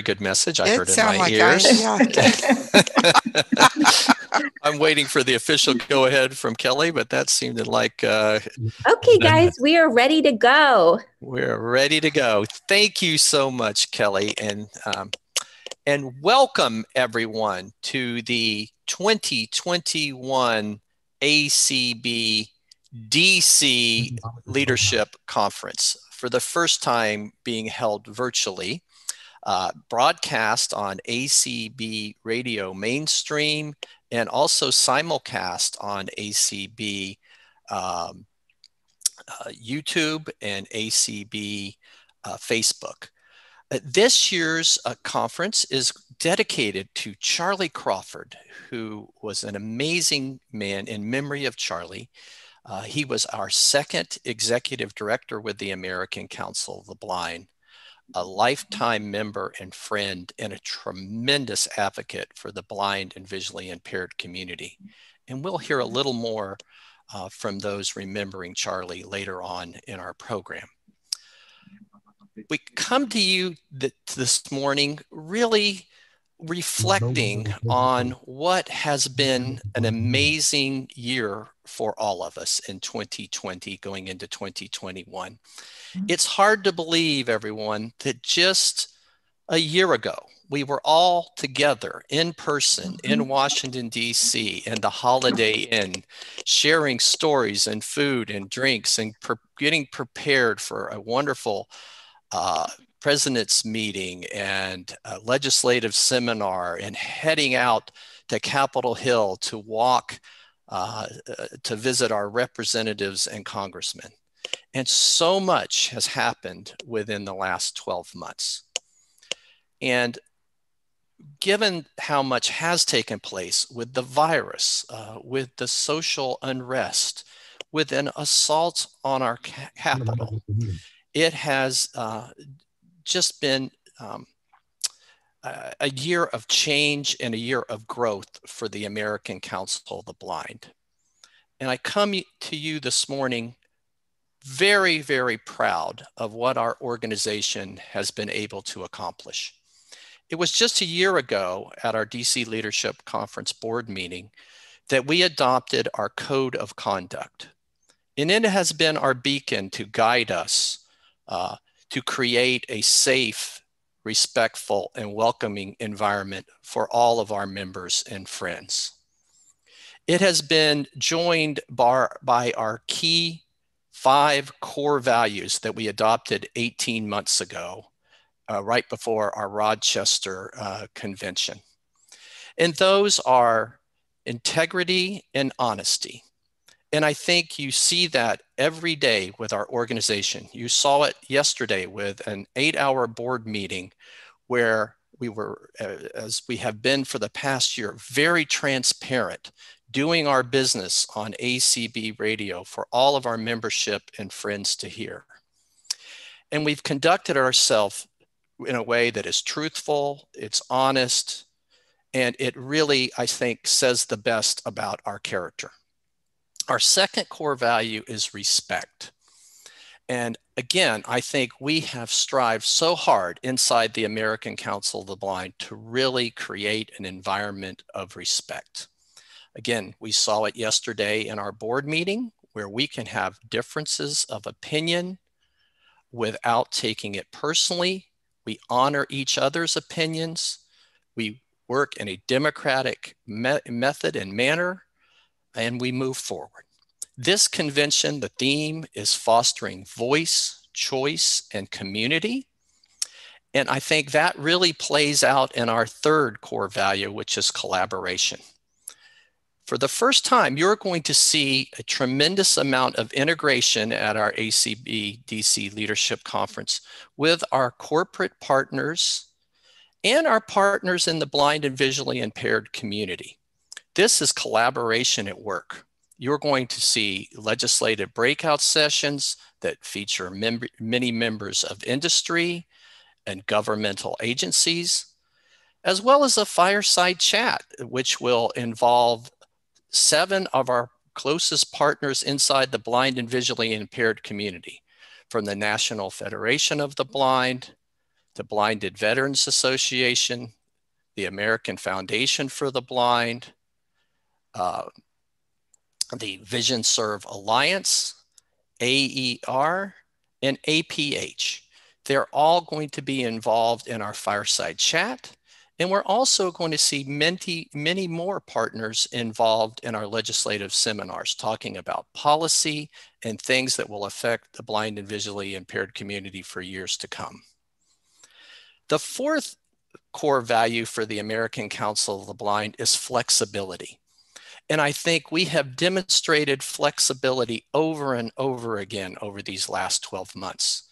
good message. I it heard in my like ears. I, yeah. I'm waiting for the official go ahead from Kelly, but that seemed like. Uh, okay, guys, we are ready to go. We're ready to go. Thank you so much, Kelly, and um, and welcome everyone to the 2021 ACB DC Leadership Conference for the first time being held virtually uh, broadcast on ACB radio mainstream and also simulcast on ACB um, uh, YouTube and ACB uh, Facebook. Uh, this year's uh, conference is dedicated to Charlie Crawford, who was an amazing man in memory of Charlie. Uh, he was our second executive director with the American Council of the Blind a lifetime member and friend and a tremendous advocate for the blind and visually impaired community. And we'll hear a little more uh, from those remembering Charlie later on in our program. We come to you th this morning really reflecting on what has been an amazing year for all of us in 2020 going into 2021. Mm-hmm. It's hard to believe, everyone, that just a year ago, we were all together in person in mm-hmm. Washington, D.C., in the Holiday Inn, sharing stories and food and drinks and pre- getting prepared for a wonderful uh, president's meeting and legislative seminar and heading out to Capitol Hill to walk uh, to visit our representatives and congressmen. And so much has happened within the last 12 months. And given how much has taken place with the virus, uh, with the social unrest, with an assault on our capital, it has uh, just been um, a year of change and a year of growth for the American Council of the Blind. And I come to you this morning very, very proud of what our organization has been able to accomplish. It was just a year ago at our DC Leadership Conference board meeting that we adopted our code of conduct. And it has been our beacon to guide us uh, to create a safe, respectful, and welcoming environment for all of our members and friends. It has been joined by, by our key five core values that we adopted 18 months ago, uh, right before our Rochester uh, convention. And those are integrity and honesty. And I think you see that every day with our organization. You saw it yesterday with an eight hour board meeting where we were, uh, as we have been for the past year, very transparent, doing our business on ACB radio for all of our membership and friends to hear. And we've conducted ourselves in a way that is truthful, it's honest, and it really, I think, says the best about our character. Our second core value is respect. And again, I think we have strived so hard inside the American Council of the Blind to really create an environment of respect. Again, we saw it yesterday in our board meeting where we can have differences of opinion without taking it personally. We honor each other's opinions. We work in a democratic me method and manner and we move forward. This convention, the theme is fostering voice, choice, and community. And I think that really plays out in our third core value, which is collaboration. For the first time, you're going to see a tremendous amount of integration at our ACB DC Leadership Conference with our corporate partners and our partners in the blind and visually impaired community. This is collaboration at work. You're going to see legislative breakout sessions that feature mem many members of industry and governmental agencies, as well as a fireside chat, which will involve seven of our closest partners inside the blind and visually impaired community, from the National Federation of the Blind the Blinded Veterans Association, the American Foundation for the Blind, uh, the VisionServe Alliance, AER, and APH. They're all going to be involved in our fireside chat. And we're also going to see many, many more partners involved in our legislative seminars talking about policy and things that will affect the blind and visually impaired community for years to come. The fourth core value for the American Council of the Blind is flexibility. And I think we have demonstrated flexibility over and over again over these last 12 months.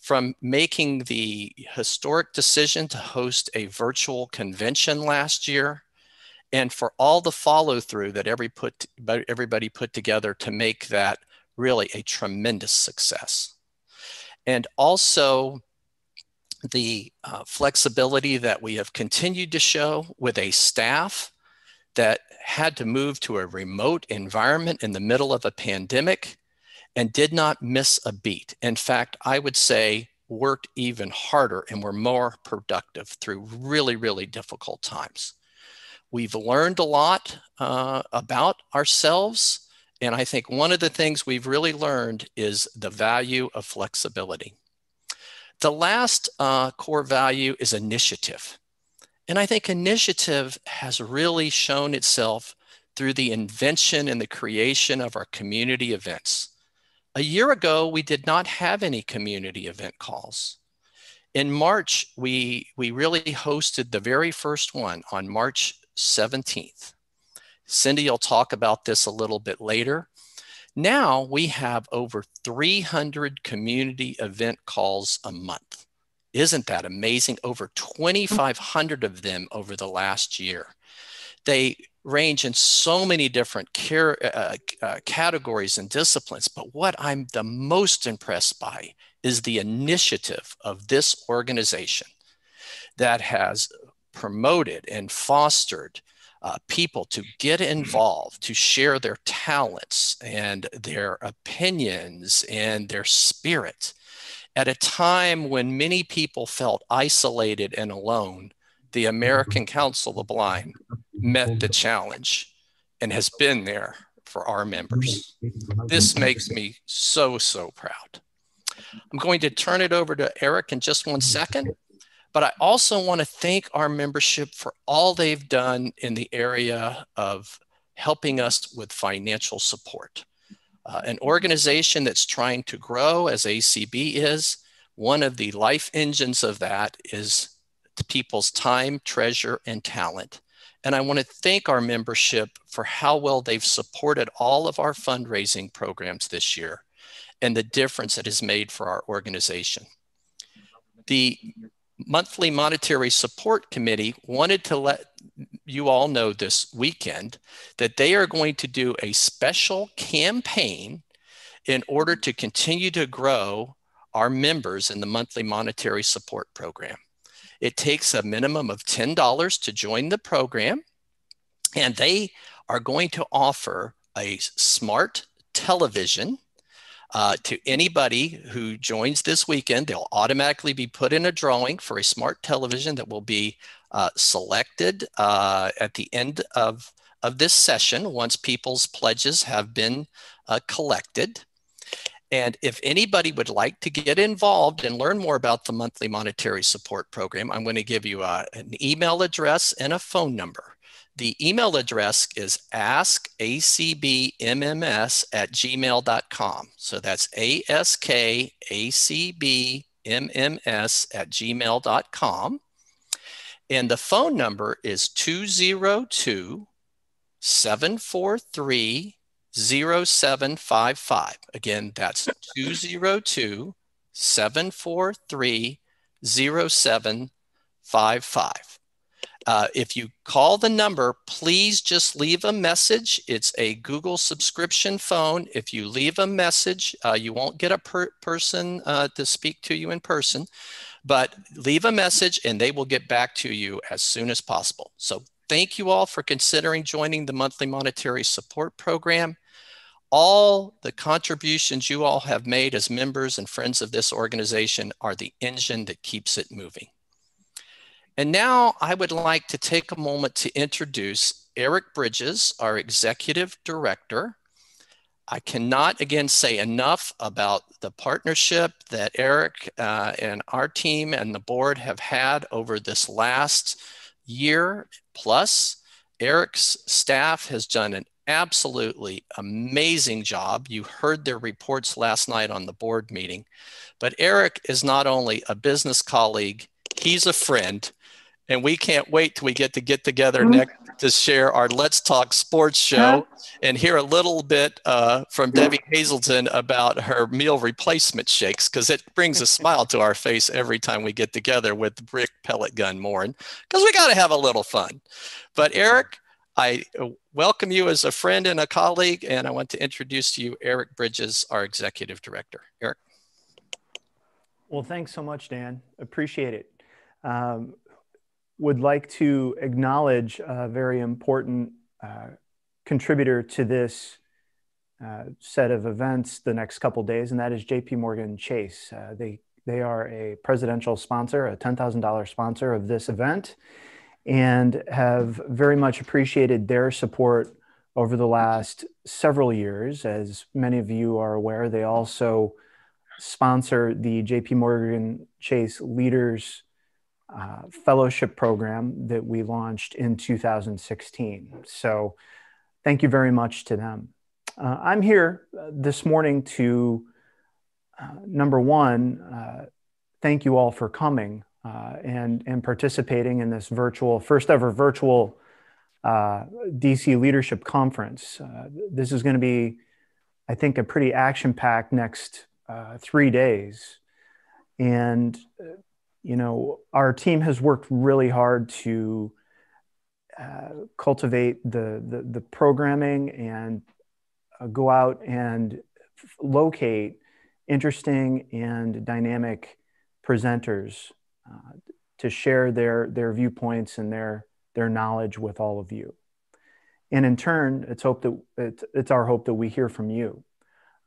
From making the historic decision to host a virtual convention last year, and for all the follow through that every put, everybody put together to make that really a tremendous success. And also the uh, flexibility that we have continued to show with a staff that had to move to a remote environment in the middle of a pandemic and did not miss a beat. In fact, I would say worked even harder and were more productive through really, really difficult times. We've learned a lot uh, about ourselves. And I think one of the things we've really learned is the value of flexibility. The last uh, core value is initiative. And I think initiative has really shown itself through the invention and the creation of our community events. A year ago, we did not have any community event calls. In March, we, we really hosted the very first one on March 17th. Cindy will talk about this a little bit later. Now we have over 300 community event calls a month. Isn't that amazing? Over 2,500 of them over the last year. They range in so many different care, uh, uh, categories and disciplines. But what I'm the most impressed by is the initiative of this organization that has promoted and fostered uh, people to get involved, to share their talents and their opinions and their spirit at a time when many people felt isolated and alone, the American Council of the Blind met the challenge and has been there for our members. This makes me so, so proud. I'm going to turn it over to Eric in just one second, but I also want to thank our membership for all they've done in the area of helping us with financial support. Uh, an organization that's trying to grow as ACB is, one of the life engines of that is people's time, treasure, and talent. And I want to thank our membership for how well they've supported all of our fundraising programs this year and the difference it has made for our organization. The monthly monetary support committee wanted to let you all know this weekend that they are going to do a special campaign in order to continue to grow our members in the monthly monetary support program. It takes a minimum of $10 to join the program, and they are going to offer a smart television uh, to anybody who joins this weekend. They'll automatically be put in a drawing for a smart television that will be uh, selected uh, at the end of, of this session once people's pledges have been uh, collected. And if anybody would like to get involved and learn more about the monthly monetary support program, I'm going to give you a, uh, an email address and a phone number. The email address is askacbmms at gmail.com. So that's askacbmms at gmail.com. And the phone number is 202 743 0755. Again, that's 202 743 0755. Uh, if you call the number, please just leave a message. It's a Google subscription phone. If you leave a message, uh, you won't get a per person uh, to speak to you in person, but leave a message and they will get back to you as soon as possible. So thank you all for considering joining the monthly monetary support program. All the contributions you all have made as members and friends of this organization are the engine that keeps it moving. And now I would like to take a moment to introduce Eric Bridges, our executive director. I cannot again say enough about the partnership that Eric uh, and our team and the board have had over this last year plus. Eric's staff has done an absolutely amazing job. You heard their reports last night on the board meeting. But Eric is not only a business colleague, he's a friend. And we can't wait till we get to get together mm-hmm. next to share our Let's Talk Sports show and hear a little bit uh, from Debbie Hazelton about her meal replacement shakes because it brings a smile to our face every time we get together with Brick Pellet Gun Morin because we got to have a little fun. But Eric, I welcome you as a friend and a colleague, and I want to introduce to you Eric Bridges, our executive director. Eric. Well, thanks so much, Dan. Appreciate it. Um, would like to acknowledge a very important uh, contributor to this uh, set of events the next couple days, and that is JP Morgan Chase. Uh, they, they are a presidential sponsor, a $10,000 sponsor of this event and have very much appreciated their support over the last several years. As many of you are aware, they also sponsor the JP Morgan Chase Leaders uh, Fellowship Program that we launched in 2016. So, thank you very much to them. Uh, I'm here uh, this morning to, uh, number one, uh, thank you all for coming uh, and, and participating in this virtual, first ever virtual uh, DC Leadership Conference. Uh, this is going to be, I think, a pretty action packed next uh, three days. And, uh, you know, our team has worked really hard to cultivate the, the, the, programming and go out and locate interesting and dynamic presenters to share their, their viewpoints and their, their knowledge with all of you. And in turn, it's, hope that, it's, it's our hope that we hear from you.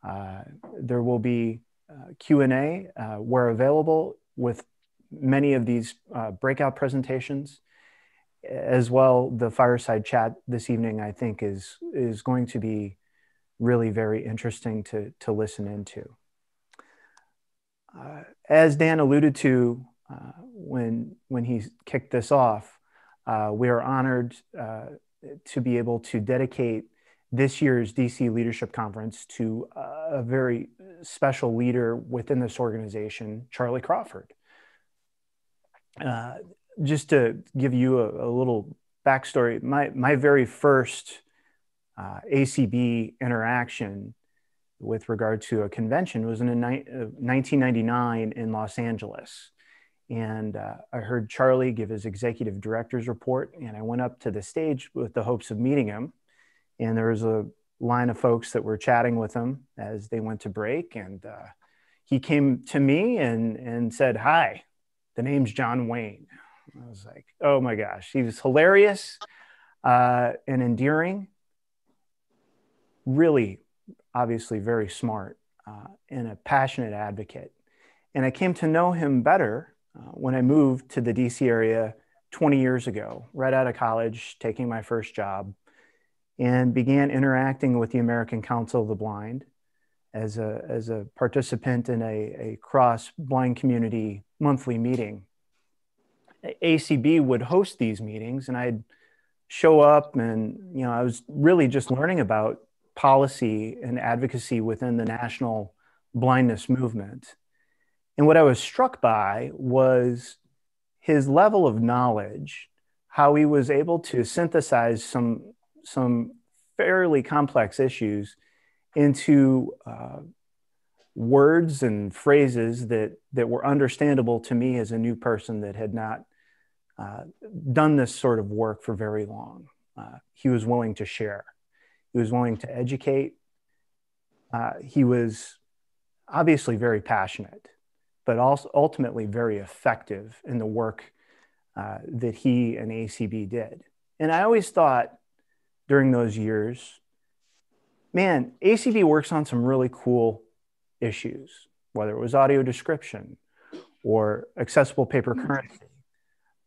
Uh, there will be uh, Q&A uh, where available with many of these uh, breakout presentations as well the fireside chat this evening i think is is going to be really very interesting to to listen into uh, as dan alluded to uh, when when he kicked this off. Uh, we are honored uh, to be able to dedicate this year's DC Leadership Conference to a very special leader within this organization, Charlie Crawford. Uh, just to give you a, a, little backstory, my, my very first uh, ACB interaction with regard to a convention was in a ni- 1999 in Los Angeles. And uh, I heard Charlie give his executive director's report, and I went up to the stage with the hopes of meeting him. And there was a line of folks that were chatting with him as they went to break. And uh, he came to me and, and said, Hi, the name's John Wayne. I was like, Oh my gosh. He was hilarious uh, and endearing, really, obviously, very smart uh, and a passionate advocate. And I came to know him better uh, when I moved to the DC area 20 years ago, right out of college, taking my first job, and began interacting with the American Council of the Blind as a, as a participant in a, a cross blind community monthly meeting. ACB would host these meetings, and I'd show up, and you know, I was really just learning about policy and advocacy within the national blindness movement. And what I was struck by was his level of knowledge, how he was able to synthesize some, some fairly complex issues into uh, words and phrases that, that were understandable to me as a new person that had not uh, done this sort of work for very long. Uh, he was willing to share, he was willing to educate. Uh, he was obviously very passionate but also ultimately very effective in the work uh, that he and ACB did. And I always thought during those years, man, ACB works on some really cool issues, whether it was audio description or accessible paper currency.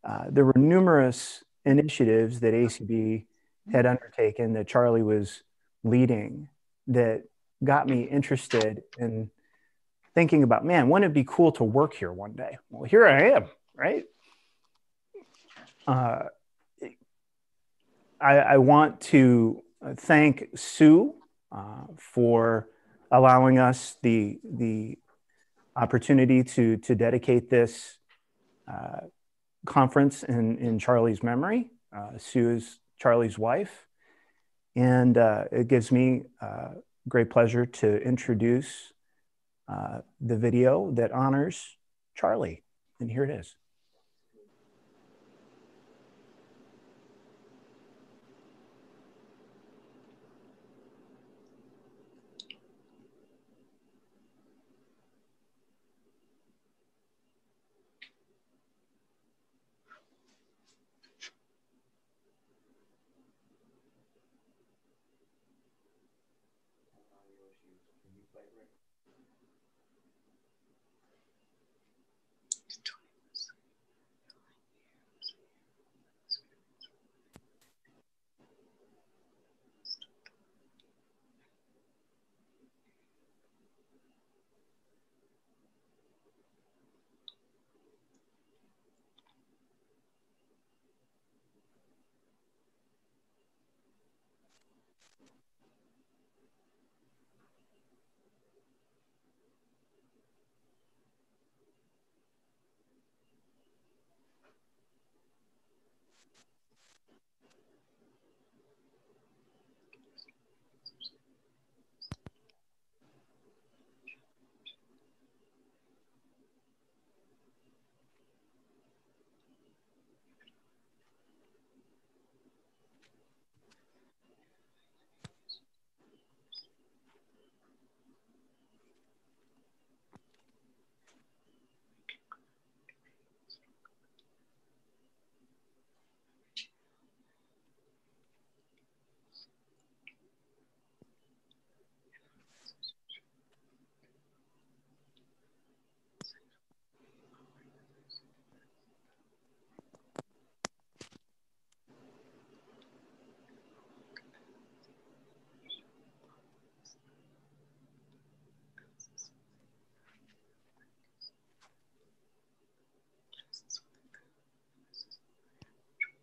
Uh, there were numerous initiatives that ACB had undertaken that Charlie was leading that got me interested in thinking about, man, wouldn't it be cool to work here one day? Well, here I am, right? Uh, I, I, want to thank Sue uh, for allowing us the, the opportunity to, to dedicate this uh, conference in, in Charlie's memory. Uh, Sue is Charlie's wife. And uh, it gives me uh, great pleasure to introduce uh, the video that honors Charlie. And here it is.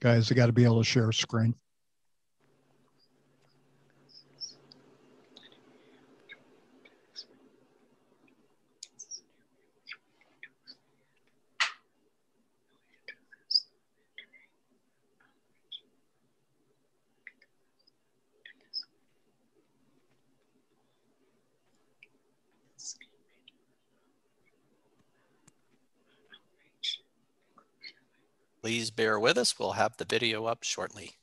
Guys, I got to be able to share a screen. Please bear with us. We'll have the video up shortly.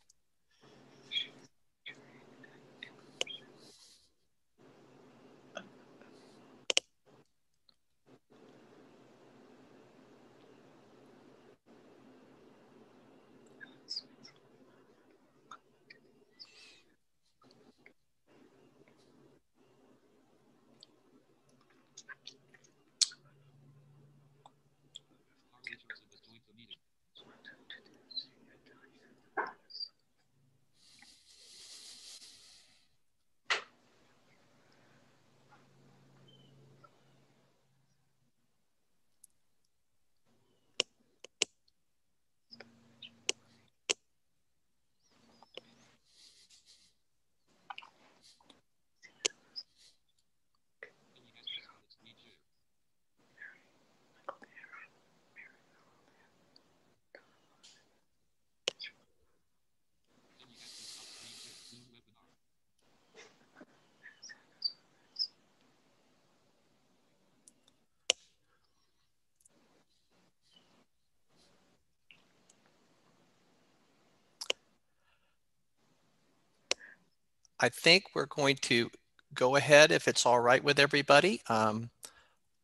I think we're going to go ahead if it's all right with everybody. Um,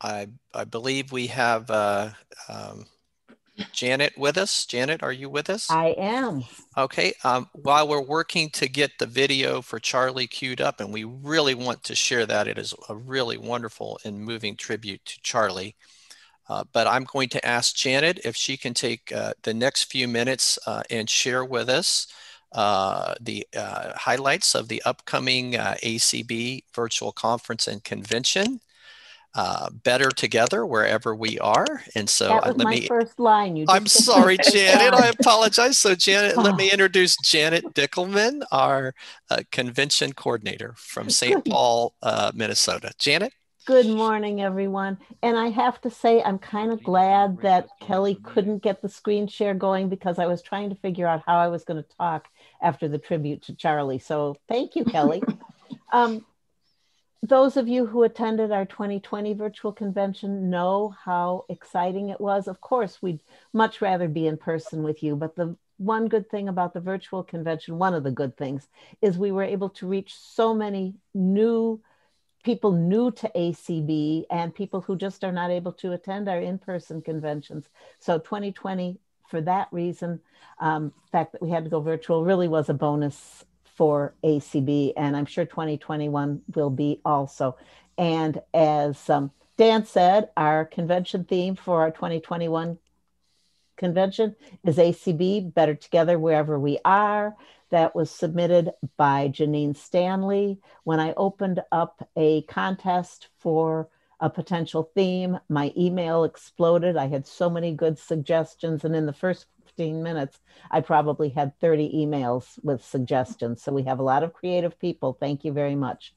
I, I believe we have uh, um, Janet with us? Janet, are you with us? I am. Okay. Um, while we're working to get the video for Charlie queued up, and we really want to share that, it is a really wonderful and moving tribute to Charlie. Uh, but I'm going to ask Janet if she can take uh, the next few minutes uh, and share with us uh, the uh, highlights of the upcoming uh, ACB virtual conference and convention uh, better together wherever we are. And so was let me. first line. You I'm sorry, Janet. I apologize. So, Janet, let me introduce Janet Dickelman, our uh, convention coordinator from St. Paul, uh, Minnesota. Janet? Good morning, everyone. And I have to say, I'm kind of glad that Kelly couldn't get the screen share going because I was trying to figure out how I was going to talk after the tribute to Charlie. So thank you, Kelly. um, those of you who attended our 2020 virtual convention know how exciting it was. Of course, we'd much rather be in person with you, but the one good thing about the virtual convention, one of the good things, is we were able to reach so many new people new to ACB and people who just are not able to attend our in-person conventions. So 2020, for that reason, um, fact that we had to go virtual really was a bonus for ACB, and I'm sure 2021 will be also. And as um, Dan said, our convention theme for our 2021 convention is ACB, Better Together Wherever We Are. That was submitted by Janine Stanley. When I opened up a contest for a potential theme, my email exploded. I had so many good suggestions. And in the first 15 minutes, I probably had 30 emails with suggestions. So we have a lot of creative people. Thank you very much.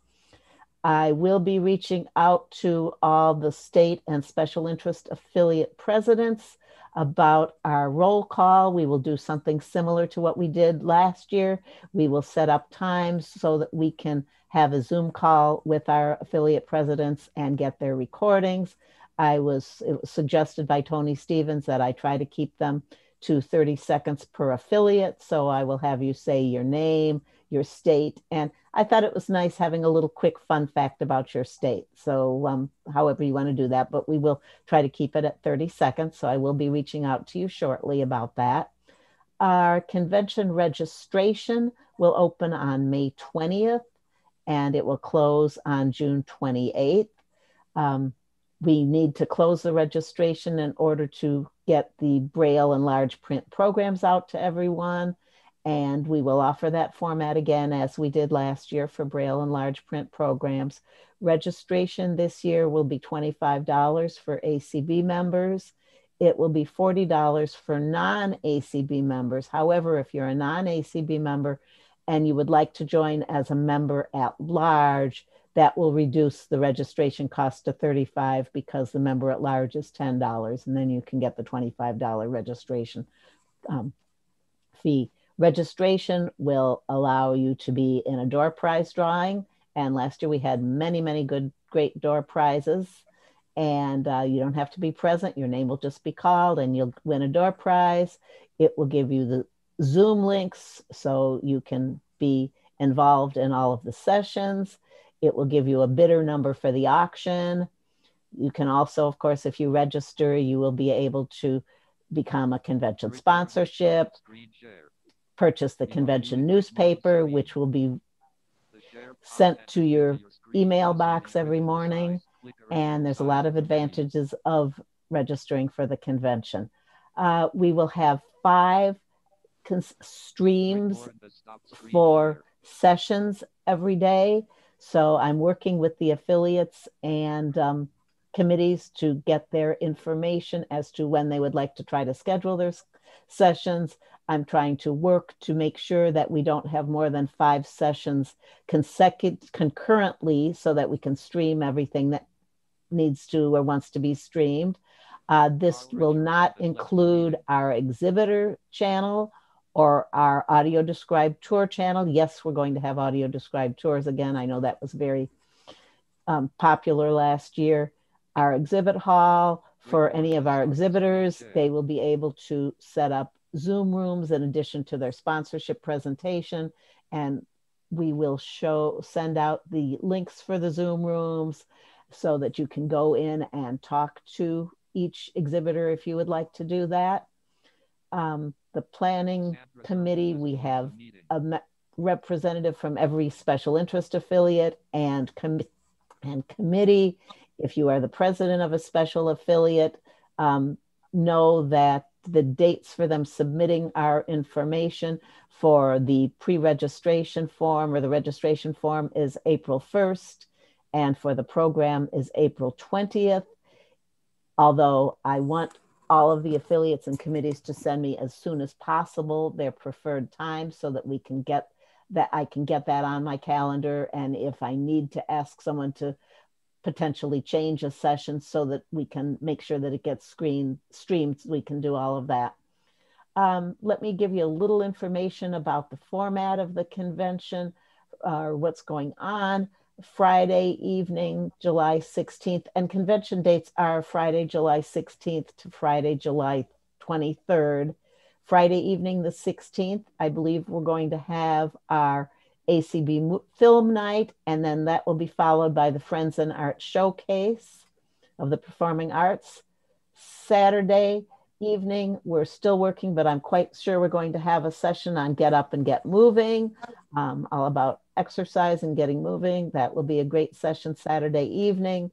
I will be reaching out to all the state and special interest affiliate presidents about our roll call. We will do something similar to what we did last year. We will set up times so that we can have a Zoom call with our affiliate presidents and get their recordings. I was, was suggested by Tony Stephens that I try to keep them to 30 seconds per affiliate. So I will have you say your name, your state, and I thought it was nice having a little quick fun fact about your state. So, um, however you want to do that, but we will try to keep it at 30 seconds. So, I will be reaching out to you shortly about that. Our convention registration will open on May 20th and it will close on June 28th. Um, we need to close the registration in order to get the Braille and large print programs out to everyone. And we will offer that format again as we did last year for Braille and large print programs. Registration this year will be $25 for ACB members. It will be $40 for non ACB members. However, if you're a non ACB member and you would like to join as a member at large, that will reduce the registration cost to 35 because the member at large is $10 and then you can get the $25 registration um, fee. Registration will allow you to be in a door prize drawing. And last year we had many, many good, great door prizes. And uh, you don't have to be present. Your name will just be called and you'll win a door prize. It will give you the Zoom links so you can be involved in all of the sessions. It will give you a bidder number for the auction. You can also, of course, if you register, you will be able to become a convention sponsorship, purchase the convention newspaper, which will be sent to your email box every morning. And there's a lot of advantages of registering for the convention. Uh, we will have five cons- streams for sessions every day. So I'm working with the affiliates and um, committees to get their information as to when they would like to try to schedule their sessions. I'm trying to work to make sure that we don't have more than five sessions consecutive concurrently so that we can stream everything that needs to or wants to be streamed. Uh, this will not include our exhibitor channel or our audio described tour channel. Yes, we're going to have audio described tours again. I know that was very um, popular last year. Our exhibit hall for any of our exhibitors, they will be able to set up Zoom rooms in addition to their sponsorship presentation. And we will show, send out the links for the Zoom rooms so that you can go in and talk to each exhibitor if you would like to do that. Um, the planning committee, we have a representative from every special interest affiliate and, com- and committee. If you are the president of a special affiliate, um, know that the dates for them submitting our information for the pre-registration form or the registration form is April 1st and for the program is April 20th. Although I want all of the affiliates and committees to send me as soon as possible their preferred time so that we can get that I can get that on my calendar. And if I need to ask someone to potentially change a session so that we can make sure that it gets screen streamed we can do all of that. Um, let me give you a little information about the format of the convention or uh, what's going on friday evening july 16th and convention dates are friday july 16th to friday july 23rd friday evening the 16th i believe we're going to have our ACB Film Night, and then that will be followed by the Friends in Art Showcase of the Performing Arts. Saturday evening, we're still working, but I'm quite sure we're going to have a session on Get Up and Get Moving, um, all about exercise and getting moving. That will be a great session Saturday evening.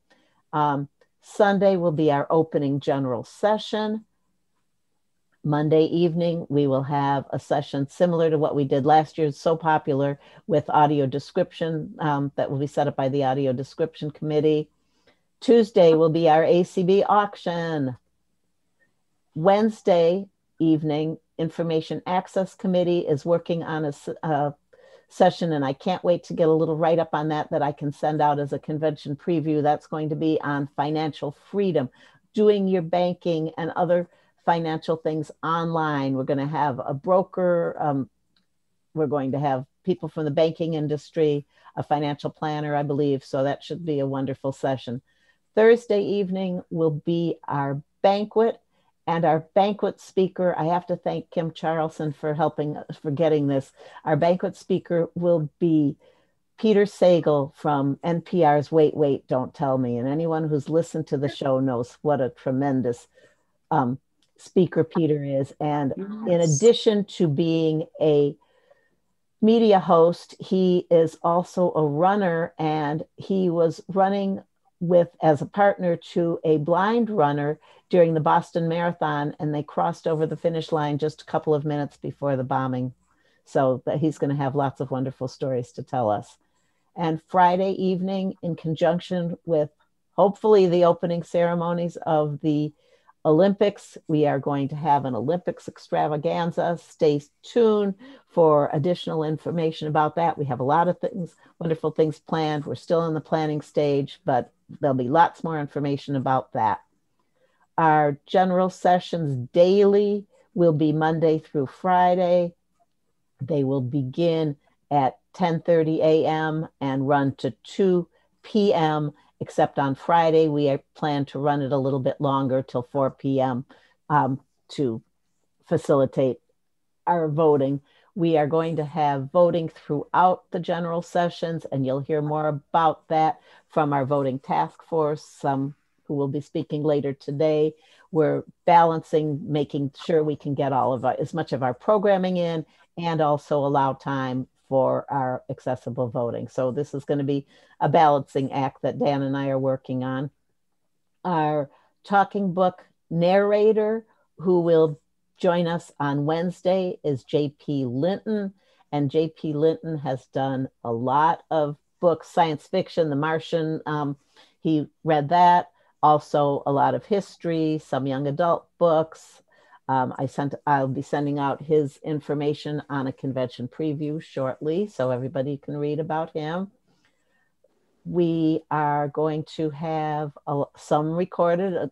Um, Sunday will be our opening general session. Monday evening, we will have a session similar to what we did last year. So popular with audio description um, that will be set up by the audio description committee. Tuesday will be our ACB auction. Wednesday evening, information access committee is working on a, a session and I can't wait to get a little write up on that that I can send out as a convention preview. That's going to be on financial freedom, doing your banking and other financial things online. We're going to have a broker. Um, we're going to have people from the banking industry, a financial planner, I believe. So that should be a wonderful session. Thursday evening will be our banquet. And our banquet speaker, I have to thank Kim Charlson for helping for getting this. Our banquet speaker will be Peter Sagal from NPR's Wait, Wait, Don't Tell Me. And anyone who's listened to the show knows what a tremendous um, speaker Peter is. And yes. in addition to being a media host, he is also a runner and he was running with as a partner to a blind runner during the Boston Marathon and they crossed over the finish line just a couple of minutes before the bombing. So that he's going to have lots of wonderful stories to tell us. And Friday evening, in conjunction with hopefully the opening ceremonies of the Olympics. We are going to have an Olympics extravaganza. Stay tuned for additional information about that. We have a lot of things, wonderful things planned. We're still in the planning stage, but there'll be lots more information about that. Our general sessions daily will be Monday through Friday. They will begin at 10:30 a.m. and run to 2 p.m except on Friday, we plan to run it a little bit longer till 4 p.m. Um, to facilitate our voting. We are going to have voting throughout the general sessions, and you'll hear more about that from our voting task force, some who will be speaking later today. We're balancing, making sure we can get all of our, as much of our programming in and also allow time for our accessible voting. So this is going to be a balancing act that Dan and I are working on. Our talking book narrator who will join us on Wednesday is JP Linton. And JP Linton has done a lot of books, science fiction, The Martian. Um, he read that. Also, a lot of history, some young adult books, um, I sent, I'll be sending out his information on a convention preview shortly, so everybody can read about him. We are going to have a, some recorded uh,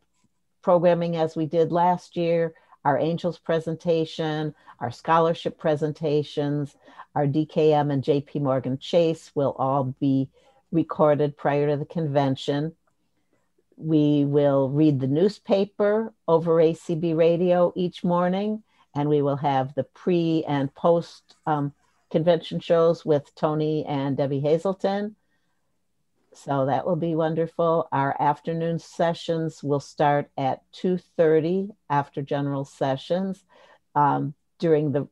programming as we did last year, our Angels presentation, our scholarship presentations, our DKM and JP Morgan Chase will all be recorded prior to the convention we will read the newspaper over ACB radio each morning, and we will have the pre and post um, convention shows with Tony and Debbie Hazelton. So that will be wonderful. Our afternoon sessions will start at 2.30 after general sessions. um, during the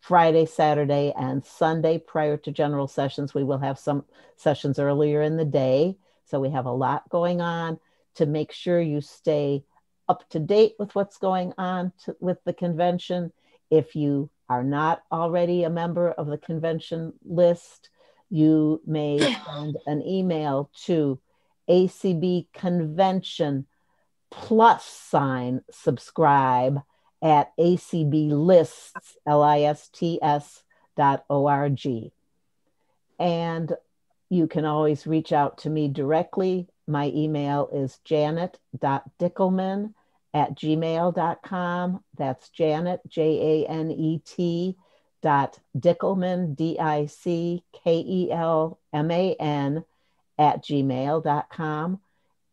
Friday, Saturday, and Sunday prior to general sessions. We will have some sessions earlier in the day. So we have a lot going on to make sure you stay up to date with what's going on to, with the convention. If you are not already a member of the convention list, you may send an email to ACB convention plus sign subscribe at acblists, L-I-S-T-S dot O-R-G. And you can always reach out to me directly. My email is janet.dickelman at gmail.com. That's Janet, J A N E T dot Dickelman, D I C K E L M A N at gmail.com.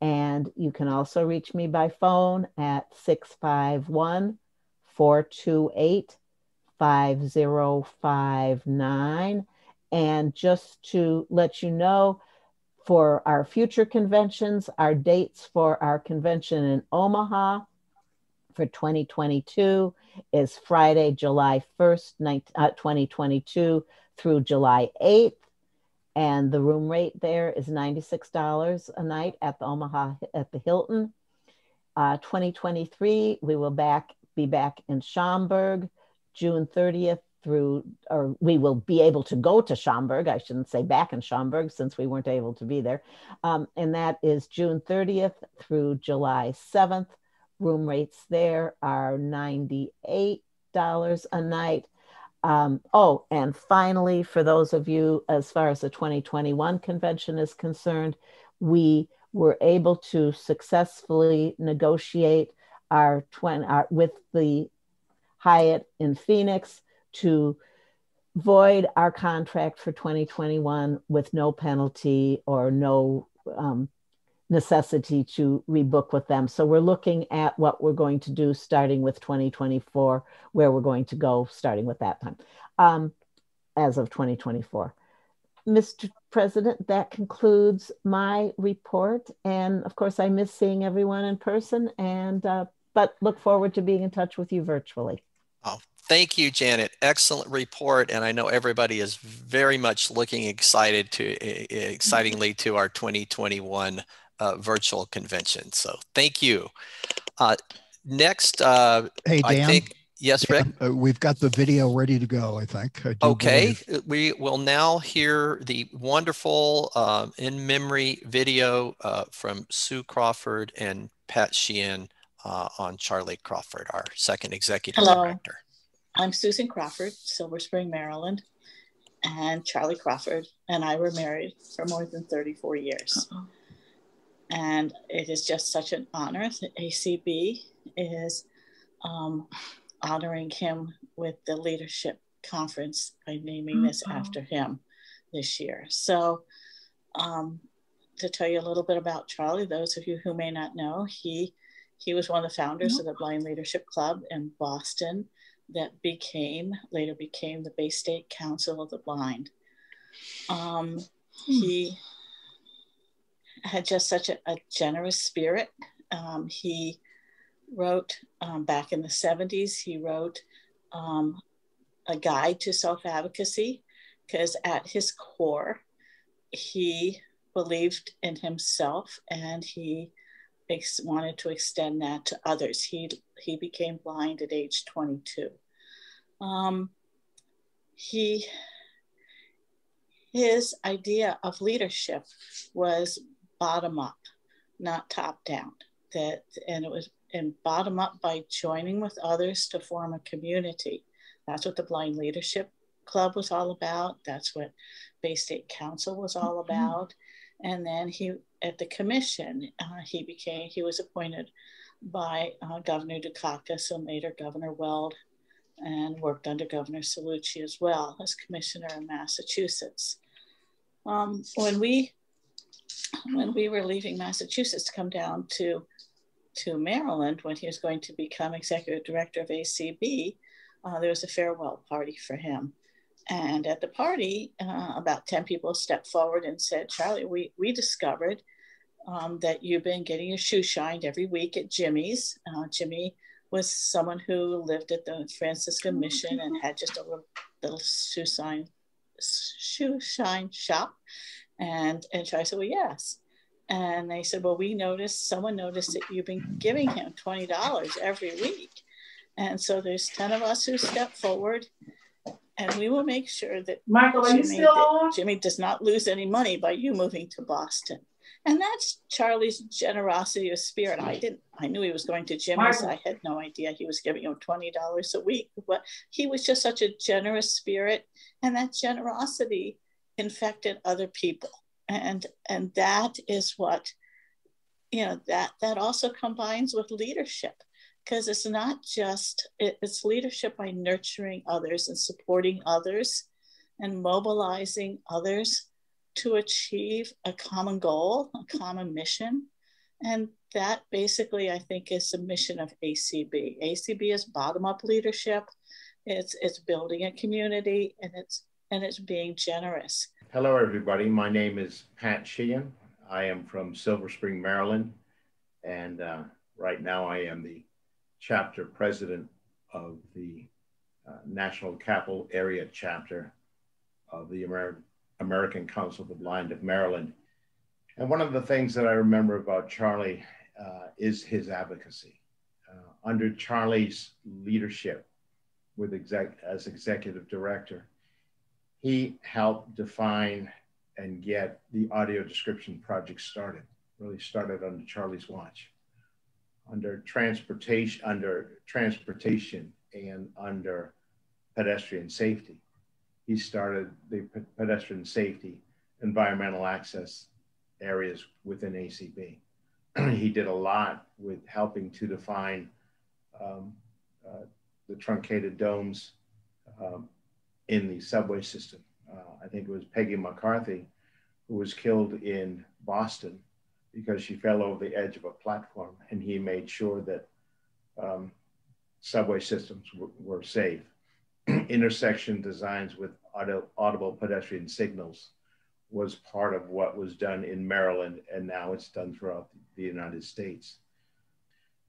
And you can also reach me by phone at 651 428 5059. And just to let you know, for our future conventions, our dates for our convention in Omaha for 2022 is Friday, July 1st, uh, 2022 through July 8th. And the room rate there is $96 a night at the Omaha, at the Hilton. Uh, 2023, we will back be back in Schaumburg June 30th through, or we will be able to go to Schaumburg. I shouldn't say back in Schaumburg since we weren't able to be there. Um, and that is June 30th through July 7th. Room rates there are $98 a night. Um, oh, and finally, for those of you, as far as the 2021 convention is concerned, we were able to successfully negotiate our, twin, our with the Hyatt in Phoenix to void our contract for 2021 with no penalty or no um, necessity to rebook with them. So we're looking at what we're going to do starting with 2024, where we're going to go starting with that time um, as of 2024. Mr. President, that concludes my report. And of course, I miss seeing everyone in person and uh, but look forward to being in touch with you virtually. Oh, thank you, Janet. Excellent report, and I know everybody is very much looking excited to excitingly to our 2021 uh, virtual convention. So thank you. Uh, next, uh, hey Dan. I think yes, Rick. Uh, we've got the video ready to go. I think. I okay, believe. we will now hear the wonderful um, in memory video uh, from Sue Crawford and Pat Sheehan uh, on Charlie Crawford, our second executive Hello. director. I'm Susan Crawford, Silver Spring, Maryland, and Charlie Crawford and I were married for more than 34 years. Uh-oh. And it is just such an honor that ACB is um, honoring him with the leadership conference by naming mm-hmm. this after him this year. So, um, to tell you a little bit about Charlie, those of you who may not know, he he was one of the founders of the Blind Leadership Club in Boston that became, later became the Bay State Council of the Blind. Um, hmm. he had just such a, a generous spirit. Um, he wrote um, back in the 70s, he wrote um, a guide to self advocacy because at his core, he believed in himself and he ex- wanted to extend that to others. He, he became blind at age 22. Um, he, his idea of leadership was bottom up, not top down. That, and it was and bottom up by joining with others to form a community. That's what the Blind Leadership Club was all about. That's what Bay State Council was all mm-hmm. about. And then he, at the commission, uh, he became, he was appointed by uh, Governor Dukakis and later Governor Weld and worked under Governor Cellucci as well as commissioner in Massachusetts. Um, when we when we were leaving Massachusetts to come down to to Maryland when he was going to become executive director of ACB, uh, there was a farewell party for him. And at the party, uh, about 10 people stepped forward and said, Charlie, we, we discovered um, that you've been getting your shoe shined every week at Jimmy's. Uh, Jimmy was someone who lived at the Franciscan Mission and had just a little, little shoe sign, shoe shine shop. And, and so I said, well, yes. And they said, well, we noticed, someone noticed that you've been giving him $20 every week. And so there's 10 of us who step forward and we will make sure that Michael, Jimmy, that Jimmy does not lose any money by you moving to Boston. And that's Charlie's generosity of spirit. I didn't, I knew he was going to Jimmy's. I had no idea he was giving him $20 a week, but he was just such a generous spirit. And that generosity infected other people. And, and that is what, you know, that, that also combines with leadership because it's not just, it, it's leadership by nurturing others and supporting others and mobilizing others to achieve a common goal, a common mission. And that basically, I think, is the mission of ACB. ACB is bottom up leadership. It's, it's building a community and it's, and it's being generous. Hello, everybody. My name is Pat Sheehan. I am from Silver Spring, Maryland. And uh, right now I am the chapter president of the uh, National Capital Area chapter of the American American Council of the Blind of Maryland. And one of the things that I remember about Charlie uh, is his advocacy. Uh, under Charlie's leadership with exec- as executive director, he helped define and get the audio description project started, really started under Charlie's watch. Under transportation, under transportation and under pedestrian safety he started the pedestrian safety, environmental access areas within ACB. he did a lot with helping to define um, uh, the truncated domes um, in the subway system. Uh, I think it was Peggy McCarthy who was killed in Boston because she fell over the edge of a platform, and he made sure that um, subway systems were safe. intersection designs with audible pedestrian signals was part of what was done in Maryland, and now it's done throughout the United States.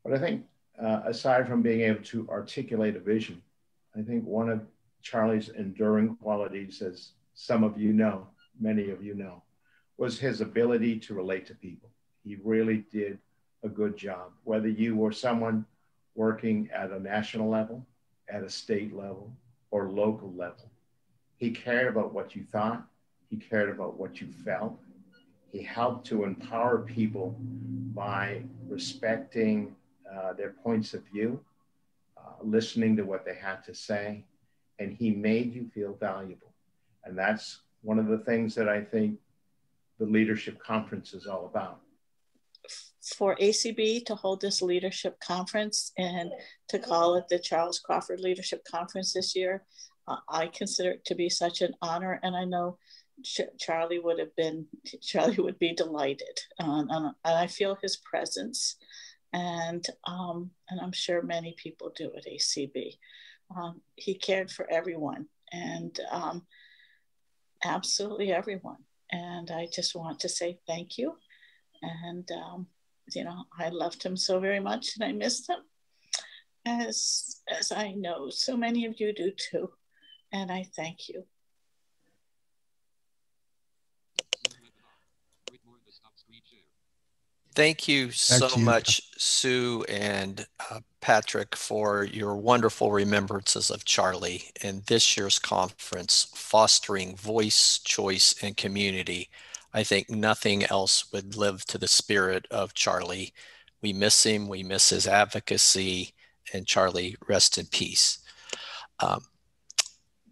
But I think, uh, aside from being able to articulate a vision, I think one of Charlie's enduring qualities, as some of you know, many of you know, was his ability to relate to people. He really did a good job, whether you were someone working at a national level, at a state level, or local level. He cared about what you thought, he cared about what you felt. He helped to empower people by respecting uh, their points of view, uh, listening to what they had to say, and he made you feel valuable. And that's one of the things that I think the leadership conference is all about for ACB to hold this leadership conference and to call it the Charles Crawford Leadership Conference this year, uh, I consider it to be such an honor. And I know Ch- Charlie would have been, Charlie would be delighted. Um, and, I feel his presence. And, um, and I'm sure many people do at ACB. Um, he cared for everyone and um, absolutely everyone. And I just want to say thank you. And um, you know, I loved him so very much and I missed him as as I know so many of you do too. And I thank you. Thank you so you. much, Sue and uh, Patrick, for your wonderful remembrances of Charlie in this year's conference, Fostering Voice, Choice, and Community I think nothing else would live to the spirit of Charlie. We miss him, we miss his advocacy, and Charlie, rest in peace. Um,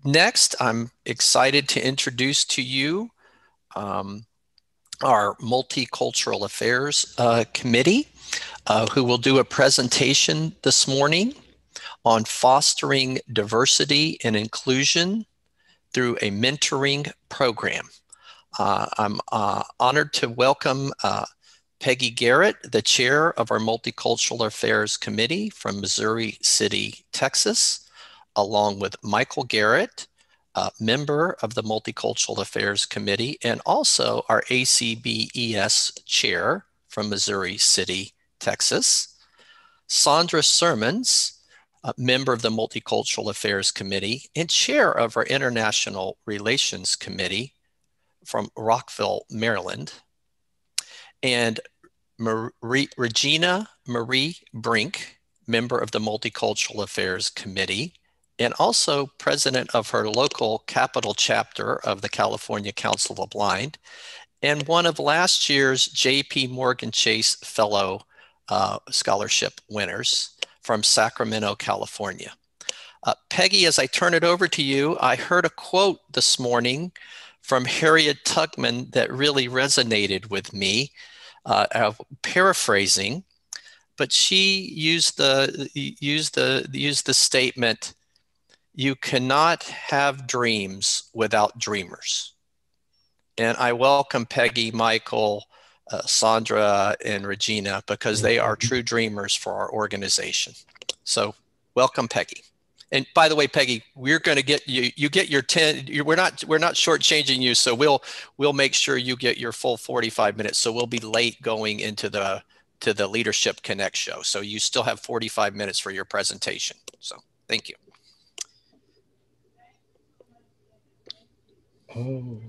next, I'm excited to introduce to you um, our Multicultural Affairs uh, Committee, uh, who will do a presentation this morning on fostering diversity and inclusion through a mentoring program. Uh, I'm uh, honored to welcome uh, Peggy Garrett, the chair of our Multicultural Affairs Committee from Missouri City, Texas, along with Michael Garrett, a member of the Multicultural Affairs Committee, and also our ACBES chair from Missouri City, Texas. Sandra Sermons, a member of the Multicultural Affairs Committee and chair of our International Relations Committee from Rockville, Maryland. And Marie, Regina Marie Brink, member of the Multicultural Affairs Committee, and also president of her local capital chapter of the California Council of the Blind, and one of last year's J.P. Morgan Chase Fellow uh, Scholarship winners from Sacramento, California. Uh, Peggy, as I turn it over to you, I heard a quote this morning from Harriet Tubman that really resonated with me, uh, paraphrasing, but she used the used the used the statement, "You cannot have dreams without dreamers." And I welcome Peggy, Michael, uh, Sandra, and Regina because they are true dreamers for our organization. So, welcome, Peggy. And by the way, Peggy, we're going to get you. You get your ten. We're not. We're not shortchanging you. So we'll we'll make sure you get your full forty-five minutes. So we'll be late going into the to the Leadership Connect show. So you still have forty-five minutes for your presentation. So thank you. Oh.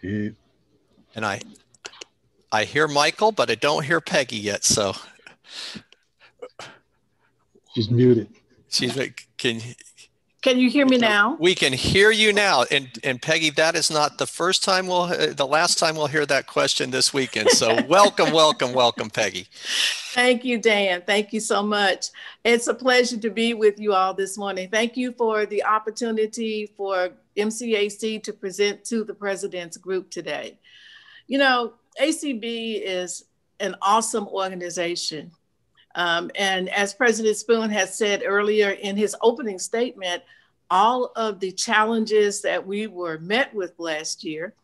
Shit. And I I hear Michael, but I don't hear Peggy yet. So She's muted. She's like, can can you hear me now? We can hear you now, and and Peggy, that is not the first time we'll, uh, the last time we'll hear that question this weekend. So welcome, welcome, welcome, Peggy. Thank you, Dan. Thank you so much. It's a pleasure to be with you all this morning. Thank you for the opportunity for MCAC to present to the President's Group today. You know, ACB is an awesome organization. Um, and as President Spoone has said earlier in his opening statement, all of the challenges that we were met with last year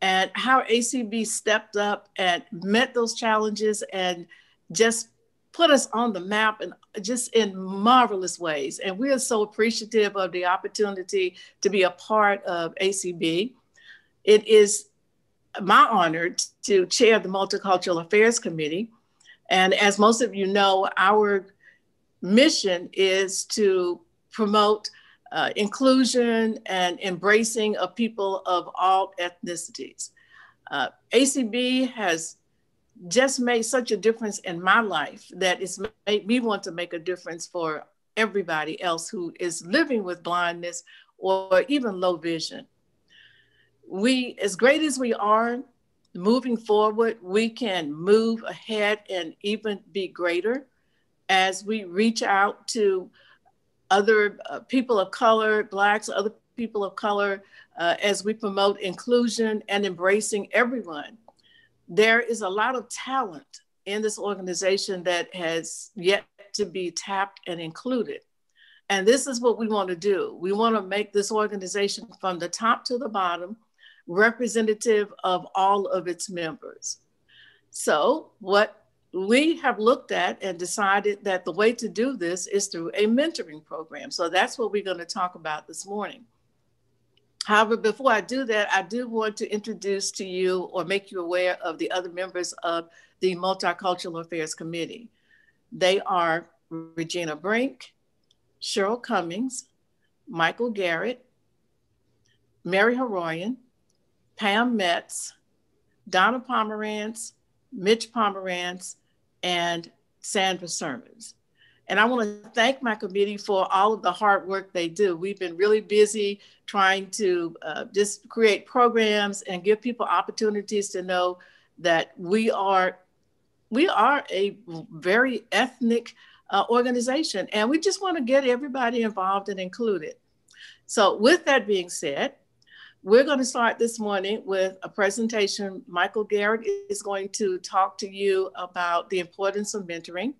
and how ACB stepped up and met those challenges and just put us on the map and just in marvelous ways. And we are so appreciative of the opportunity to be a part of ACB. It is my honor to chair the Multicultural Affairs Committee. And as most of you know, our mission is to promote uh, inclusion and embracing of people of all ethnicities. Uh, ACB has just made such a difference in my life that it's made me want to make a difference for everybody else who is living with blindness or even low vision. We, as great as we are, moving forward, we can move ahead and even be greater as we reach out to other uh, people of color, Blacks, other people of color, uh, as we promote inclusion and embracing everyone. There is a lot of talent in this organization that has yet to be tapped and included. And this is what we want to do. We want to make this organization from the top to the bottom representative of all of its members. So, what we have looked at and decided that the way to do this is through a mentoring program. So, that's what we're going to talk about this morning. However, before I do that, I do want to introduce to you or make you aware of the other members of the Multicultural Affairs Committee. They are Regina Brink, Cheryl Cummings, Michael Garrett, Mary Haroyan, Pam Metz, Donna Pomerantz, Mitch Pomerantz, and Sandra Sermons. And I want to thank my committee for all of the hard work they do. We've been really busy trying to uh, just create programs and give people opportunities to know that we are we are a very ethnic uh, organization, and we just want to get everybody involved and included. So, with that being said, we're going to start this morning with a presentation. Michael Garrett is going to talk to you about the importance of mentoring.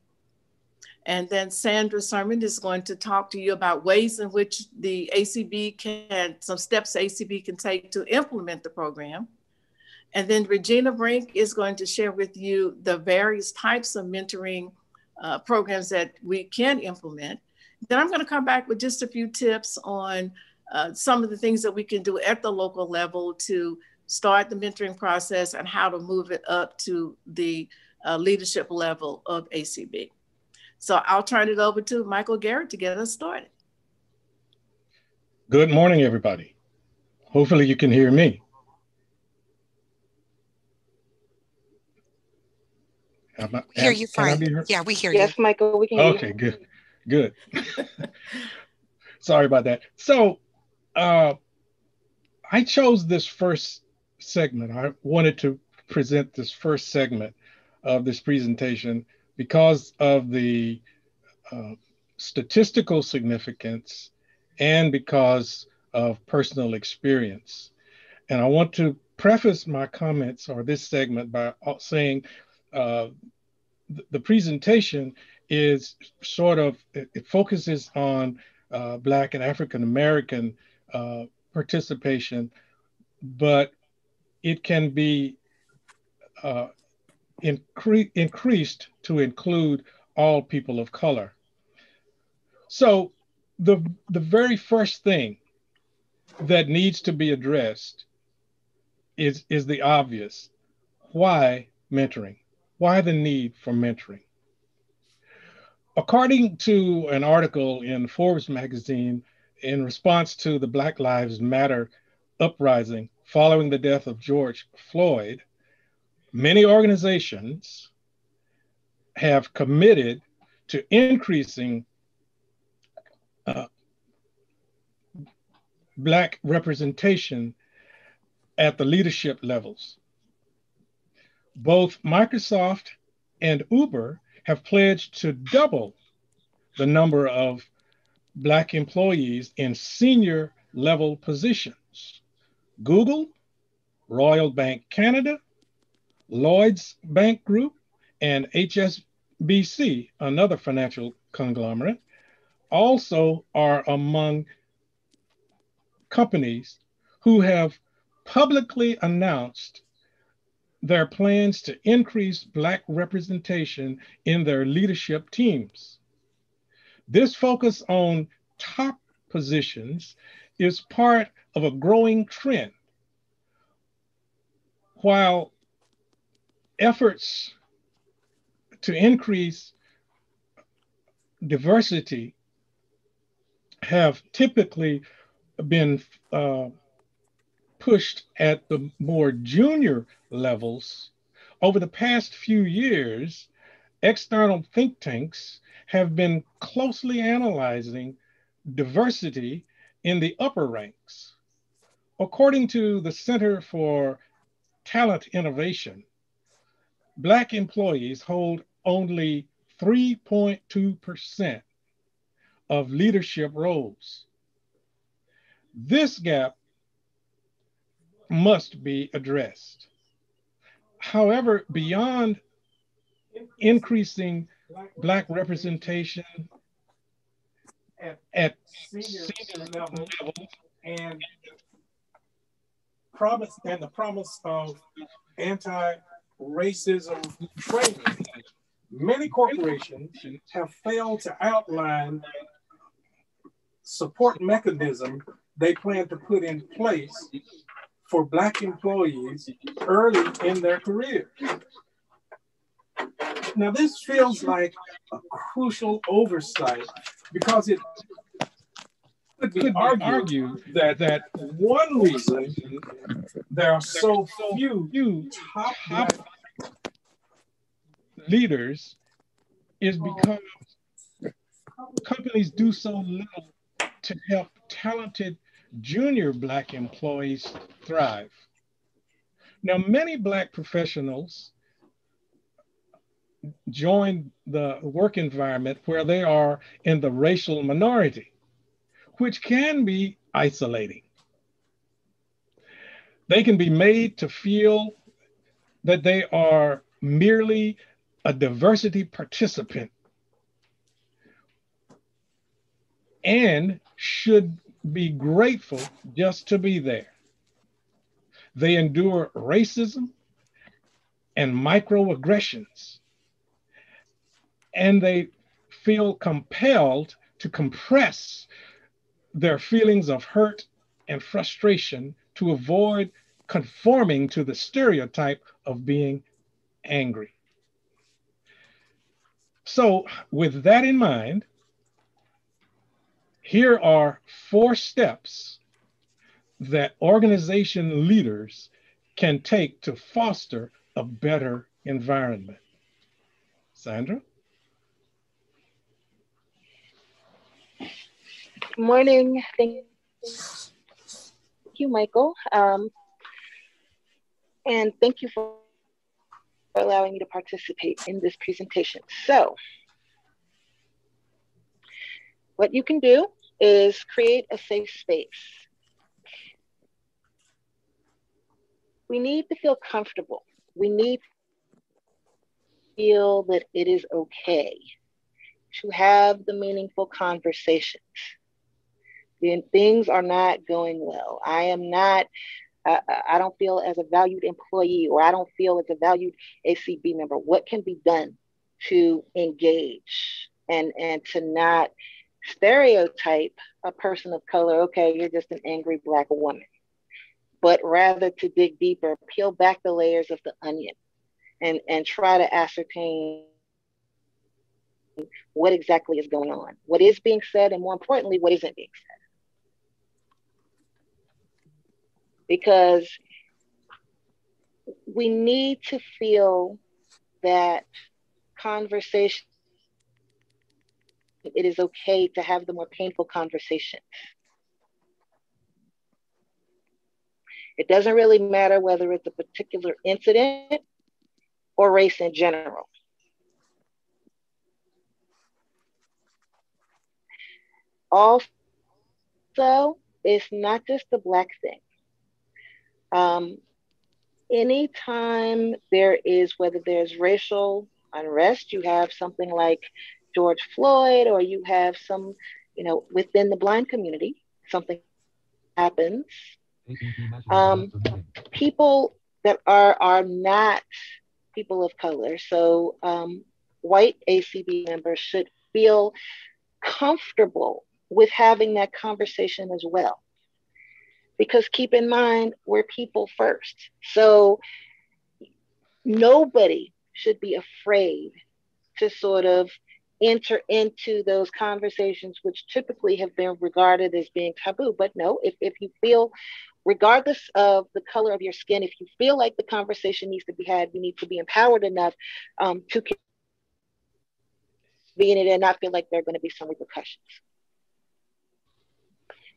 And then Sandra Sermon is going to talk to you about ways in which the ACB can, some steps ACB can take to implement the program. And then Regina Brink is going to share with you the various types of mentoring uh, programs that we can implement. Then I'm going to come back with just a few tips on uh, some of the things that we can do at the local level to start the mentoring process and how to move it up to the uh, leadership level of ACB. So I'll turn it over to Michael Garrett to get us started. Good morning, everybody. Hopefully you can hear me. Am I, hear you fine. Yeah, we hear yes, you. Yes, Michael, we can okay, good, good. Sorry about that. So, uh, I chose this first segment. I wanted to present this first segment of this presentation because of the uh, statistical significance and because of personal experience. And I want to preface my comments or this segment by saying uh, the presentation is sort of, it, focuses on uh, Black and African American uh, participation, but it can be uh, incre- increased to include all people of color. So the, the very first thing that needs to be addressed is, is the obvious. Why mentoring? Why the need for mentoring? According to an article in Forbes magazine in response to the Black Lives Matter uprising following the death of George Floyd, many organizations have committed to increasing uh, Black representation at the leadership levels. Both Microsoft and Uber have pledged to double the number of Black employees in senior level positions. Google, Royal Bank Canada, Lloyd's Bank Group, and HSBC, another financial conglomerate, also are among companies who have publicly announced their plans to increase Black representation in their leadership teams. This focus on top positions is part of a growing trend. While efforts to increase diversity have typically been uh, pushed at the more junior levels, over the past few years, external think tanks have been closely analyzing diversity in the upper ranks. According to the Center for Talent Innovation, Black employees hold only 3.2% of leadership roles. This gap must be addressed. However, beyond increasing Black representation at, at senior, senior level, level and promise and the promise of anti-racism training, many corporations have failed to outline support mechanism they plan to put in place for Black employees early in their career. Now, this feels like a crucial oversight because it could be argued that, that one reason there are so few top leaders is because companies do so little to help talented junior Black employees thrive. Now, many Black professionals join the work environment where they are in the racial minority, which can be isolating. They can be made to feel that they are merely a diversity participant and should be grateful just to be there. They endure racism and microaggressions, and they feel compelled to compress their feelings of hurt and frustration to avoid conforming to the stereotype of being angry. So, with that in mind, here are four steps that organization leaders can take to foster a better environment. Sandra? Good morning. Thank you, Michael. Um, and thank you for allowing me to participate in this presentation. So, what you can do is create a safe space. We need to feel comfortable. We need to feel that it is okay to have the meaningful conversations. Things are not going well, I am not uh, I don't feel as a valued employee or I don't feel as a valued ACB member. What can be done to engage and and to not stereotype a person of color, okay, you're just an angry black woman, but rather to dig deeper, peel back the layers of the onion and, and try to ascertain what exactly is going on, what is being said, and more importantly, what isn't being said. Because we need to feel that conversation it is okay to have the more painful conversations. It doesn't really matter whether it's a particular incident or race in general. Also, it's not just the Black thing. Um, anytime there is, whether there's racial unrest, you have something like George Floyd, or you have some, you know, within the blind community, something happens. Um, people that are are not people of color, so um, white ACB members should feel comfortable with having that conversation as well. Because keep in mind, we're people first. So nobody should be afraid to sort of enter into those conversations, which typically have been regarded as being taboo. But no, if, if you feel, regardless of the color of your skin, if you feel like the conversation needs to be had, you need to be empowered enough um, to be in it and not feel like there are going to be some repercussions.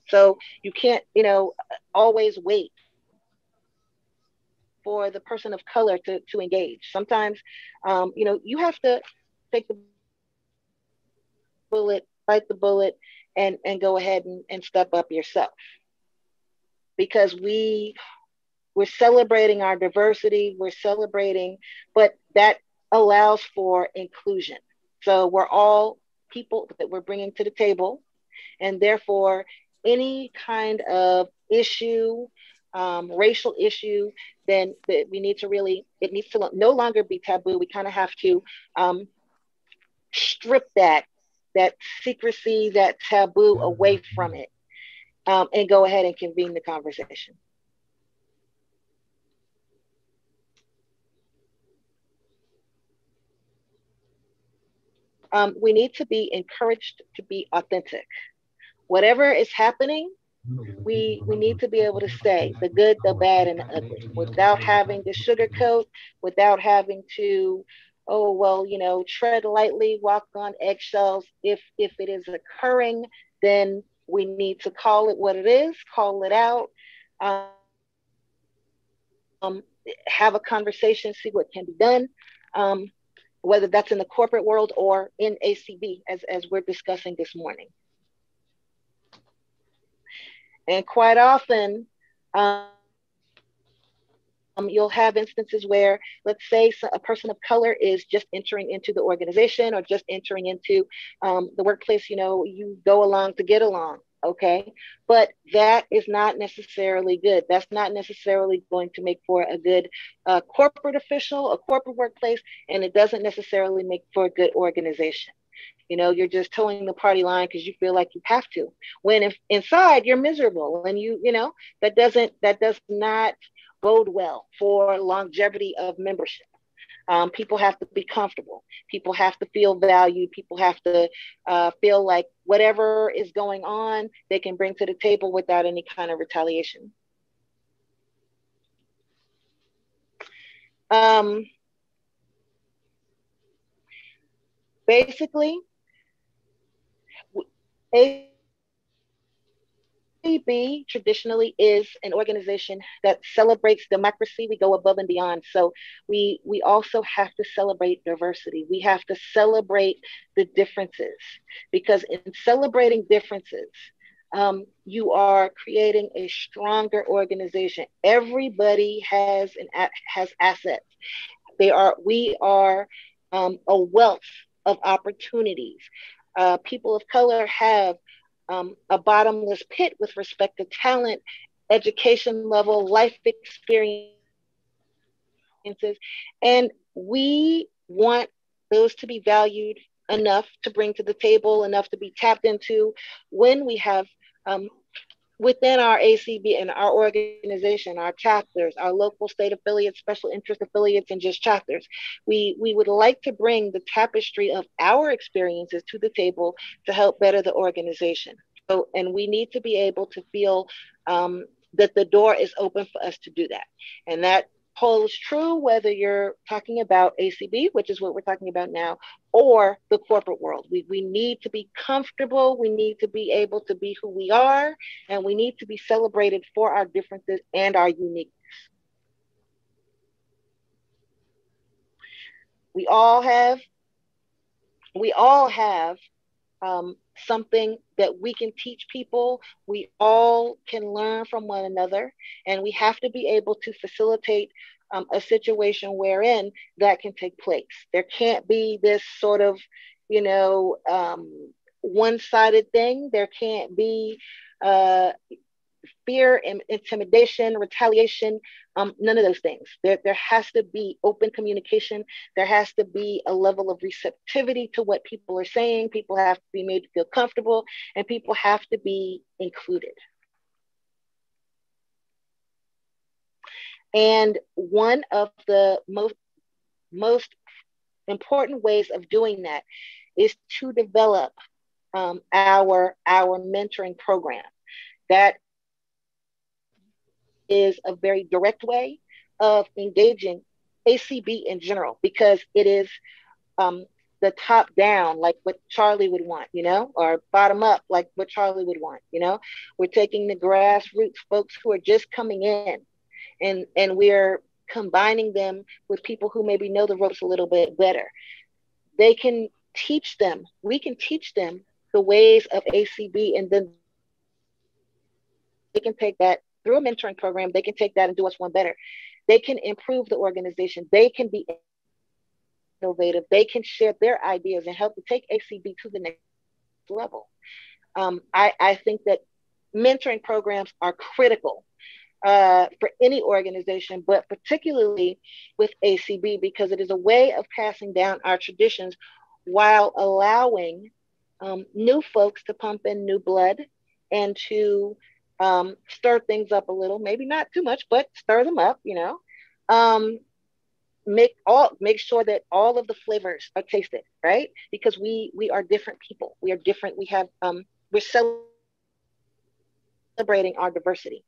So you can't, you know, always wait for the person of color to, to engage. Sometimes, um, you know, you have to take the bullet, bite the bullet, and, and go ahead and, and step up yourself. Because we we're celebrating our diversity, we're celebrating, but that allows for inclusion. So we're all people that we're bringing to the table, and therefore any kind of issue, um, racial issue, then we need to really, it needs to no longer be taboo. We kind of have to um, strip that that secrecy, that taboo away from it, um, and go ahead and convene the conversation. Um, we need to be encouraged to be authentic. Whatever is happening, we we need to be able to say the good, the bad, and the ugly without having to sugarcoat, without having to oh well you know tread lightly walk on eggshells. If if it is occurring then we need to call it what it is call it out um, have a conversation see what can be done um, whether that's in the corporate world or in acb as, as we're discussing this morning and quite often um, um, you'll have instances where, let's say, a person of color is just entering into the organization or just entering into um, the workplace. You know, you go along to get along, okay? But that is not necessarily good. That's not necessarily going to make for a good uh, corporate official, a corporate workplace, and it doesn't necessarily make for a good organization. You know, you're just towing the party line because you feel like you have to. When if inside you're miserable and you, you know, that doesn't that does not bode well for longevity of membership. Um, people have to be comfortable. People have to feel valued. People have to uh, feel like whatever is going on, they can bring to the table without any kind of retaliation. Um, basically, ACB traditionally is an organization that celebrates democracy. We go above and beyond. So we we also have to celebrate diversity. We have to celebrate the differences because in celebrating differences, um, you are creating a stronger organization. Everybody has an has assets. They are we are um, a wealth of opportunities. Uh, people of color have um, a bottomless pit with respect to talent, education level, life experiences. And we want those to be valued enough to bring to the table, enough to be tapped into when we have um, within our ACB and our organization, our chapters, our local state affiliates, special interest affiliates, and just chapters. We, we would like to bring the tapestry of our experiences to the table to help better the organization. So, and we need to be able to feel um, that the door is open for us to do that. And that holds true whether you're talking about ACB, which is what we're talking about now, or the corporate world. We, we need to be comfortable. We need to be able to be who we are, and we need to be celebrated for our differences and our uniqueness. We all have, we all have um, something that we can teach people. We all can learn from one another, and we have to be able to facilitate um, a situation wherein that can take place. There can't be this sort of, you know, um, one sided thing. There can't be uh, fear, and intimidation, retaliation, um, none of those things. There, there has to be open communication. There has to be a level of receptivity to what people are saying. People have to be made to feel comfortable, and people have to be included. And one of the most, most important ways of doing that is to develop um, our, our mentoring program. That is a very direct way of engaging ACB in general because it is um, the top down, like what Charlie would want, you know, or bottom up, like what Charlie would want, you know. We're taking the grassroots folks who are just coming in and, and we're combining them with people who maybe know the ropes a little bit better. They can teach them, we can teach them the ways of ACB and then they can take that through a mentoring program, they can take that and do us one better. They can improve the organization. They can be innovative. They can share their ideas and help to take ACB to the next level. Um, I, I think that mentoring programs are critical uh, for any organization, but particularly with ACB because it is a way of passing down our traditions while allowing um, new folks to pump in new blood and to um, stir things up a little, maybe not too much, but stir them up, you know. Um, make all make sure that all of the flavors are tasted, right? Because we we are different people. We are different. We have um, we're celebrating our diversity.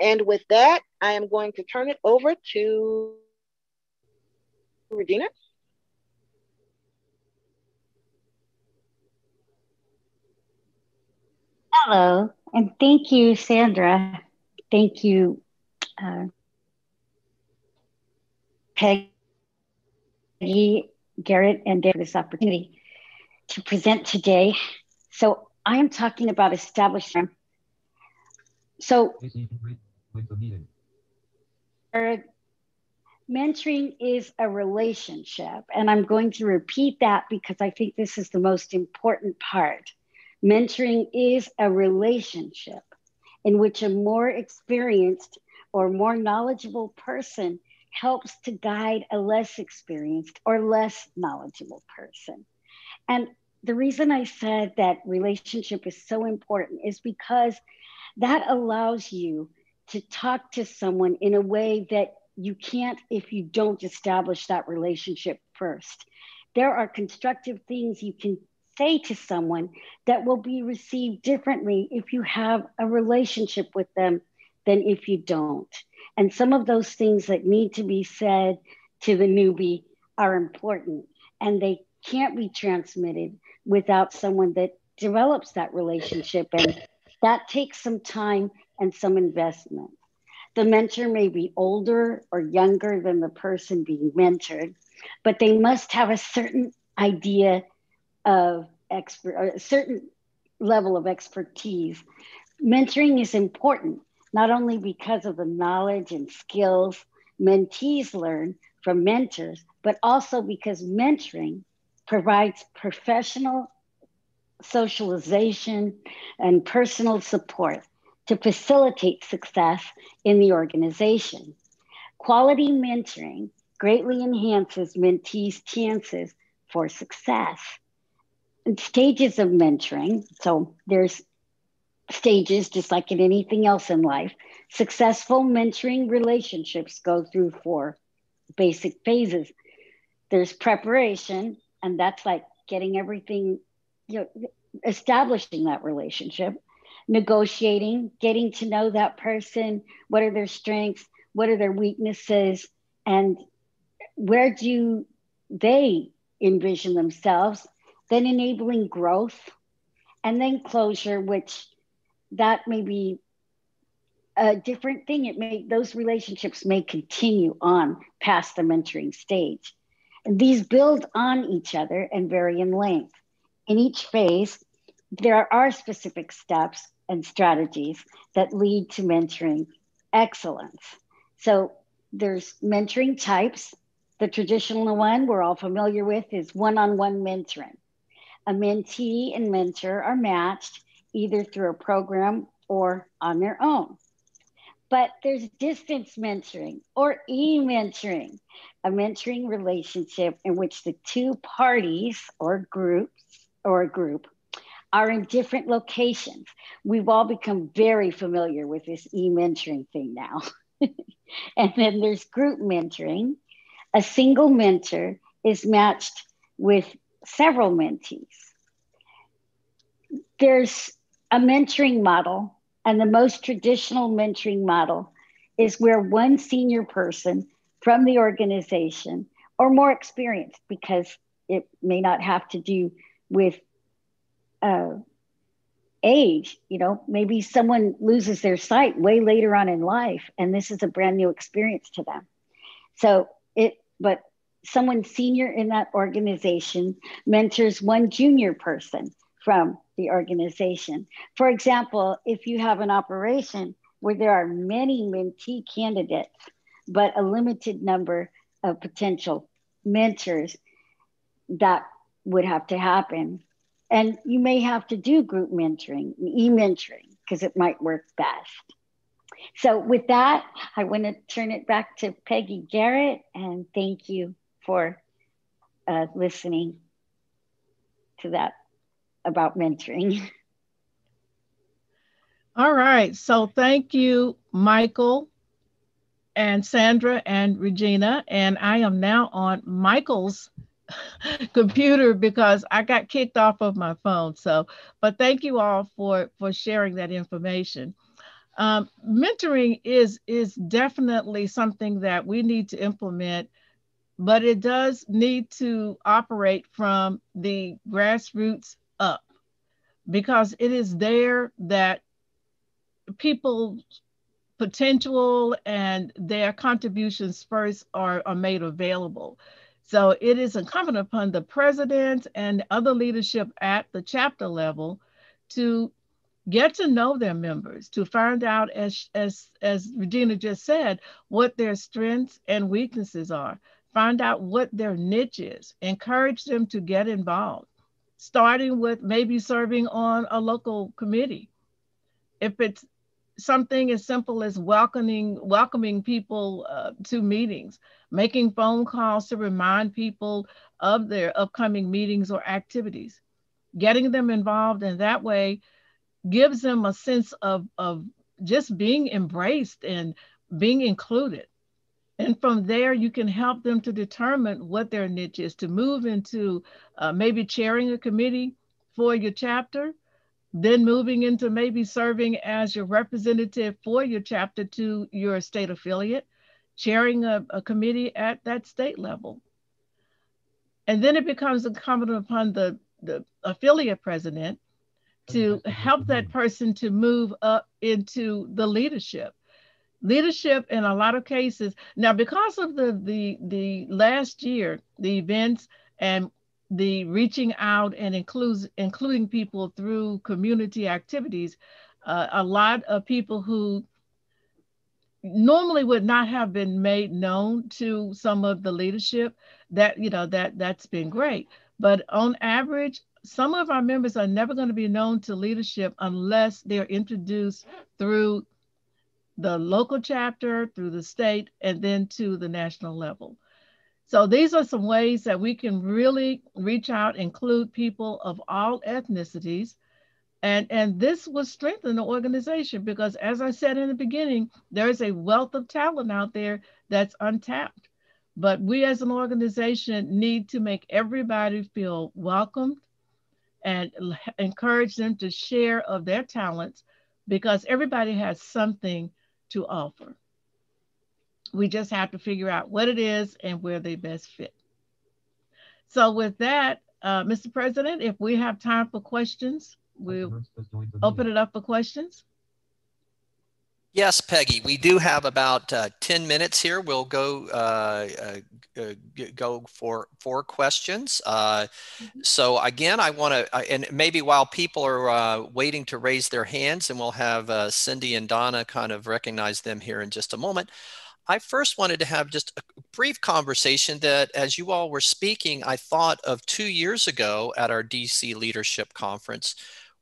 And with that, I am going to turn it over to Regina. Hello, and thank you, Sandra. Thank you, uh, Peggy, Garrett, and Dave for this opportunity to present today. So I am talking about establishment. So mentoring is a relationship, and I'm going to repeat that because I think this is the most important part Mentoring is a relationship in which a more experienced or more knowledgeable person helps to guide a less experienced or less knowledgeable person. And the reason I said that relationship is so important is because that allows you to talk to someone in a way that you can't if you don't establish that relationship first. There are constructive things you can say to someone that will be received differently if you have a relationship with them than if you don't. And some of those things that need to be said to the newbie are important and they can't be transmitted without someone that develops that relationship. And that takes some time and some investment. The mentor may be older or younger than the person being mentored, but they must have a certain idea of expert, a certain level of expertise. Mentoring is important, not only because of the knowledge and skills mentees learn from mentors, but also because mentoring provides professional socialization and personal support to facilitate success in the organization. Quality mentoring greatly enhances mentees' chances for success. Stages of mentoring, so there's stages just like in anything else in life. Successful mentoring relationships go through four basic phases. There's preparation, and that's like getting everything, you know, establishing that relationship negotiating, getting to know that person. What are their strengths? What are their weaknesses? And where do they envision themselves? Then enabling growth and then closure, which that may be a different thing. It may, those relationships may continue on past the mentoring stage. And these build on each other and vary in length. In each phase, there are specific steps and strategies that lead to mentoring excellence. So there's mentoring types. The traditional one we're all familiar with is one on one mentoring. A mentee and mentor are matched either through a program or on their own. But there's distance mentoring or e mentoring, a mentoring relationship in which the two parties or groups or a group are in different locations. We've all become very familiar with this e mentoring thing now. and then there's group mentoring. A single mentor is matched with several mentees. There's a mentoring model, and the most traditional mentoring model is where one senior person from the organization or more experienced, because it may not have to do with uh, age you know maybe someone loses their sight way later on in life and this is a brand new experience to them so it but someone senior in that organization mentors one junior person from the organization. For example if you have an operation where there are many mentee candidates but a limited number of potential mentors that would have to happen. And you may have to do group mentoring, e mentoring, because it might work best. So, with that, I want to turn it back to Peggy Garrett and thank you for uh, listening to that about mentoring. All right. So, thank you, Michael and Sandra and Regina. And I am now on Michael's computer because I got kicked off of my phone. So, but thank you all for for sharing that information. Um, mentoring is is definitely something that we need to implement, but it does need to operate from the grassroots up because it is there that people's potential and their contributions first are, are made available. So it is incumbent upon the president and other leadership at the chapter level to get to know their members, to find out, as, as, as Regina just said, what their strengths and weaknesses are, find out what their niche is, encourage them to get involved, starting with maybe serving on a local committee. If it's something as simple as welcoming welcoming people uh, to meetings, making phone calls to remind people of their upcoming meetings or activities, getting them involved in that way gives them a sense of, of just being embraced and being included. And from there, you can help them to determine what their niche is, to move into uh, maybe chairing a committee for your chapter, then moving into maybe serving as your representative for your chapter to your state affiliate, chairing a, a committee at that state level. And then it becomes incumbent upon the, the affiliate president to help that person to move up into the leadership leadership in a lot of cases. Now because of the the the last year the events and the reaching out and includes including people through community activities uh, a lot of people who normally would not have been made known to some of the leadership that you know that that's been great. But on average some of our members are never going to be known to leadership unless they're introduced through the local chapter, through the state, and then to the national level. So these are some ways that we can really reach out, include people of all ethnicities. And, and this will strengthen the organization because as I said in the beginning, there is a wealth of talent out there that's untapped. But we as an organization need to make everybody feel welcomed and encourage them to share of their talents because everybody has something to offer. We just have to figure out what it is and where they best fit. So with that, uh, Mr. President, if we have time for questions, we'll open it up for questions. Yes, Peggy, we do have about uh, 10 minutes here. We'll go uh, uh, uh go for four questions. Uh, mm-hmm. So again, I want to, and maybe while people are uh, waiting to raise their hands, and we'll have Cindy and Donna kind of recognize them here in just a moment. I first wanted to have just a brief conversation that as you all were speaking, I thought of two years ago at our DC Leadership Conference,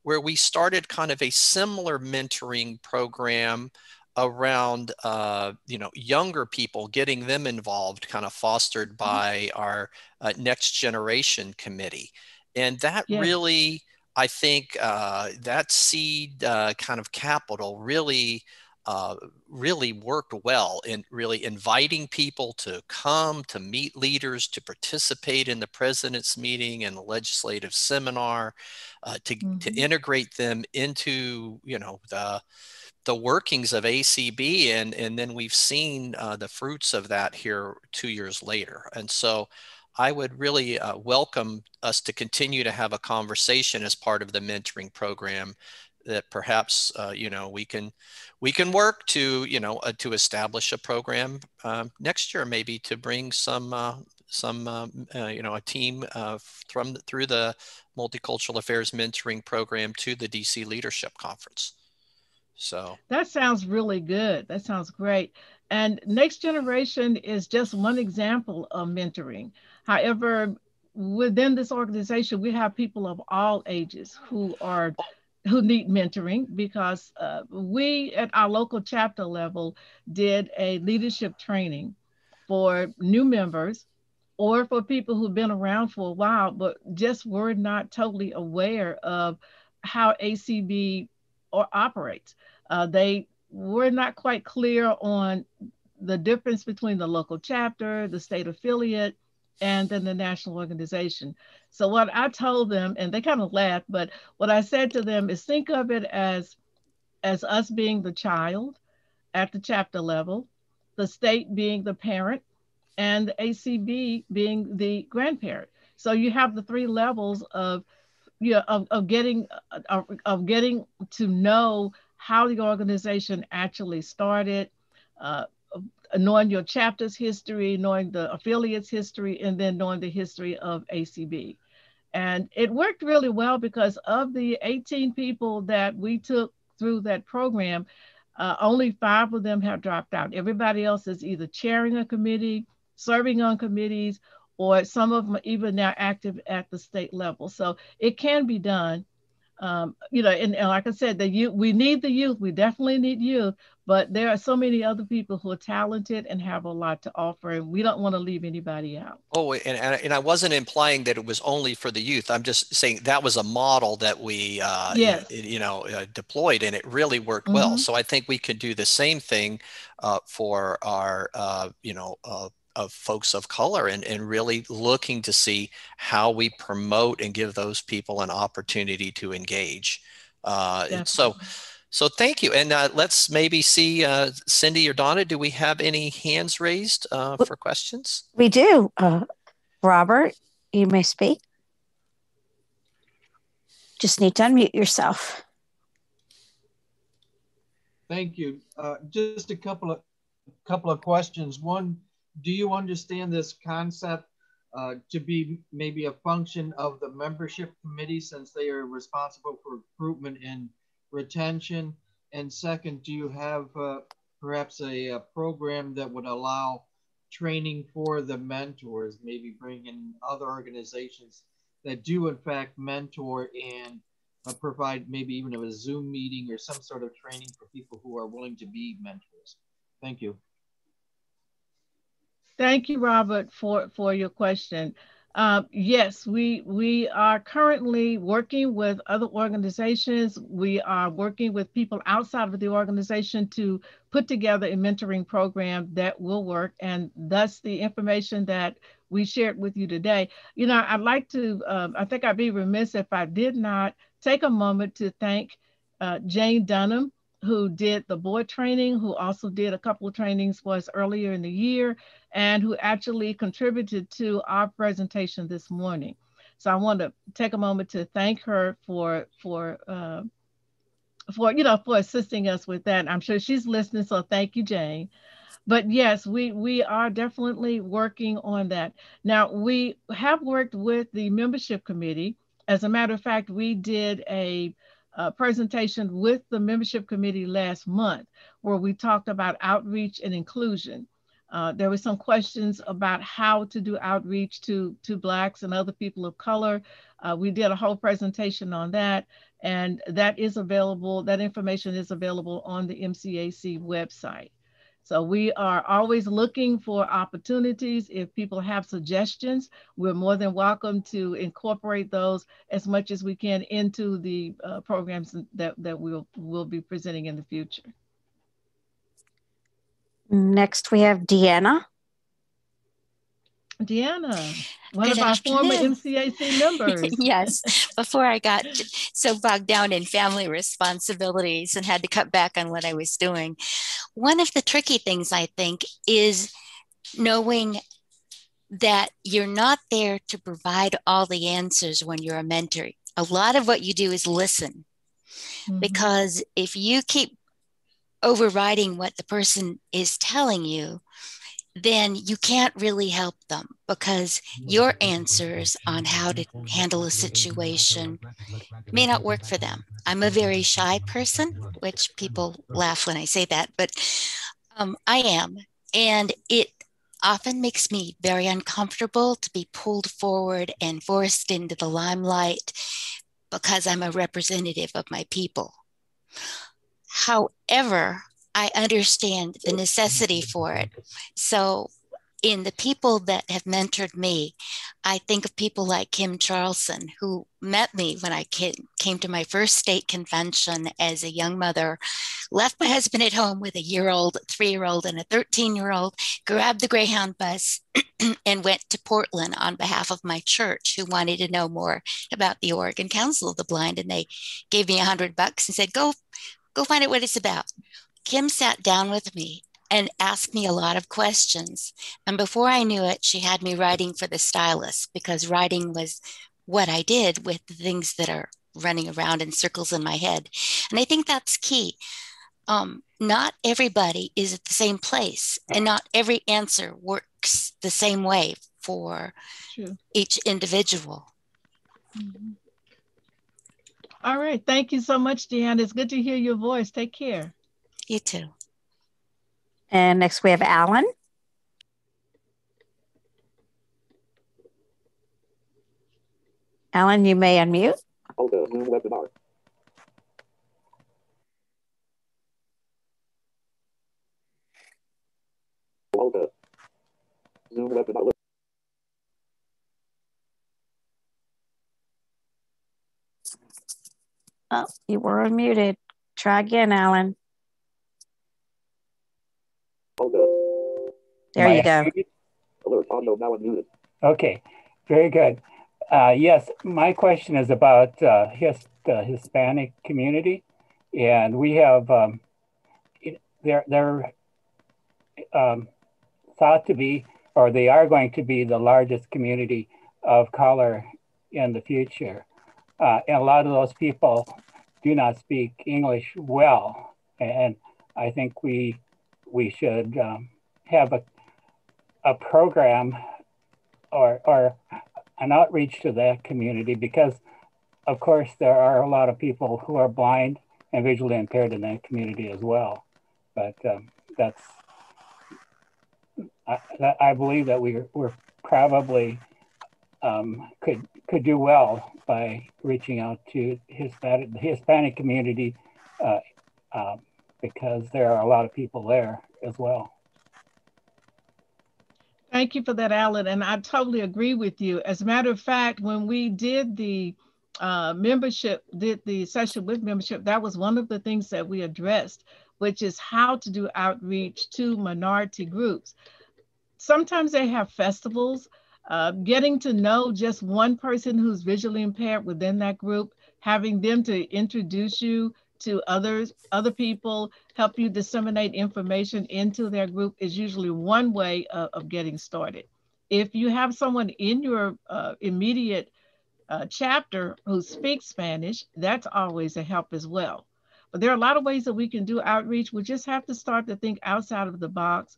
where we started kind of a similar mentoring program around uh, you know younger people getting them involved kind of fostered mm-hmm. by our uh, next generation committee and that yeah. really i think uh, that seed uh, kind of capital really uh, really worked well in really inviting people to come to meet leaders to participate in the president's meeting and the legislative seminar uh, to, mm-hmm. to integrate them into you know the the workings of ACB, and and then we've seen uh, the fruits of that here two years later. And so, I would really uh, welcome us to continue to have a conversation as part of the mentoring program that perhaps uh, you know we can we can work to you know uh, to establish a program um, next year maybe to bring some uh, some um, uh, you know a team uh, from through the multicultural affairs mentoring program to the DC leadership conference. So. That sounds really good. That sounds great. And next generation is just one example of mentoring. However within this organization we have people of all ages who are who need mentoring because uh, we at our local chapter level did a leadership training for new members or for people who've been around for a while but just were not totally aware of how ACB or operates. Uh, they were not quite clear on the difference between the local chapter, the state affiliate, and then the national organization. So what I told them, and they kind of laughed, but what I said to them is think of it as as us being the child at the chapter level, the state being the parent, and the ACB being the grandparent. So you have the three levels of you know, of, of getting of, of getting to know how the organization actually started, uh, knowing your chapter's history, knowing the affiliate's history, and then knowing the history of ACB. And it worked really well because of the 18 people that we took through that program, uh, only five of them have dropped out. Everybody else is either chairing a committee, serving on committees, or some of them are even now active at the state level. So it can be done. Um, you know, and, and, like I said, the youth, we need the youth. We definitely need youth, but there are so many other people who are talented and have a lot to offer, and we don't want to leave anybody out. Oh, and, and I wasn't implying that it was only for the youth. I'm just saying that was a model that we, uh, yes. you, know, uh, deployed, and it really worked mm-hmm. well. So I think we could do the same thing uh, for our, uh, you know, uh, of folks of color and, and really looking to see how we promote and give those people an opportunity to engage. Uh, so so thank you. And uh, let's maybe see, uh, Cindy or Donna, do we have any hands raised uh, for questions? We do. Uh, Robert, you may speak. Just need to unmute yourself. Thank you. Uh, just a couple of couple of questions. One, do you understand this concept uh, to be maybe a function of the membership committee since they are responsible for recruitment and retention? And second, do you have uh, perhaps a, a, program that would allow training for the mentors, maybe bring in other organizations that do in fact mentor and uh, provide maybe even a Zoom meeting or some sort of training for people who are willing to be mentors? Thank you. Thank you, Robert, for, for your question. Uh, yes, we we are currently working with other organizations. We are working with people outside of the organization to put together a mentoring program that will work, and thus the information that we shared with you today. You know, I'd like to. Um, I think I'd be remiss if I did not take a moment to thank uh, Jane Dunham who did the board training, who also did a couple of trainings for us earlier in the year, and who actually contributed to our presentation this morning. So I want to take a moment to thank her for for uh, for you know for assisting us with that. I'm sure she's listening, so thank you, Jane. But yes, we we are definitely working on that. Now we have worked with the membership committee. As a matter of fact, we did a uh, presentation with the membership committee last month where we talked about outreach and inclusion. Uh, there were some questions about how to do outreach to, to Blacks and other people of color. Uh, we did a whole presentation on that, and that is available, that information is available on the MCAC website. So we are always looking for opportunities. If people have suggestions, we're more than welcome to incorporate those as much as we can into the uh, programs that, that we'll, we'll be presenting in the future. Next, we have Deanna. Deanna, one Good of our former MCAC members. yes, before I got so bogged down in family responsibilities and had to cut back on what I was doing. One of the tricky things I think is knowing that you're not there to provide all the answers when you're a mentor. A lot of what you do is listen. Mm-hmm. Because if you keep overriding what the person is telling you, then you can't really help them because your answers on how to handle a situation may not work for them. I'm a very shy person, which people laugh when I say that, but um, I am. And it often makes me very uncomfortable to be pulled forward and forced into the limelight because I'm a representative of my people. However, I understand the necessity for it. So, in the people that have mentored me, I think of people like Kim Charlson, who met me when I came to my first state convention as a young mother, left my husband at home with a year old, three year old, and a 13 year old, grabbed the Greyhound bus, and went to Portland on behalf of my church, who wanted to know more about the Oregon Council of the Blind. And they gave me a hundred bucks and said, Go, go find out what it's about. Kim sat down with me and asked me a lot of questions. And before I knew it, she had me writing for the stylist because writing was what I did with the things that are running around in circles in my head. And I think that's key. Um, not everybody is at the same place, and not every answer works the same way for True. each individual. Mm-hmm. All right. Thank you so much, Deanna. It's good to hear your voice. Take care. You too. And next we have Alan. Alan, you may unmute. Hold the Zoom webinar. Hold the Zoom webinar. Oh, you were unmuted. Try again, Alan. There you go. Alert, audio now unmuted. Okay, very good. Uh, yes, my question is about uh, his, the Hispanic community, and we have um, they're they're um, thought to be, or they are going to be, the largest community of color in the future, uh, and a lot of those people do not speak English well, and I think we we should um, have a a program or or an outreach to that community because of course there are a lot of people who are blind and visually impaired in that community as well. But um, that's I, I, believe that we we're probably um, could could do well by reaching out to Hispanic the Hispanic community uh, uh, because there are a lot of people there as well. Thank you for that, Alan. And I totally agree with you. As a matter of fact, when we did the uh, membership, did the session with membership, that was one of the things that we addressed, which is how to do outreach to minority groups. Sometimes they have festivals. Uh, getting to know just one person who's visually impaired within that group, having them to introduce you to others, other people, help you disseminate information into their group is usually one way of, of getting started. If you have someone in your uh, immediate uh, chapter who speaks Spanish, that's always a help as well. But there are a lot of ways that we can do outreach. We just have to start to think outside of the box,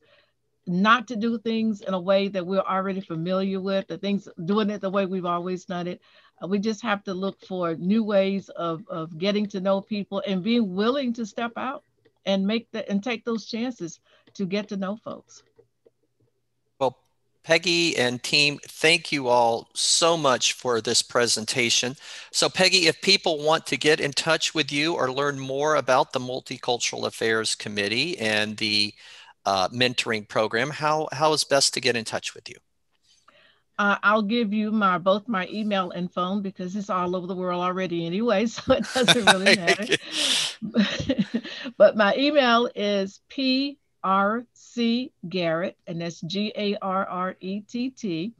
not to do things in a way that we're already familiar with, the things doing it the way we've always done it. Uh, we just have to look for new ways of, of getting to know people and being willing to step out and make that and take those chances to get to know folks. Well, Peggy and team, thank you all so much for this presentation. So Peggy, if people want to get in touch with you or learn more about the Multicultural Affairs Committee and the uh, mentoring program, how, how is best to get in touch with you? Uh, I'll give you my both my email and phone because it's all over the world already anyway, so it doesn't really matter. but my email is prc garrett, and that's G A R R E T T,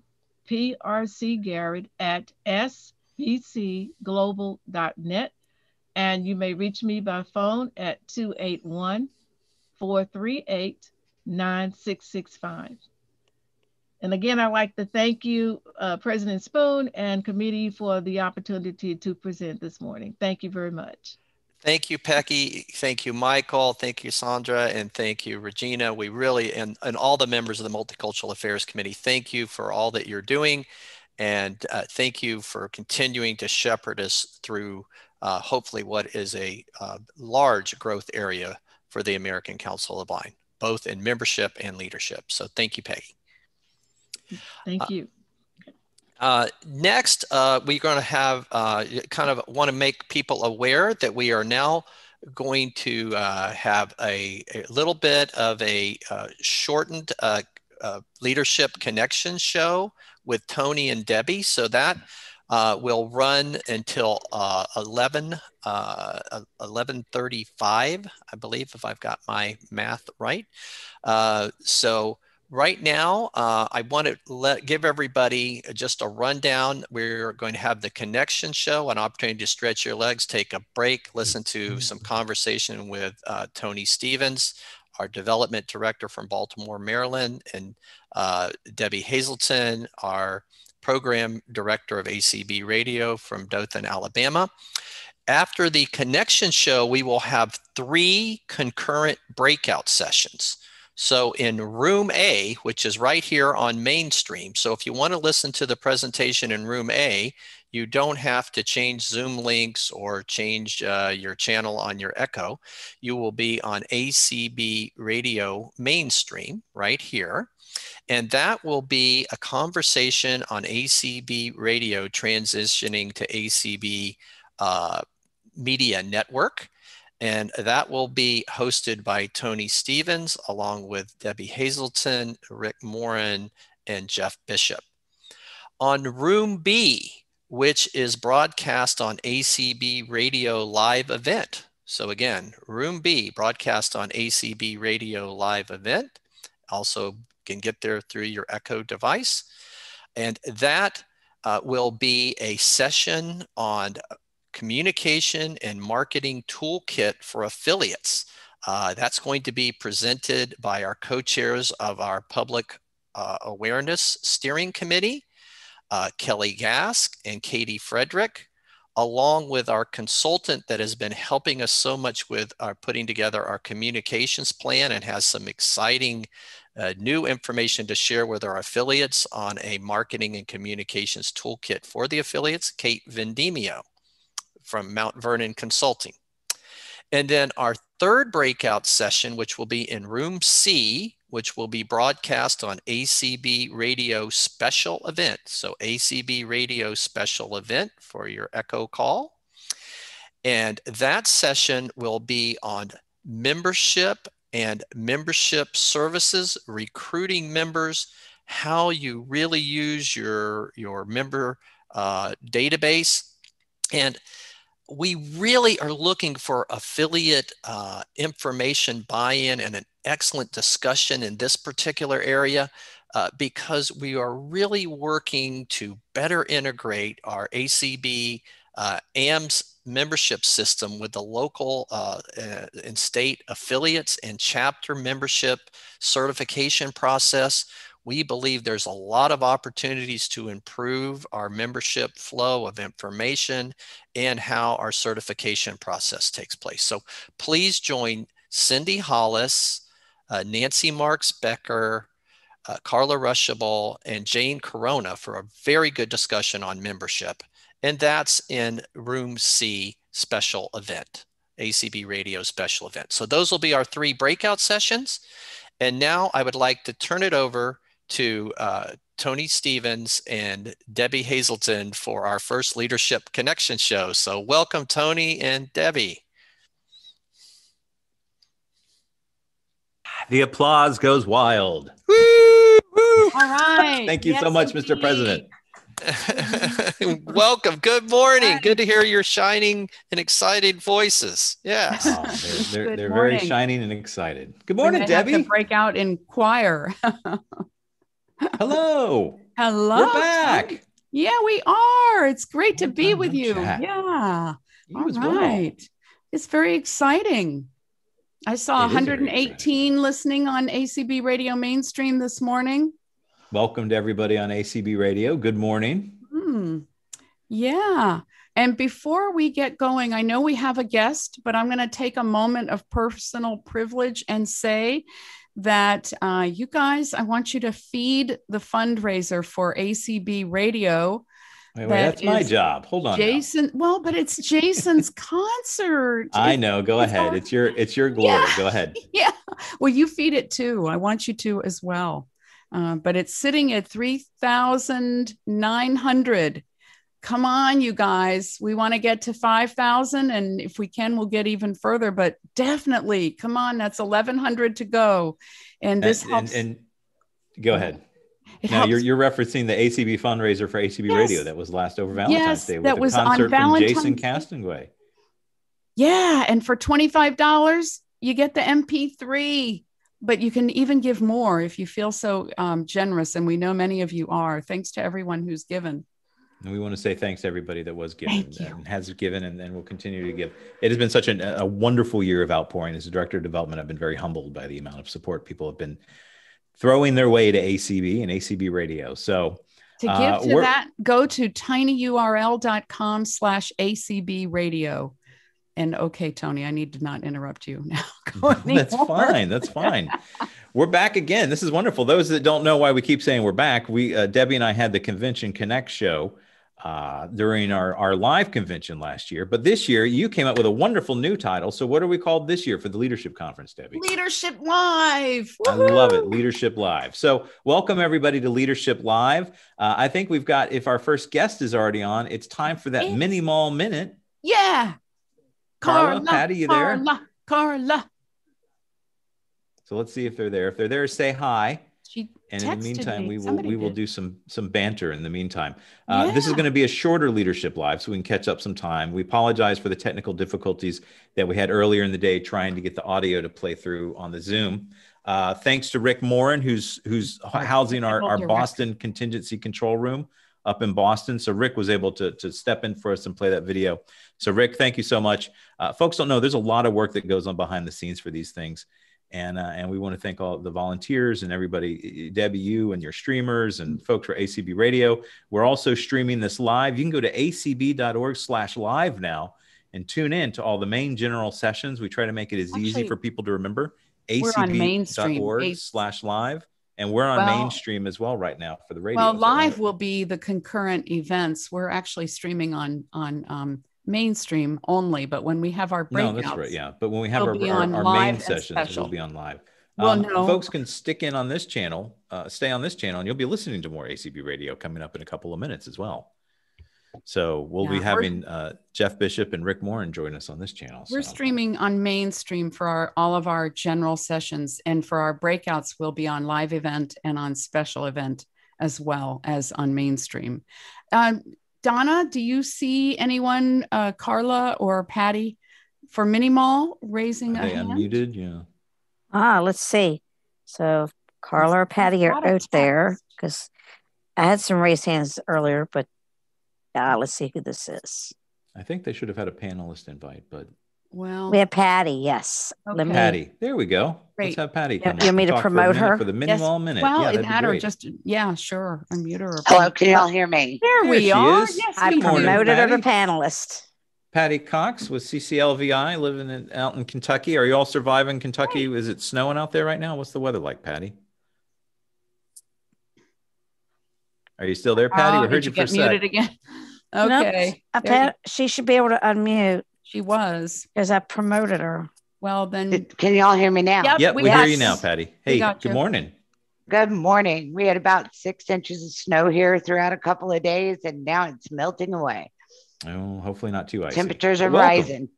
prc garrett at sbcglobal.net. And you may reach me by phone at 281 438 9665. And again, I'd like to thank you, uh, President Spoone and committee for the opportunity to present this morning. Thank you very much. Thank you, Peggy. Thank you, Michael. Thank you, Sandra. And thank you, Regina. We really, and, and all the members of the Multicultural Affairs Committee, thank you for all that you're doing. And uh, thank you for continuing to shepherd us through uh, hopefully what is a uh, large growth area for the American Council of Blind, both in membership and leadership. So thank you, Peggy. Thank you. Uh, next, uh, we're going to have uh, kind of want to make people aware that we are now going to uh, have a, a, little bit of a uh, shortened uh, leadership connection show with Tony and Debbie. So that will run until 11, 1135, I believe, if I've got my math right. so Right now, uh, I want to let, give everybody just a rundown. We're going to have the connection show, an opportunity to stretch your legs, take a break, listen to some conversation with uh, Tony Stephens, our development director from Baltimore, Maryland, and uh, Debbie Hazelton, our program director of ACB Radio from Dothan, Alabama. After the connection show, we will have three concurrent breakout sessions. So in room A, which is right here on mainstream, so if you want to listen to the presentation in room A, you don't have to change Zoom links or change uh, your channel on your Echo. You will be on ACB radio mainstream right here. And that will be a conversation on ACB radio transitioning to ACB uh, media network. And that will be hosted by Tony Stephens, along with Debbie Hazelton, Rick Morin, and Jeff Bishop. On Room B, which is broadcast on ACB Radio Live Event. So again, Room B, broadcast on ACB Radio Live Event. Also can get there through your Echo device. And that uh, will be a session on communication and marketing toolkit for affiliates. Uh, that's going to be presented by our co-chairs of our public uh, awareness steering committee, uh, Kelly Gasque and Katie Frederick, along with our consultant that has been helping us so much with our putting together our communications plan and has some exciting uh, new information to share with our affiliates on a marketing and communications toolkit for the affiliates, Kate Vendemio from Mount Vernon Consulting. And then our third breakout session, which will be in room C, which will be broadcast on ACB Radio special event. So ACB Radio special event for your echo call. And that session will be on membership and membership services, recruiting members, how you really use your, your member uh, database. And we really are looking for affiliate uh, information buy-in and an excellent discussion in this particular area uh, because we are really working to better integrate our ACB uh, AMS membership system with the local uh, and state affiliates and chapter membership certification process. We believe there's a lot of opportunities to improve our membership flow of information and how our certification process takes place. So please join Cindy Hollis, uh, Nancy Marks Becker, uh, Carla Ruschival, and Jane Corona for a very good discussion on membership and that's in room C special event, ACB radio special event. So those will be our three breakout sessions. And now I would like to turn it over to uh, Tony Stephens and Debbie Hazelton for our first Leadership Connection show. So welcome, Tony and Debbie. The applause goes wild. Woo, woo. All right. Thank you yes, so much, indeed. Mr. President. Welcome. Good morning. Good to hear your shining and excited voices. Yes. Oh, they're they're, they're very shining and excited. Good morning, Debbie. Have to break out in choir. Hello. Hello. We're back. Yeah, we are. It's great to be with you. Chat. Yeah. You All right. Well. It's very exciting. I saw it 118 listening on ACB Radio Mainstream this morning. Welcome to everybody on ACB Radio. Good morning. Hmm. Yeah. And before we get going, I know we have a guest, but I'm going to take a moment of personal privilege and say that uh, you guys, I want you to feed the fundraiser for ACB Radio. Wait, wait, that's my job. Hold on. Jason, now. well, but it's Jason's concert. I know. Go ahead. It's your it's your glory. Yeah. Go ahead. Yeah. Well, you feed it too. I want you to as well. Uh, but it's sitting at 3,900. Come on, you guys. We want to get to 5,000. And if we can, we'll get even further. But definitely, come on, that's 1,100 to go. And this and, helps. And, and go ahead. It now you're, you're referencing the ACB fundraiser for ACB yes. Radio that was last over Valentine's yes, Day with that was concert on Valentine's from Jason Castonguay. Yeah, and for twenty five dollars, you get the MP3 but you can even give more if you feel so um, generous. And we know many of you are. Thanks to everyone who's given. And we want to say thanks to everybody that was given and has given and, and will continue to give. It has been such a, a wonderful year of outpouring. As a director of development, I've been very humbled by the amount of support people have been throwing their way to ACB and ACB radio. So to give uh, to that, go to tinyurl.com slash ACB radio and okay, Tony, I need to not interrupt you now. that's fine. That's fine. we're back again. This is wonderful. Those that don't know why we keep saying we're back, we uh, Debbie and I had the Convention Connect show uh, during our our live convention last year, but this year you came up with a wonderful new title. So what are we called this year for the Leadership Conference, Debbie? Leadership Live. Woo-hoo! I love it. Leadership Live. So welcome everybody to Leadership Live. Uh, I think we've got if our first guest is already on, it's time for that it's- mini mall minute. Yeah. Carla, Carla Patty, you there? Carla, Carla. So let's see if they're there. If they're there, say hi. She and in the meantime, me. we will Somebody we will did. do some some banter in the meantime. Uh, This is going to be a shorter leadership live, so we can catch up some time. We apologize for the technical difficulties that we had earlier in the day trying to get the audio to play through on the Zoom. Uh, thanks to Rick Morin, who's who's housing our, our. Boston contingency control room up in Boston. So Rick was able to, to step in for us and play that video. So Rick, thank you so much. Uh, folks don't know there's a lot of work that goes on behind the scenes for these things. And, uh, and we want to thank all the volunteers and everybody, Debbie, you and your streamers and folks for ACB Radio. We're also streaming this live. You can go to acb.org slash live now and tune in to all the main general sessions. We try to make it as easy for people to remember. we're on mainstream, acb.org slash live. And we're on Well- mainstream as well right now for the radio. Well, live will be the concurrent events. We're actually streaming on on um, mainstream only, but when we have our breakouts, No, that's right. Yeah, but when we have our, our, on our main sessions, special. we'll be on live. Well, Um, no. folks can stick in on this channel, uh, stay on this channel, and you'll be listening to more ACB radio coming up in a couple of minutes as well. So we'll Yeah, be having uh, Jeff Bishop and Rick Morin join us on this channel. We're so. streaming on mainstream for our, all of our general sessions, and for our breakouts, we'll be on live event and on special event as well as on mainstream. Uh, Donna, do you see anyone, uh, Carla or Patty, for Mini Mall raising Are a they hand? unmuted? Yeah. Ah, let's see. So Carla or Patty are out there because I had some raised hands earlier, but uh, let's see who this is. I think they should have had a panelist invite, but Well, We have Patty. Yes. Let me. Patty, there we go. Great. Let's have Patty You- come you want me to talk for promote her? for the Yes. mini mall minute. Well, yeah, it that'd had or just yeah, sure. Unmute her. Hello, can y'all hear me? There There we are. is. Yes, I we morning, promoted her to Patty. panelist. Patty Cox with CCLVI living in, out in Kentucky. Are you all surviving Kentucky? Is it snowing out there right now? What's the weather like, Patty? Are you still there, Patty? Oh, we did heard you you for a get muted again? Okay. I There you- pat- she should be able to unmute she was. because I promoted her. Well, then. Can y'all hear me now? Yep, Yep, we we, hear you you. now, Patty. Hey, good you. morning. Good morning. We had about six inches of snow here throughout a couple of days, and now it's melting away. Oh, hopefully not too icy. Temperatures are Welcome. rising.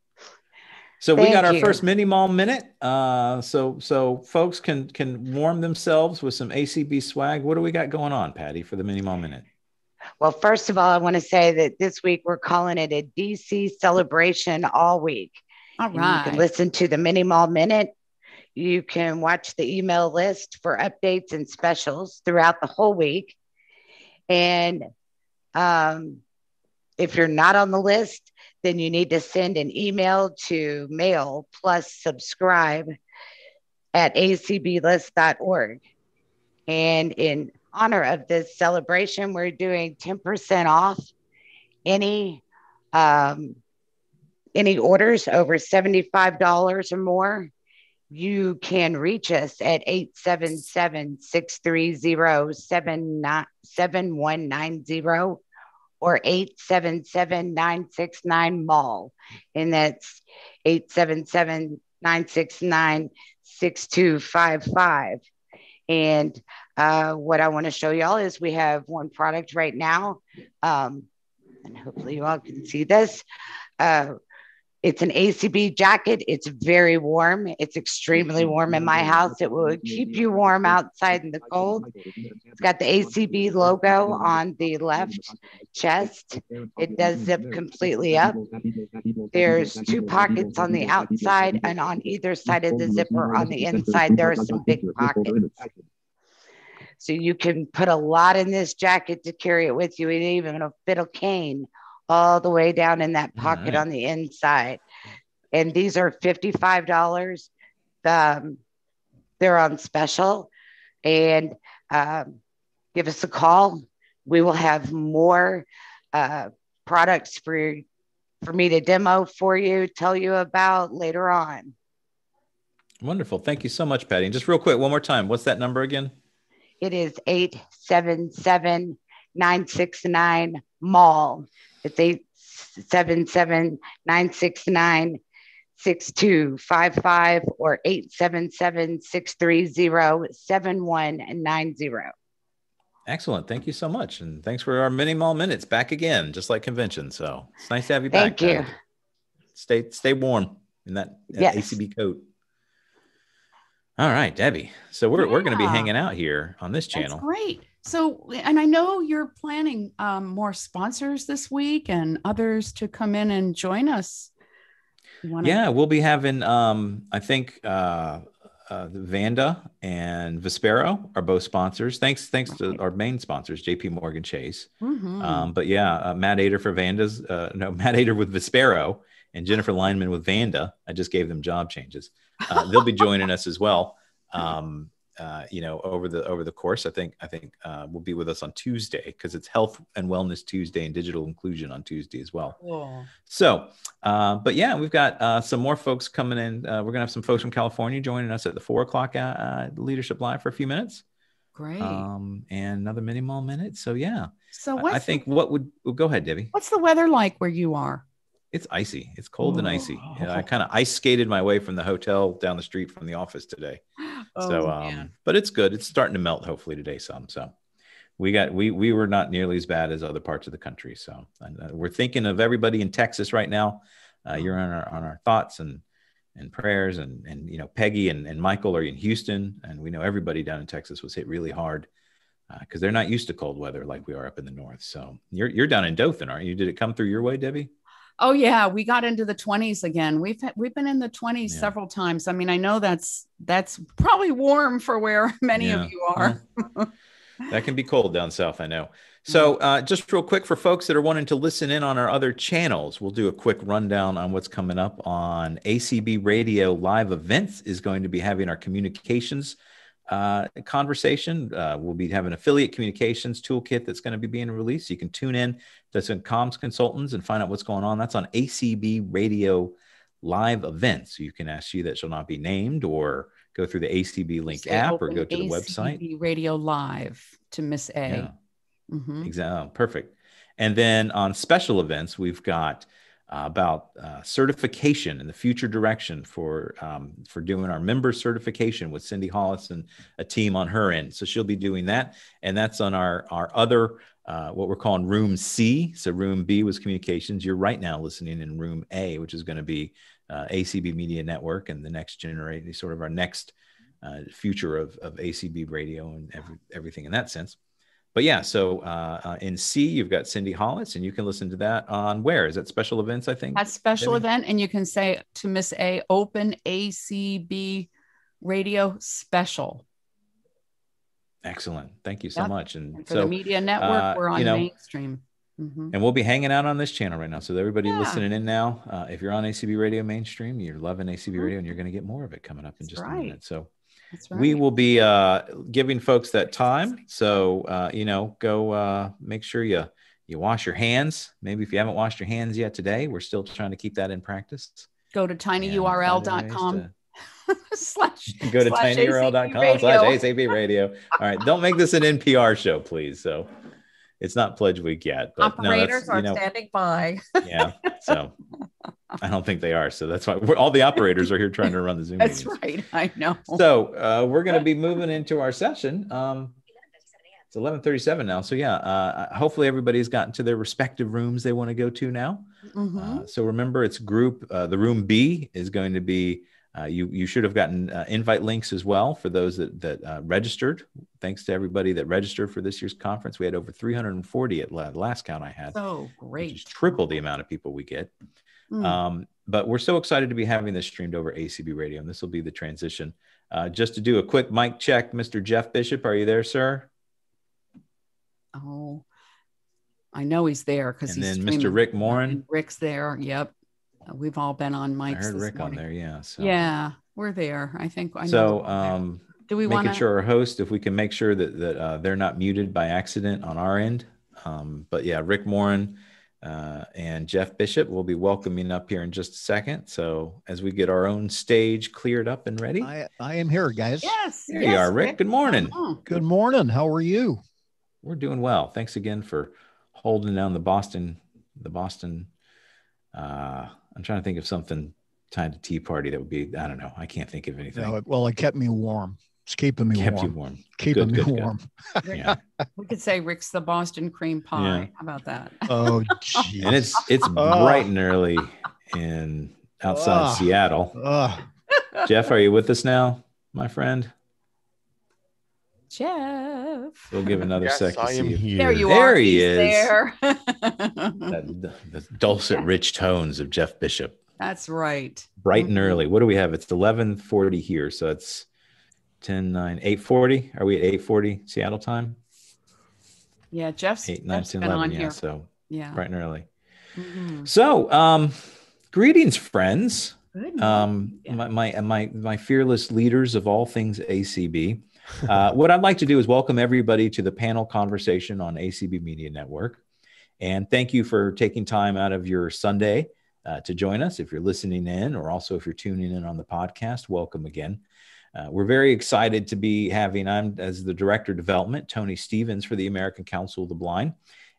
So we got our you. first mini mall minute. Uh, so so folks can can warm themselves with some ACB swag. What do we got going on, Patty, for the mini mall minute? Well, first of all, I want to say that this week we're calling it a DC celebration all week. All right. And You can listen to the Mini Mall Minute. You can watch the email list for updates and specials throughout the whole week. And um, if you're not on the list, then you need to send an email to mail plus subscribe at acblist.org. And in honor of this celebration, we're doing 10% off any um, any orders over $75 or more, you can reach us at 877-630-7190 or 877-969-MALL. And that's 877-969-6255. And uh, what I want to show y'all is we have one product right now. Um, and hopefully you all can see this. Uh, it's an ACB jacket. It's very warm. It's extremely mm-hmm. warm in my mm-hmm. house. It will mm-hmm. keep you warm outside in the cold. It's got the ACB logo on the left chest. It does zip completely up. There's two pockets on the outside and on either side of the zipper on the inside, there are some big pockets. So you can put a lot in this jacket to carry it with you, and even a a cane all the way down in that pocket right. on the inside. And these are $55. Um, they're on special. And um, give us a call. We will have more uh, products for, for me to demo for you, tell you about later on. Wonderful. Thank you so much, Patty. And just real quick, one more time. What's that number again? It is 877 969 MALL. It's 877 969 6255 or 877 630 7190. Excellent. Thank you so much. And thanks for our mini mall minutes back again, just like convention. So it's nice to have you back. Thank you. Stay stay warm in that, that Yes. ACB coat. All right, Debbie. So we're, yeah. we're going to be hanging out here on this channel. That's great. So, and I know you're planning um, more sponsors this week and others to come in and join us. Wanna... Yeah, we'll be having, um, I think, uh, uh, Vanda and Vispero are both sponsors. Thanks, thanks to our main sponsors, JP Morgan Chase. Mm-hmm. Um, but yeah, uh, Matt Ader for Vanda's, uh, no, Matt Ader with Vispero and Jennifer Lineman with Vanda. I just gave them job changes. Uh, they'll be joining us as well. Um, uh, you know, over the over the course, I think I think uh, will be with us on Tuesday because it's Health and Wellness Tuesday and Digital Inclusion on Tuesday as well. Cool. So, uh, but yeah, we've got uh, some more folks coming in. Uh, we're gonna have some folks from California joining us at the four o'clock uh, Leadership Live for a few minutes. Great. Um, and another mini mall minute. So yeah. So I, I think what would well, go ahead, Debbie. What's the weather like where you are? It's icy. It's cold and icy. I kind of ice skated my way from the hotel down the street from the office today. Oh, so, um, man. but it's good. It's starting to melt hopefully today some. So we got we we were not nearly as bad as other parts of the country. So uh, we're thinking of everybody in Texas right now. Uh, oh. you're on our on our thoughts and and prayers and and you know Peggy and, and Michael are in Houston and we know everybody down in Texas was hit really hard because uh, they're not used to cold weather like we are up in the north. So you're you're down in Dothan, aren't you? Did it come through your way, Debbie? Oh yeah, we got into the 20s again. We've we've been in the 20s yeah. several times. I mean, I know that's that's probably warm for where many yeah. of you are. that can be cold down south, I know. So, uh, just real quick for folks that are wanting to listen in on our other channels, we'll do a quick rundown on what's coming up on ACB Radio live events. Is going to be having our communications uh, conversation. Uh, we'll be having affiliate communications toolkit that's going to be being released. You can tune in to some comms consultants and find out what's going on. That's on ACB Radio live events. You can ask you that shall not be named or go through the ACB link Say app or go to ACB the website. Radio live to Miss A. Yeah. Mm-hmm. Exactly. Perfect. And then on special events, we've got uh, about uh, certification and the future direction for um, for doing our member certification with Cindy Hollis and a team on her end. So she'll be doing that, and that's on our our other uh, what we're calling Room C. So Room B was communications. You're right now listening in Room A, which is going to be uh, ACB Media Network and the next generation, sort of our next uh, future of, of ACB radio and every, everything in that sense but yeah, so uh, uh, in C, you've got Cindy Hollis, and you can listen to that on where is that special events? I think that's special Maybe? event, and you can say to Miss A, Open ACB Radio Special. Excellent, thank you so yep. much. And, and for so, the media network, uh, we're on you know, mainstream. Mm-hmm. And we'll be hanging out on this channel right now. So everybody yeah. listening in now, uh, if you're on ACB Radio mainstream, you're loving ACB mm-hmm. Radio, and you're going to get more of it coming up in That's just right. a minute. So right. We will be uh, giving folks that time. So, uh, you know, go uh, make sure you you wash your hands. Maybe if you haven't washed your hands yet today, we're still trying to keep that in practice. Go to tinyurl.com. slash, go to tinyurl.com slash ACB radio. All right. Don't make this an NPR show, please. So it's not pledge week yet. But Operators no, are you know, standing by. yeah. So I don't think they are. So that's why all the operators are here trying to run the Zoom. that's meetings. right. I know. So uh, we're going to be moving into our session. Um, it's 11:37 now. So yeah, uh, hopefully everybody's gotten to their respective rooms they want to go to now. Mm-hmm. Uh, so remember, it's group. Uh, the room B is going to be. Uh, you you should have gotten uh, invite links as well for those that that registered. Thanks to everybody that registered for this year's conference. We had over 340 at last count I had. So great! triple the amount of people we get. Mm. Um, but we're so excited to be having this streamed over ACB radio, and this will be the transition. Uh, just to do a quick mic check, Mr. Jeff Bishop, are you there, sir? Oh, I know he's there because he's then streaming. Mr. Rick Morin. Rick's there. Yep, we've all been on mics. I heard Rick morning. on there. Yeah. So. Yeah, we're there. I think. I so, um, do we want to sure our host, if we can make sure that that uh, they're not muted by accident on our end? Um, but yeah, Rick Morin uh, and Jeff Bishop will be welcoming up here in just a second. So as we get our own stage cleared up and ready, I, I am here, guys. Yes, there yes, you are, Rick. Rick. Good morning. Good morning. How are you? We're doing well. Thanks again for holding down the Boston, the Boston. Uh, I'm trying to think of something tied to Tea Party that would be. I don't know. I can't think of anything. No, well, it kept me warm. It's keeping me Kept warm. You warm. Keeping good, me good, warm. Good. yeah. We could say Rick's the Boston cream pie. Yeah. How about that? Oh, geez. and it's it's bright ah. and early in outside oh. Seattle. Oh. Jeff, are you with us now? my friend? Jeff. We'll give another yes, second. I am here. There you there are. he He's is. There. That, the, the dulcet, rich tones of Jeff Bishop. That's right. Bright and early. What do we have? It's 1140 here. So it's 10, 9, 840. Are we at 840 Seattle time? Yeah, Jeff's, 8, 9, Jeff's 10, been 11. on Yeah. here. So Yeah. bright and early. Mhm. So, um, greetings, friends. Good Um, my, my my my fearless leaders of all things ACB. Uh, what I'd like to do is welcome everybody to the panel conversation on ACB Media Network, and thank you for taking time out of your Sunday uh, to join us. If you're listening in, or also if you're tuning in on the podcast, welcome again. Uh, we're very excited to be having. I'm as the director of development, Tony Stephens for the American Council of the Blind,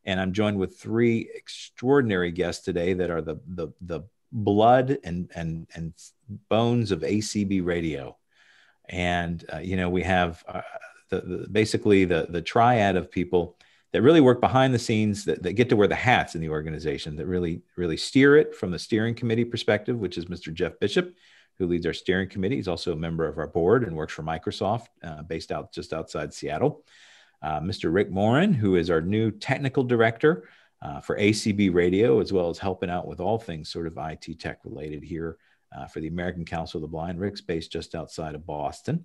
and I'm joined with three extraordinary guests today that are the the the blood and and and bones of ACB radio. And uh, you know we have uh, the, the basically the the triad of people that really work behind the scenes that, that get to wear the hats in the organization that really really steer it from the steering committee perspective, which is Mr. Jeff Bishop, who leads our steering committee. He's also a member of our board and works for Microsoft, uh, based out just outside Seattle. Uh, Mr. Rick Morin who is our new technical director uh, for ACB Radio, as well as helping out with all things sort of IT tech related here uh, for the American Council of the Blind. Rick's based just outside of Boston.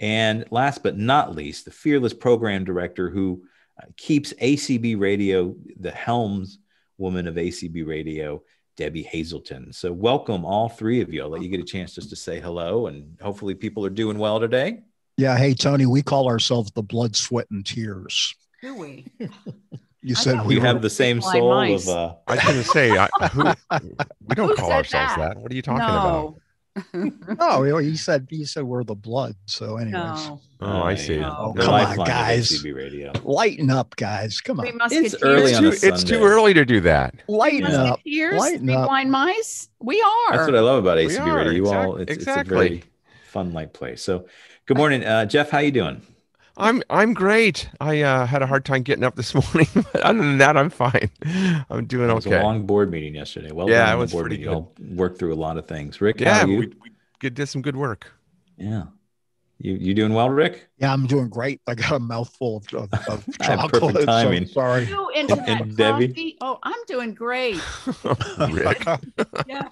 And last but not least, the fearless program director who uh, keeps ACB Radio, the helms woman of ACB Radio, Debbie Hazelton. So, welcome all three of you. I'll let you get a chance just to say hello, and hopefully, people are doing well today. Yeah. Hey, Tony, we call ourselves the blood, sweat, and tears. Do we? You said we We have the same soul mice. of. Uh, I was going to say, I, who, we don't Who call ourselves that? that. What are you talking about? no. No, he said he said we're the blood. So, anyways, No. Oh, I see. Oh, the come on, guys. Radio. lighten up, guys. Come on, musketeers. It's early It's on too, it's too early to do that. lighten up. Lighten up. blind mice. We are. That's what I love about ACB Radio. You all, exact- it's, it's a very exactly. fun, light place. So, good morning, uh, Jeff. How you doing? I'm I'm great. I uh, had a hard time getting up this morning, but other than that, I'm fine. I'm doing okay. It was okay. a long board meeting yesterday. Well Yeah, done it was board pretty meeting. You all worked through a lot of things. Rick, how yeah, are you? we, we did some good work. yeah, you you doing well, Rick? Yeah, I'm doing great. I got a mouthful of, of, of I have chocolate. perfect so timing. sorry. You into that And Debbie? Oh, I'm doing great. Rick. Yeah.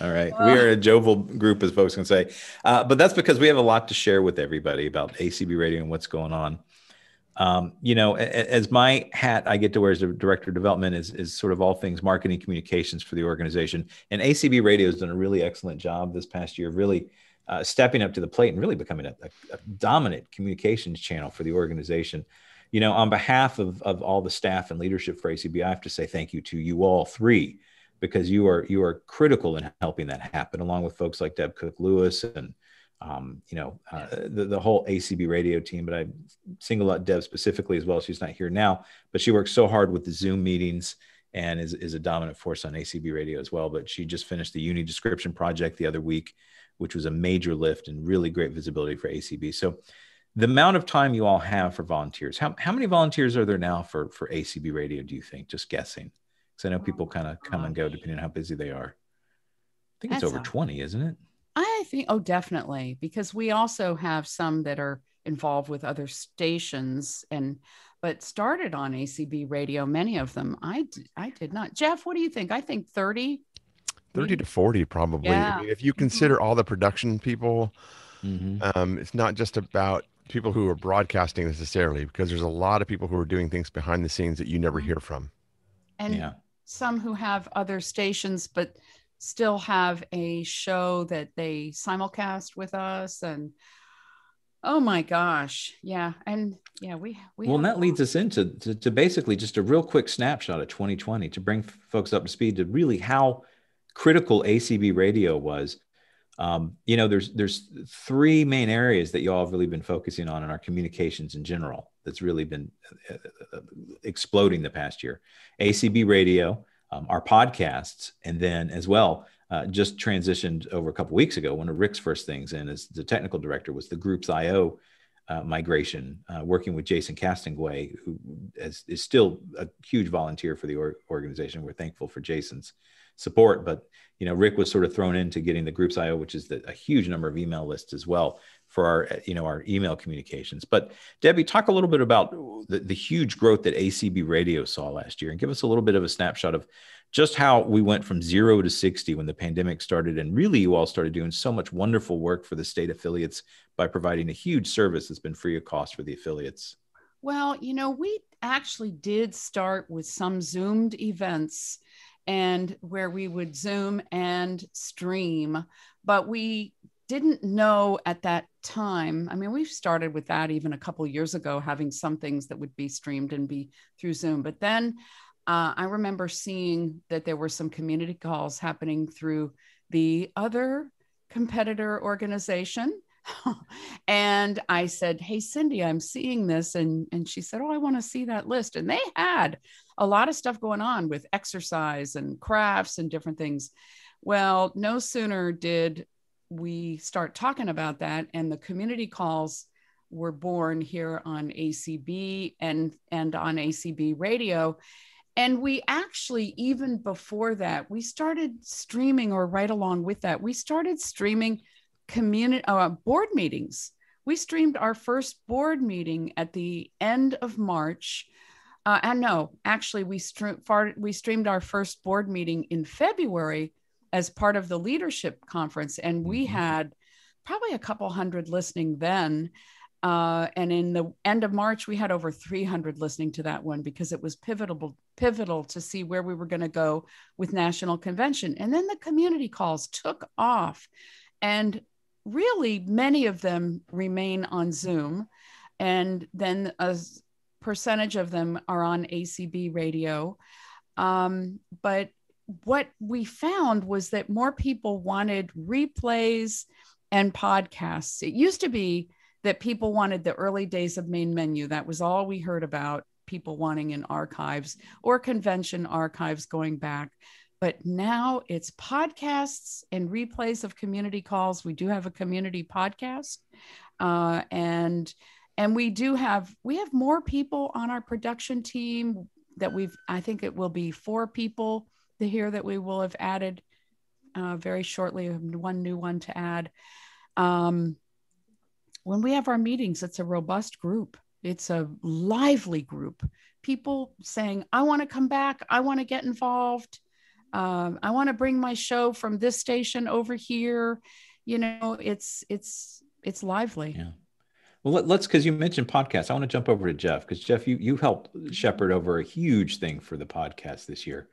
All right. we are a jovial group, as folks can say. Uh, but that's because we have a lot to share with everybody about ACB radio and what's going on. Um, you know, a- a- as my hat I get to wear as a director of development is, is sort of all things marketing communications for the organization. And ACB radio has done a really excellent job this past year, really uh, stepping up to the plate and really becoming a, a, dominant communications channel for the organization. You know, on behalf of, of all the staff and leadership for ACB, I have to say thank you to you all three because you are you are critical in helping that happen, along with folks like Deb Cook Lewis and um, you know uh, the, the whole ACB radio team. But I single out Deb specifically as well. She's not here now, but she works so hard with the Zoom meetings and is, is a dominant force on ACB radio as well. But she just finished the Uni Description project the other week, which was a major lift and really great visibility for ACB. So the amount of time you all have for volunteers, how, how many volunteers are there now for, for ACB radio, do you think? Just guessing. Because I know people kind of oh, come and go depending on how busy they are. I think it's over a- 20, isn't it? I think, oh, definitely, because we also have some that are involved with other stations and but started on ACB radio. Many of them, I d- I did not. Jeff, what do you think? I think thirty. 30 to 40 probably Yeah. I mean, if you consider all the production people Mm-hmm. um, it's not just about people who are broadcasting necessarily because there's a lot of people who are doing things behind the scenes that you never hear from and Yeah. some who have other stations but still have a show that they simulcast with us and oh my gosh yeah and yeah we we well, and that leads us into to, to basically just a real quick snapshot of 2020 to bring f- folks up to speed to really how critical ACB radio was. Um, you know, there's there's three main areas that you all have really been focusing on in our communications in general. That's really been uh, uh, exploding the past year. ACB radio, um, our podcasts, and then as well, uh, just transitioned over a couple weeks ago. One of Rick's first things, and as the technical director, was the Groups.io uh, migration, uh, working with Jason Castonguay, who is, is, still a huge volunteer for the or- organization. We're thankful for Jason's support, but you know, Rick was sort of thrown into getting the groups.io, which is the, a huge number of email lists as well for our, you know, our email communications. But Debbie, talk a little bit about the, the huge growth that ACB Radio saw last year, and give us a little bit of a snapshot of just how we went from zero to 60 when the pandemic started. And really, you all started doing so much wonderful work for the state affiliates by providing a huge service that's been free of cost for the affiliates. Well, you know, we actually did start with some Zoomed events and where we would Zoom and stream, but we didn't know at that time. I mean, we started with that even a couple years ago, having some things that would be streamed and be through Zoom. But then uh, I remember seeing that there were some community calls happening through the other competitor organization. and I said, Hey, Cindy, I'm seeing this. And, and she said, Oh, I want to see that list. And they had a lot of stuff going on with exercise and crafts and different things. Well, no sooner did we start talking about that, and the community calls were born here on ACB and, and on ACB radio and we actually even before that we started streaming or right along with that we started streaming community uh, board meetings we streamed our first board meeting at the end of march uh, and no actually we, far, we streamed our first board meeting in february as part of the leadership conference and we mm-hmm. had probably a couple hundred listening then uh, and in the end of March, we had over 300 listening to that one because it was pivotal, pivotal to see where we were going to go with national convention. And then the community calls took off, and really many of them remain on Zoom, and then a percentage of them are on ACB radio. Um, but what we found was that more people wanted replays and podcasts. It used to be that people wanted the early days of main menu. That was all we heard about people wanting in archives or convention archives going back. But now it's podcasts and replays of community calls. We do have a community podcast, uh, and and we do have we have more people on our production team that we've. I think it will be four people here that we will have added uh, very shortly. One new one to add. Um, when we have our meetings, it's a robust group. It's a lively group. People saying, I want to come back. I want to get involved. Um, I want to bring my show from this station over here. You know, it's, it's, it's lively. Yeah. Well, let, us because you mentioned podcasts. I want to jump over to Jeff because Jeff, you you helped shepherd over a huge thing for the podcast this year,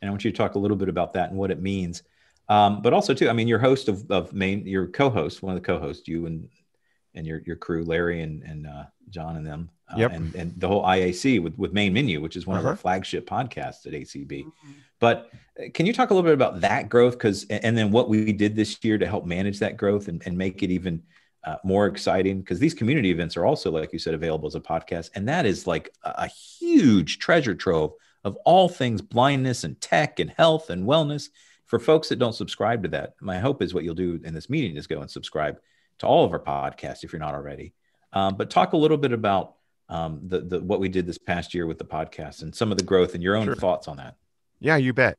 and I want you to talk a little bit about that and what it means. Um, but also too, I mean, you're host of of main, your co-host, one of the co-hosts, you and and your your crew, Larry and and uh, John and them, uh, yep. and and the whole IAC with with Main Menu, which is one uh-huh. of our uh-huh. flagship podcasts at ACB. Mm-hmm. But uh, can you talk a little bit about that growth? Because and then what we did this year to help manage that growth and, and make it even uh, more exciting because these community events are also, like you said, available as a podcast, and that is like a, a huge treasure trove of all things blindness and tech and health and wellness. For folks that don't subscribe to that, my hope is what you'll do in this meeting is go and subscribe to all of our podcasts if you're not already. Um, but talk a little bit about um, the, the what we did this past year with the podcast and some of the growth and your own sure. thoughts on that. Yeah, you bet.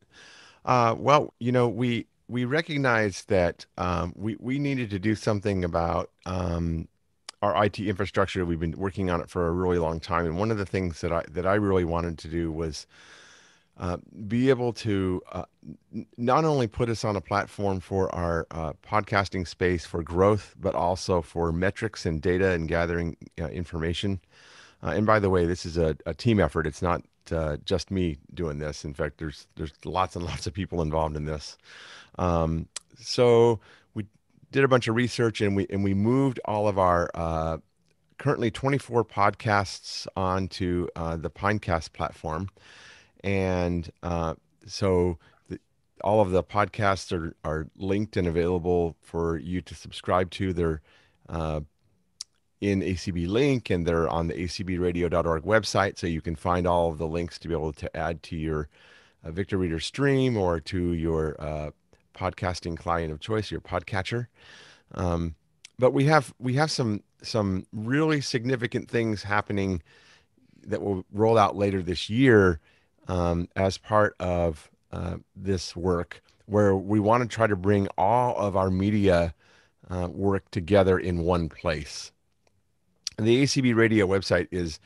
Uh, well, you know, we we recognized that um, we we needed to do something about um, our IT infrastructure. We've been working on it for a really long time, and one of the things that I that I really wanted to do was uh, be able to uh, not only put us on a platform for our uh, podcasting space for growth, but also for metrics and data and gathering uh, information. Uh, and by the way, this is a, a team effort. It's not just me doing this. In fact, there's there's lots and lots of people involved in this. Um, so we did a bunch of research and we and we moved all of our currently 24 podcasts onto the Pinecast platform and uh, so all of the podcasts are, are linked and available for you to subscribe to. They're uh, in ACB Link and they're on the acbradio.org website. So you can find all of the links to be able to add to your uh, Victor Reader stream or to your uh, podcasting client of choice, your podcatcher. Um, but we have we have some some really significant things happening that will roll out later this year um, as part of uh, this work, where we want to try to bring all of our media uh, work together in one place. And the ACB radio website is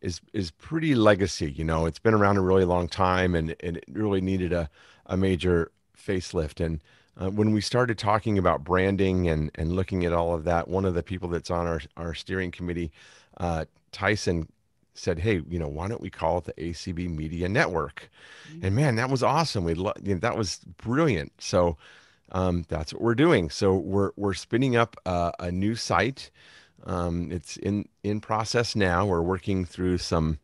is is pretty legacy. You know, it's been around a really long time, and, and it really needed a a major facelift. And uh, when we started talking about branding and and looking at all of that, one of the people that's on our our steering committee, uh, Tyson, said, "Hey, you know, why don't we call it the ACB Media Network?" Mm-hmm. And man, that was awesome. We lo- you know, that was brilliant. So um, that's what we're doing. So we're we're spinning up a, a new site. Um, it's in in process now. We're working through some.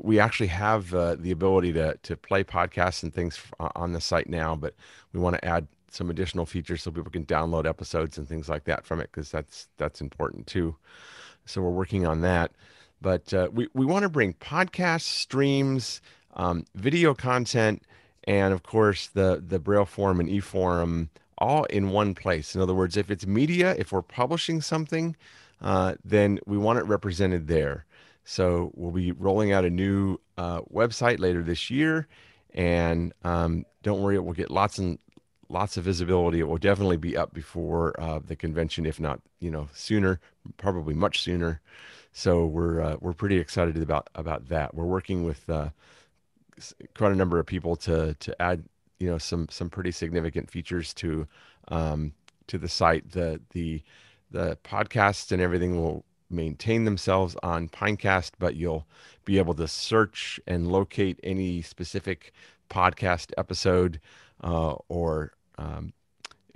We actually have uh, the ability to to play podcasts and things on the site now, but we want to add some additional features so people can download episodes and things like that from it because that's that's important too. So we're working on that. But uh, we we want to bring podcasts, streams, um, video content, and of course the the Braille forum and e-forum all in one place. In other words, if it's media, if we're publishing something, uh, then we want it represented there. So we'll be rolling out a new uh, website later this year, and um, don't worry, it will get lots and lots of visibility. It will definitely be up before uh, the convention, if not, you know, sooner, probably much sooner. So we're uh, we're pretty excited about about that. We're working with uh, quite a number of people to to add, you know, some some pretty significant features to um, to the site. The the the podcasts and everything will maintain themselves on Pinecast, but you'll be able to search and locate any specific podcast episode uh, or um,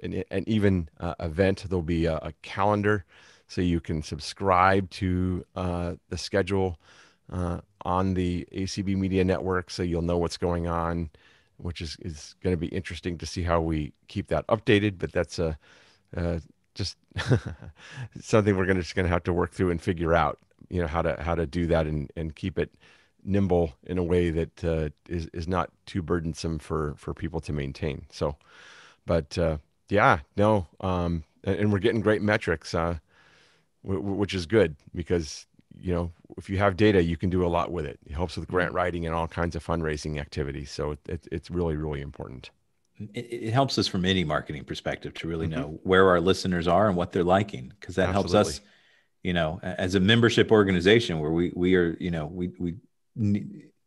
an, even uh, event. There'll be a, a, calendar so you can subscribe to uh, the schedule uh, on the ACB Media Network so you'll know what's going on, which is, is going to be interesting to see how we keep that updated. But that's a, uh, just something we're gonna, just going to have to work through and figure out, you know, how to how to do that and, and keep it nimble in a way that uh, is is not too burdensome for for people to maintain. So, but uh, yeah, no, um, and, and, we're getting great metrics, uh, w- w- which is good because you know if you have data, you can do a lot with it. It helps with grant mm-hmm. writing and all kinds of fundraising activities. So it, it, it's really really important. It, it, helps us from any marketing perspective to really mm-hmm. know where our listeners are and what they're liking because that Absolutely. helps us you know as a membership organization where we we are you know we we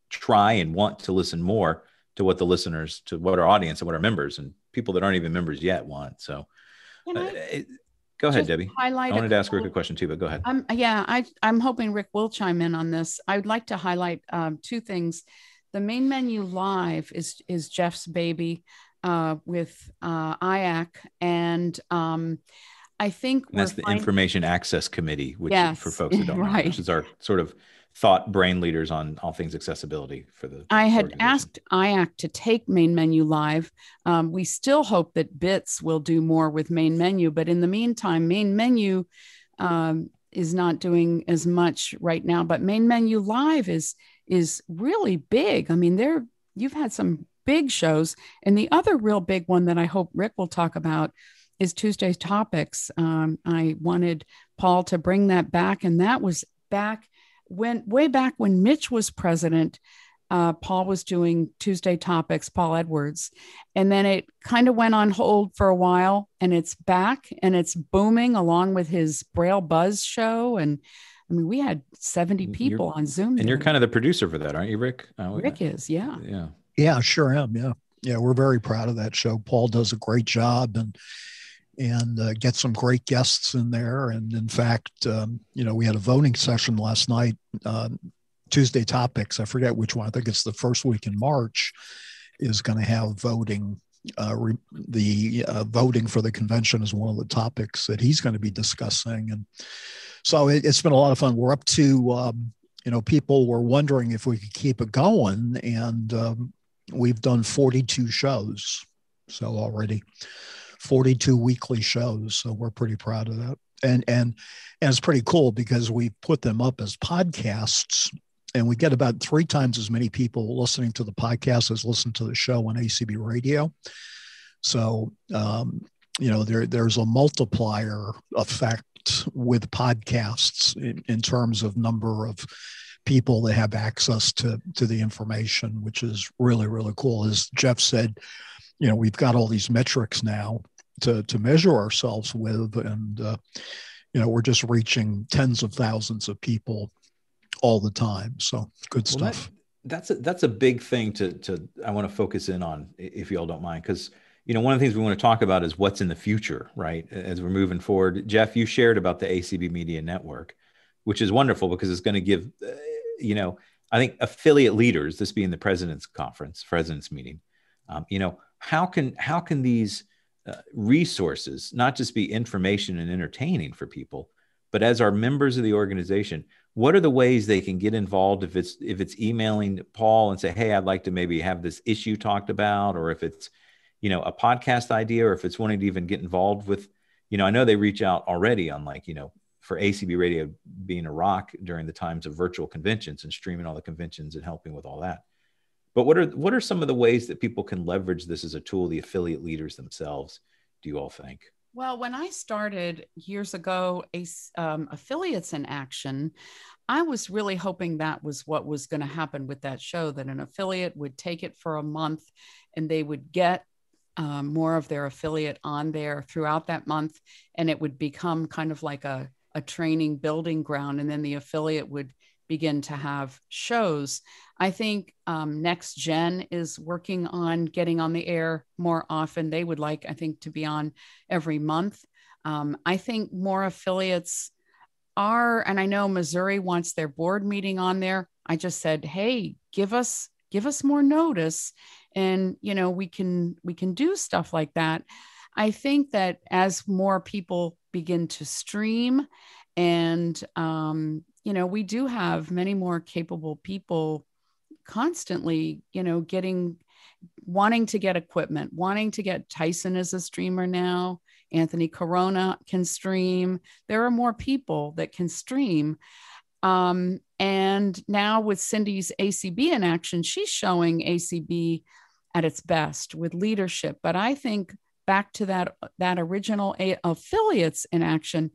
try and want to listen more to what the listeners, to what our audience and what our members and people that aren't even members yet want. So, uh, it, go ahead, Debbie. Highlight I wanted to ask Rick a question too, but go ahead. Um, yeah, I, I'm hoping Rick will chime in on this. I would like to highlight um, two things. The main menu live is is Jeff's baby uh, with uh, IAC and. Um, I think that's the Information Access Committee, which yes, for folks that don't right. know, which is our sort of thought brain leaders on all things accessibility for the i had asked iac to take main menu live um, we still hope that bits will do more with main menu but in the meantime main menu um, is not doing as much right now but main menu live is is really big i mean there you've had some big shows. And the other real big one that i hope rick will talk about is tuesday's topics. Um, i wanted paul to bring that back and that was back when way back when Mitch was president, uh, Paul was doing Tuesday topics, Paul Edwards, and then it kind of went on hold for a while, and it's back and it's booming along with his Braille Buzz show. And I mean, we had seventy people you're, on Zoom, and you're kind of the producer for that, aren't you, Rick? Uh, Rick is, yeah, yeah, yeah, sure am, yeah, yeah. We're very proud of that show. Paul does a great job, and and uh, get some great guests in there. And in fact, um, you know, we had a voting session last night, uh, Tuesday topics. I forget which one. I think it's the first week in March is going to have voting. Uh, re- the uh, voting for the convention is one of the topics that he's going to be discussing, and so it, has been a lot of fun. We're up to, um, you know, people were wondering if we could keep it going, and um, we've done 42 shows so already 42 weekly shows. So we're pretty proud of that. And and and it's pretty cool because we put them up as podcasts and we get about three times as many people listening to the podcast as listen to the show on ACB radio. So um, you know, there there's a multiplier effect with podcasts in, in terms of number of people that have access to to the information, which is really really cool. As Jeff said, you know, we've got all these metrics now to to measure ourselves with, and uh, you know, we're just reaching tens of thousands of people all the time. So good well, stuff. That, that's a, that's a big thing to to I want to focus in on if you all don't mind because you know one of the things we want to talk about is what's in the future right as we're moving forward jeff you shared about the acb media network which is wonderful because it's going to give uh, you know i think affiliate leaders this being the president's conference president's meeting um, you know how can how can these uh, resources not just be information and entertaining for people but as our members of the organization what are the ways they can get involved if it's if it's emailing paul and say hey i'd like to maybe have this issue talked about or if it's you know a podcast idea or if it's wanting to even get involved with you know i know they reach out already on like you know for acb radio being a rock during the times of virtual conventions and streaming all the conventions and helping with all that but what are what are some of the ways that people can leverage this as a tool the affiliate leaders themselves do you all think well, when I started years ago, um, affiliates in action, I was really hoping that was what was going to happen with that show that an affiliate would take it for a month and they would get um, more of their affiliate on there throughout that month. And it would become kind of like a, a training building ground. And then the affiliate would begin to have shows. I think um, Next Gen is working on getting on the air more often. They would like, I think, to be on every month. Um, I think more affiliates are, and I know Missouri wants their board meeting on there. I just said, hey, give us give us more notice, and you know we can we can do stuff like that. I think that as more people begin to stream and um, you know, we do have many more capable people constantly, you know, getting wanting to get equipment, wanting to get Tyson as a streamer now. Anthony Corona can stream. There are more people that can stream. Um, and now with Cindy's ACB in action, she's showing ACB at its best with leadership. But I think back to that that original a- affiliates in action,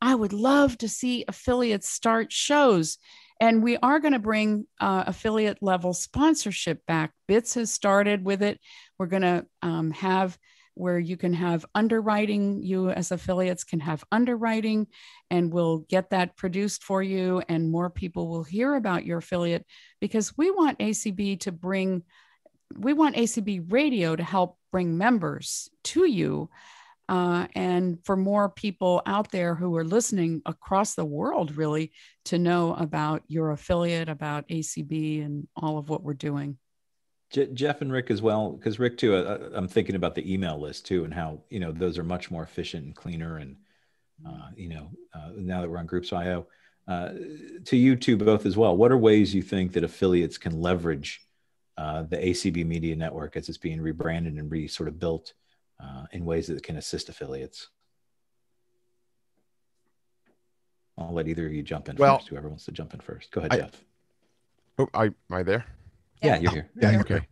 I would love to see affiliates start shows. And we are going to bring uh, affiliate level sponsorship back. BITS has started with it. We're going to um, have where you can have underwriting. You, as affiliates, can have underwriting, and we'll get that produced for you. And more people will hear about your affiliate because we want ACB to bring, we want ACB radio to help bring members to you uh, and for more people out there who are listening across the world, really, to know about your affiliate, about ACB, and all of what we're doing. Je- Jeff and Rick as well, because Rick too. Uh, I'm thinking about the email list too, and how you know those are much more efficient and cleaner, and uh, you know uh, now that we're on Groups.io, uh, to you two both as well. What are ways you think that affiliates can leverage uh, the ACB Media Network as it's being rebranded and re sort of built? uh, in ways that can assist affiliates. I'll let either of you jump in well, first. Whoever wants to jump in first. Go ahead, I, Jeff. Oh, I, am I there? Yeah, you're here. Yeah, okay.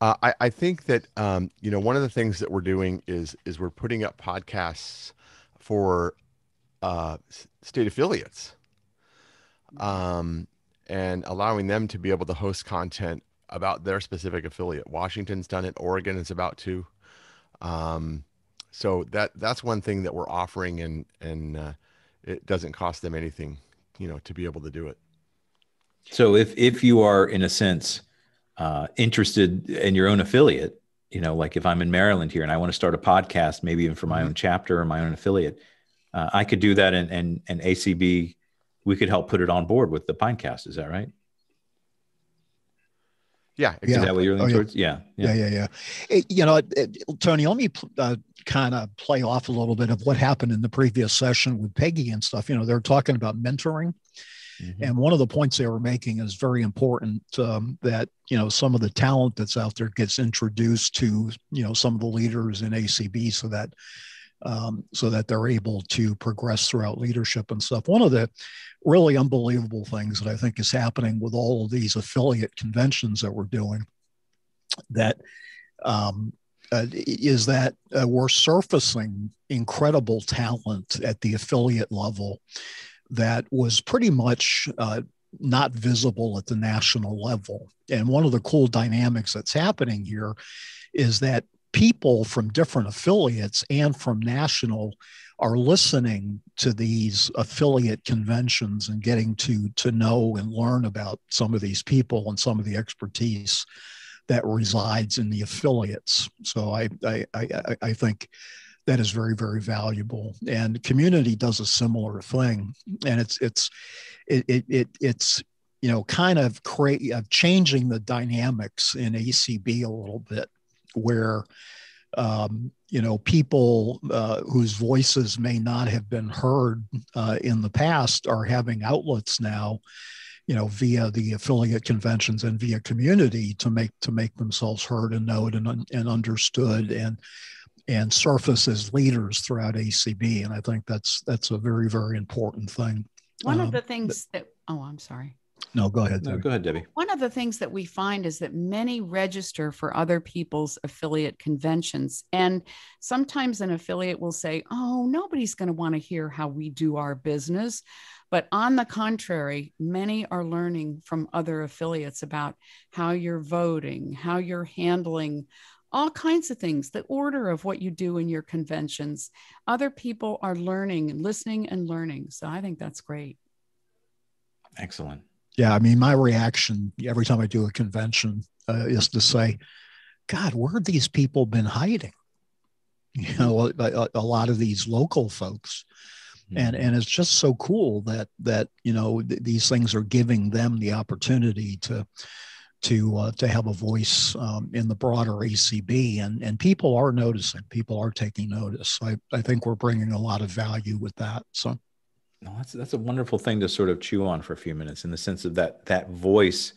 Uh, I, I think that um, you know one of the things that we're doing is is we're putting up podcasts for uh, state affiliates, um, and allowing them to be able to host content about their specific affiliate. Washington's done it. Oregon is about to. Um, so that that's one thing that we're offering, and and uh, it doesn't cost them anything, you know, to be able to do it. So if if you are in a sense uh, interested in your own affiliate, you know, like if I'm in Maryland here and I want to start a podcast, maybe even for my mm-hmm. own chapter or my own affiliate, uh, I could do that, and and and ACB, we could help put it on board with the Pinecast. Is that right? Yeah, exactly. Is that what you're leaning oh, towards? Yeah. Yeah, yeah, yeah. yeah. It, you know, it, Tony, let me uh, kind of play off a little bit of what happened in the previous session with Peggy and stuff. You know, they're talking about mentoring. Mm-hmm. And one of the points they were making is very important um, that, you know, some of the talent that's out there gets introduced to, you know, some of the leaders in ACB so that um, so that they're able to progress throughout leadership and stuff. One of the really unbelievable things that I think is happening with all of these affiliate conventions that we're doing that um, uh, is that uh, we're surfacing incredible talent at the affiliate level that was pretty much uh, not visible at the national level. And one of the cool dynamics that's happening here is that people from different affiliates and from national are listening to these affiliate conventions and getting to to know and learn about some of these people and some of the expertise that resides in the affiliates. So I I I, I think that is very very valuable and community does a similar thing and it's it's it it, it it's you know kind of create uh, changing the dynamics in acb a little bit where um, you know people uh, whose voices may not have been heard uh, in the past are having outlets now you know via the affiliate conventions and via community to make to make themselves heard and known and, and understood and and surface as leaders throughout acb and i think that's that's a very very important thing. One um, of the things that oh i'm sorry no, go ahead. No, go ahead, Debbie. One of the things that we find is that many register for other people's affiliate conventions. And sometimes an affiliate will say, Oh, nobody's going to want to hear how we do our business. But on the contrary, many are learning from other affiliates about how you're voting, how you're handling all kinds of things, the order of what you do in your conventions. Other people are learning and listening and learning. So I think that's great. Excellent yeah, I mean, my reaction every time I do a convention uh, is to say, God, where have these people been hiding? You know, a, a lot of these local folks. Mm-hmm. And, and it's just so cool that that you know th- these things are giving them the opportunity to to uh, to have a voice um, in the broader ACB, and and people are noticing. People are taking notice. I I think we're bringing a lot of value with that. So no, that's that's a wonderful thing to sort of chew on for a few minutes in the sense of that that voice,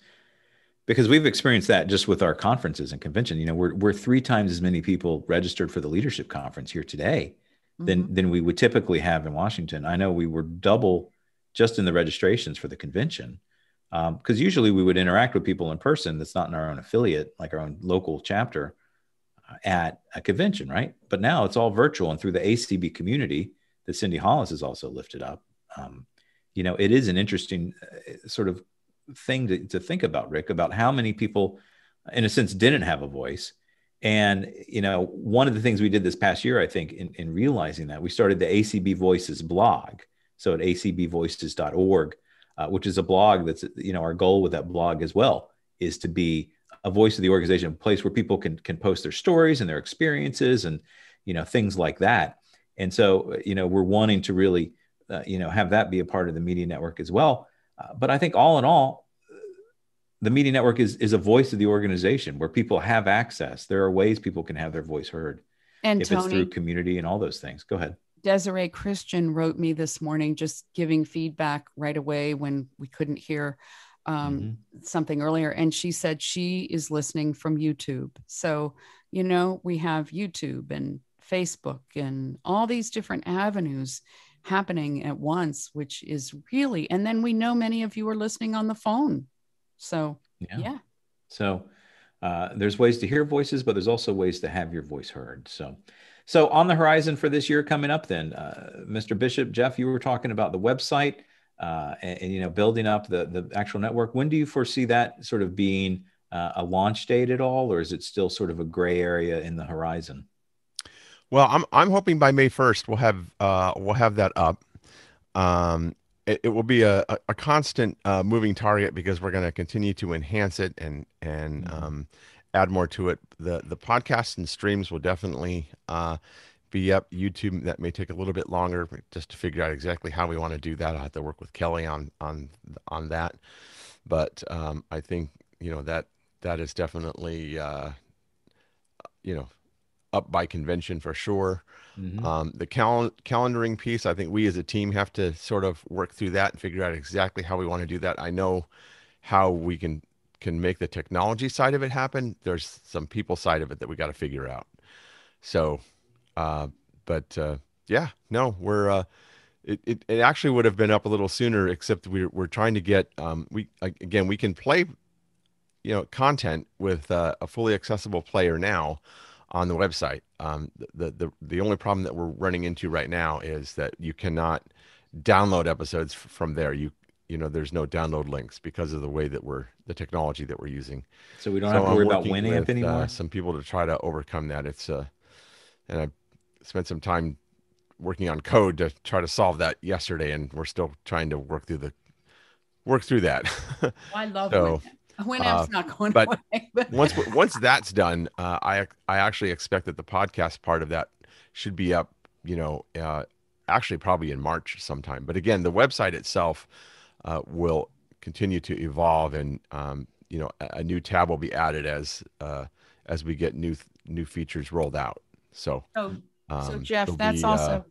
because we've experienced that just with our conferences and convention. You know, we're we're three times as many people registered for the leadership conference here today than mm-hmm. than we would typically have in Washington. I know we were double just in the registrations for the convention because um, usually we would interact with people in person that's not in our own affiliate, like our own local chapter uh, at a convention, right? But now it's all virtual and through the ACB community that Cindy Hollis has also lifted up um, you know, it is an interesting uh, sort of thing to, to think about, Rick, about how many people, in a sense, didn't have a voice. And, you know, one of the things we did this past year, I think, in, in realizing that, we started the ACB Voices blog. So at acbvoices.org, uh, which is a blog that's, you know, our goal with that blog as well is to be a voice of the organization, a place where people can, can post their stories and their experiences and, you know, things like that. And so, you know, we're wanting to really uh, you know have that be a part of the media network as well. Uh, but i think all in all the media network is is a voice of the organization where people have access. There are ways people can have their voice heard. And if Tony, it's through community and all those things. Go ahead. Desiree christian wrote me this morning just giving feedback right away when we couldn't hear um, mm-hmm. something earlier. And she said she is listening from youtube. So you know we have youtube and facebook and all these different avenues happening at once, which is really, and then we know many of you are listening on the phone. So, yeah. yeah. So, uh, there's ways to hear voices, but there's also ways to have your voice heard. So, so on the horizon for this year coming up, then, uh, Mr. Bishop, Jeff, you were talking about the website uh, and, and, you know building up the the actual network. When do you foresee that sort of being uh, a launch date at all, or is it still sort of a gray area in the horizon? Well, I'm I'm hoping by May 1st we'll have uh, we'll have that up. Um, it, it will be a, a, a constant uh, moving target because we're going to continue to enhance it and and mm-hmm. um, add more to it. The the podcasts and streams will definitely uh, be up. YouTube that may take a little bit longer just to figure out exactly how we want to do that. I have to work with Kelly on on on that, but um, I think you know that that is definitely uh, you know up by convention for sure. Mm-hmm. Um, the cal- calendaring piece, I think we as a team have to sort of work through that and figure out exactly how we want to do that. I know how we can can make the technology side of it happen. There's some people side of it that we got to figure out. So, uh, but uh, yeah, no, we're. Uh, it, it, it actually would have been up a little sooner, except we're, we're trying to get um, we again we can play, you know, content with uh, a fully accessible player now on the website. Um, the, the the only problem that we're running into right now is that you cannot download episodes from there. You you know there's no download links because of the way that we're the technology that we're using. So we don't so have to worry about Winamp with, anymore. Uh, some people to try to overcome that. It's uh, and I spent some time working on code to try to solve that yesterday, and we're still trying to work through the work through that. I love so, Winamp's uh, not going but away. But once once that's done, uh, I I actually expect that the podcast part of that should be up. You know, uh, actually probably in March sometime. But again, the website itself uh, will continue to evolve, and um, you know, a, a, new tab will be added as uh, as we get new new features rolled out. So, oh, um, so Jeff, that's be, uh, also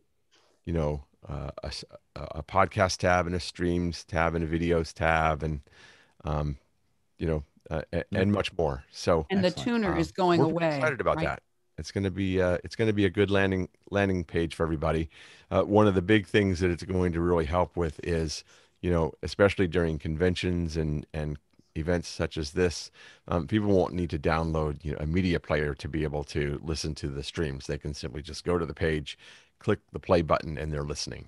you know a, a, podcast tab and a streams tab and a videos tab and um, you know, uh, and, and, much more. So and the tuner um, is going we're away. Excited about right? that. It's going to be uh, it's going to be a good landing landing page for everybody. Uh, one of the big things that it's going to really help with is, you know, especially during conventions and and events such as this, um, people won't need to download you know a media player to be able to listen to the streams. They can simply just go to the page, click the play button, and they're listening.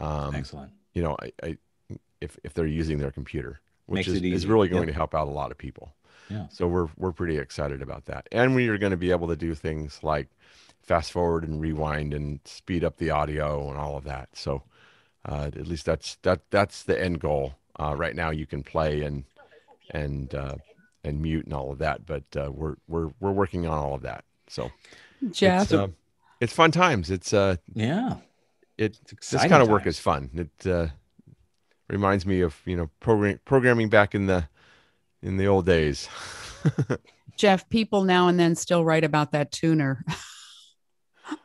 Um, Excellent. You know, I, I if if they're using their computer which is, is really going to help out a lot of people. Yeah. So we're we're pretty excited about that. And we are going to be able to do things like fast forward and rewind and speed up the audio and all of that. So uh, at least that's that that's the end goal. Uh, right now you can play and and uh, and mute and all of that, but uh, we're we're we're working on all of that. So Jeff, it's, uh, it's fun times. It's uh yeah, it this kind of work is fun. It uh, reminds me of you know program, programming back in the in the old days. Jeff, people now and then still write about that tuner.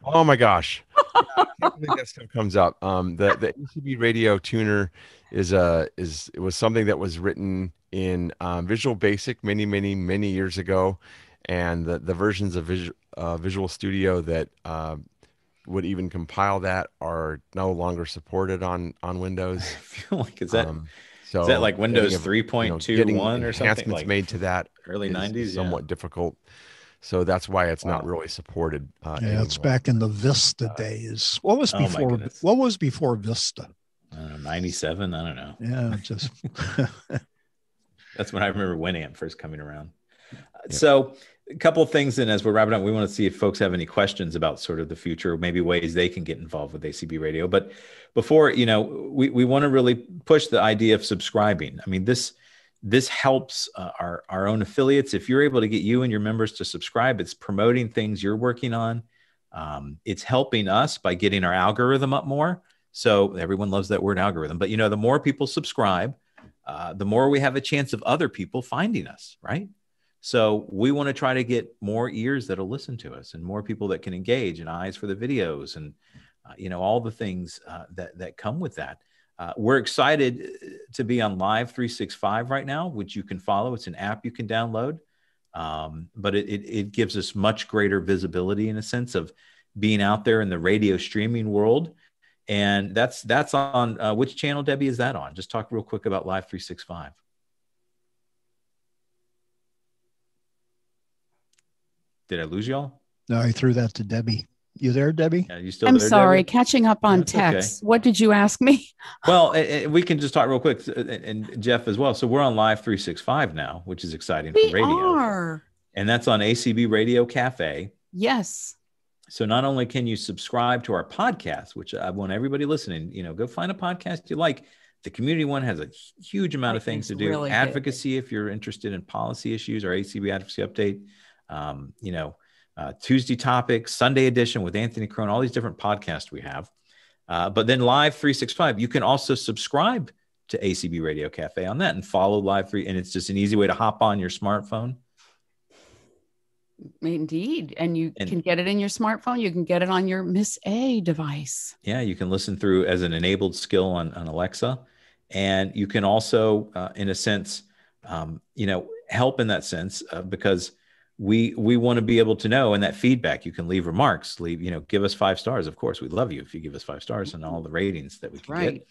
oh my gosh, that still comes up. Um, the the ACB radio tuner is a is it was something that was written in um, Visual Basic many many many years ago, and the the versions of Visual uh, Visual Studio that uh, would even compile that are no longer supported on on Windows. I feel like is that um, so is that like Windows three point two one or something? Enhancements like made to that early nineties, somewhat yeah. difficult. So that's why it's wow. not really supported. Uh, yeah, anymore. it's back in the Vista uh, days. What was oh before? Oh what was before Vista? I don't know, 97. I don't know. Yeah, just that's when I remember Winamp first coming around. Yep. So a couple things, and as we're wrapping up, we want to see if folks have any questions about sort of the future, maybe ways they can get involved with ACB Radio. But before, you know, we, we want to really push the idea of subscribing. I mean, this this helps uh, our our own affiliates. If you're able to get you and your members to subscribe, it's promoting things you're working on. Um, it's helping us by getting our algorithm up more. So everyone loves that word algorithm, but you know, the more people subscribe, uh, the more we have a chance of other people finding us, right? So we want to try to get more ears that'll listen to us and more people that can engage and eyes for the videos and uh, you know all the things uh, that that come with that. Uh, we're excited uh, to be on Live 365 right now, which you can follow. It's an app you can download, um, but it, it, it gives us much greater visibility in a sense of being out there in the radio streaming world. And that's that's on uh, which channel, Debbie? Is that on? Just talk real quick about Live 365. Did I lose y'all? No, I threw that to Debbie. You there, Debbie? Yeah, you still I'm there, sorry, Debbie? catching up on text. Okay. What did you ask me? well, we can just talk real quick, uh, uh, and Jeff as well. So we're on Live 365 now, which is exciting we for radio. Are. And that's on ACB Radio Cafe. Yes. So not only can you subscribe to our podcast, which I want everybody listening, you know, go find a podcast you like. The community one has a huge amount of things to do. Really advocacy, good. if you're interested in policy issues, or ACB advocacy update um, you know, uh, Tuesday topics, Sunday edition with Anthony Crone, all these different podcasts we have. Uh, but then Live 365, you can also subscribe to ACB Radio Cafe on that and follow Live 3. And it's just an easy way to hop on your smartphone. Indeed. And you and, can get it in your smartphone. You can get it on your Miss A device. Yeah, you can listen through as an enabled skill on, on Alexa. And you can also, uh, in a sense, um, you know, help in that sense uh, because we we want to be able to know and that feedback you can leave remarks leave you know give us five stars of course we love you if you give us five stars and all the ratings that we can right. get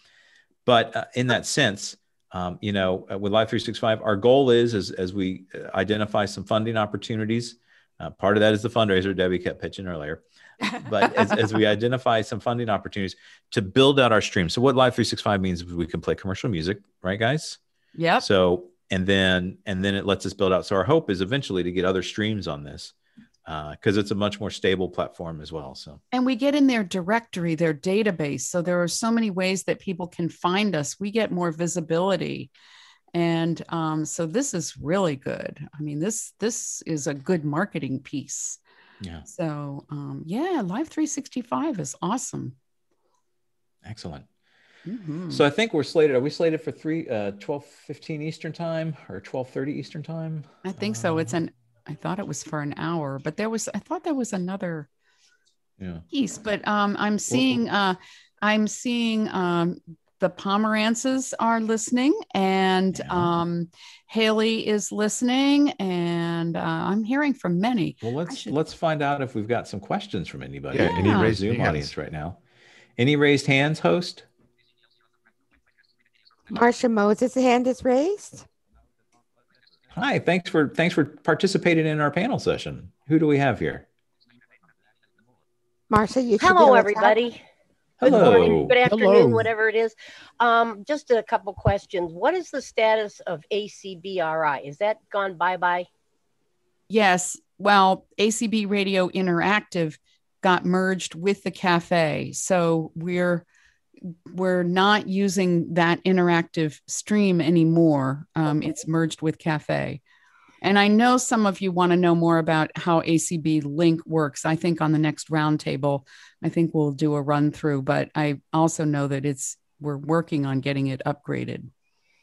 but uh, in that sense um, you know uh, with live 365 our goal is as, as we uh, identify some funding opportunities Uh, part of that is the fundraiser Debbie kept pitching earlier. but as, as, we identify some funding opportunities to build out our stream. So what Live 365 means is we can play commercial music, right, guys? Yeah. So and then and then it lets us build out. So our hope is eventually to get other streams on this because uh, it's a much more stable platform as well. So and we get in their directory, their database. So there are so many ways that people can find us. We get more visibility and um, so this is really good i mean this this is a good marketing piece yeah so um, yeah live 365 is awesome excellent mm-hmm. so i think we're slated are we slated for 3 uh 12 15 eastern time or 12 30 eastern time i think so it's an i thought it was for an hour but there was i thought there was another yeah. piece but um i'm seeing uh i'm seeing um the Pomerances are listening, and yeah. um, Haley is listening, and uh, I'm hearing from many. Well, let's should... let's find out if we've got some questions from anybody. Yeah, any raised Zoom hands. audience right now. Any raised hands, host? Marsha Moses' hand is raised. Hi, thanks for thanks for participating in our panel session. Who do we have here? Marsha, you. Hello, everybody. Good Hello. morning, good afternoon, Hello. whatever it is. Um, just a couple questions. What is the status of ACBRI? Is that gone bye bye? Yes. Well, ACB Radio Interactive got merged with the cafe. So we're we're not using that interactive stream anymore. Um, it's merged with cafe. And I know some of you want to know more about how ACB Link works. I think on the next roundtable, I think we'll do a run through, but I also know that it's we're working on getting it upgraded.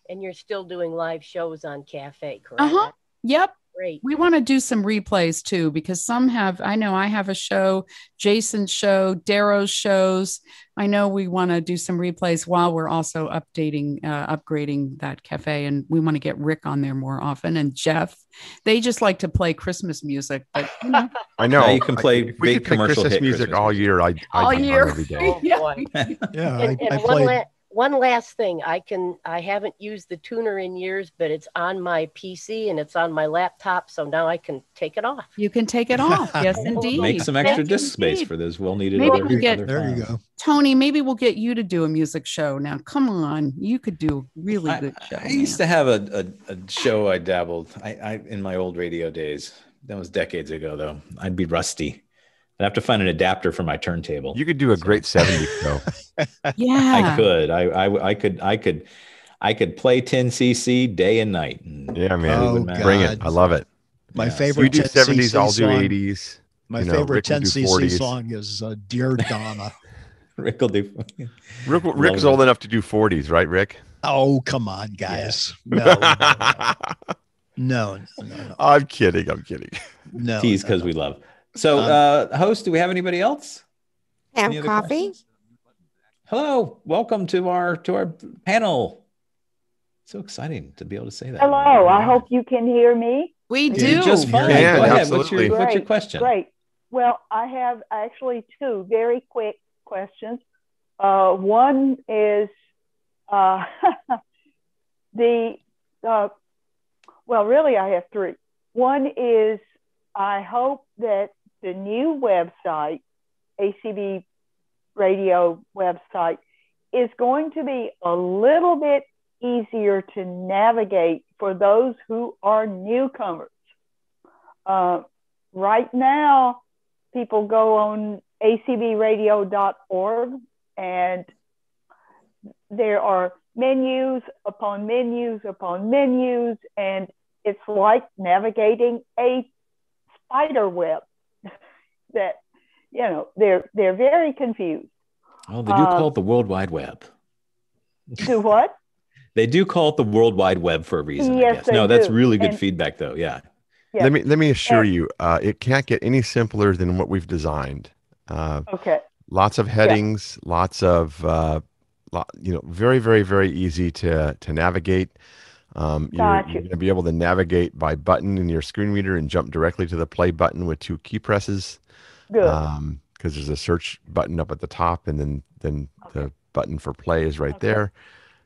And you're still doing live shows on Cafe, correct? Uh-huh. Yep. Great. We want to do some replays too, because some have, I know I have a show, Jason's show, Darrow's shows. I know we want to do some replays while we're also updating, uh, upgrading that cafe. And we want to get Rick on there more often and Jeff. They just like to play Christmas music, but you know. I know Now you can play I, if we big could play commercial Christmas hit music Christmas all year. I All I year. every day. Oh, Yeah. boy. Yeah, I, And, I and one, played. La- one last thing, I can I haven't used the tuner in years, but it's on my PC and it's on my laptop, so now I can take it off. You can take it off. Yes, indeed. Make some extra Thank you disk space indeed. for those well needed. Maybe other, we get- other There you go. Tony, maybe we'll get you to do a music show now. Come on. You could do a really I, good show. I used to have a, a, a show I dabbled I, I in my old radio days. That was decades ago though. I'd be rusty. I'd have to find an adapter for my turntable. You could do a great 70s show. yeah. I could. I, I I could I could I could play 10cc day and night. And Yeah, man. Oh, Bring it. I love it. My Yeah. favorite You do 10cc 70s, I'll do song- 80s. My you favorite Rick will do 10cc song is uh, "Dear Donna." Rick will do. Rick, Rick's old enough to do 40s, right, Rick? oh, come on, guys! No, no, no, no, no, I'm kidding. I'm kidding. no. Tease because we love. So, uh, host, do we have anybody else? Have Any coffee? questions? Hello, welcome to our to our panel. So exciting to be able to say that. Hello, I hope you can hear me. We You do. just fine. can, Go ahead. What's your absolutely. what's your Great, question? Great. Well, I have actually two very quick questions. Uh, one is uh, the, uh, well, really, I have three. One is I hope that the new website, ACB radio website, is going to be a little bit easier to navigate for those who are newcomers. Uh, right now, people go on acbradio.org and there are menus upon menus upon menus, and it's like navigating a spider web that you know they're they're very confused. Oh, they do Uh, call it the World Wide Web. Do what? They do call it the World Wide Web for a reason. I Yes, guess. they No, that's really good And- feedback, though. Yeah. Yeah. Let me let me assure And- you, uh, it can't get any simpler than what we've designed. Uh, Okay. lots of headings, lots of uh, lo- you know, very very very easy to to navigate. Um, you're, you're going to be able to navigate by button in your screen reader and jump directly to the play button with two key presses. Good. Um, because there's a search button up at the top, and then then the button for play is right there.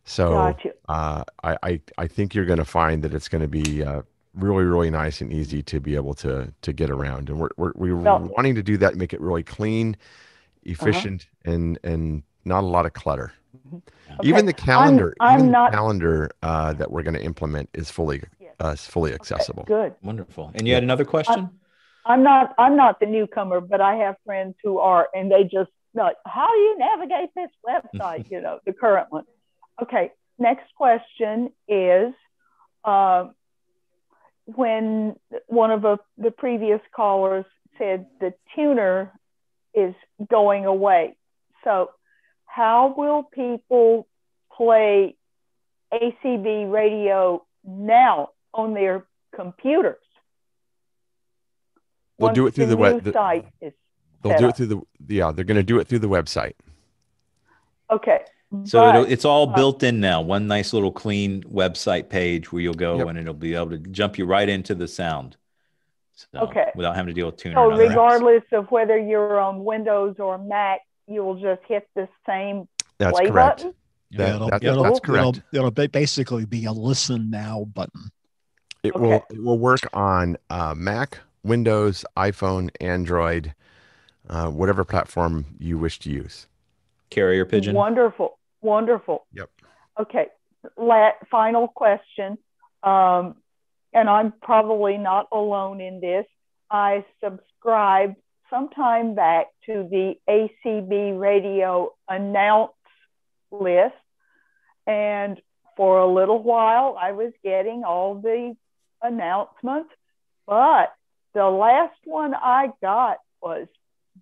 So uh, I, I I think you're going to find that it's going to be uh, really really nice and easy to be able to to get around and we're we're, we're well, wanting to do that make it really clean uh-huh. efficient uh-huh. and and not a lot of clutter mm-hmm. okay. even the calendar I'm, I'm even not... the calendar uh, that we're going to implement is fully yes. uh, fully accessible okay, good wonderful and you had another question I'm, I'm not i'm not the newcomer but i have friends who are and they just like how do you navigate this website you know the current one okay next question is uh, when one of the, the previous callers said the tuner is going away. So, how will people play ACB radio now on their computers? They'll do it through the, the web. The, site is they'll do it through the yeah. They're going to do it through the website. Okay. So but, it's all uh, built in now. One nice little clean website page where you'll go yep. and it'll be able to jump you right into the sound. So, okay. Without having to deal with tuner. So regardless of whether you're on Windows or Mac, you will just hit the same that's play correct. button. That, yeah, it'll, that, it'll, that's correct. It'll, it'll, basically be a listen now button. It okay. will it will work on uh, Mac, Windows, iPhone, Android, uh, whatever platform you wish to use. Carrier pigeon. Wonderful. Wonderful. Yep. Okay. La- final question. Um, and I'm probably not alone in this. I subscribed sometime back to the ACB radio announce list. And for a little while, I was getting all the announcements. But the last one I got was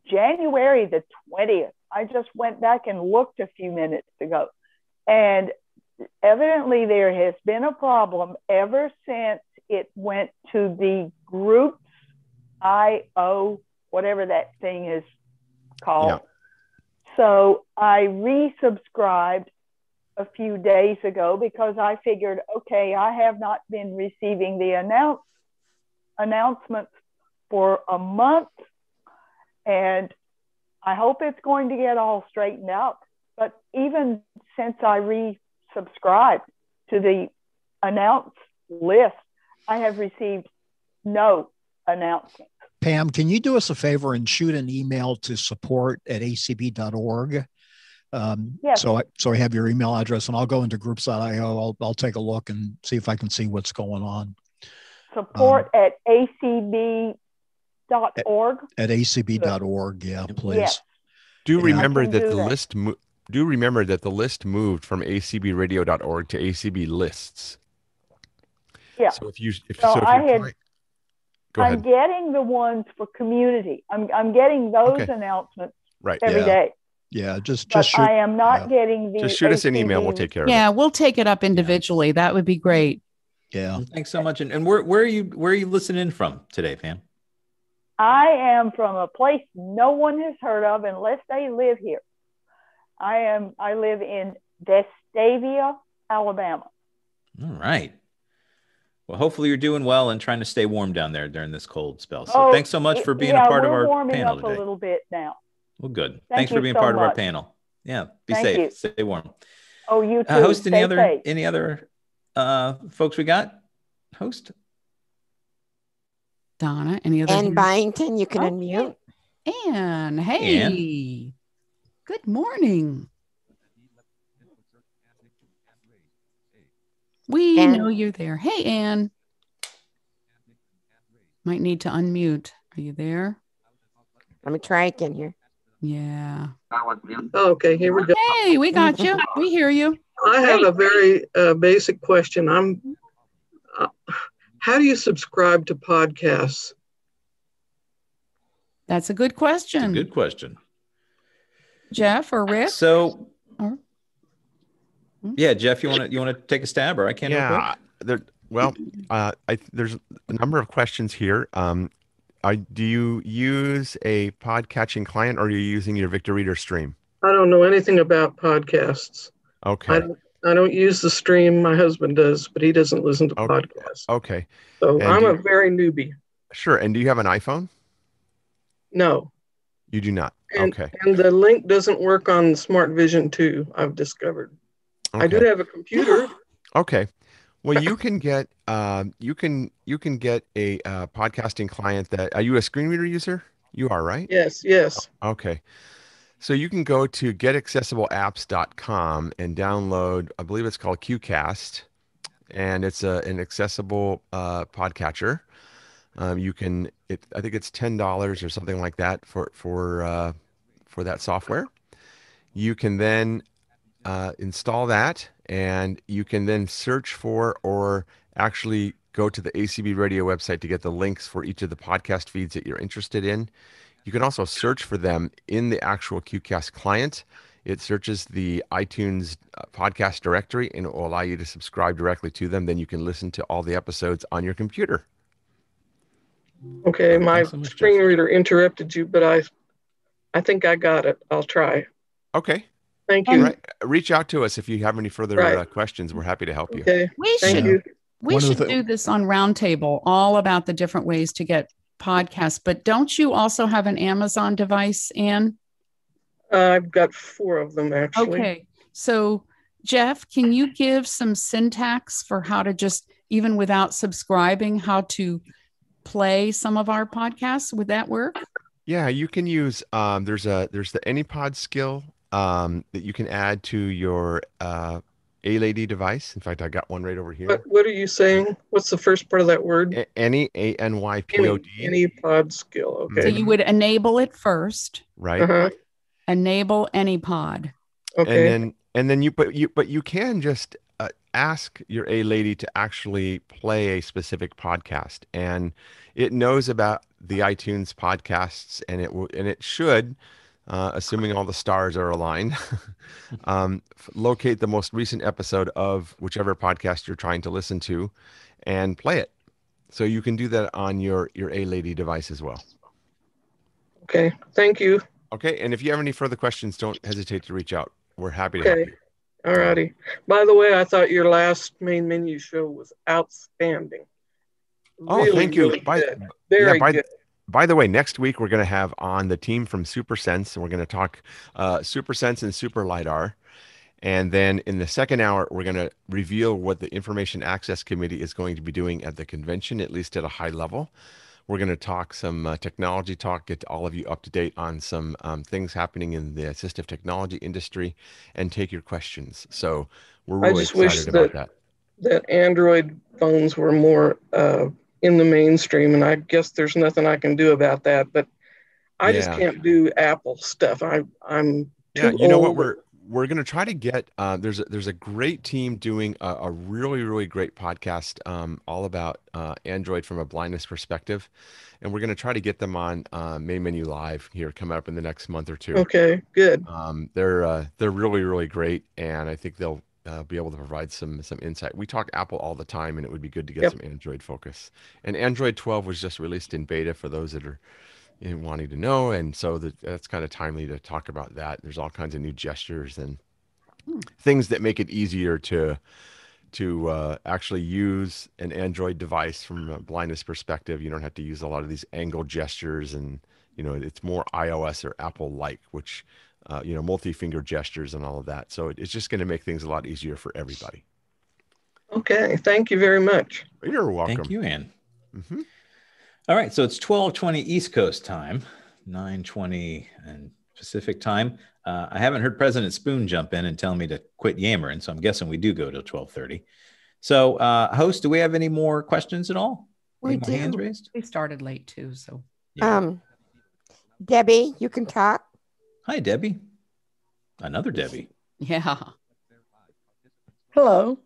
January the 20th. I just went back and looked a few minutes ago. And evidently, there has been a problem ever since it went to the groups IO, whatever that thing is called. Yeah. So I resubscribed a few days ago because I figured, okay, I have not been receiving the announce announcements for a month. And I hope it's going to get all straightened out. But even since I resubscribed to the announce list, I have received no announcements. Pam, can you do us a favor and shoot an email to support at acb.org? Um, yes. So I, so I have your email address and I'll go into groups.io. I'll, I'll take a look and see if I can see what's going on. Support um, at acb acb.org. At, at acb.org, yeah, please. Yes. Do yeah. remember that do the that. list mo- do remember that the list moved from acbradio.org to acb lists. Yeah. So if you if so, so if I had Go I'm getting the ones for community. I'm I'm getting those okay. announcements right every yeah. day. Yeah, just just shoot, I am not yeah. getting the. Just shoot us an email. We'll take care of yeah, it. Yeah, we'll take it up individually. That would be great. Yeah. Thanks so much. And, and where where are you where are you listening from today, Pam? I am from a place no one has heard of unless they live here. I am I live in Vestavia, Alabama. All right. Well, hopefully you're doing well and trying to stay warm down there during this cold spell. So oh, thanks so much for being yeah, a part of our warming panel up today. A little bit now. Well, good. Thank thanks for being so part much. of our panel. Yeah. Be Thank safe. You. Stay warm. Oh, you too. Uh, host Stay any other safe. any other uh, folks we got? Host. Donna, any other? Ann Byington, you can unmute. Ann, hey. Ann. Good morning. We Ann. know you're there. Hey, Ann. Might need to unmute. Are you there? Let me try again here. Yeah. Oh, okay, here we go. Hey, we got you. We hear you. I have a very uh, basic question. I'm. Uh, how do you subscribe to podcasts? That's a good question. A good question. Jeff or Rick? So, or, yeah, Jeff, you want to you want to take a stab, or I can. Yeah, there. Well, uh, I, there's a number of questions here. Um, I, do you use a pod catching client, or are you using your Victor Reader stream? I don't know anything about podcasts. Okay. I don't, I don't use the stream. My husband does, but he doesn't listen to okay. podcasts. Okay. So And I'm do a very newbie. Sure. And do you have an iPhone? No. You do not. And, okay. and the link doesn't work on Smart Vision 2, I've discovered. I do have a computer. Okay. Well, you can get um, you can you can get a uh, podcasting client that are you a screen reader user? You are, right? Yes, yes. Okay. So you can go to getaccessibleapps.com and download, I believe it's called QCast, and it's a, an accessible uh, podcatcher. Um, you can, it, I think it's ten dollars or something like that for for uh, for that software. You can then uh, install that, and you can then search for or actually go to the ACB Radio website to get the links for each of the podcast feeds that you're interested in. You can also search for them in the actual QCast client. It searches the iTunes uh, podcast directory and it will allow you to subscribe directly to them. Then you can listen to all the episodes on your computer. Okay, my so screen Jeff. reader interrupted you, but I, I think I got it. I'll try. Okay. Thank you. Right. Reach out to us if you have any further right. uh, questions. We're happy to help you. Okay. We Thank should, you. We One should the, do this on Roundtable, all about the different ways to get podcasts. But don't you also have an Amazon device, Anne? Uh, I've got four of them actually. Okay. So, Jeff, can you give some syntax for how to just, even without subscribing, how to play some of our podcasts? Would that work? Yeah, you can use. Um, there's a there's the AnyPod skill um, that you can add to your uh, A Lady device. In fact, I got one right over here. What, what are you saying? What's the first part of that word? A- any A N Y P O D. Any pod skill. Okay. So you would enable it first. Right. Uh-huh. Enable AnyPod. Okay. And then and then you but you but you can just uh, ask your A Lady to actually play a specific podcast, and it knows about the iTunes podcasts, and it will and it should uh, assuming all the stars are aligned, um, locate the most recent episode of whichever podcast you're trying to listen to and play it. So you can do that on your, your A Lady device as well. Okay. Thank you. Okay. And if you have any further questions, don't hesitate to reach out. We're happy to okay. help you. All righty. By the way, I thought your last main menu show was outstanding. Oh, really, thank you. Really by, Very by, good by the way, next week we're going to have on the team from SuperSense, and we're going to talk uh, SuperSense and Super LiDAR. And then in the second hour, we're going to reveal what the Information Access Committee is going to be doing at the convention, at least at a high level. We're going to talk some uh, technology talk, get all of you up to date on some um, things happening in the assistive technology industry, and take your questions. So we're really excited about that, that. That Android phones were more uh, in the mainstream, and I guess there's nothing I can do about that. But I yeah. just can't do Apple stuff. I I'm yeah. You know what we're we're going to try to get uh, there's a, there's a great team doing a, a really really great podcast um, all about uh, Android from a blindness perspective, and we're going to try to get them on uh, Main Menu Live here coming up in the next month or two. Okay, good. Um, they're uh, they're really really great, and I think they'll uh, be able to provide some some insight. We talk Apple all the time, and it would be good to get yep. some Android focus. And Android 12 was just released in beta for those that are you wanting to know, and so that, that's kind of timely to talk about that. There's all kinds of new gestures and hmm. things that make it easier to to uh, actually use an Android device from a blindness perspective. You don't have to use a lot of these angle gestures, and you know it's more iOS or Apple like, which uh, you know, multi-finger gestures and all of that. So it's just going to make things a lot easier for everybody. Okay, thank you very much. You're welcome. Thank you, Ann. Mm-hmm. All right, so it's 12:20 East Coast time, 9:20 and Pacific time. Uh, I haven't heard President Spoone jump in and tell me to quit yammering, so I'm guessing we do go till 12:30. So, uh, host, do we have any more questions at all? We any do. hands raised? We started late too, so. Yeah. Um, Debbie, you can talk. Hi, Debbie. Another Debbie. Yeah. Hello.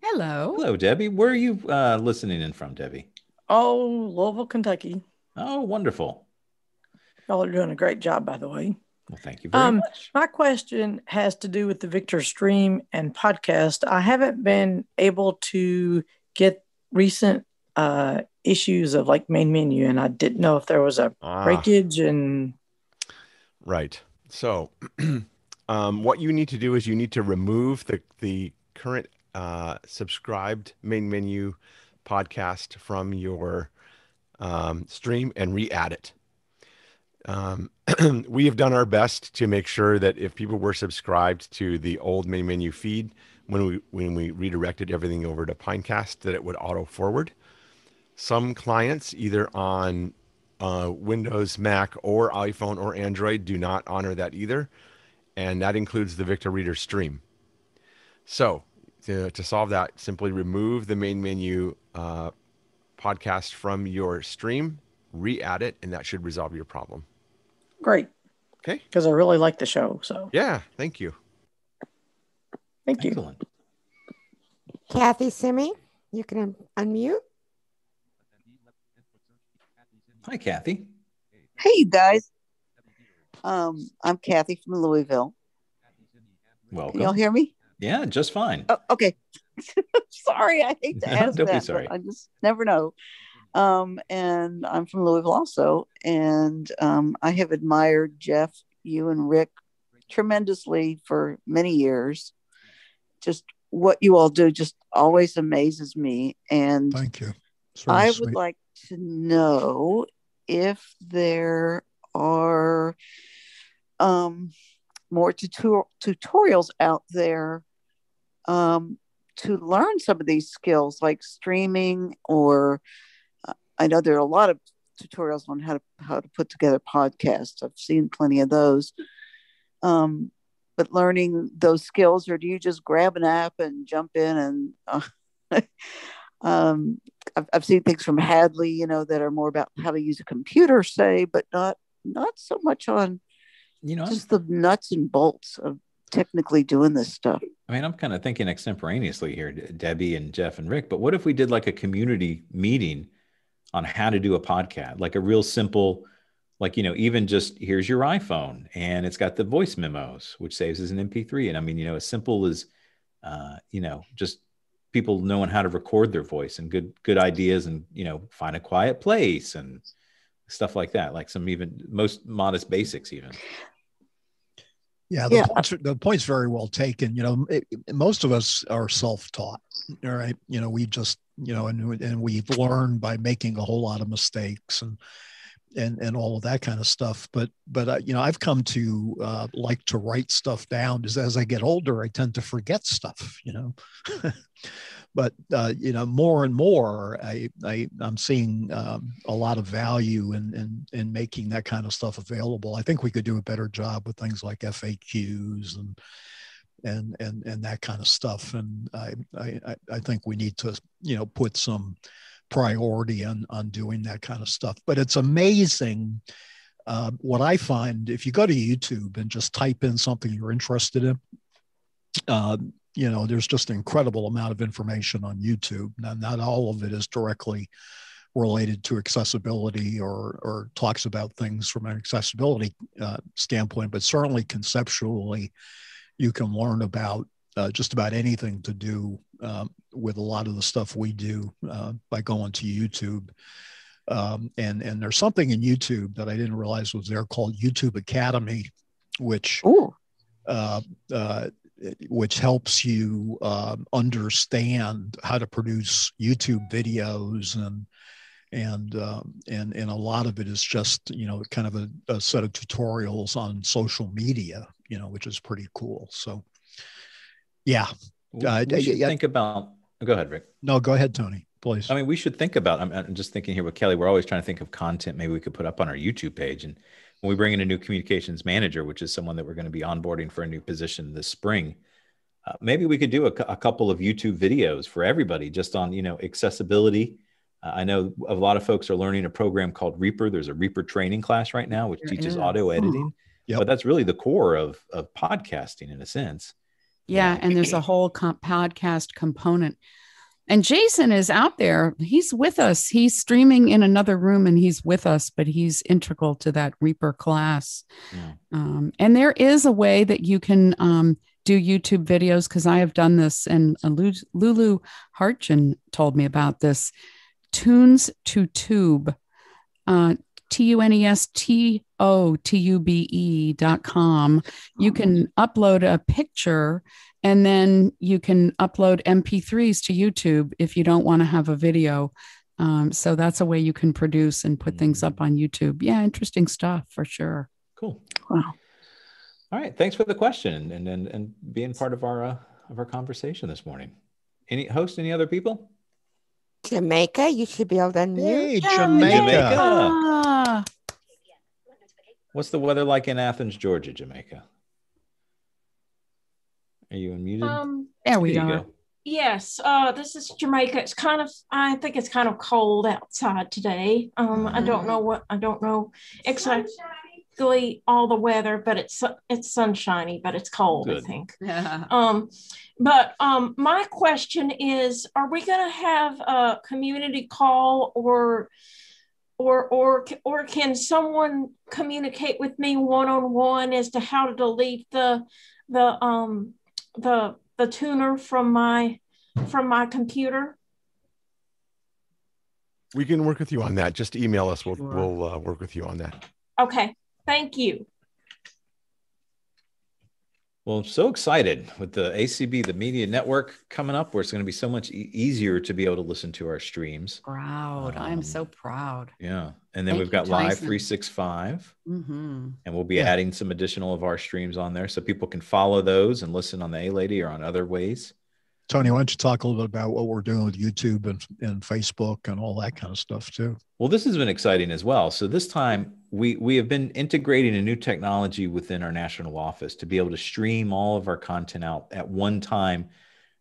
Hello. Hello, Debbie. Where are you uh, listening in from, Debbie? Oh, Louisville, Kentucky. Oh, wonderful. Y'all are doing a great job, by the way. Well, thank you very um, much. My question has to do with the Victor Stream and podcast. I haven't been able to get recent uh, issues of like main menu, and I didn't know if there was a Ah. breakage and Right. So, um, what you need to do is you need to remove the the current uh, subscribed main menu podcast from your um, stream and re-add it. Um, we have done our best to make sure that if people were subscribed to the old main menu feed, when we when we redirected everything over to Pinecast that it would auto forward. Some clients, either on uh, Windows, Mac, or iPhone or Android, do not honor that either, and that includes the Victor Reader Stream. So to, to solve that, simply remove the main menu uh, podcast from your stream, re-add it, and that should resolve your problem. Great. Okay. Because I really like the show. So Yeah, thank you. thank you. Excellent. Kathy Simi, you can un- unmute. Hi, Kathy. Hey, you guys. Um, I'm Kathy from Louisville. Welcome. Can y'all hear me? Yeah, just fine. Oh, okay. sorry, I hate to No, ask don't be that. but sorry. I just never know. Um, and I'm from Louisville also, and um, I have admired Jeff, you, and Rick tremendously for many years. Just what you all do just always amazes me, and Thank you. It's very I would like to know if there are um, more tutor- tutorials out there um, to learn some of these skills, like streaming, or uh, I know there are a lot of tutorials on how to how to put together podcasts. I've seen plenty of those. Um, but learning those skills, or do you just grab an app and jump in and uh, um, I've, I've seen things from Hadley, you know, that are more about how to use a computer, say, but not not so much on you know just the nuts and bolts of technically doing this stuff. I mean, I'm kind of thinking extemporaneously here, Debbie and Jeff and Rick. But what if we did like a community meeting on how to do a podcast, like a real simple, like you know, even just here's your iPhone and it's got the voice memos, which saves as an MP3. And I mean, you know, as simple as, uh, you know, just people knowing how to record their voice and good good ideas and you know find a quiet place and stuff like that like some even most modest basics even Yeah, the, Point's, the point's very well taken. You know, it, it- most of us are self-taught. All right, you know, we just you know, and and we've learned by making a whole lot of mistakes and and and all of that kind of stuff. But but uh, you know, I've come to uh, like to write stuff down. As as I get older, I tend to forget stuff. You know. but uh, you know more and more I, I i'm seeing um, a lot of value in, in in making that kind of stuff available i think we could do a better job with things like faqs and and and and that kind of stuff and i I- i think we need to you know put some priority on on doing that kind of stuff but it's amazing uh, what i find if you go to youtube and just type in something you're interested in uh, you know, there's just an incredible amount of information on YouTube. Now, not all of it is directly related to accessibility or, or talks about things from an accessibility uh, standpoint, but certainly conceptually, you can learn about uh, just about anything to do um, with a lot of the stuff we do uh, by going to YouTube. Um, and and there's something in YouTube that I didn't realize was there called YouTube Academy, which uh, uh, which helps you um, understand how to produce YouTube videos and and um, and and a lot of it is just you know kind of a, a set of tutorials on social media, you know, which is pretty cool. So, yeah, Uh, we should yeah, think about go ahead rick no, go ahead, Tony, please. I mean, we should think about. I'm, I'm just thinking here with Kelly. We're always trying to think of content maybe we could put up on our YouTube page. And when we bring in a new communications manager, which is someone that we're going to be onboarding for a new position this spring, uh, maybe we could do a, a couple of YouTube videos for everybody, just on you know accessibility. Uh, I know a lot of folks are learning a program called Reaper. There's a Reaper training class right now, which There teaches is. auto editing. But that's really the core of of podcasting in a sense. Yeah, and there's a whole com- podcast component. And Jason is out there. He's with us. He's streaming in another room and he's with us, but he's integral to that Reaper class. Um, and there is a way that you can um, do YouTube videos because I have done this, and uh, Lulu Harchin told me about this. Tunes to Tube, uh, T U N E S T O T U B E dot com. You can upload a picture and then you can upload MP3s to YouTube if you don't want to have a video. Um, so that's a way you can produce and put things up on YouTube. Yeah, interesting stuff for sure. Cool. Wow. All right. Thanks for the question and and and being part of our uh, of our conversation this morning. Any host, any other people? Jamaica, you should be able to unmute. Hey, Jamaica. Jamaica. What's the weather like in Athens, Georgia, Jamaica? Are you unmuted? Um, there we you are. go. Yes, uh, this is Jamaica. It's kind of, I think it's kind of cold outside today. Um, I don't know what, I don't know exactly all the weather, but it's it's sunshiny, but it's cold. I Good. think. Um, but um, my question is: Are we going to have a community call, or, or, or, or can someone communicate with me one on one as to how to delete the, the, um, the, the tuner from my, from my computer? We can work with you on that. Just email us. We'll we'll uh, work with you on that. Okay, thank you. Well, I'm so excited with the ACB, the media network coming up, where it's going to be so much e- easier to be able to listen to our streams. Proud. I am Um, so proud. Yeah. And then Thank we've you, got Live 365, Mm-hmm. and we'll be Yeah. adding some additional of our streams on there so people can follow those and listen on the A Lady or on other ways. Tony, why don't you talk a little bit about what we're doing with YouTube and, and Facebook and all that kind of stuff too? Well, this has been exciting as well. So this time we we have been integrating a new technology within our national office to be able to stream all of our content out at one time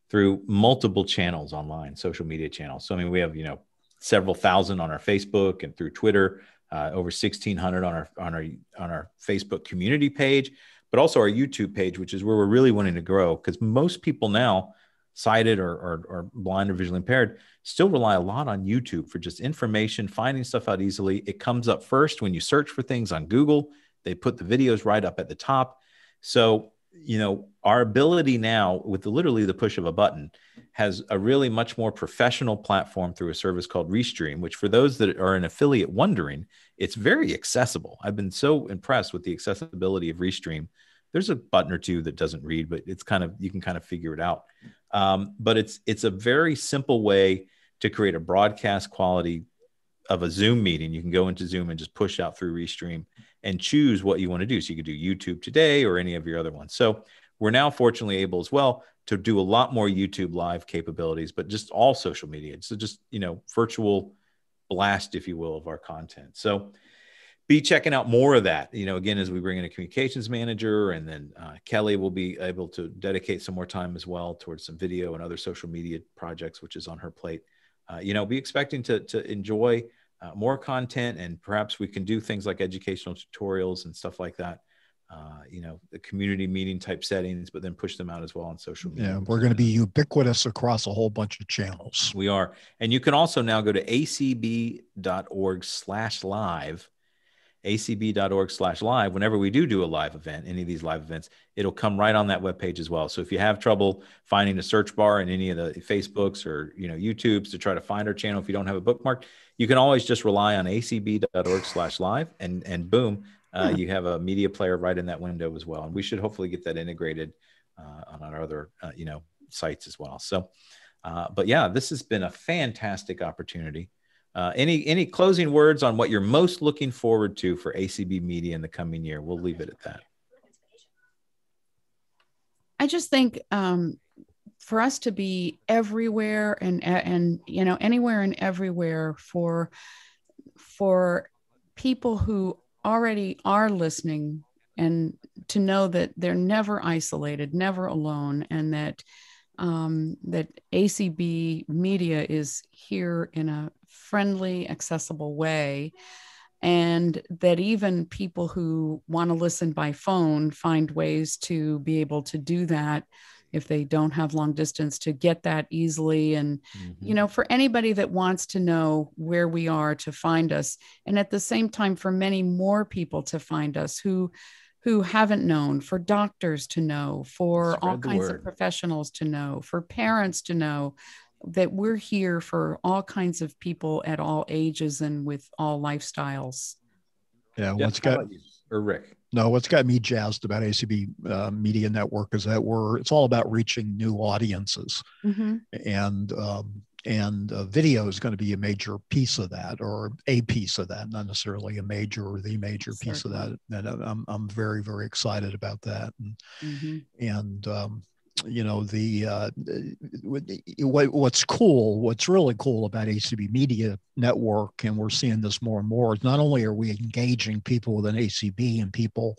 through multiple channels online, social media channels. So I mean, we have you know several thousand on our Facebook and through Twitter, uh, over sixteen hundred on our on our on our Facebook community page, but also our YouTube page, which is where we're really wanting to grow because most people now sighted or, or, or blind or visually impaired still rely a lot on YouTube for just information, finding stuff out easily. It comes up first when you search for things on Google. They put the videos right up at the top. So, you know, our ability now with the, literally the push of a button has a really much more professional platform through a service called Restream, which for those that are an affiliate wondering, it's very accessible. I've been so impressed with the accessibility of Restream. There's a button or two that doesn't read, but it's kind of you can kind of figure it out. Um, but it's it's a very simple way to create a broadcast quality of a Zoom meeting. You can go into Zoom and just push out through Restream and choose what you want to do. So you could do YouTube today or any of your other ones. So we're now fortunately able as well to do a lot more YouTube live capabilities, but just all social media. So just you know virtual blast, if you will, of our content. So be checking out more of that. You know, again, as we bring in a communications manager, and then uh, Kelly will be able to dedicate some more time as well towards some video and other social media projects, which is on her plate. Uh, you know, be expecting to to enjoy uh, more content, and perhaps we can do things like educational tutorials and stuff like that. Uh, you know, the community meeting type settings, but then push them out as well on social media. Yeah, we're going to be ubiquitous across a whole bunch of channels. We are. And you can also now go to acb.org slash live, acb.org slash live. Whenever we do do a live event, any of these live events, it'll come right on that webpage as well. So if you have trouble finding a search bar in any of the Facebooks or, you know, YouTubes to try to find our channel, if you don't have a bookmark, you can always just rely on acb.org slash live and, and boom, uh, you have a media player right in that window as well. And we should hopefully get that integrated uh, on our other, uh, you know, sites as well. So, uh, but yeah, this has been a fantastic opportunity. Uh, any any closing words on what you're most looking forward to for ACB Media in the coming year? We'll leave it at that. I just think um, for us to be everywhere and and you know anywhere and everywhere for for people who already are listening and to know that they're never isolated, never alone, and that um, that ACB Media is here in a friendly, accessible way. And that even people who want to listen by phone find ways to be able to do that if they don't have long distance to get that easily. And, you mm-hmm. know, for anybody that wants to know where we are to find us, and at the same time, for many more people to find us who who haven't known, for doctors to know, for all Spread the kinds word. of professionals to know, for parents to know that we're here for all kinds of people at all ages and with all lifestyles. Yeah, Yeah, what's how got? Or Rick? no, what's got me jazzed about ACB uh, Media Network is that we're it's all about reaching new audiences, Mhm. and um, and uh, video is going to be a major piece of that, or a piece of that, not necessarily a major or the major piece of that. And I'm I'm very very excited about that, and Mhm. and um, you know the uh, what's cool what's really cool about acb media network and we're seeing this more and more not only are we engaging people within acb and people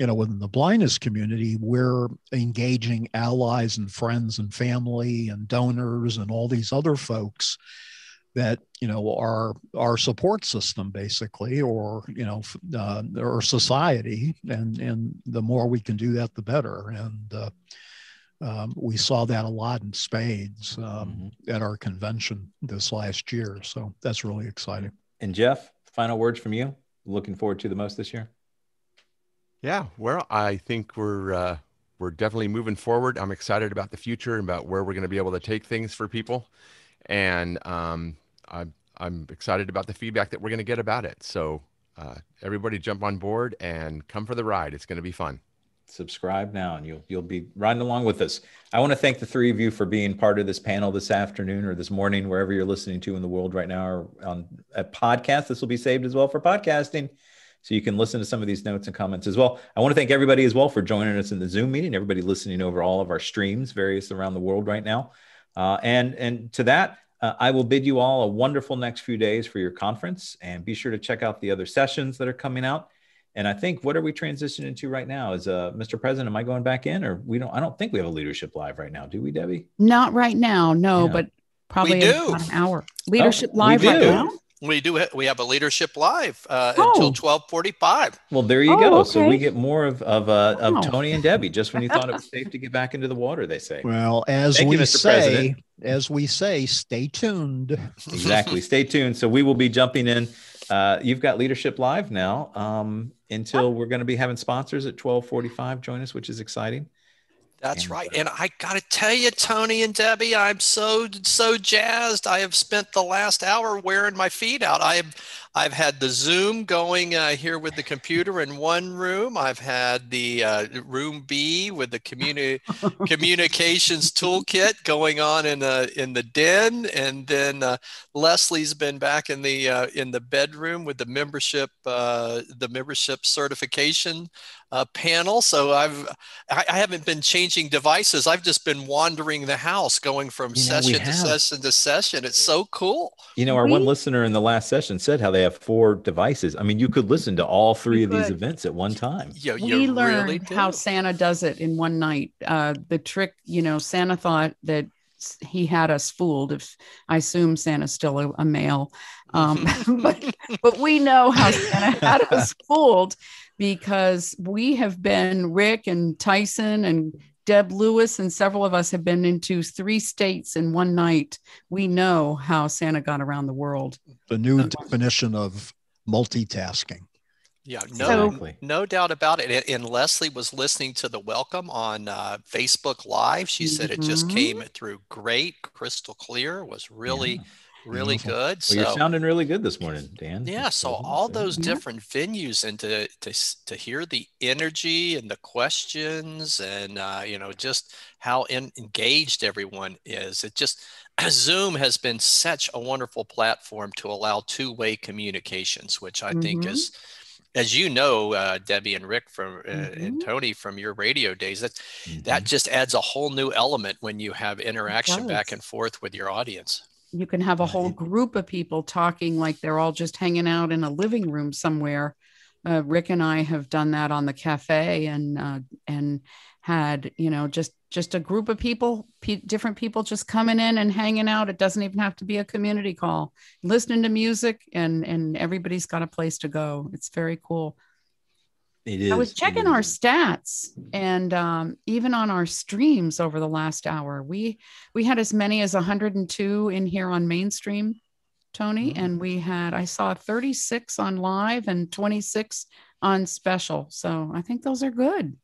you know within the blindness community we're engaging allies and friends and family and donors and all these other folks that you know our our support system basically or you know uh, or society. And and the more we can do that the better. And uh, um, we saw that a lot in spades um, mm-hmm. at our convention this last year so that's really exciting and jeff final words from you looking forward to the most this year yeah well i think we're uh, we're definitely moving forward i'm excited about the future and about where we're going to be able to take things for people and um, I'm I'm excited about the feedback that we're going to get about it. So uh, everybody jump on board and come for the ride. It's going to be fun. Subscribe now, and you'll you'll be riding along with us. I want to thank the three of you for being part of this panel this afternoon or this morning, wherever you're listening to in the world right now, or on a podcast. This will be saved as well for podcasting, so you can listen to some of these notes and comments as well. I want to thank everybody as well for joining us in the Zoom meeting. Everybody listening over all of our streams, various around the world right now, uh, and and to that uh, I will bid you all a wonderful next few days for your conference and be sure to check out the other sessions that are coming out. And I think what are we transitioning to right now? Is uh, Mr. President, am I going back in or we don't? I don't think we have a leadership live right now, do we, Debbie? Not right now, no, yeah. but probably in about an hour. Leadership oh, live right now. We do. We have a leadership live uh, oh. until twelve forty-five. Well, there you oh, go. Okay. So we get more of of, uh, of Tony and Debbie just when you thought it was safe to get back into the water. They say. Well, as Thank we you, say, President. as we say, stay tuned. exactly. Stay tuned. So we will be jumping in. Uh, you've got leadership live now um, until we're going to be having sponsors at twelve forty-five. Join us, which is exciting. That's and, right. And I got to tell you, Tony and Debbie, I'm so, so jazzed. I have spent the last hour wearing my feet out. I have, I've had the Zoom going uh, here with the computer in one room. I've had the uh, room B with the communi- communications toolkit going on in the in the den, and then uh, Leslie's been back in the uh, in the bedroom with the membership uh, the membership certification uh, panel. So I've I, I, haven't been changing devices. I've just been wandering the house, going from you know, session to session to session. It's so cool. You know, our we, one listener in the last session said how they have four devices. I mean, you could listen to all three of these events at one time. Yeah, we learned really how Santa does it in one night. Uh, the trick, you know, Santa thought that he had us fooled. If I assume Santa's still a, a male, um, but but we know how Santa had us fooled because we have been Rick and Tyson and Deb Lewis and several of us have been into three states in one night. We know how Santa got around the world. The new definition of multitasking. Yeah, no, so, no doubt about it. And Leslie was listening to the welcome on uh, Facebook Live. She said mm-hmm. it just mm-hmm. came through great, crystal clear. Was really. Yeah really good. Well, you're sounding really good this morning, Dan. Yeah. So all those different venues and to, to, to hear the energy and the questions and, uh, you know, just how in, engaged everyone is. It just, Zoom has been such a wonderful platform to allow two-way communications, which I mm-hmm. think is, as you know, uh, Debbie and Rick from uh, mm-hmm. and Tony from your radio days, that mm-hmm. that just adds a whole new element when you have interaction back and forth with your audience you can have a whole group of people talking like they're all just hanging out in a living room somewhere. Uh, Rick and I have done that on the cafe and uh, and had you know just just a group of people, p- different people just coming in and hanging out. It doesn't even have to be a community call. Listening to music and and everybody's got a place to go. It's very cool. It is. I was checking our stats, and um, even on our streams over the last hour, we we had as many as 102 in here on mainstream, Tony, mm-hmm. and we had I saw 36 on live and 26 on special. So I think those are good.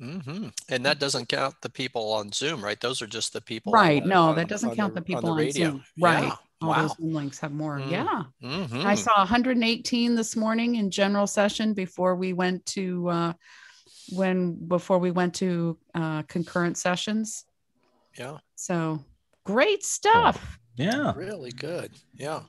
Mm-hmm. And that doesn't count the people on Zoom, right? Those are just the people. Right. No, on, that doesn't count the, the people on, the on Zoom. Right. Yeah all wow. those links have more. Mm. Yeah. Mm-hmm. I saw 118 this morning in general session before we went to uh, when before we went to uh, concurrent sessions. Yeah. So great stuff. Yeah. Really good. Yeah.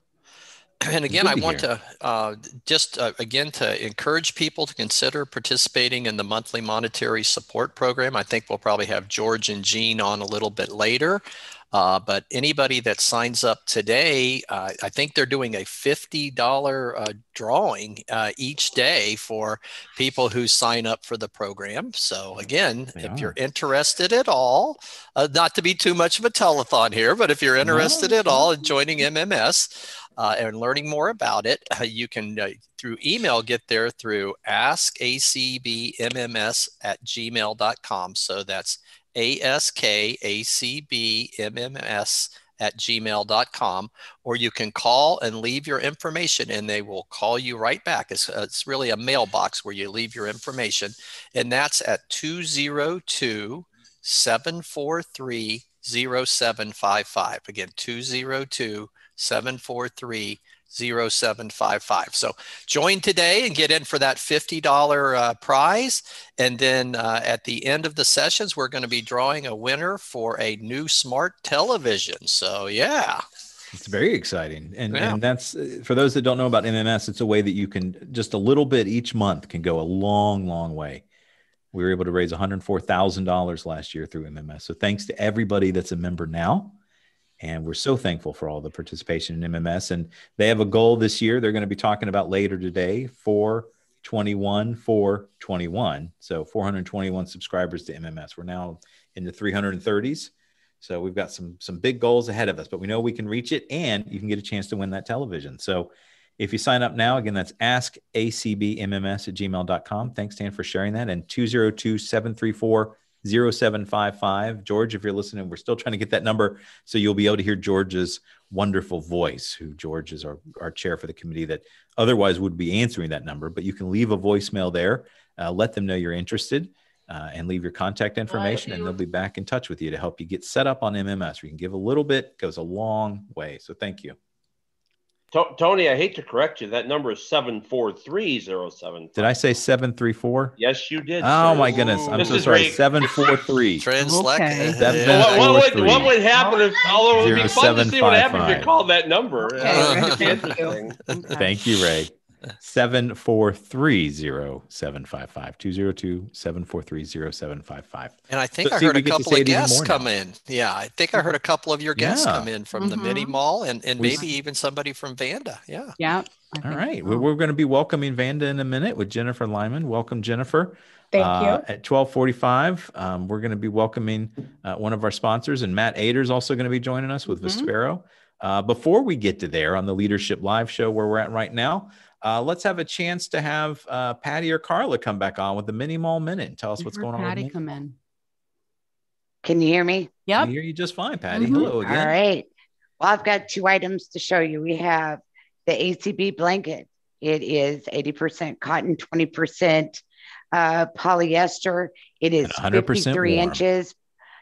and again, I want hear. to uh, just uh, again to encourage people to consider participating in the monthly monetary support program. I think we'll probably have George and Jean on a little bit later. Uh, but anybody that signs up today, uh, I think they're doing a $50 uh, drawing uh, each day for people who sign up for the program. So, again, if you're interested at all, uh, not to be too much of a telethon here, but if you're interested No, at all in joining MMS uh, and learning more about it, uh, you can, uh, through email, get there through askacbmms at gmail.com. So that's askacbmms at gmail.com or you can call and leave your information and they will call you right back. It's, uh, it's really a mailbox where you leave your information and that's at 202 743 0755 again 202 743 0755 so join today and get in for that $50 uh, prize and then uh, at the end of the sessions we're going to be drawing a winner for a new smart television so yeah It's very exciting. And, Yeah. and that's uh, for those that don't know about MMS, it's a way that you can just a little bit each month can go a long, long way. We were able to raise $104,000 last year through MMS. So thanks to everybody that's a member now. And we're so thankful for all the participation in MMS. And they have a goal this year they're going to be talking about later today for 21 for 21. So 421 subscribers to MMS. We're now in the 330s. So we've got some some big goals ahead of us, but we know we can reach it and you can get a chance to win that television. So if you sign up now, again, that's askacbmms at gmail.com. Thanks, Dan, for sharing that. And 202 734 0755. George, if you're listening, we're still trying to get that number so you'll be able to hear George's wonderful voice, who George is our, our chair for the committee that otherwise would be answering that number. But you can leave a voicemail there, uh, let them know you're interested. Uh, and leave your contact information, and they'll be back in touch with you to help you get set up on MMS. We can give a little bit, goes a long way. So thank you. To- Tony, I hate to correct you. That number is seven four three zero seven. Did I say 734? Yes, you did. Oh sir. my goodness. I'm This so sorry. great. 743. Translate. What, Seven what four would, what would happen if, although it would be fun to see what happens if you 0755. called that number. Uh, Okay, it'd be interesting. Thank you, Ray. 7430755. 202 743 0755. And I think So I see, heard a couple of guests more now. come in. Yeah, I think I heard a couple of your guests Yeah. come in from the mini Mhm. mall and, and We- maybe even somebody from Vanda. Yeah. Yeah. All right. We're, we're going to be welcoming Vanda in a minute with Jennifer Lyman. Welcome, Jennifer. Thank Uh, you. At 1245, um, we're going to be welcoming uh, one of our sponsors, and Matt Ater is also going to be joining us with Mhm. Vispero. Uh, before we get to there on the Leadership Live show where we're at right now, uh, let's have a chance to have uh, Patty or Carla come back on with the Mini Mall Minute and tell us what's going on. Patty come in. Can you hear me? Yep. I hear you just fine, Patty. Mhm. Hello again. All right. Well, I've got two items to show you. We have the ACB blanket. It is 80% cotton, 20% uh, polyester. It is 100% 53 warm. inches.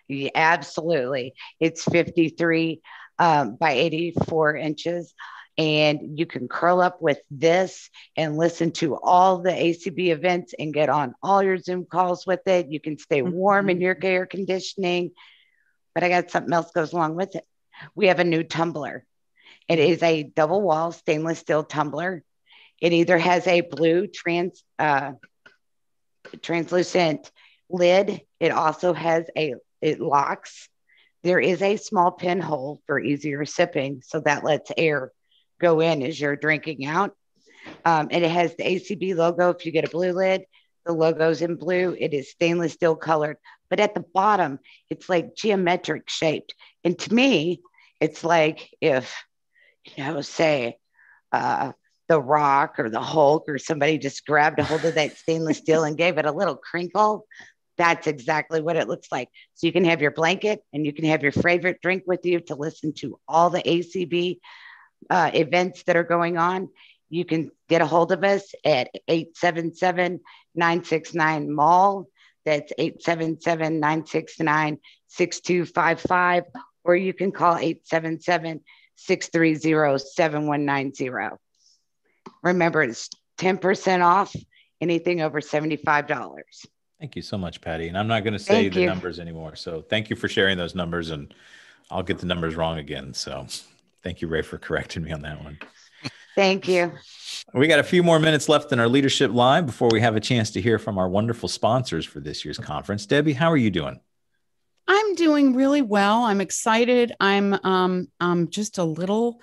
Yeah, absolutely. It's 53 um, by 84 inches. And you can curl up with this and listen to all the ACB events and get on all your Zoom calls with it. You can stay warm in your air conditioning. But I got something else goes along with it. We have a new tumbler. It is a double wall stainless steel tumbler. It either has a blue trans uh, translucent lid. It also has a it locks. There is a small pinhole for easier sipping, so that lets air go in as you're drinking out. Um, and it has the ACB logo. If you get a blue lid, the logo's in blue. It is stainless steel colored, but at the bottom, it's like geometric shaped. And to me, it's like if, you know, say, uh, the Rock or the Hulk or somebody just grabbed a hold of that stainless steel and gave it a little crinkle. That's exactly what it looks like. So you can have your blanket and you can have your favorite drink with you to listen to all the ACB uh, events that are going on. You can get a hold of us at 877 969 Mall. That's 877 969 6255. Or you can call 877 630 7190. Remember, it's 10% off anything over $75. Thank you so much, Patty. And I'm not going to say Thank the you. numbers anymore. So thank you for sharing those numbers, and I'll get the numbers wrong again. So thank you, Ray, for correcting me on that one. Thank you. We got a few more minutes left in our leadership live before we have a chance to hear from our wonderful sponsors for this year's conference. Debbie, how are you doing? I'm doing really well. I'm excited. I'm um I'm just a little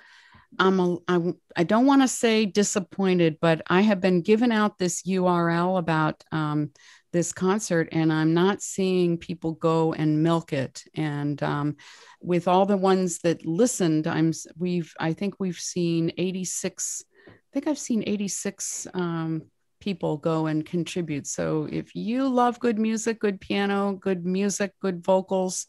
I'm a, I, I don't want to say disappointed, but I have been given out this URL about um, this concert and I'm not seeing people go and milk it. And um, with all the ones that listened, I'm we've I think we've seen 86. I think I've seen 86 um, people go and contribute. So if you love good music, good piano, good music, good vocals,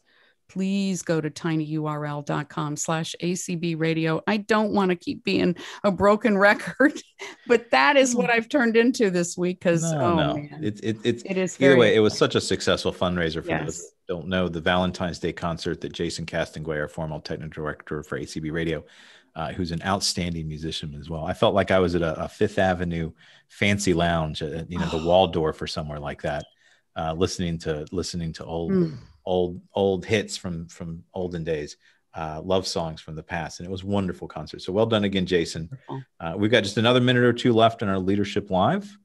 please go to tinyurl.com slash acb radio i don't want to keep being a broken record but that is what i've turned into this week because no, oh no. Man. It's, it, it's it is either way it was such a successful fundraiser for yes. those that don't know the valentine's day concert that jason castonguay our former technical director for acb radio uh, who's an outstanding musician as well. I felt like I was at a, a Fifth Avenue fancy lounge, at, you know, the Waldorf or somewhere like that, uh, listening to listening to old mm. Old old hits from from olden days, uh, love songs from the past, and it was wonderful concert. So well done again, Jason. Uh, we've got just another minute or two left in our leadership live.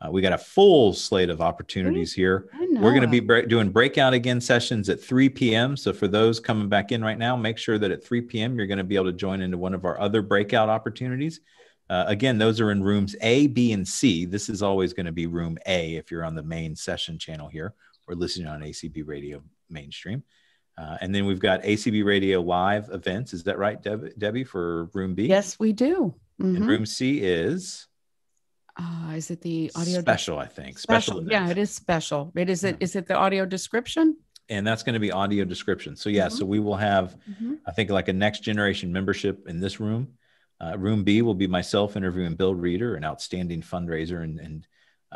Uh, we got a full slate of opportunities here. We're going to be bre- doing breakout again sessions at 3 p.m. So for those coming back in right now, make sure that at 3 p.m. you're going to be able to join into one of our other breakout opportunities. Uh, again, those are in rooms A, B, and C. This is always going to be room A if you're on the main session channel here or listening on ACB Radio mainstream. Uh, and then we've got ACB Radio live events. Is that right, Deb- Debbie, for room B? Yes, we do. Mm-hmm. And room C is uh, is it the audio special? I think special. special yeah, it is special. It is it. Is it the audio description? And that's going to be audio description. So yeah, mm-hmm. so we will have, mm-hmm. I think, like a next generation membership in this room. Uh, room B will be myself interviewing Bill Reeder, an outstanding fundraiser and, and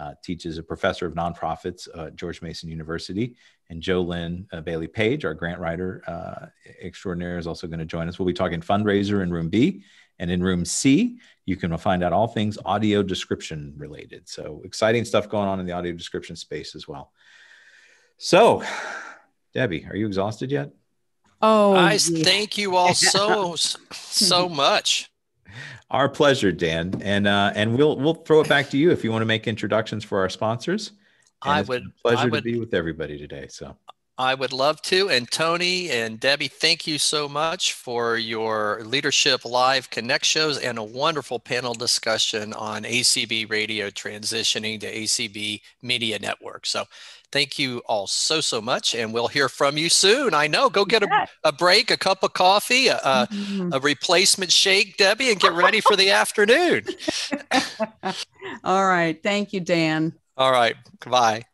uh, teaches a professor of nonprofits at George Mason University. And Joe Lynn uh, Bailey Page, our grant writer uh, extraordinaire, is also going to join us. We'll be talking fundraiser in room B. And in room C, you can find out all things audio description related. So exciting stuff going on in the audio description space as well. So, Debbie, are you exhausted yet? Oh, I yeah. thank you all so so much. Our pleasure, Dan, and uh, and we'll we'll throw it back to you if you want to make introductions for our sponsors. And I would pleasure I would, to be with everybody today. So I would love to. And Tony and Debbie, thank you so much for your Leadership Live Connect shows and a wonderful panel discussion on ACB Radio transitioning to ACB Media Network. So thank you all so, so much. And we'll hear from you soon. I know. Go get a, a break, a cup of coffee, a, mm-hmm. a replacement shake, Debbie, and get ready for the afternoon. all right. Thank you, Dan. All right. Goodbye.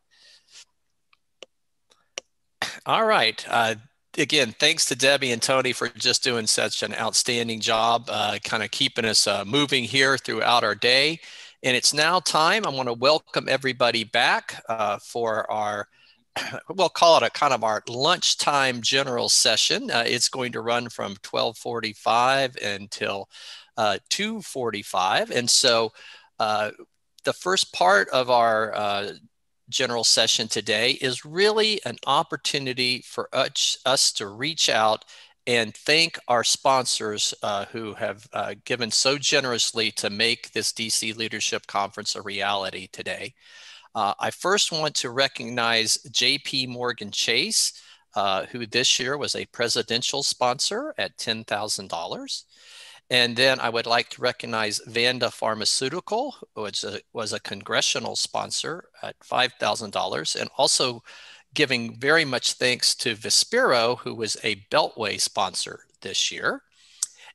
All right. Uh, again, thanks to Debbie and Tony for just doing such an outstanding job, uh, kind of keeping us uh, moving here throughout our day. And it's now time. I want to welcome everybody back uh, for our, we'll call it a kind of our lunchtime general session. Uh, it's going to run from 1245 until 245. Uh, and so the first part of our general session today is really an opportunity for us, us to reach out and thank our sponsors uh, who have uh, given so generously to make this DC Leadership Conference a reality today. Uh, I first want to recognize JP Morgan Chase, uh, who this year was a presidential sponsor at $10,000. And then I would like to recognize Vanda Pharmaceutical, which was a congressional sponsor at $5,000, and also giving very much thanks to Vispero, who was a Beltway sponsor this year.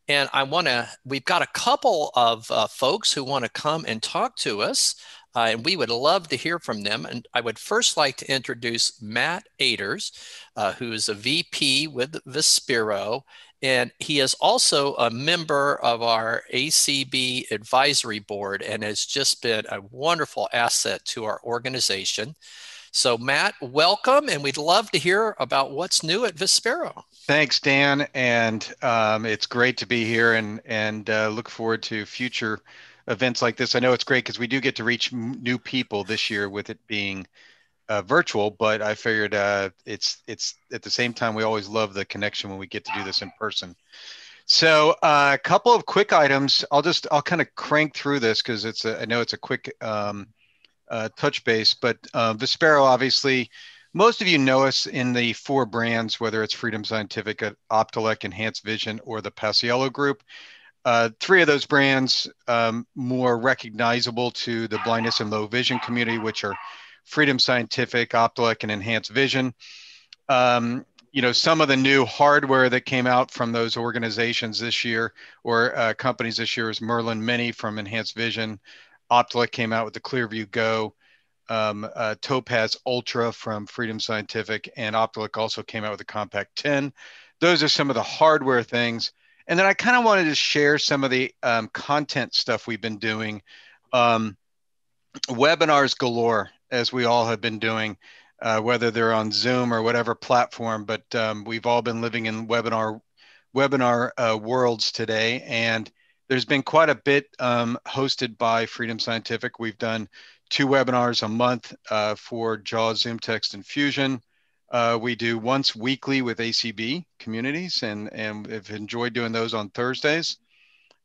And I want to, we've got a couple of uh, folks who want to come and talk to us, uh, and we would love to hear from them. And I would first like to introduce Matt Aters, uh, who is a VP with Vispero and he is also a member of our ACB advisory board and has just been a wonderful asset to our organization. So, Matt, welcome, and we'd love to hear about what's new at Vispero. Thanks, Dan, and um, it's great to be here, and and uh, look forward to future events like this. I know it's great because we do get to reach new people this year with it being uh, virtual, but I figured uh, it's it's at the same time we always love the connection when we get to do this in person. So uh, a couple of quick items. I'll just I'll kind of crank through this because it's a, I know it's a quick um, uh, touch base, but uh, Vispero obviously. Most of you know us in the four brands, whether it's Freedom Scientific, Optelec, Enhanced Vision, or the Paciello Group. Uh, three of those brands um, more recognizable to the blindness and low vision community, which are Freedom Scientific, Optelec, and Enhanced Vision. Um, you know, some of the new hardware that came out from those organizations this year or uh, companies this year is Merlin Mini from Enhanced Vision. Optelec came out with the Clearview Go. Um, uh, Topaz Ultra from Freedom Scientific, and Optelec also came out with the Compact 10. Those are some of the hardware things. And then I kind of wanted to share some of the um, content stuff we've been doing. Um, webinars galore, as we all have been doing, uh, whether they're on Zoom or whatever platform. But um, we've all been living in webinar webinar uh, worlds today, and there's been quite a bit um, hosted by Freedom Scientific. We've done two webinars a month uh, for JAWS, Zoom Text, and Fusion. Uh, we do once weekly with ACB communities and, and have enjoyed doing those on Thursdays.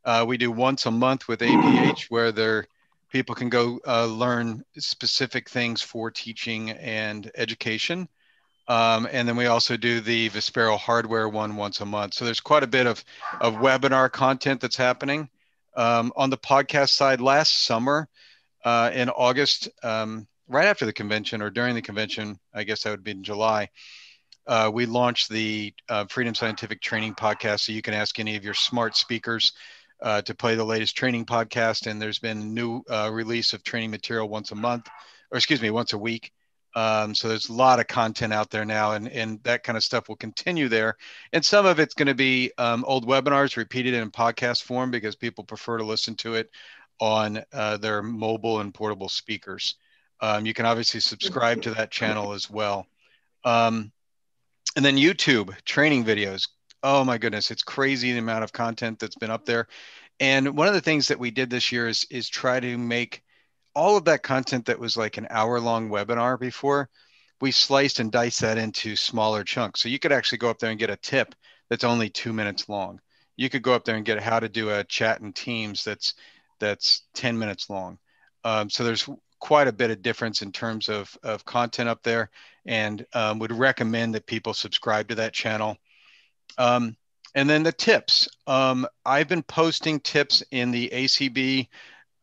Uh, we do once a month with APH where there, people can go uh, learn specific things for teaching and education. Um, and then we also do the Vispero hardware one once a month. So there's quite a bit of, of webinar content that's happening. Um, on the podcast side, last summer uh, in August, um, right after the convention or during the convention, I guess that would be in July, uh, we launched the uh, Freedom Scientific Training Podcast. So you can ask any of your smart speakers uh, to play the latest training podcast. And there's been a new uh, release of training material once a month, or excuse me, once a week. Um, so there's a lot of content out there now, and, and that kind of stuff will continue there. And some of it's going to be um, old webinars repeated in podcast form because people prefer to listen to it on uh, their mobile and portable speakers. Um, you can obviously subscribe to that channel as well. Um, and then YouTube training videos. Oh my goodness, it's crazy the amount of content that's been up there. And one of the things that we did this year is is try to make all of that content that was like an hour long webinar before, we sliced and diced that into smaller chunks. So you could actually go up there and get a tip that's only two minutes long. You could go up there and get how to do a chat in Teams that's that's 10 minutes long. Um, so there's quite a bit of difference in terms of, of content up there and um, would recommend that people subscribe to that channel. Um, and then the tips. Um, I've been posting tips in the ACB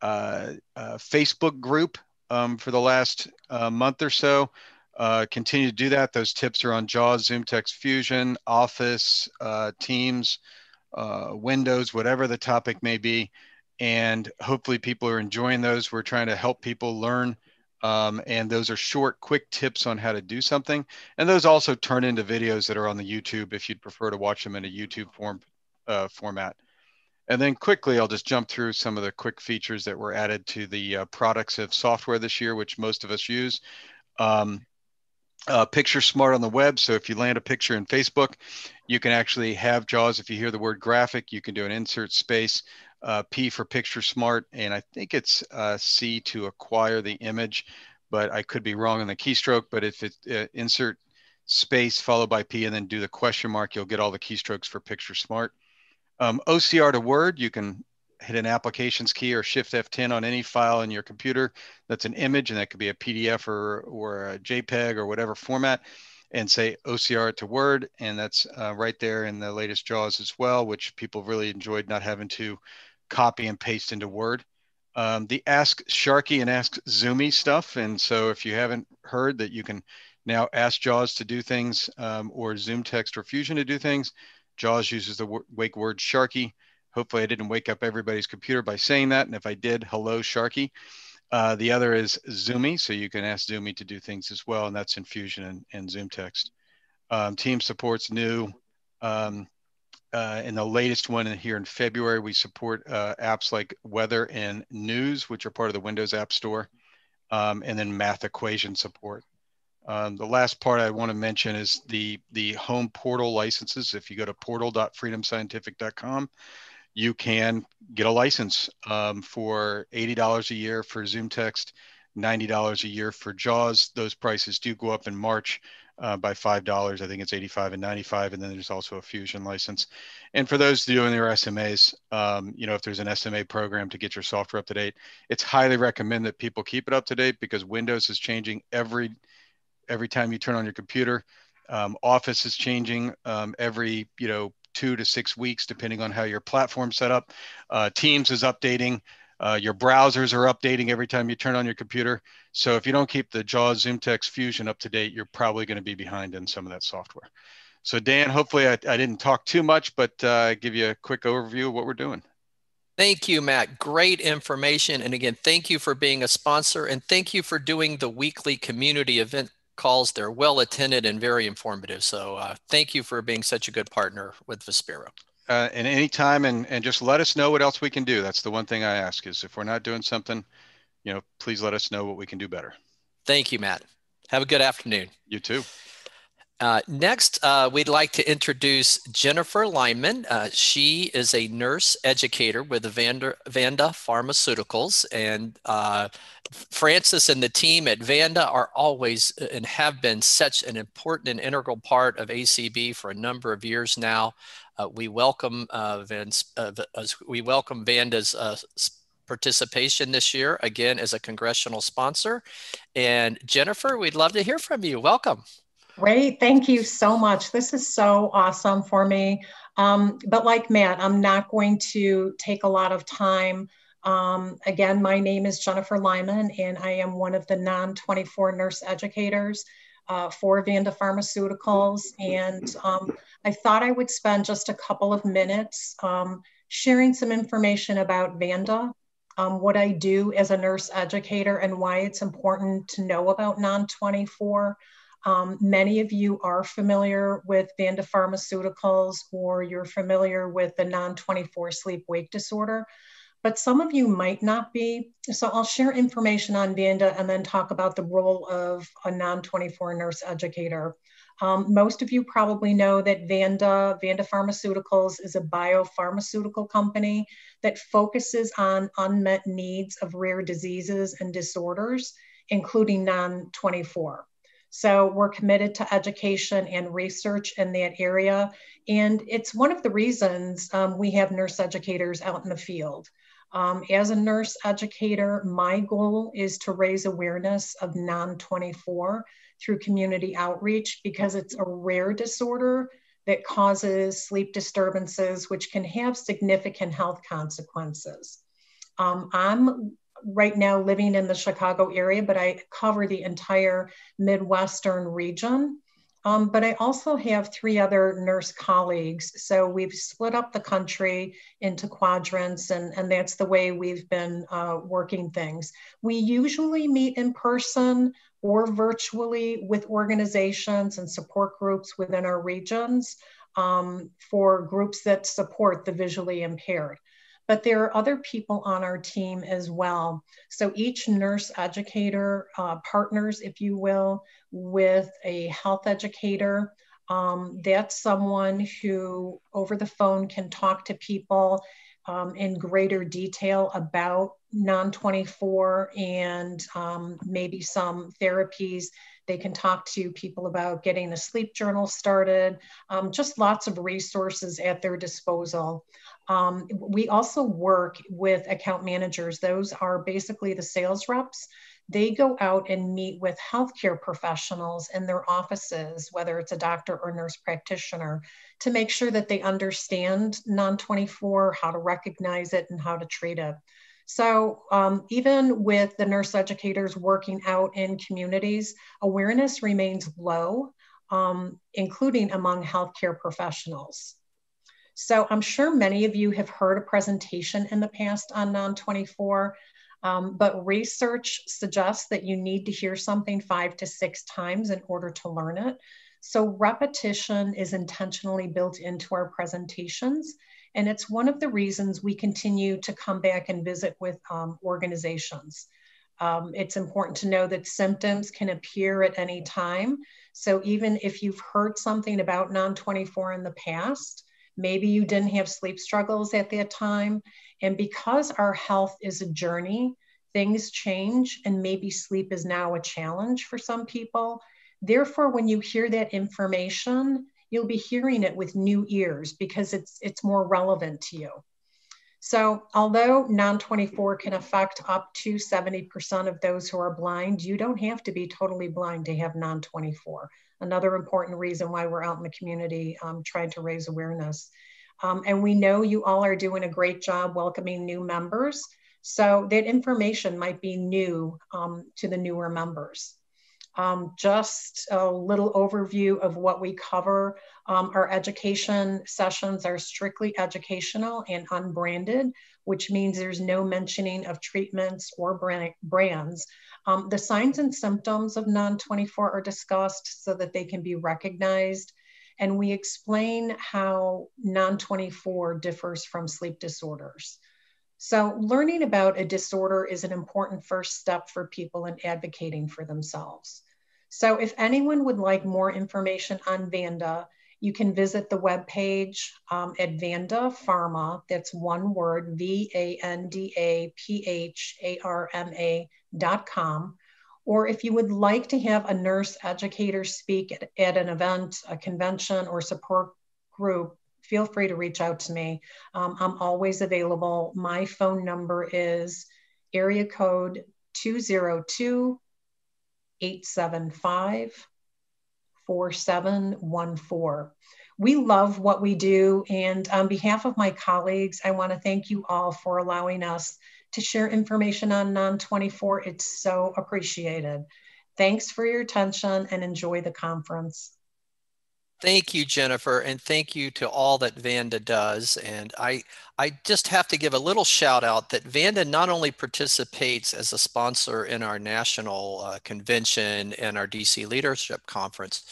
Facebook group um, for the last uh, month or so. Uh, continue to do that. Those tips are on JAWS, Zoom Text Fusion, Office, uh, Teams, uh, Windows, whatever the topic may be and hopefully people are enjoying those. We're trying to help people learn. Um, and those are short, quick tips on how to do something. And those also turn into videos that are on the YouTube if you'd prefer to watch them in a YouTube form uh, format. And then quickly, I'll just jump through some of the quick features that were added to the uh, products of software this year, which most of us use. Um, uh, picture smart on the web. So if you land a picture in Facebook, you can actually have JAWS. If you hear the word graphic, you can do an insert space uh, P for picture smart, and I think it's uh, C to acquire the image, but I could be wrong on the keystroke. But if it uh, insert space followed by P and then do the question mark, you'll get all the keystrokes for picture smart. Um, OCR to Word, you can hit an applications key or shift F10 on any file in your computer that's an image, and that could be a PDF or, or a JPEG or whatever format, and say OCR to Word. And that's uh, right there in the latest JAWS as well, which people really enjoyed not having to copy and paste into Word. Um, the Ask Sharky and Ask Zoomy stuff. And so if you haven't heard that you can now ask JAWS to do things um, or Zoom Text or Fusion to do things, JAWS uses the wake word Sharky. Hopefully I didn't wake up everybody's computer by saying that. And if I did, hello Sharky. Uh, the other is Zoomy. So you can ask Zoomy to do things as well. And that's in Fusion and, and Zoom Text. Um, team supports new um, uh, in the latest one here in February, we support uh, apps like weather and news, which are part of the Windows App Store, um, and then math equation support. Um, the last part I want to mention is the, the home portal licenses. If you go to portal.freedomscientific.com, you can get a license um, for $80 a year for Zoom Text, $90 a year for JAWS. Those prices do go up in March uh, by $5. I think it's 85 and 95. And then there's also a Fusion license. And for those doing their SMAs, um, you know, if there's an SMA program to get your software up to date, it's highly recommend that people keep it up to date because Windows is changing every every time you turn on your computer. Um, Office is changing um, every, you know, two to six weeks, depending on how your platform's set up. Uh, Teams is updating. Uh, your browsers are updating every time you turn on your computer. So if you don't keep the JAWS ZoomText Fusion up to date, you're probably going to be behind in some of that software. So Dan, hopefully I, I didn't talk too much, but uh, give you a quick overview of what we're doing. Thank you, Matt. Great information. And again, thank you for being a sponsor and thank you for doing the weekly community event calls. They're well attended and very informative. So uh, thank you for being such a good partner with Vispero. Uh, and anytime and, and just let us know what else we can do. That's the one thing I ask is if we're not doing something, you know, please let us know what we can do better. Thank you, Matt. Have a good afternoon. You too. Uh, next, uh, we'd like to introduce Jennifer Lyman. Uh, she is a nurse educator with Vanda, Vanda Pharmaceuticals. And uh, Francis and the team at Vanda are always uh, and have been such an important and integral part of ACB for a number of years now. We welcome we welcome Vanda's participation this year again as a congressional sponsor. And Jennifer, we'd love to hear from you. Welcome. Great. Thank you so much. This is so awesome for me. Um, but like Matt, I'm not going to take a lot of time. Um, again, my name is Jennifer Lyman, and I am one of the non 24 nurse educators uh, for Vanda Pharmaceuticals. And um, I thought I would spend just a couple of minutes um, sharing some information about Vanda, um, what I do as a nurse educator, and why it's important to know about non 24. Um, many of you are familiar with Vanda Pharmaceuticals or you're familiar with the non 24 sleep wake disorder, but some of you might not be. So I'll share information on Vanda and then talk about the role of a non 24 nurse educator. Um, most of you probably know that Vanda, Vanda Pharmaceuticals is a biopharmaceutical company that focuses on unmet needs of rare diseases and disorders, including non 24. So we're committed to education and research in that area. And it's one of the reasons um, we have nurse educators out in the field. Um, as a nurse educator, my goal is to raise awareness of non 24 through community outreach because it's a rare disorder that causes sleep disturbances, which can have significant health consequences. Um, I'm right now living in the Chicago area, but I cover the entire Midwestern region. Um, but I also have three other nurse colleagues. So we've split up the country into quadrants, and, and that's the way we've been uh, working things. We usually meet in person or virtually with organizations and support groups within our regions um, for groups that support the visually impaired but there are other people on our team as well. So each nurse educator uh, partners, if you will, with a health educator. Um, that's someone who over the phone can talk to people um, in greater detail about non 24 and um, maybe some therapies. They can talk to people about getting a sleep journal started, um, just lots of resources at their disposal. Um, we also work with account managers. Those are basically the sales reps. They go out and meet with healthcare professionals in their offices, whether it's a doctor or nurse practitioner, to make sure that they understand non 24, how to recognize it, and how to treat it. So, um, even with the nurse educators working out in communities, awareness remains low, um, including among healthcare professionals. So I'm sure many of you have heard a presentation in the past on non-24, um, but research suggests that you need to hear something five to six times in order to learn it. So repetition is intentionally built into our presentations. And it's one of the reasons we continue to come back and visit with um, organizations. Um, it's important to know that symptoms can appear at any time. So even if you've heard something about non-24 in the past, Maybe you didn't have sleep struggles at that time. And because our health is a journey, things change and maybe sleep is now a challenge for some people. Therefore, when you hear that information, you'll be hearing it with new ears because it's, it's more relevant to you. So although non-24 can affect up to 70% of those who are blind, you don't have to be totally blind to have non-24. Another important reason why we're out in the community um, trying to raise awareness. Um, and we know you all are doing a great job welcoming new members. So that information might be new um, to the newer members. Um, just a little overview of what we cover. Um, our education sessions are strictly educational and unbranded, which means there's no mentioning of treatments or brand, brands. Um, the signs and symptoms of non-24 are discussed so that they can be recognized. And we explain how non-24 differs from sleep disorders. So learning about a disorder is an important first step for people in advocating for themselves. So if anyone would like more information on Vanda, you can visit the webpage um, at Vanda Pharma, that's one word, V-A-N-D-A-P-H-A-R-M-A dot com. Or if you would like to have a nurse educator speak at, at an event, a convention, or support group, feel free to reach out to me. Um, I'm always available. My phone number is area code 202 875 4714. We love what we do. And on behalf of my colleagues, I want to thank you all for allowing us to share information on Non 24. It's so appreciated. Thanks for your attention and enjoy the conference. Thank you, Jennifer, and thank you to all that Vanda does. And I, I just have to give a little shout out that Vanda not only participates as a sponsor in our national uh, convention and our DC Leadership Conference,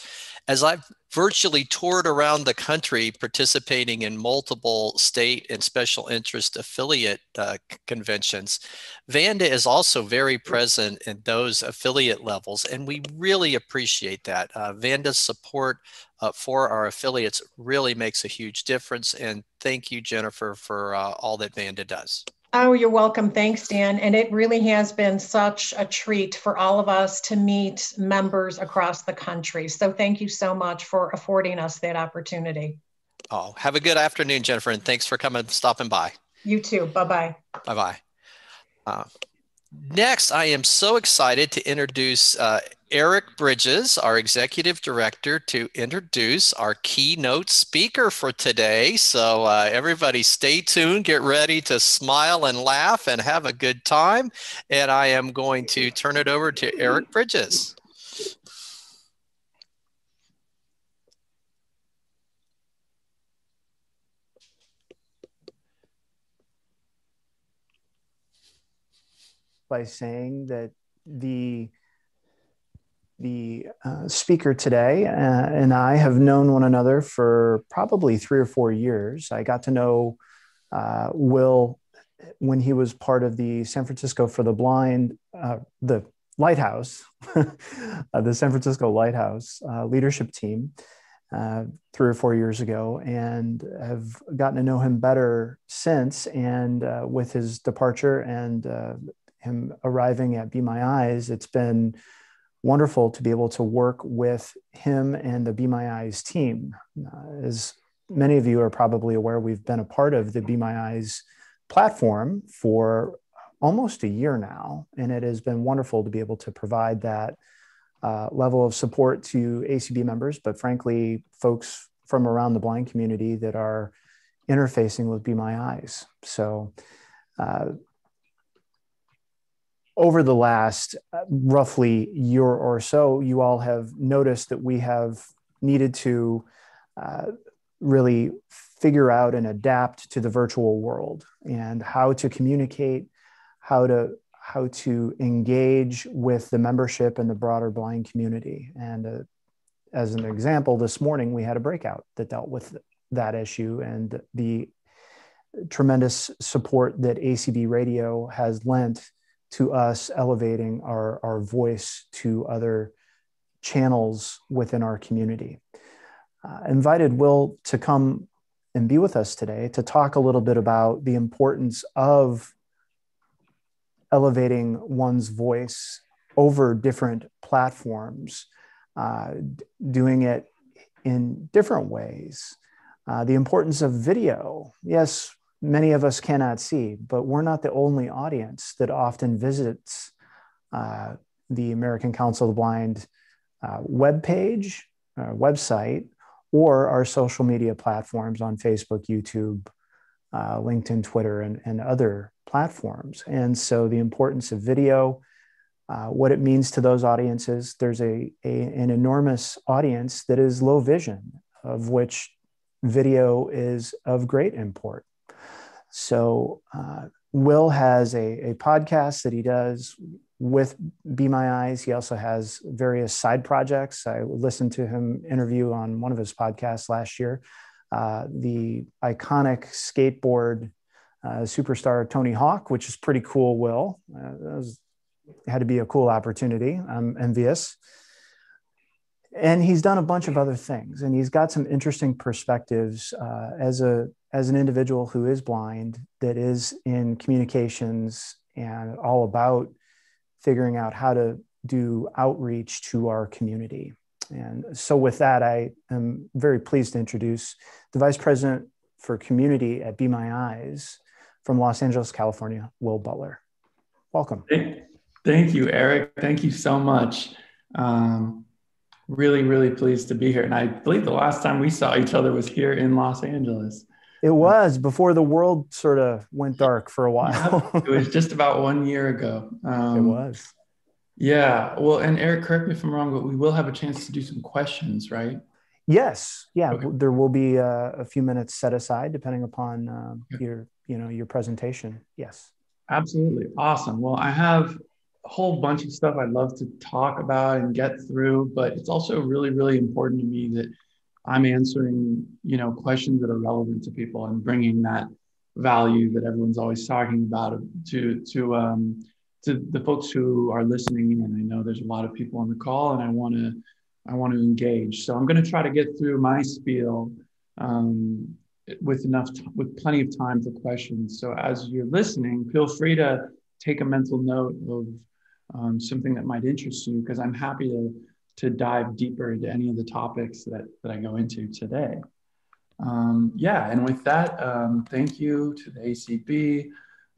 as I've virtually toured around the country participating in multiple state and special interest affiliate uh, conventions, Vanda is also very present in those affiliate levels, and we really appreciate that. Uh, Vanda's support uh, for our affiliates really makes a huge difference, and thank you, Jennifer, for uh, all that Vanda does. Oh, you're welcome. Thanks, Dan. And it really has been such a treat for all of us to meet members across the country. So thank you so much for affording us that opportunity. Oh, have a good afternoon, Jennifer, and thanks for coming, stopping by. You too. Bye bye. Bye bye. Uh, next, I am so excited to introduce uh, Eric Bridges, our executive director, to introduce our keynote speaker for today. So, uh, everybody stay tuned, get ready to smile and laugh and have a good time. And I am going to turn it over to Eric Bridges. By saying that the the uh, speaker today uh, and I have known one another for probably three or four years. I got to know uh, Will when he was part of the San Francisco for the Blind, uh, the Lighthouse, uh, the San Francisco Lighthouse uh, leadership team. three or four years ago, and have gotten to know him better since. And with his departure and him arriving at Be My Eyes, it's been wonderful to be able to work with him and the Be My Eyes team. Uh, as many of you are probably aware, we've been a part of the Be My Eyes platform for almost a year now, and it has been wonderful to be able to provide that uh, level of support to ACB members, but frankly, folks from around the blind community that are interfacing with Be My Eyes. So, uh, over the last uh, roughly year or so, you all have noticed that we have needed to uh, really figure out and adapt to the virtual world and how to communicate, how to how to engage with the membership and the broader blind community. And uh, as an example, this morning we had a breakout that dealt with that issue and the tremendous support that ACB Radio has lent to us elevating our, our voice to other channels within our community. Uh, invited Will to come and be with us today to talk a little bit about the importance of elevating one's voice over different platforms, uh, doing it in different ways. Uh, the importance of video. Yes, many of us cannot see, but we're not the only audience that often visits uh, the American Council of the Blind uh, webpage, uh, website, or our social media platforms on Facebook, YouTube, uh, LinkedIn, Twitter, and, and other platforms. And so the importance of video, uh, what it means to those audiences, there's a, a, an enormous audience that is low vision, of which video is of great import. So uh, Will has a, a podcast that he does with Be My Eyes. He also has various side projects. I listened to him interview on one of his podcasts last year. Uh, the iconic skateboard uh, superstar Tony Hawk, which is pretty cool. Will uh, was, had to be a cool opportunity. I'm envious. And he's done a bunch of other things, and he's got some interesting perspectives uh, as a as an individual who is blind that is in communications and all about figuring out how to do outreach to our community. And so, with that, I am very pleased to introduce the Vice President for Community at Be My Eyes from Los Angeles, California, Will Butler. Welcome. Thank you, Eric. Thank you so much. Um, really, really pleased to be here. And I believe the last time we saw each other was here in Los Angeles. It was before the world sort of went dark for a while. yeah, it was just about one year ago. Um, it was. Yeah. Well, and Eric, correct me if I'm wrong, but we will have a chance to do some questions, right? Yes. Yeah. Okay. There will be a, uh, a, few minutes set aside depending upon uh, your, you know, your presentation. Yes. Absolutely. Awesome. Well, I have a whole bunch of stuff I'd love to talk about and get through, but it's also really, really important to me that I'm answering, you know, questions that are relevant to people and bringing that value that everyone's always talking about to to um, to the folks who are listening. And I know there's a lot of people on the call, and I want to I want to engage. So I'm going to try to get through my spiel um, with enough t- with plenty of time for questions. So as you're listening, feel free to take a mental note of um, something that might interest you because I'm happy to to dive deeper into any of the topics that, that I go into today. Um, yeah, and with that, um, thank you to the ACB.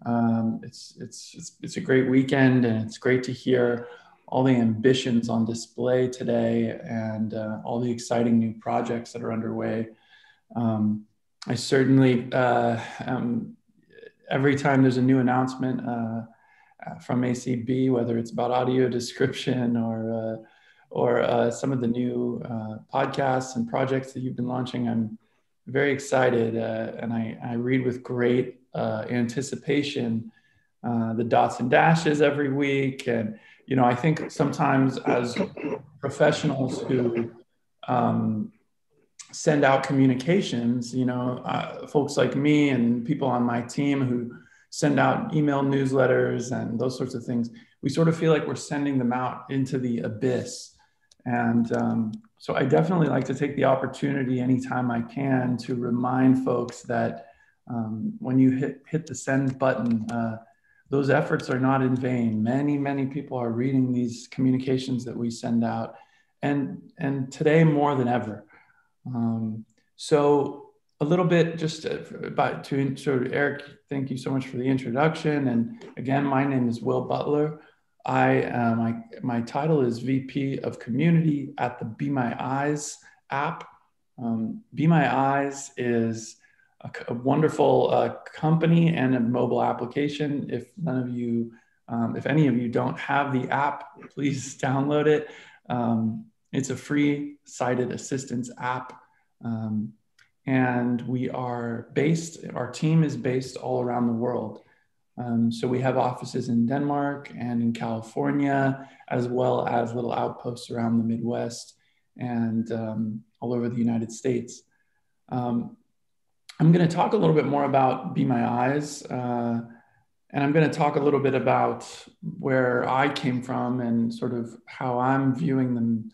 Um, it's, it's, it's, it's, a great weekend and it's great to hear all the ambitions on display today and uh, all the exciting new projects that are underway. Um, I certainly, uh, um, every time there's a new announcement uh, from ACB, whether it's about audio description or uh, or uh, some of the new uh, podcasts and projects that you've been launching. I'm very excited uh, and I, I, read with great uh, anticipation uh, the dots and dashes every week. And, you know, I think sometimes as professionals who um, send out communications, you know, folks like me and people on my team who send out email newsletters and those sorts of things, we sort of feel like we're sending them out into the abyss and um, so I definitely like to take the opportunity anytime I can to remind folks that um, when you hit, hit the send button, uh, those efforts are not in vain. Many, many people are reading these communications that we send out, and, and today more than ever. Um, so a little bit just about to, to Eric, thank you so much for the introduction. And again, my name is Will Butler. I uh, my my title is VP of Community at the Be My Eyes app. Um, Be My Eyes is a, a wonderful uh, company and a mobile application. If none of you, um, if any of you don't have the app, please download it. Um, it's a free sighted assistance app. Um, and we are based, our team is based all around the world. Um, so we have offices in Denmark and in California, as well as little outposts around the Midwest and um, all over the United States. Um, I'm going to talk a little bit more about Be My Eyes, uh, and I'm going to talk a little bit about where I came from and sort of how I'm viewing the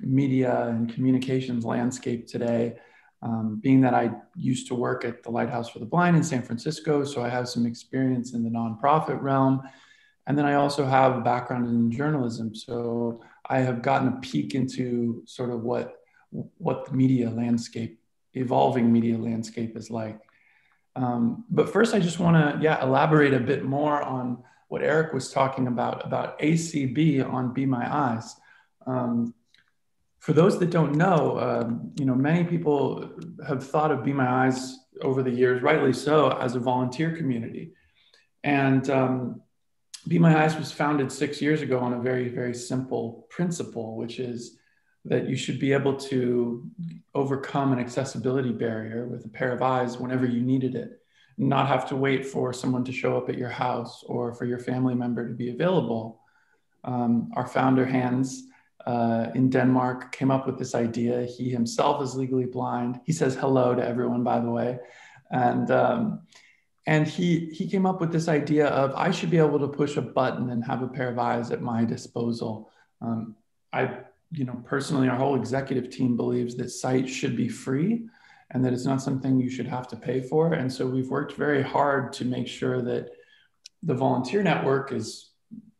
media and communications landscape today. Um, being that I used to work at the Lighthouse for the Blind in San Francisco, so I have some experience in the nonprofit realm, and then I also have a background in journalism, so I have gotten a peek into sort of what what the media landscape, evolving media landscape, is like. Um, but first, I just want to yeah elaborate a bit more on what Eric was talking about about ACB on Be My Eyes. Um, for those that don't know, um, you know, many people have thought of Be My Eyes over the years, rightly so, as a volunteer community. And um, Be My Eyes was founded six years ago on a very, very simple principle, which is that you should be able to overcome an accessibility barrier with a pair of eyes whenever you needed it, not have to wait for someone to show up at your house or for your family member to be available. Um, our founder, Hans, uh, in Denmark, came up with this idea. He himself is legally blind. He says hello to everyone, by the way. And um, and he he came up with this idea of I should be able to push a button and have a pair of eyes at my disposal. Um, I you know personally, our whole executive team believes that sight should be free, and that it's not something you should have to pay for. And so we've worked very hard to make sure that the volunteer network is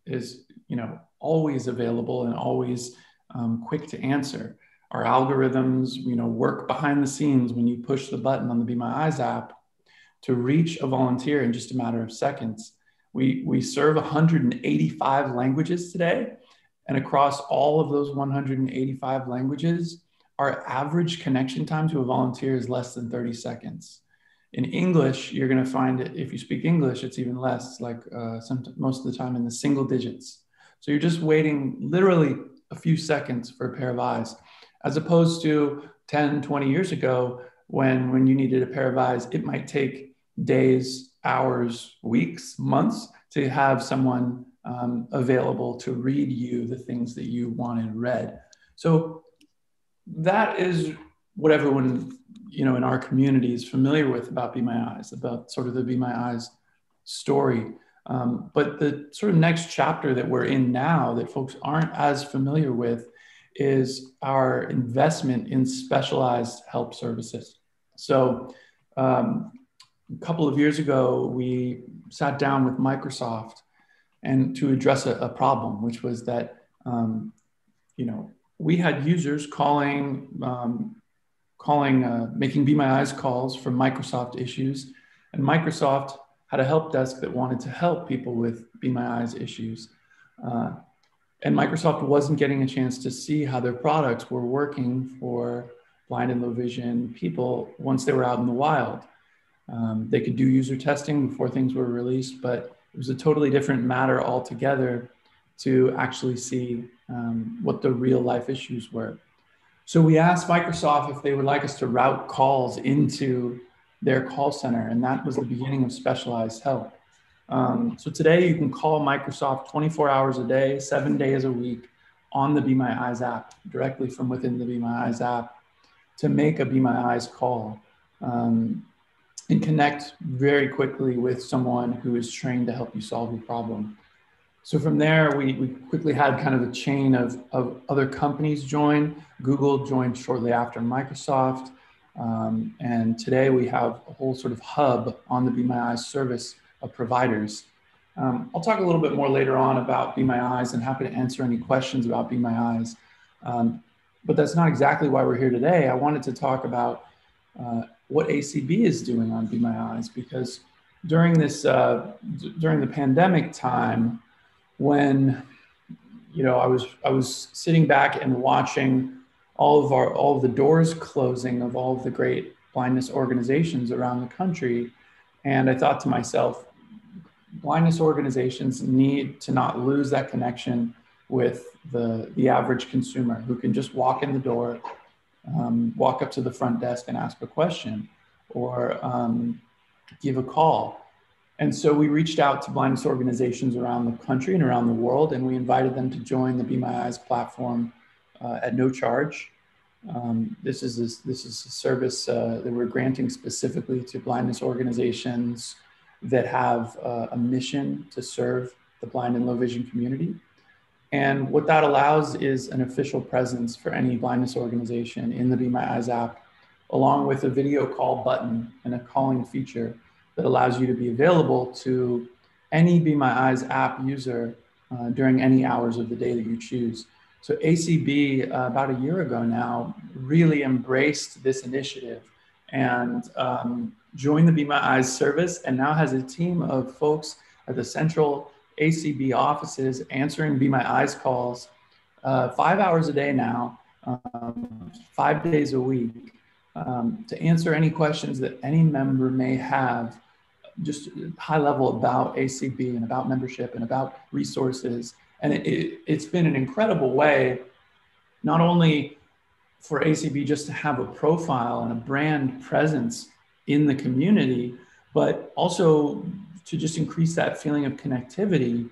is you know always available and always um, quick to answer. Our algorithms, you know, work behind the scenes when you push the button on the Be My Eyes app to reach a volunteer in just a matter of seconds. We, we serve 185 languages today. And across all of those 185 languages, our average connection time to a volunteer is less than 30 seconds. In English, you're going to find it, if you speak English, it's even less, like uh, some, most of the time in the single digits. So you're just waiting literally a few seconds for a pair of eyes, as opposed to 10, 20 years ago, when when you needed a pair of eyes, it might take days, hours, weeks, months to have someone um, available to read you the things that you wanted read. So that is what everyone you know in our community is familiar with about Be My Eyes, about sort of the Be My Eyes story. Um, but the sort of next chapter that we're in now that folks aren't as familiar with is our investment in specialized help services. So, um, a couple of years ago, we sat down with Microsoft and to address a, a problem, which was that um, you know we had users calling, um, calling, uh, making Be My Eyes calls for Microsoft issues, and Microsoft had a help desk that wanted to help people with Be My Eyes issues. Uh, and Microsoft wasn't getting a chance to see how their products were working for blind and low vision people once they were out in the wild. Um, they could do user testing before things were released, but it was a totally different matter altogether to actually see um, what the real life issues were. So we asked Microsoft if they would like us to route calls into their call center, and that was the beginning of specialized help. Um, so today you can call Microsoft 24 hours a day, seven days a week on the Be My Eyes app, directly from within the Be My Eyes app to make a Be My Eyes call um, and connect very quickly with someone who is trained to help you solve your problem. So from there, we, we quickly had kind of a chain of, of other companies join. Google joined shortly after Microsoft. Um, and today we have a whole sort of hub on the Be My Eyes service of providers. Um, I'll talk a little bit more later on about Be My Eyes and happy to answer any questions about Be My Eyes. Um, but that's not exactly why we're here today. I wanted to talk about uh, what ACB is doing on Be My Eyes because during this uh, during the pandemic time, when you know I was I was sitting back and watching all of our all of the doors closing of all of the great blindness organizations around the country. And i thought to myself blindness organizations need to not lose that connection with the the average consumer who can just walk in the door um, walk up to the front desk and ask a question or um, give a call. And so we reached out to blindness organizations around the country and around the world and we invited them to join the be my eyes platform uh, at no charge. Um, this is a, this is a service uh, that we're granting specifically to blindness organizations that have uh, a mission to serve the blind and low vision community. And what that allows is an official presence for any blindness organization in the Be My Eyes app, along with a video call button and a calling feature that allows you to be available to any Be My Eyes app user uh, during any hours of the day that you choose. So ACB, uh, about a year ago now, really embraced this initiative and um, joined the Be My Eyes service and now has a team of folks at the central ACB offices answering Be My Eyes calls uh, five hours a day now, um, five days a week, um, to answer any questions that any member may have, just high level about ACB and about membership and about resources. And it, it's been an incredible way, not only for ACB just to have a profile and a brand presence in the community, but also to just increase that feeling of connectivity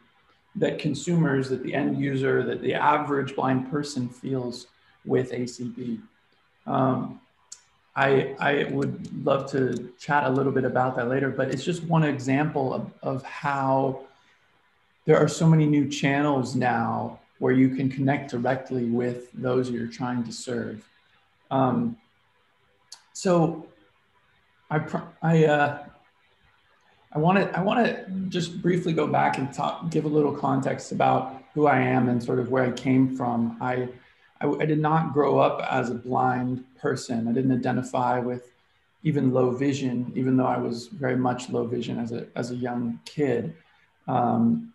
that consumers, that the end user, that the average blind person feels with ACB. Um, I, I would love to chat a little bit about that later, but it's just one example of, of how there are so many new channels now where you can connect directly with those you're trying to serve. Um, so I, I, uh, I want to I want to just briefly go back and talk, give a little context about who I am and sort of where I came from. I, I, I did not grow up as a blind person. I didn't identify with even low vision, even though I was very much low vision as a as a young kid. Um,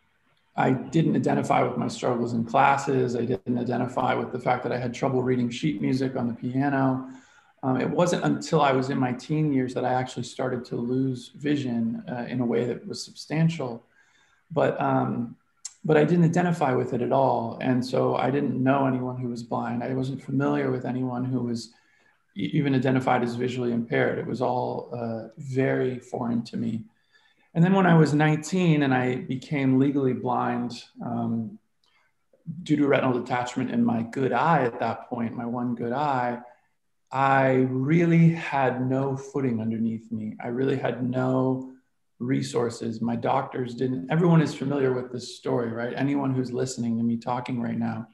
I didn't identify with my struggles in classes. I didn't identify with the fact that I had trouble reading sheet music on the piano. Um, it wasn't until I was in my teen years that I actually started to lose vision uh, in a way that was substantial. But um, but I didn't identify with it at all, and so I didn't know anyone who was blind. I wasn't familiar with anyone who was even identified as visually impaired. It was all uh, very foreign to me. And then when I was 19 and I became legally blind um, due to retinal detachment in my good eye at that point, my one good eye I really had no footing underneath me. I really had no resources. My doctors didn't, everyone is familiar with this story, right? Anyone who's listening to me talking right now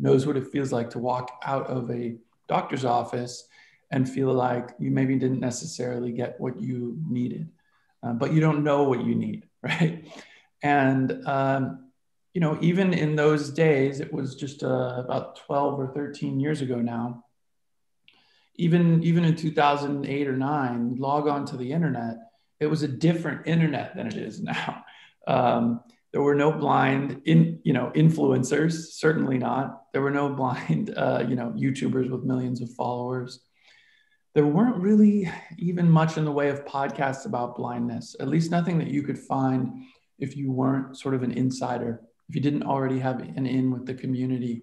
knows what it feels like to walk out of a doctor's office and feel like you maybe didn't necessarily get what you needed, uh, but you don't know what you need, right? And, um, you know, even in those days, it was just uh, about 12 or 13 years ago now even even in 2008 or 9 log on to the internet it was a different internet than it is now. Um, there were no blind in you know influencers certainly not. There were no blind uh, you know youtubers with millions of followers there weren't really even much in the way of podcasts about blindness at least nothing that you could find if you weren't sort of an insider if you didn't already have an in with the community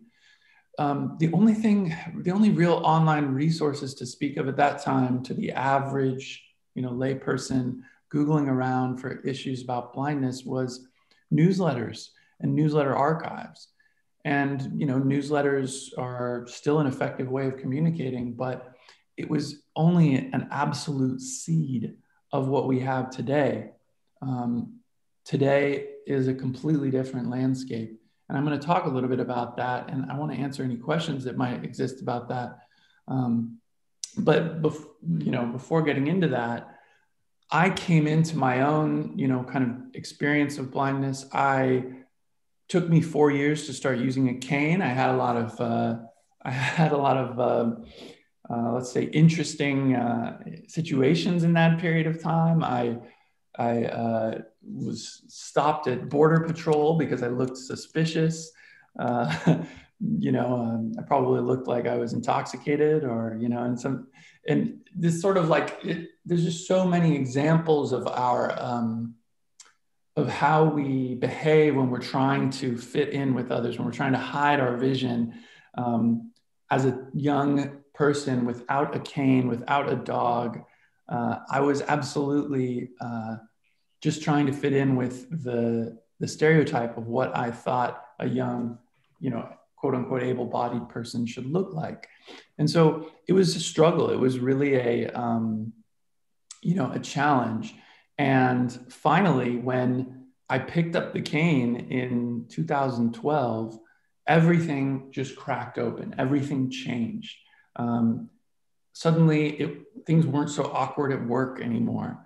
um, the only thing, the only real online resources to speak of at that time to the average, you know, layperson Googling around for issues about blindness was newsletters and newsletter archives. And, you know, newsletters are still an effective way of communicating, but it was only an absolute seed of what we have today. Um, today is a completely different landscape. And I'm going to talk a little bit about that. And I want to answer any questions that might exist about that. Um, but bef- you know, before getting into that, I came into my own, you know, kind of experience of blindness. I took me four years to start using a cane. I had a lot of, uh, I had a lot of, uh, uh, let's say, interesting uh, situations in that period of time. I I uh, was stopped at border patrol because I looked suspicious. Uh, you know, um, I probably looked like I was intoxicated, or you know, and some, and this sort of like it, there's just so many examples of our um, of how we behave when we're trying to fit in with others, when we're trying to hide our vision. Um, as a young person without a cane, without a dog, uh, I was absolutely uh, just trying to fit in with the the stereotype of what I thought a young, you know, quote unquote able-bodied person should look like. And so it was a struggle. It was really a, um, you know, a challenge. And finally, when I picked up the cane in 2012, everything just cracked open. Everything changed. Um, suddenly, it, things weren't so awkward at work anymore.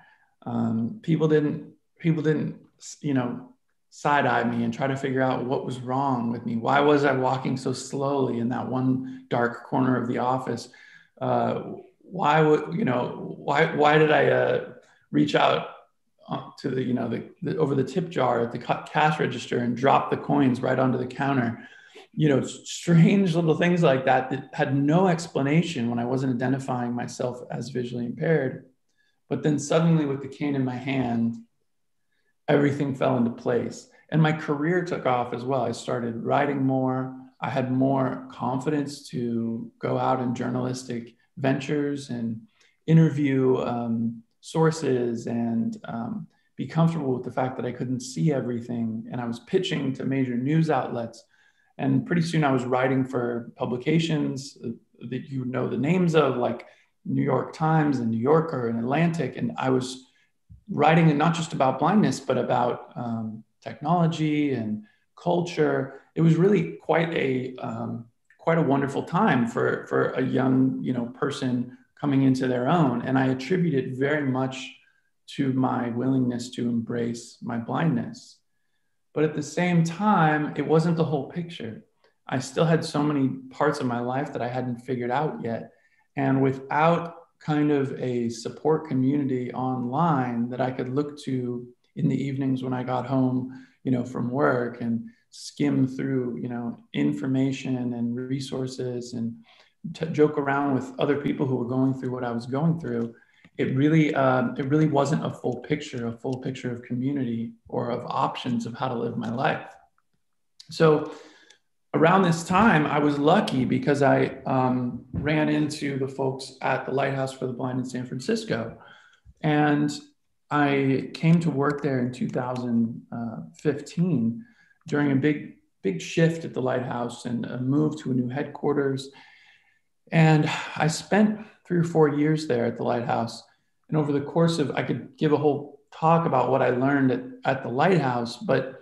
Um, people didn't people didn't you know, side eye me and try to figure out what was wrong with me. Why was I walking so slowly in that one dark corner of the office? Uh, why would you know? Why why did I uh, reach out uh, to the you know the, the, over the tip jar at the cash register and drop the coins right onto the counter? You know, strange little things like that that had no explanation when I wasn't identifying myself as visually impaired. But then suddenly, with the cane in my hand, everything fell into place. And my career took off as well. I started writing more. I had more confidence to go out in journalistic ventures and interview um, sources and um, be comfortable with the fact that I couldn't see everything. And I was pitching to major news outlets. And pretty soon I was writing for publications that you know the names of, like New York Times and New Yorker and Atlantic. And I was writing and not just about blindness, but about um, technology and culture. It was really quite a um, quite a wonderful time for for a young you know person coming into their own, and I attribute it very much to my willingness to embrace my blindness. But at the same time, it wasn't the whole picture. I still had so many parts of my life that I hadn't figured out yet. And without kind of a support community online that I could look to in the evenings when I got home, you know, from work and skim through, you know, information and resources and to joke around with other people who were going through what I was going through. It really, um, it really wasn't a full picture, a full picture of community or of options of how to live my life. So around this time, I was lucky because I um, ran into the folks at the Lighthouse for the Blind in San Francisco. And I came to work there in 2015 during a big, big shift at the Lighthouse and a move to a new headquarters. And I spent three or four years there at the Lighthouse. And over the course of, I could give a whole talk about what I learned at, at the Lighthouse, but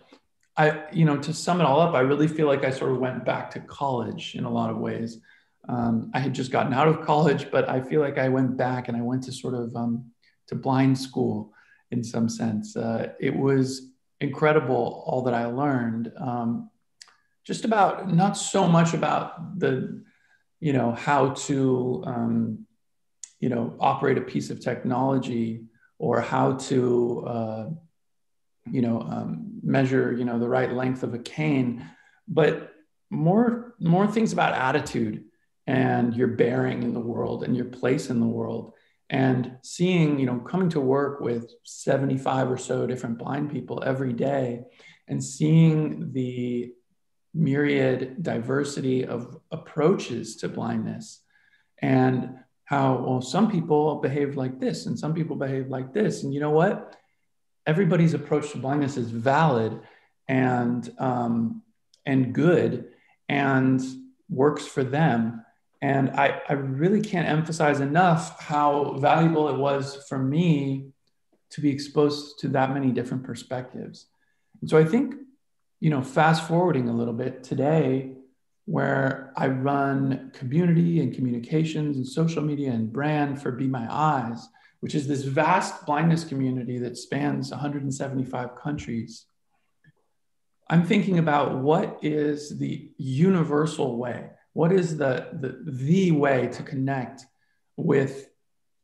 I, you know, to sum it all up, I really feel like I sort of went back to college in a lot of ways. Um, I had just gotten out of college, but I feel like I went back and I went to sort of um, to blind school in some sense. Uh, it was incredible all that I learned. Um, just about not so much about the, you know, how to, um, you know, operate a piece of technology or how to. Uh, you know um, measure you know the right length of a cane but more more things about attitude and your bearing in the world and your place in the world and seeing you know coming to work with 75 or so different blind people every day and seeing the myriad diversity of approaches to blindness and how well some people behave like this and some people behave like this and you know what everybody's approach to blindness is valid and um, and good and works for them. And I, I really can't emphasize enough how valuable it was for me to be exposed to that many different perspectives. And so I think, you know, fast forwarding a little bit today, where I run community and communications and social media and brand for Be My Eyes, which is this vast blindness community that spans 175 countries. I'm thinking about what is the universal way? What is the, the, the way to connect with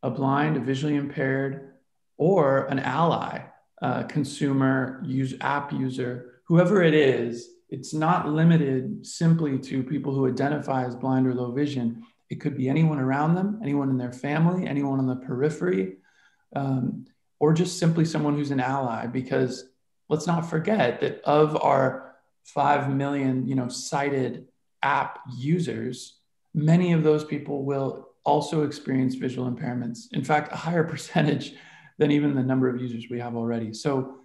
a blind, a visually impaired, or an ally, a consumer, use app user, whoever it is? It's not limited simply to people who identify as blind or low vision. It could be anyone around them, anyone in their family, anyone on the periphery, um, or just simply someone who's an ally. Because let's not forget that of our 5 million, you know, sighted app users, many of those people will also experience visual impairments. In fact, a higher percentage than even the number of users we have already. So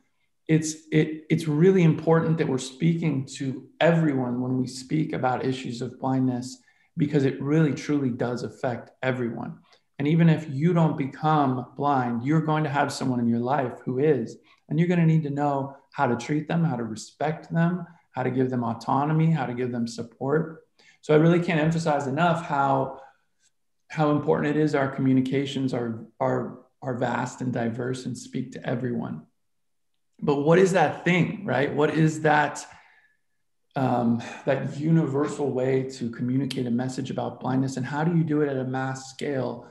it's it, it's really important that we're speaking to everyone when we speak about issues of blindness because it really truly does affect everyone. And even if you don't become blind, you're going to have someone in your life who is. And you're going to need to know how to treat them, how to respect them, how to give them autonomy, how to give them support. So I really can't emphasize enough how, how important it is our communications are, are, are vast and diverse and speak to everyone. But what is that thing, right? What is that? Um, that universal way to communicate a message about blindness and how do you do it at a mass scale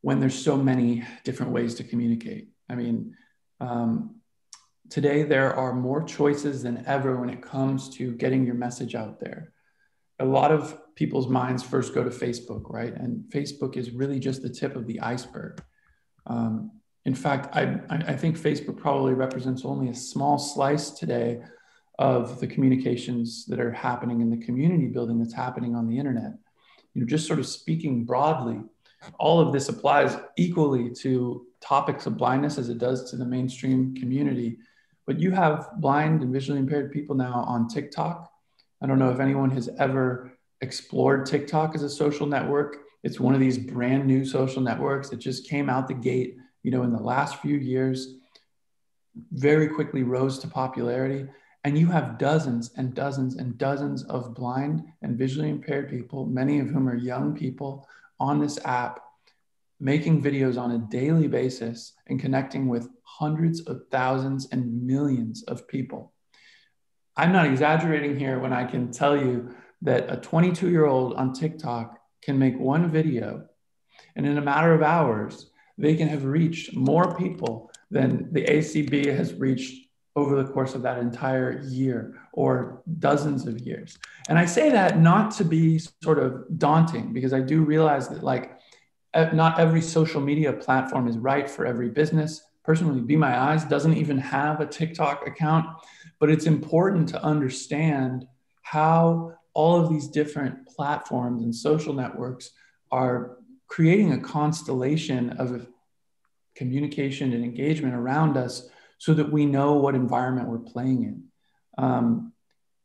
when there's so many different ways to communicate i mean um, today there are more choices than ever when it comes to getting your message out there a lot of people's minds first go to facebook right and facebook is really just the tip of the iceberg um, in fact I, I think facebook probably represents only a small slice today of the communications that are happening in the community building that's happening on the internet. You know, just sort of speaking broadly, all of this applies equally to topics of blindness as it does to the mainstream community. But you have blind and visually impaired people now on TikTok. I don't know if anyone has ever explored TikTok as a social network. It's one of these brand new social networks that just came out the gate, you know, in the last few years, very quickly rose to popularity and you have dozens and dozens and dozens of blind and visually impaired people, many of whom are young people on this app, making videos on a daily basis and connecting with hundreds of thousands and millions of people. I'm not exaggerating here when I can tell you that a 22 year old on TikTok can make one video, and in a matter of hours, they can have reached more people than the ACB has reached over the course of that entire year or dozens of years. And I say that not to be sort of daunting because I do realize that like not every social media platform is right for every business. Personally, Be My Eyes doesn't even have a TikTok account, but it's important to understand how all of these different platforms and social networks are creating a constellation of communication and engagement around us so that we know what environment we're playing in. Um,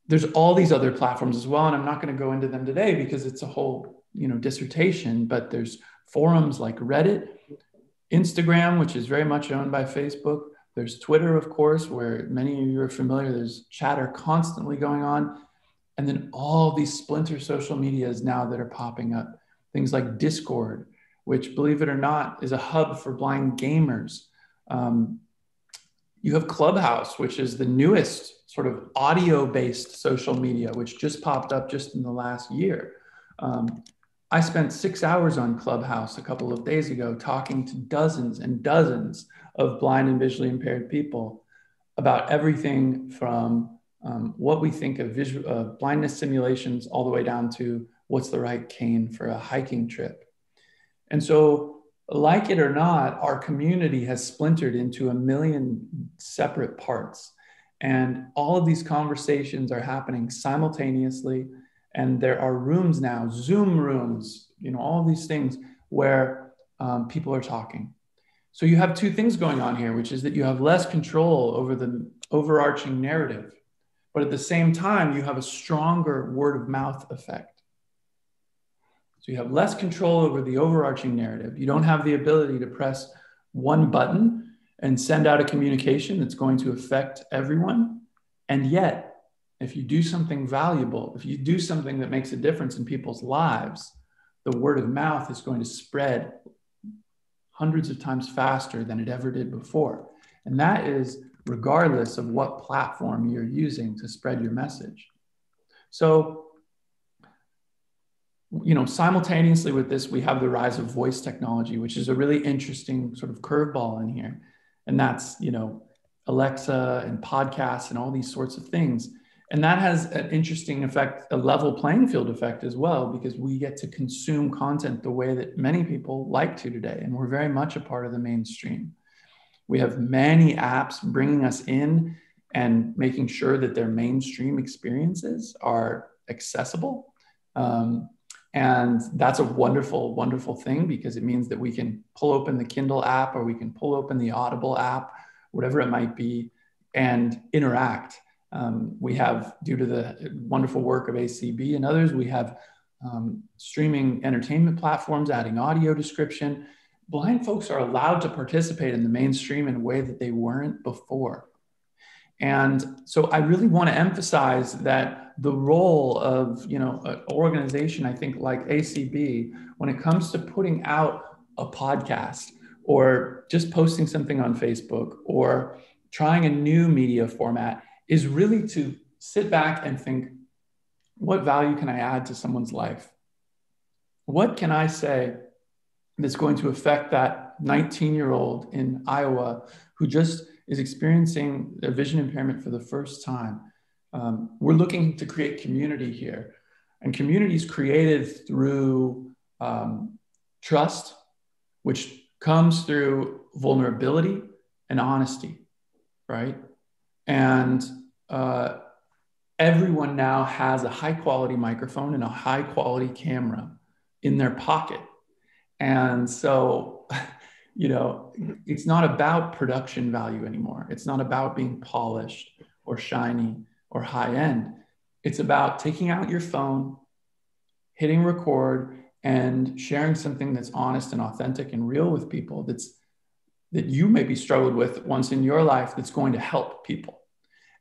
there's all these other platforms as well, and I'm not going to go into them today because it's a whole you know dissertation. But there's forums like Reddit, Instagram, which is very much owned by Facebook. There's Twitter, of course, where many of you are familiar. There's chatter constantly going on. And then all these splinter social medias now that are popping up. Things like Discord, which, believe it or not, is a hub for blind gamers. Um, you have Clubhouse, which is the newest sort of audio based social media, which just popped up just in the last year. Um, I spent six hours on Clubhouse a couple of days ago talking to dozens and dozens of blind and visually impaired people about everything from um, what we think of visual, uh, blindness simulations all the way down to what's the right cane for a hiking trip. And so like it or not, our community has splintered into a million separate parts. And all of these conversations are happening simultaneously. And there are rooms now, Zoom rooms, you know, all these things where um, people are talking. So you have two things going on here, which is that you have less control over the overarching narrative, but at the same time, you have a stronger word of mouth effect. So you have less control over the overarching narrative. You don't have the ability to press one button and send out a communication that's going to affect everyone. And yet, if you do something valuable, if you do something that makes a difference in people's lives, the word of mouth is going to spread hundreds of times faster than it ever did before. And that is regardless of what platform you're using to spread your message. So you know, simultaneously with this, we have the rise of voice technology, which is a really interesting sort of curveball in here. And that's, you know, Alexa and podcasts and all these sorts of things. And that has an interesting effect, a level playing field effect as well, because we get to consume content the way that many people like to today. And we're very much a part of the mainstream. We have many apps bringing us in and making sure that their mainstream experiences are accessible. Um, and that's a wonderful, wonderful thing because it means that we can pull open the Kindle app or we can pull open the Audible app, whatever it might be, and interact. Um, we have, due to the wonderful work of ACB and others, we have um, streaming entertainment platforms adding audio description. Blind folks are allowed to participate in the mainstream in a way that they weren't before. And so I really want to emphasize that the role of, you know, an organization, I think like ACB, when it comes to putting out a podcast or just posting something on Facebook or trying a new media format is really to sit back and think what value can I add to someone's life? What can I say that's going to affect that 19 year old in Iowa who just is experiencing a vision impairment for the first time? Um, we're looking to create community here, and community is created through um, trust, which comes through vulnerability and honesty, right? And uh, everyone now has a high quality microphone and a high quality camera in their pocket. And so, you know, it's not about production value anymore. It's not about being polished or shiny or high end. It's about taking out your phone, hitting record, and sharing something that's honest and authentic and real with people that's that you maybe struggled with once in your life that's going to help people.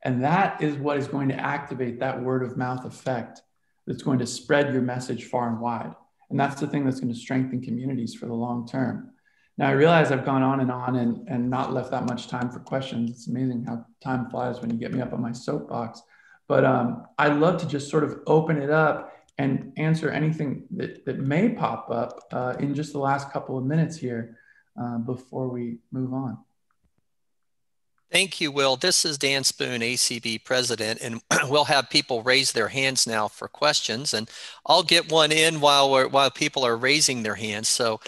And that is what is going to activate that word of mouth effect that's going to spread your message far and wide. And that's the thing that's going to strengthen communities for the long term. Now, I realize I've gone on and on and, and not left that much time for questions. It's amazing how time flies when you get me up on my soapbox. But um, I'd love to just sort of open it up and answer anything that, that may pop up uh, in just the last couple of minutes here uh, before we move on. Thank you, Will. This is Dan Spoone, ACB president, and we'll have people raise their hands now for questions, and I'll get one in while while people are raising their hands. So,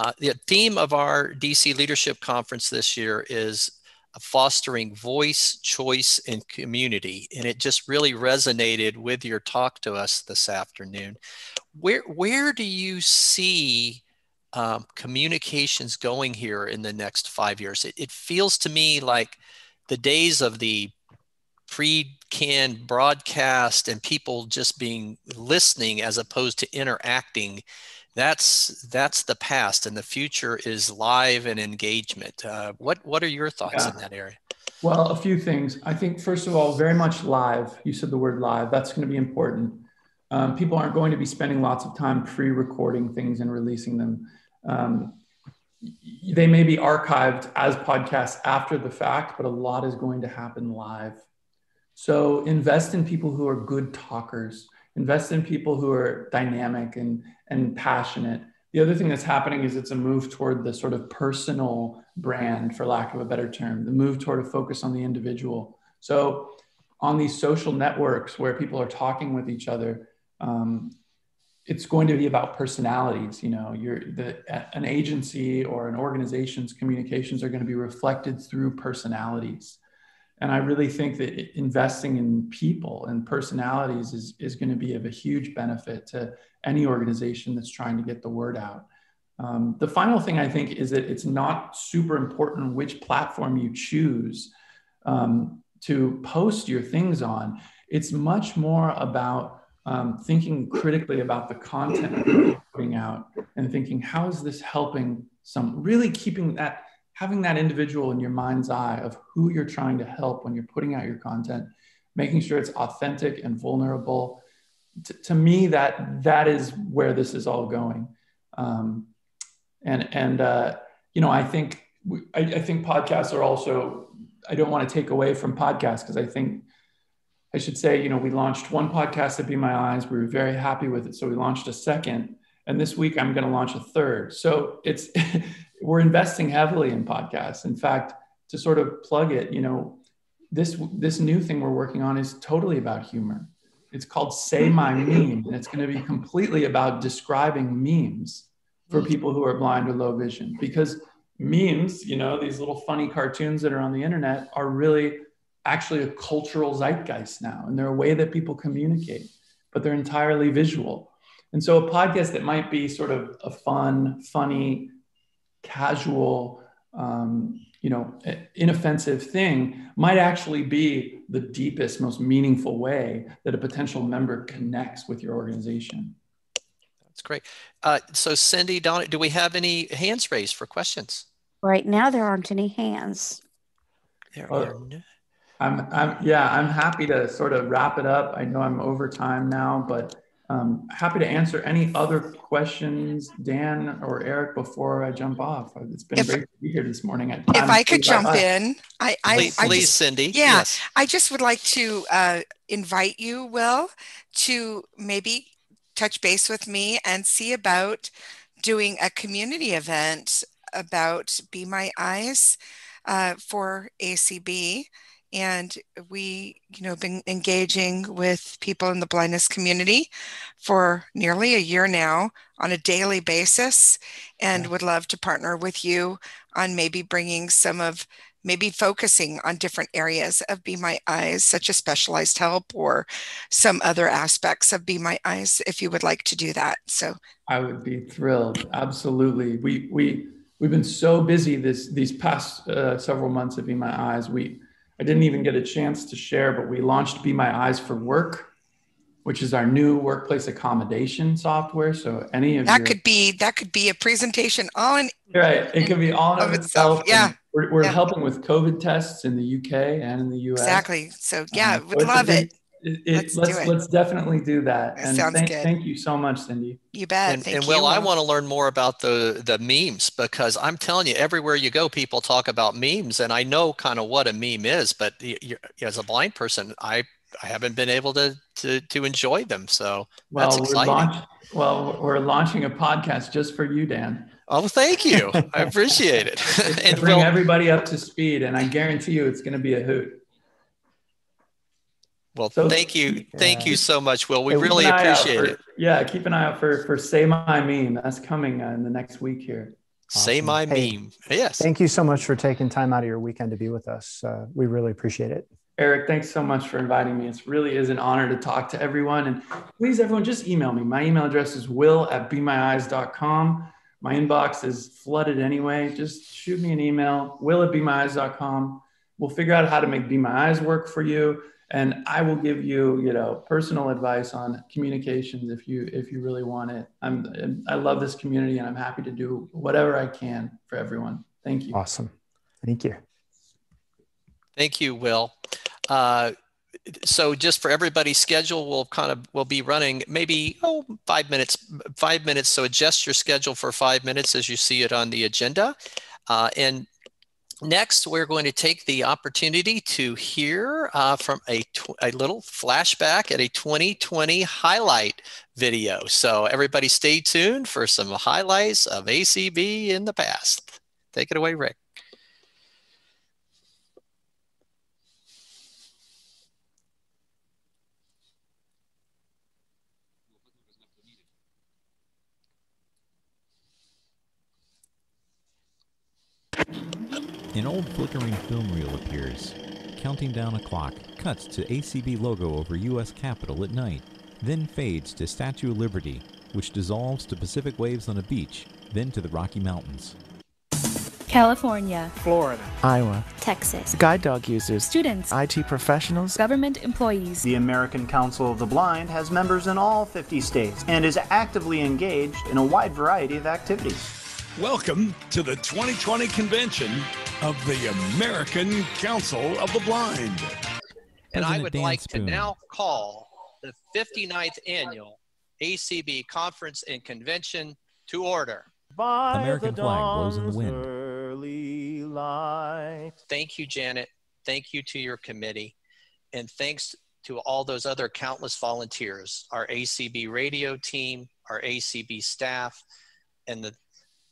uh, the theme of our DC Leadership Conference this year is fostering voice, choice, and community, and it just really resonated with your talk to us this afternoon. Where where do you see um, communications going here in the next five years? It, it feels to me like the days of the pre-canned broadcast and people just being listening as opposed to interacting that's that's the past and the future is live and engagement. Uh, what what are your thoughts yeah. in that area? Well a few things. I think first of all very much live. You said the word live. That's going to be important. Um, people aren't going to be spending lots of time pre-recording things and releasing them. Um, they may be archived as podcasts after the fact, but a lot is going to happen live. So invest in people who are good talkers, invest in people who are dynamic and, and passionate. The other thing that's happening is it's a move toward the sort of personal brand, for lack of a better term, the move toward a focus on the individual. So on these social networks where people are talking with each other, um, it's going to be about personalities. You know, you're the an agency or an organization's communications are going to be reflected through personalities. And I really think that investing in people and personalities is, is going to be of a huge benefit to any organization that's trying to get the word out. Um, the final thing I think is that it's not super important which platform you choose um, to post your things on. It's much more about um, thinking critically about the content you're putting out and thinking, how is this helping some, really keeping that, having that individual in your mind's eye of who you're trying to help when you're putting out your content, making sure it's authentic and vulnerable. T- to me, that that is where this is all going. Um, and and uh, you know, I think I, I think podcasts are also. I don't want to take away from podcasts because I think I should say, you know, we launched one podcast at Be My Eyes. We were very happy with it. So we launched a second. And this week I'm going to launch a third. So it's, we're investing heavily in podcasts. In fact, to sort of plug it, you know, this, this new thing we're working on is totally about humor. It's called Say My Meme. And it's going to be completely about describing memes for mm. people who are blind or low vision because memes, you know, these little funny cartoons that are on the internet are really actually a cultural zeitgeist now, and they're a way that people communicate, but they're entirely visual. And so a podcast that might be sort of a fun, funny, casual, um, you know, inoffensive thing might actually be the deepest, most meaningful way that a potential member connects with your organization. That's great. Uh, so, Cindy, Donna, do we have any hands raised for questions? Right now, there aren't any hands. There are no. I'm, I'm, yeah, I'm happy to sort of wrap it up. I know I'm over time now, but um, happy to answer any other questions, Dan or Eric, before I jump off. It's been If- great to be here this morning. If I could jump in, I, I, Please, I please, just- Cindy. Yeah, Yes. I just would like to uh, invite you, Will, to maybe touch base with me and see about doing a community event about Be My Eyes uh, for ACB. And we, you know, been engaging with people in the blindness community for nearly a year now on a daily basis, and would love to partner with you on maybe bringing some of maybe focusing on different areas of Be My Eyes, such as specialized help or some other aspects of Be My Eyes, if you would like to do that. So I would be thrilled. Absolutely. We we we've been so busy this these past uh, several months of Be My Eyes. We I didn't even get a chance to share, but we launched Be My Eyes for Work, which is our new workplace accommodation software. So any of that your, could be that could be a presentation all in right, it can be all of itself. itself. Yeah. We're, we're Yeah. helping with COVID tests in the UK and in the US. exactly. So yeah, Um, would so it's a love big- it. It- it- Let's let's it. let's definitely do that. That and sounds thank, good. thank you so much, Cindy. You bet. And, Thank and you. Will, I want to learn more about the the memes because I'm telling you, everywhere you go, people talk about memes, and I know kind of what a meme is, but y- y- as a blind person, I I haven't been able to to to enjoy them. So Well, that's we're launch, well, we're launching a podcast just for you, Dan. Oh, thank you. I appreciate it. to and bring Will, everybody up to speed, and I guarantee you, it's going to be a hoot. Well, So- thank you, thank you so much, Will. We Hey, really an eye out appreciate for- it. Yeah, keep an eye out for for Say My Meme. That's coming uh, in the next week here. Say my Hey, meme. Yes. Thank you so much for taking time out of your weekend to be with us. Uh, we really appreciate it. Eric, thanks so much for inviting me. It really is an honor to talk to everyone. And please, everyone, just email me. My email address is will at bemyeyes.com. My inbox is flooded anyway. Just shoot me an email, will at bemyeyes.com. We'll figure out how to make Be My Eyes work for you. And I will give you, you know, personal advice on communications if you if you really want it. I'm I love this community and I'm happy to do whatever I can for everyone. Thank you. Awesome. Thank you. Thank you, Will. Uh, so just for everybody's schedule, we'll kind of we'll be running maybe oh five minutes, five minutes. So adjust your schedule for five minutes as you see it on the agenda. Uh, and next, we're going to take the opportunity to hear uh, from a a little flashback at a 2020 highlight video. So everybody, stay tuned for some highlights of ACB in the past. Take it away, Rick. An old flickering film reel appears. Counting down a clock cuts to ACB logo over U.S. Capitol at night, then fades to Statue of Liberty, which dissolves to Pacific waves on a beach, then to the Rocky Mountains. California, Florida, Iowa, Texas, guide dog users, students, IT professionals, government employees. The American Council of the Blind has members in all 50 states and is actively engaged in a wide variety of activities. Welcome to the 2020 convention of the American Council of the Blind. And I would Dan like Spoone. to now call the 59th annual ACB Conference and Convention to order. American flag blows in the wind. Early light. Thank you, Janet. Thank you to your committee. And thanks to all those other countless volunteers, our ACB radio team, our ACB staff, and the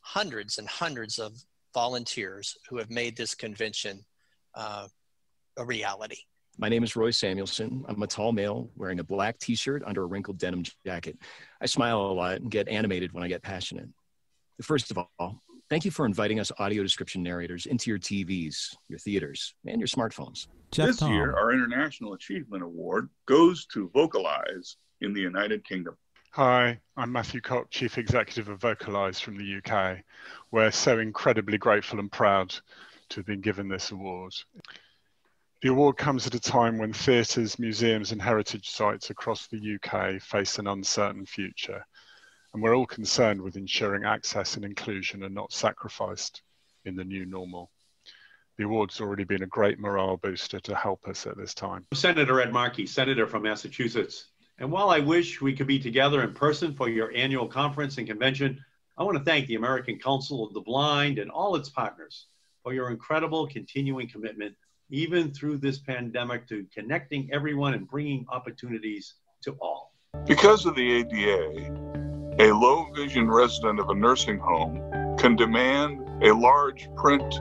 hundreds and hundreds of volunteers who have made this convention uh, a reality. My name is Roy Samuelson. I'm a tall male wearing a black t shirt under a wrinkled denim jacket. I smile a lot and get animated when I get passionate. First of all, thank you for inviting us audio description narrators into your TVs, your theaters, and your smartphones. Jeff this Tom. year, our International Achievement Award goes to VocalEyes in the United Kingdom. Hi, I'm Matthew Cock, Chief Executive of VocalEyes from the UK. We're so incredibly grateful and proud to have been given this award. The award comes at a time when theatres, museums, and heritage sites across the UK face an uncertain future, and we're all concerned with ensuring access and inclusion are not sacrificed in the new normal. The award's already been a great morale booster to help us at this time. Senator Ed Markey, Senator from Massachusetts. And while I wish we could be together in person for your annual conference and convention, I want to thank the American Council of the Blind and all its partners for your incredible continuing commitment, even through this pandemic, to connecting everyone and bringing opportunities to all. Because of the ADA, a low vision resident of a nursing home can demand a large print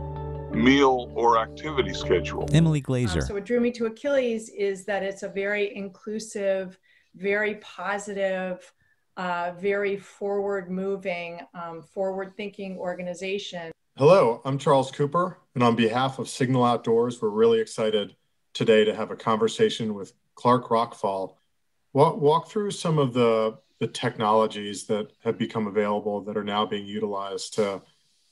meal or activity schedule. Emily Glazer. Um, so, what drew me to Achilles is that it's a very inclusive, very positive, uh, very forward moving, um, forward thinking organization. Hello, I'm Charles Cooper, and on behalf of Signal Outdoors, we're really excited today to have a conversation with Clark Rachfal. Walk, walk through some of the, the technologies that have become available that are now being utilized to,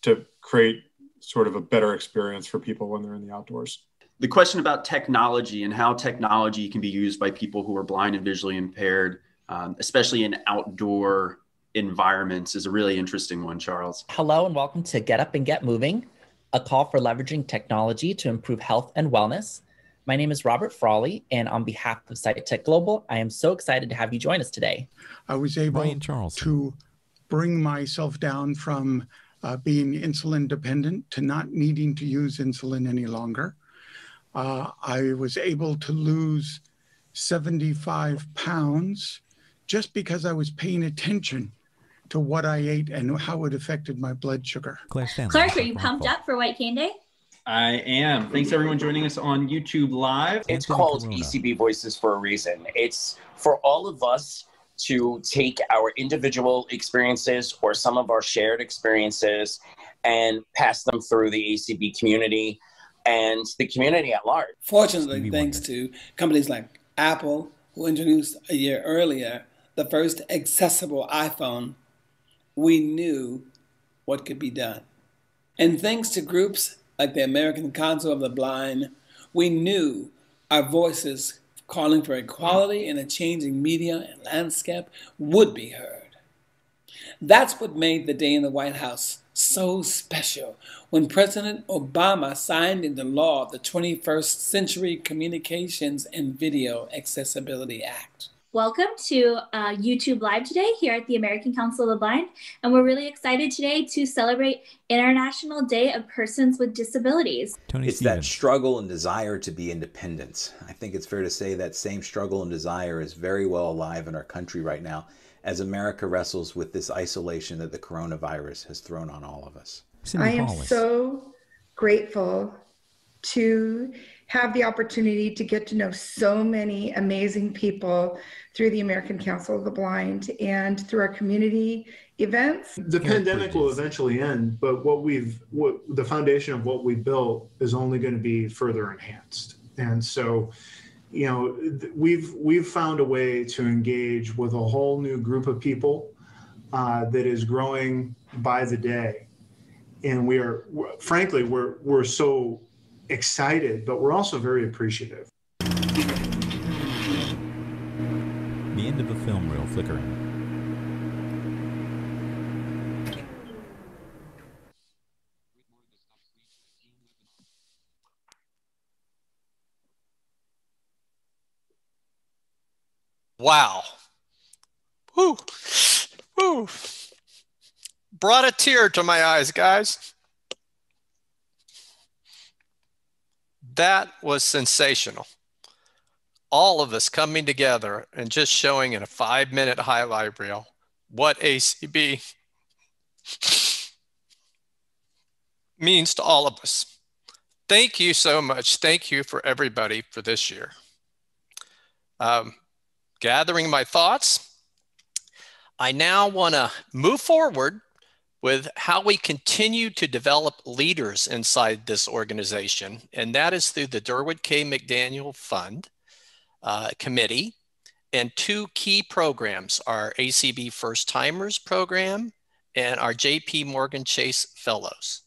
to create sort of a better experience for people when they're in the outdoors. The question about technology and how technology can be used by people who are blind and visually impaired, um, especially in outdoor environments, is a really interesting one, Charles. Hello, and welcome to Get Up and Get Moving, a call for leveraging technology to improve health and wellness. My name is Robert Frawley, and on behalf of SciTech Global, I am so excited to have you join us today. I was able to bring myself down from uh, being insulin dependent to not needing to use insulin any longer. Uh, I was able to lose 75 pounds just because I was paying attention to what I ate and how it affected my blood sugar. Claire Stanley. Clark, are you pumped up for White Cane Day? I am. Thanks everyone joining us on YouTube Live. It's called ACB Voices for a reason. It's for all of us to take our individual experiences or some of our shared experiences and pass them through the ACB community and the community at large. Fortunately, thanks to companies like Apple, who introduced a year earlier the first accessible iPhone, we knew what could be done. And thanks to groups like the American Council of the Blind, we knew our voices calling for equality in a changing media and landscape would be heard. That's what made the day in the White House so special when President Obama signed into law the 21st Century Communications and Video Accessibility Act. Welcome to uh, YouTube Live today here at the American Council of the Blind. And we're really excited today to celebrate International Day of Persons with Disabilities. Tony it's that struggle and desire to be independent. I think it's fair to say that same struggle and desire is very well alive in our country right now as America wrestles with this isolation that the coronavirus has thrown on all of us. I am so grateful to have the opportunity to get to know so many amazing people through the American Council of the Blind and through our community events. The pandemic will eventually end, but what we've what the foundation of what we built is only going to be further enhanced. And so, you know, we've we've found a way to engage with a whole new group of people uh, that is growing by the day, and we are frankly we're we're so excited, but we're also very appreciative. The end of a film reel flickering. Wow. Woo. Woo. Brought a tear to my eyes, guys. That was sensational. All of us coming together and just showing in a five minute highlight reel what ACB means to all of us. Thank you so much. Thank you for everybody for this year. Um, gathering my thoughts, I now want to move forward with how we continue to develop leaders inside this organization, and that is through the Durward K. McDaniel Fund uh, Committee and two key programs our ACB First Timers program and our JP Morgan Chase Fellows.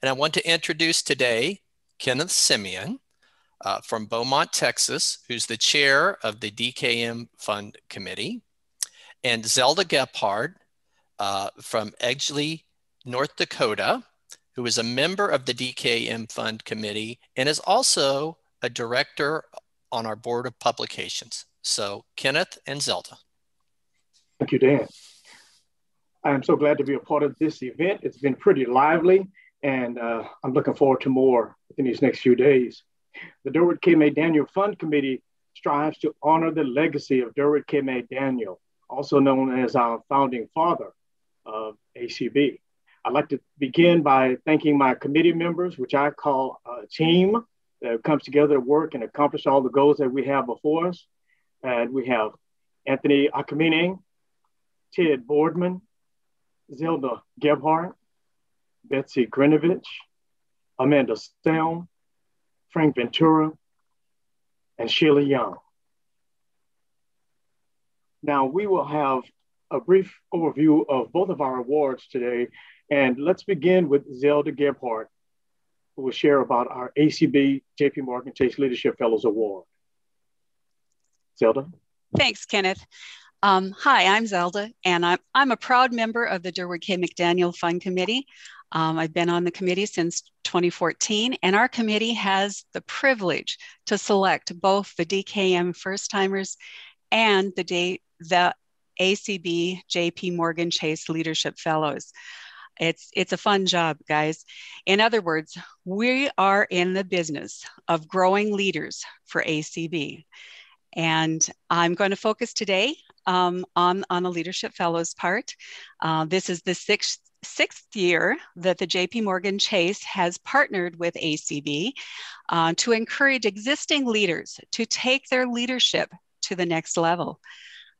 And I want to introduce today Kenneth Semien uh, from Beaumont, Texas, who's the chair of the DKM Fund Committee, and Zelda Gebhardt uh, from Edgeley, North Dakota, who is a member of the DKM Fund Committee and is also a director on our Board of Publications. So, Kenneth and Zelda. Thank you, Dan. I am so glad to be a part of this event. It's been pretty lively, and uh, I'm looking forward to more in these next few days. The Durward K. McDaniel Fund Committee strives to honor the legacy of Durward K. McDaniel, also known as our founding father of ACB. I'd like to begin by thanking my committee members, which I call a team that comes together to work and accomplish all the goals that we have before us. And we have Anthony Akamine, Ted Boardman, Zelda Gebhardt, Betsy Grinovich, Amanda Stelm, Frank Ventura, and Sheila Young. Now we will have a brief overview of both of our awards today. And let's begin with Zelda Gebhardt, who will share about our ACB JP Morgan Chase Leadership Fellows Award. Zelda? Thanks, Kenneth. Um, hi, I'm Zelda, and I'm, I'm a proud member of the Durward K. McDaniel Fund Committee. Um, I've been on the committee since 2014, and our committee has the privilege to select both the DKM first timers and the, day, the ACB JP Morgan Chase Leadership Fellows. It's, it's a fun job, guys. In other words, we are in the business of growing leaders for ACB. And I'm going to focus today um, on, on the Leadership Fellows part. Uh, this is the sixth, sixth year that the JP Morgan Chase has partnered with ACB uh, to encourage existing leaders to take their leadership to the next level.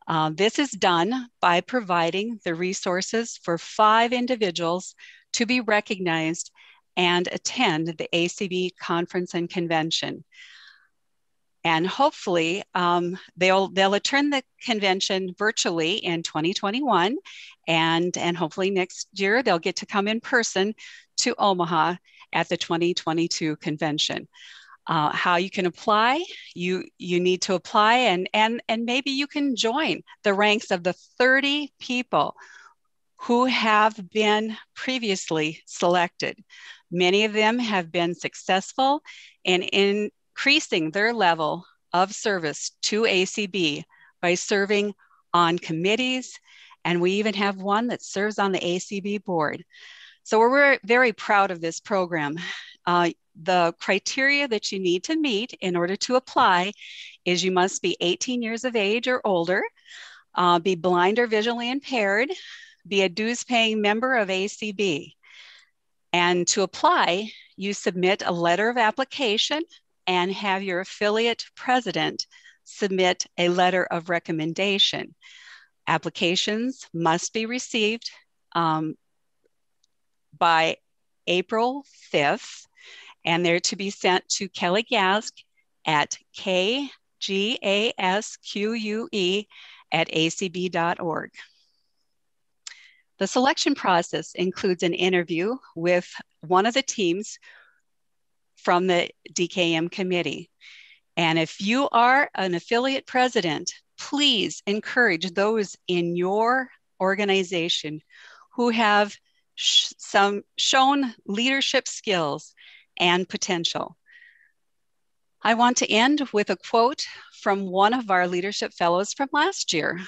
Uh, this is done by providing the resources for five individuals to be recognized and attend the ACB conference and convention. And hopefully um, they'll, they'll attend the convention virtually in 2021. And, and hopefully next year they'll get to come in person to Omaha at the 2022 convention uh, how you can apply. You you need to apply and and and maybe you can join the ranks of the 30 people who have been previously selected. Many of them have been successful and in increasing their level of service to ACB by serving on committees, and we even have one that serves on the ACB board. So we're very proud of this program. Uh, the criteria that you need to meet in order to apply is you must be 18 years of age or older, uh, be blind or visually impaired, be a dues paying member of ACB. And to apply, you submit a letter of application and have your affiliate president submit a letter of recommendation. Applications must be received um, by April 5th and they're to be sent to Kelly Gasque at kgasque at acb.org. The selection process includes an interview with one of the teams from the DKM committee. And if you are an affiliate president, please encourage those in your organization who have sh some shown leadership skills and potential. I want to end with a quote from one of our leadership fellows from last year.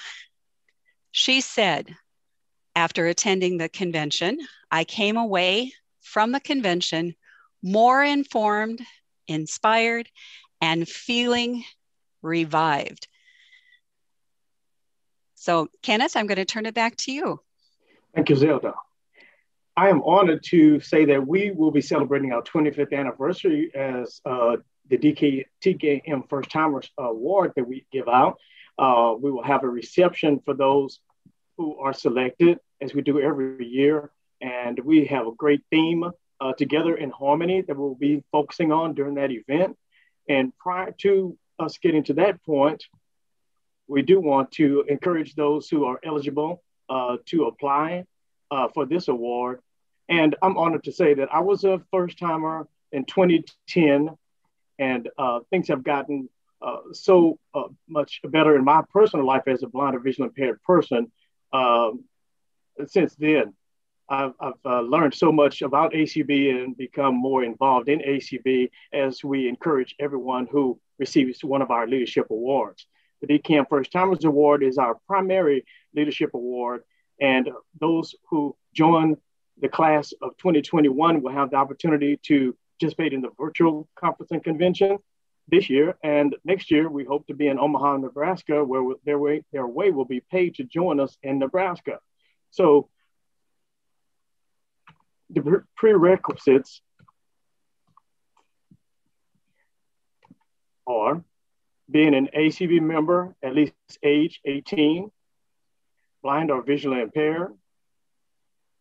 She said, after attending the convention, I came away from the convention more informed, inspired, and feeling revived. So, Kenneth, I'm going to turn it back to you. Thank you, Zelda. I am honored to say that we will be celebrating our 25th anniversary as uh, the DK, TKM First Timers Award that we give out. Uh, we will have a reception for those who are selected, as we do every year. And we have a great theme uh, together in harmony that we'll be focusing on during that event. And prior to us getting to that point, we do want to encourage those who are eligible uh, to apply uh, for this award and I'm honored to say that I was a first timer in 2010, and uh, things have gotten uh, so uh, much better in my personal life as a blind or visually impaired person. Um, since then, I've, I've uh, learned so much about ACB and become more involved in ACB as we encourage everyone who receives one of our leadership awards. The DKM First Timers Award is our primary leadership award, and those who join the class of 2021 will have the opportunity to participate in the virtual conference and convention this year. And next year, we hope to be in Omaha, Nebraska, where their way, their way will be paid to join us in Nebraska. So the prerequisites are being an ACB member, at least age 18, blind or visually impaired,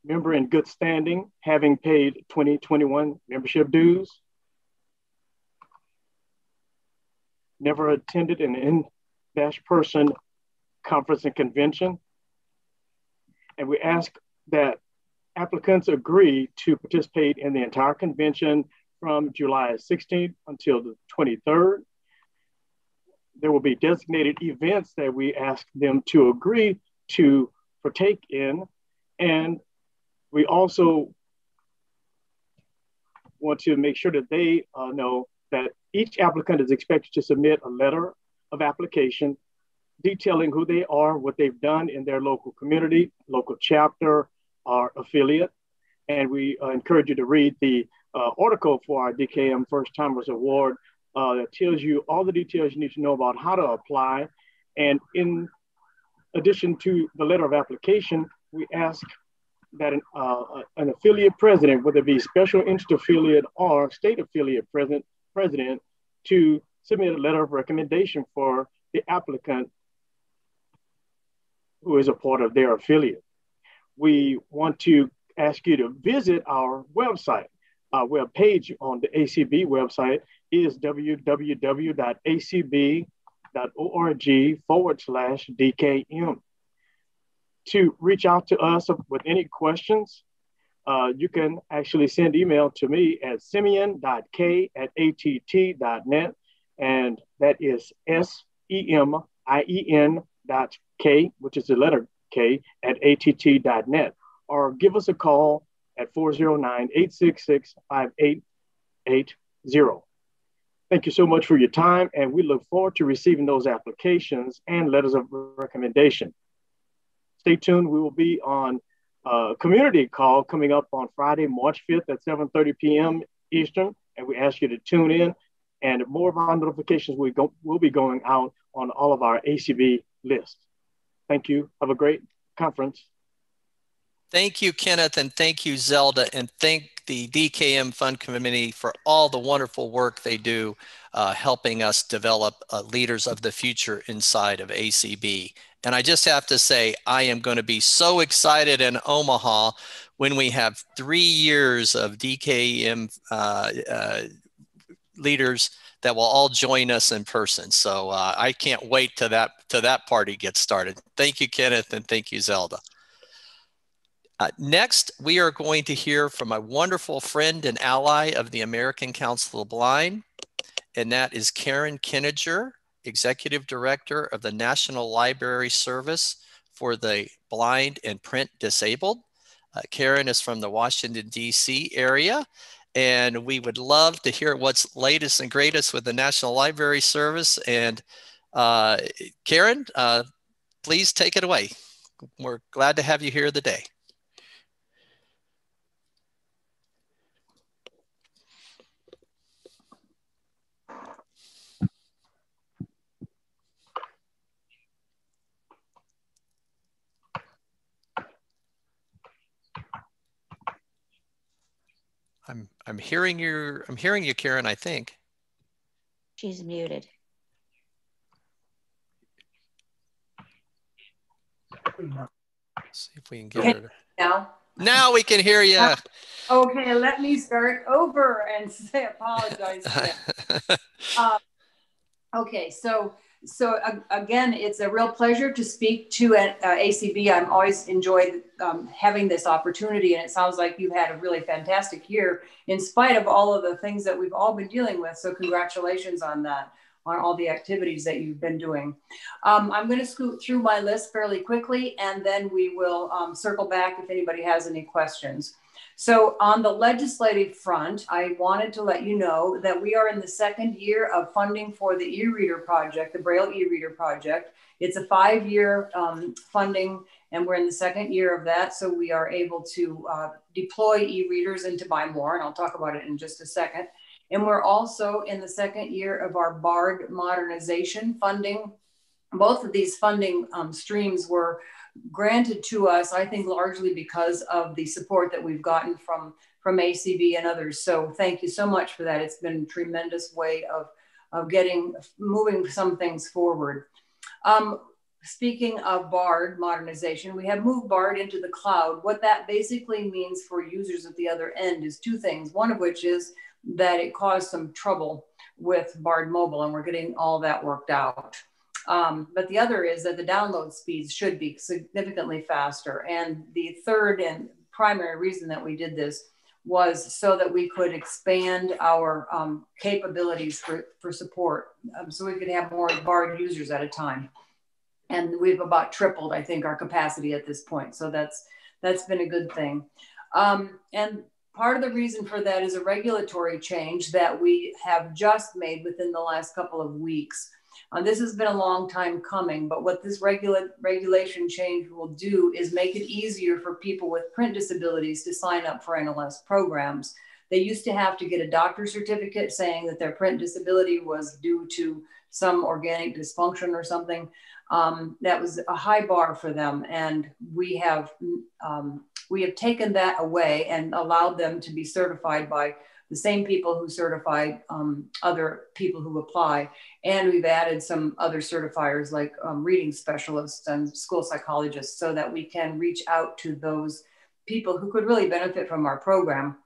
member in good standing, having paid 2021 membership dues, never attended an in-person conference and convention. And we ask that applicants agree to participate in the entire convention from July 16th until the 23rd. There will be designated events that we ask them to agree to partake in. And we also want to make sure that they uh, know that each applicant is expected to submit a letter of application detailing who they are, what they've done in their local community, local chapter, or affiliate. And we uh, encourage you to read the uh, article for our DKM First Timers Award uh, that tells you all the details you need to know about how to apply. And in addition to the letter of application, we ask that an, uh, an affiliate president, whether it be special interest affiliate or state affiliate president, president, to submit a letter of recommendation for the applicant who is a part of their affiliate. We want to ask you to visit our website. Our web page on the ACB website is www.acb.org forward slash DKM to reach out to us with any questions, uh, you can actually send email to me at semien.k at att.net. And that is S E M I E N dot K, which is the letter K, at att.net. Or give us a call at 409 866 5880. Thank you so much for your time, and we look forward to receiving those applications and letters of recommendation stay tuned. We will be on a community call coming up on Friday, March 5th at 7.30 p.m. Eastern. And we ask you to tune in. And more of our notifications will, go, will be going out on all of our ACB lists. Thank you. Have a great conference. Thank you, Kenneth, and thank you, Zelda, and thank the DKM Fund Committee for all the wonderful work they do uh, helping us develop uh, leaders of the future inside of ACB. And I just have to say, I am going to be so excited in Omaha when we have three years of DKM uh, uh, leaders that will all join us in person. So uh, I can't wait to that to that party gets started. Thank you, Kenneth, and thank you, Zelda. Uh, next, we are going to hear from a wonderful friend and ally of the American Council of the Blind, and that is Karen Keninger. Executive Director of the National Library Service for the Blind and Print Disabled. Uh, Karen is from the Washington, D.C. area, and we would love to hear what's latest and greatest with the National Library Service. And uh, Karen, uh, please take it away. We're glad to have you here today. I'm I'm hearing you. I'm hearing you, Karen. I think she's muted. Let's see if we can get her. Now. Now we can hear you. Uh, okay, let me start over and say apologize. uh, okay, so so uh, again, it's a real pleasure to speak to uh, ACB. I'm always enjoyed um, having this opportunity, and it sounds like you've had a really fantastic year in spite of all of the things that we've all been dealing with. So congratulations on that, on all the activities that you've been doing. Um, I'm going to scoot through my list fairly quickly, and then we will um, circle back if anybody has any questions. So, on the legislative front, I wanted to let you know that we are in the second year of funding for the e reader project, the Braille e reader project. It's a five year um, funding, and we're in the second year of that. So, we are able to uh, deploy e readers and to buy more, and I'll talk about it in just a second. And we're also in the second year of our BARD modernization funding. Both of these funding um, streams were granted to us, I think largely because of the support that we've gotten from, from ACB and others. So thank you so much for that. It's been a tremendous way of, of getting, moving some things forward. Um, speaking of BARD modernization, we have moved BARD into the cloud. What that basically means for users at the other end is two things. One of which is that it caused some trouble with BARD mobile and we're getting all that worked out. Um, but the other is that the download speeds should be significantly faster. And the third and primary reason that we did this was so that we could expand our um, capabilities for, for support um, so we could have more BARD users at a time. And we've about tripled, I think, our capacity at this point. So that's that's been a good thing. Um, and part of the reason for that is a regulatory change that we have just made within the last couple of weeks. Uh, this has been a long time coming, but what this regula- regulation change will do is make it easier for people with print disabilities to sign up for NLS programs. They used to have to get a doctor's certificate saying that their print disability was due to some organic dysfunction or something. Um, that was a high bar for them, and we have um, we have taken that away and allowed them to be certified by the same people who certify um, other people who apply. And we've added some other certifiers like um, reading specialists and school psychologists so that we can reach out to those people who could really benefit from our program.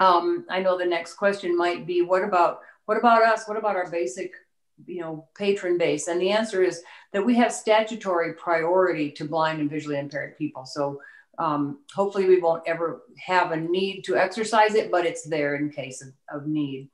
Um, I know the next question might be, what about, what about us? What about our basic you know patron base and the answer is that we have statutory priority to blind and visually impaired people so um, hopefully, we won't ever have a need to exercise it, but it's there in case of, of need.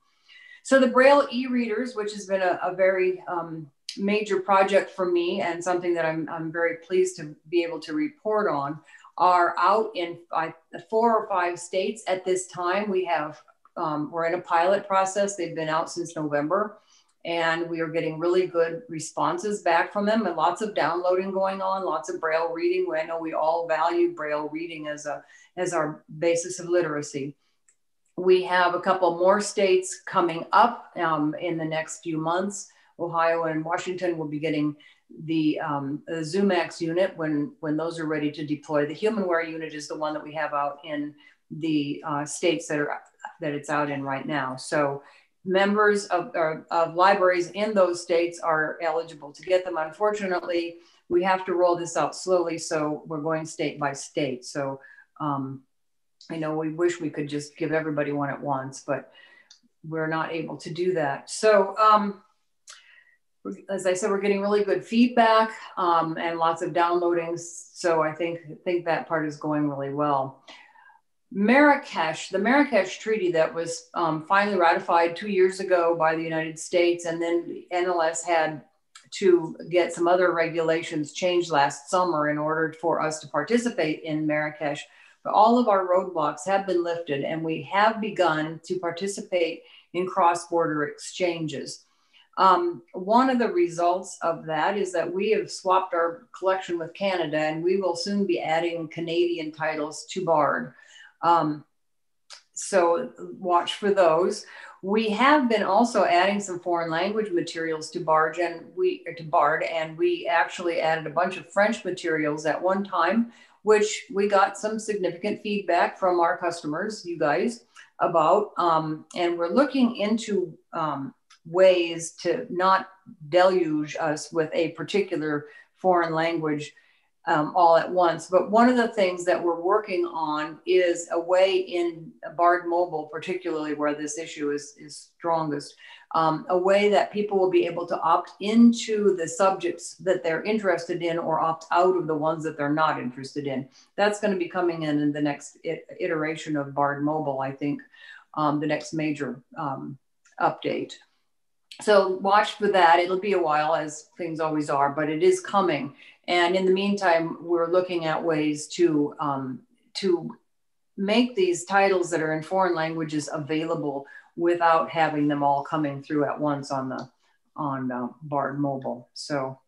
So the Braille e-readers, which has been a, a very um, major project for me and something that I'm, I'm very pleased to be able to report on, are out in five, four or five states at this time. We have, um, we're in a pilot process. They've been out since November and we are getting really good responses back from them and lots of downloading going on lots of braille reading. I know we all value braille reading as a as our basis of literacy. We have a couple more states coming up um, in the next few months. Ohio and washington will be getting the, um, the ZooMax unit when when those are ready to deploy. The humanware unit is the one that we have out in the uh, states that are that it's out in right now. So members of, of libraries in those states are eligible to get them. Unfortunately, we have to roll this out slowly, so we're going state by state. So um, I know we wish we could just give everybody one at once, but we're not able to do that. So um, as I said, we're getting really good feedback um, and lots of downloadings. So I think, think that part is going really well. Marrakesh, the Marrakesh Treaty that was um, finally ratified two years ago by the United States, and then NLS had to get some other regulations changed last summer in order for us to participate in Marrakesh. But all of our roadblocks have been lifted, and we have begun to participate in cross border exchanges. Um, one of the results of that is that we have swapped our collection with Canada, and we will soon be adding Canadian titles to BARD. Um, so watch for those. We have been also adding some foreign language materials to Bard and we to Bard, and we actually added a bunch of French materials at one time, which we got some significant feedback from our customers, you guys, about. Um, and we're looking into um, ways to not deluge us with a particular foreign language um, all at once. But one of the things that we're working on is a way in Bard Mobile, particularly where this issue is, is strongest, um, a way that people will be able to opt into the subjects that they're interested in or opt out of the ones that they're not interested in. That's going to be coming in in the next iteration of Bard Mobile, I think, um, the next major um, update. So watch for that. It'll be a while, as things always are, but it is coming. And in the meantime, we're looking at ways to, um, to make these titles that are in foreign languages available without having them all coming through at once on the on uh, Bard Mobile. So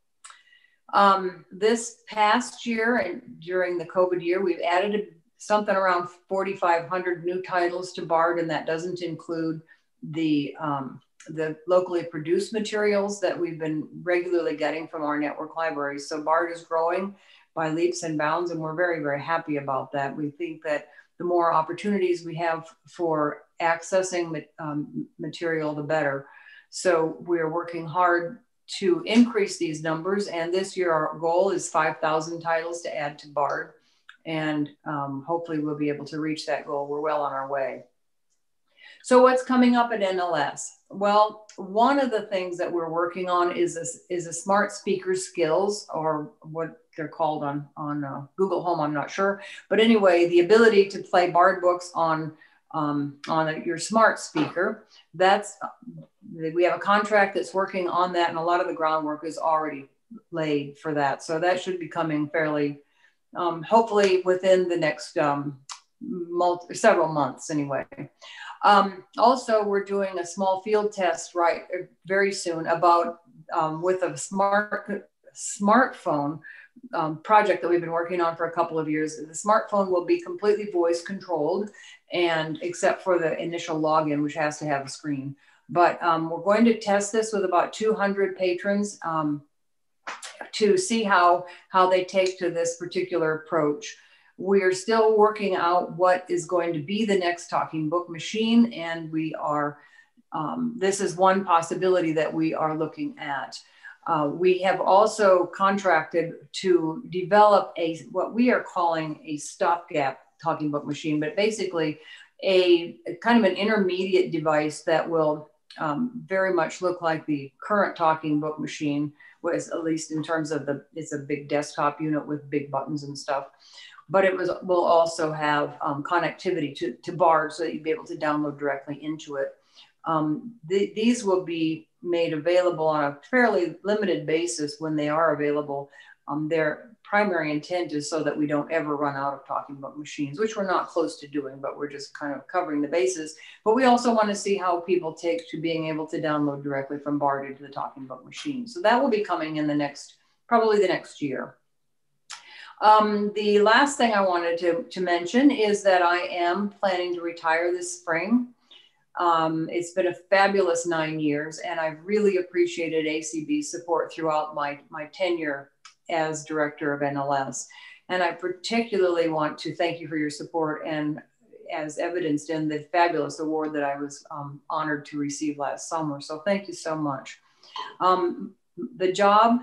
um, this past year and during the COVID year, we've added something around 4,500 new titles to BARD, and that doesn't include the um, the locally produced materials that we've been regularly getting from our network libraries. So BARD is growing by leaps and bounds, and we're very, very happy about that. We think that the more opportunities we have for accessing um, material, the better. So we're working hard to increase these numbers. And this year, our goal is 5,000 titles to add to BARD. And um, hopefully, we'll be able to reach that goal. We're well on our way. So, what's coming up at NLS? Well, one of the things that we're working on is a, is a smart speaker skills, or what they're called on on uh, Google Home. I'm not sure, but anyway, the ability to play Bard books on um, on a, your smart speaker. That's we have a contract that's working on that, and a lot of the groundwork is already laid for that. So that should be coming fairly, um, hopefully within the next um, multi, several months anyway. Um, also, we're doing a small field test right uh, very soon about um, with a smart smartphone um, project that we've been working on for a couple of years. The smartphone will be completely voice controlled, and except for the initial login, which has to have a screen. But um, we're going to test this with about 200 patrons um, to see how, how they take to this particular approach. We're still working out what is going to be the next talking book machine, and we are, um, this is one possibility that we are looking at. Uh, we have also contracted to develop a what we are calling a stopgap talking book machine, but basically a, a kind of an intermediate device that will um, very much look like the current talking book machine was at least in terms of the it's a big desktop unit with big buttons and stuff but it was will also have um, connectivity to, to bard so that you'd be able to download directly into it um, th these will be made available on a fairly limited basis when they are available um, they're primary intent is so that we don't ever run out of talking book machines, which we're not close to doing, but we're just kind of covering the bases. But we also want to see how people take to being able to download directly from Bard into the talking book machine. So that will be coming in the next, probably the next year. Um, the last thing I wanted to, to mention is that I am planning to retire this spring. Um, it's been a fabulous nine years, and I've really appreciated ACB support throughout my, my tenure as director of NLS. And I particularly want to thank you for your support and as evidenced in the fabulous award that I was um, honored to receive last summer. So thank you so much. Um, the job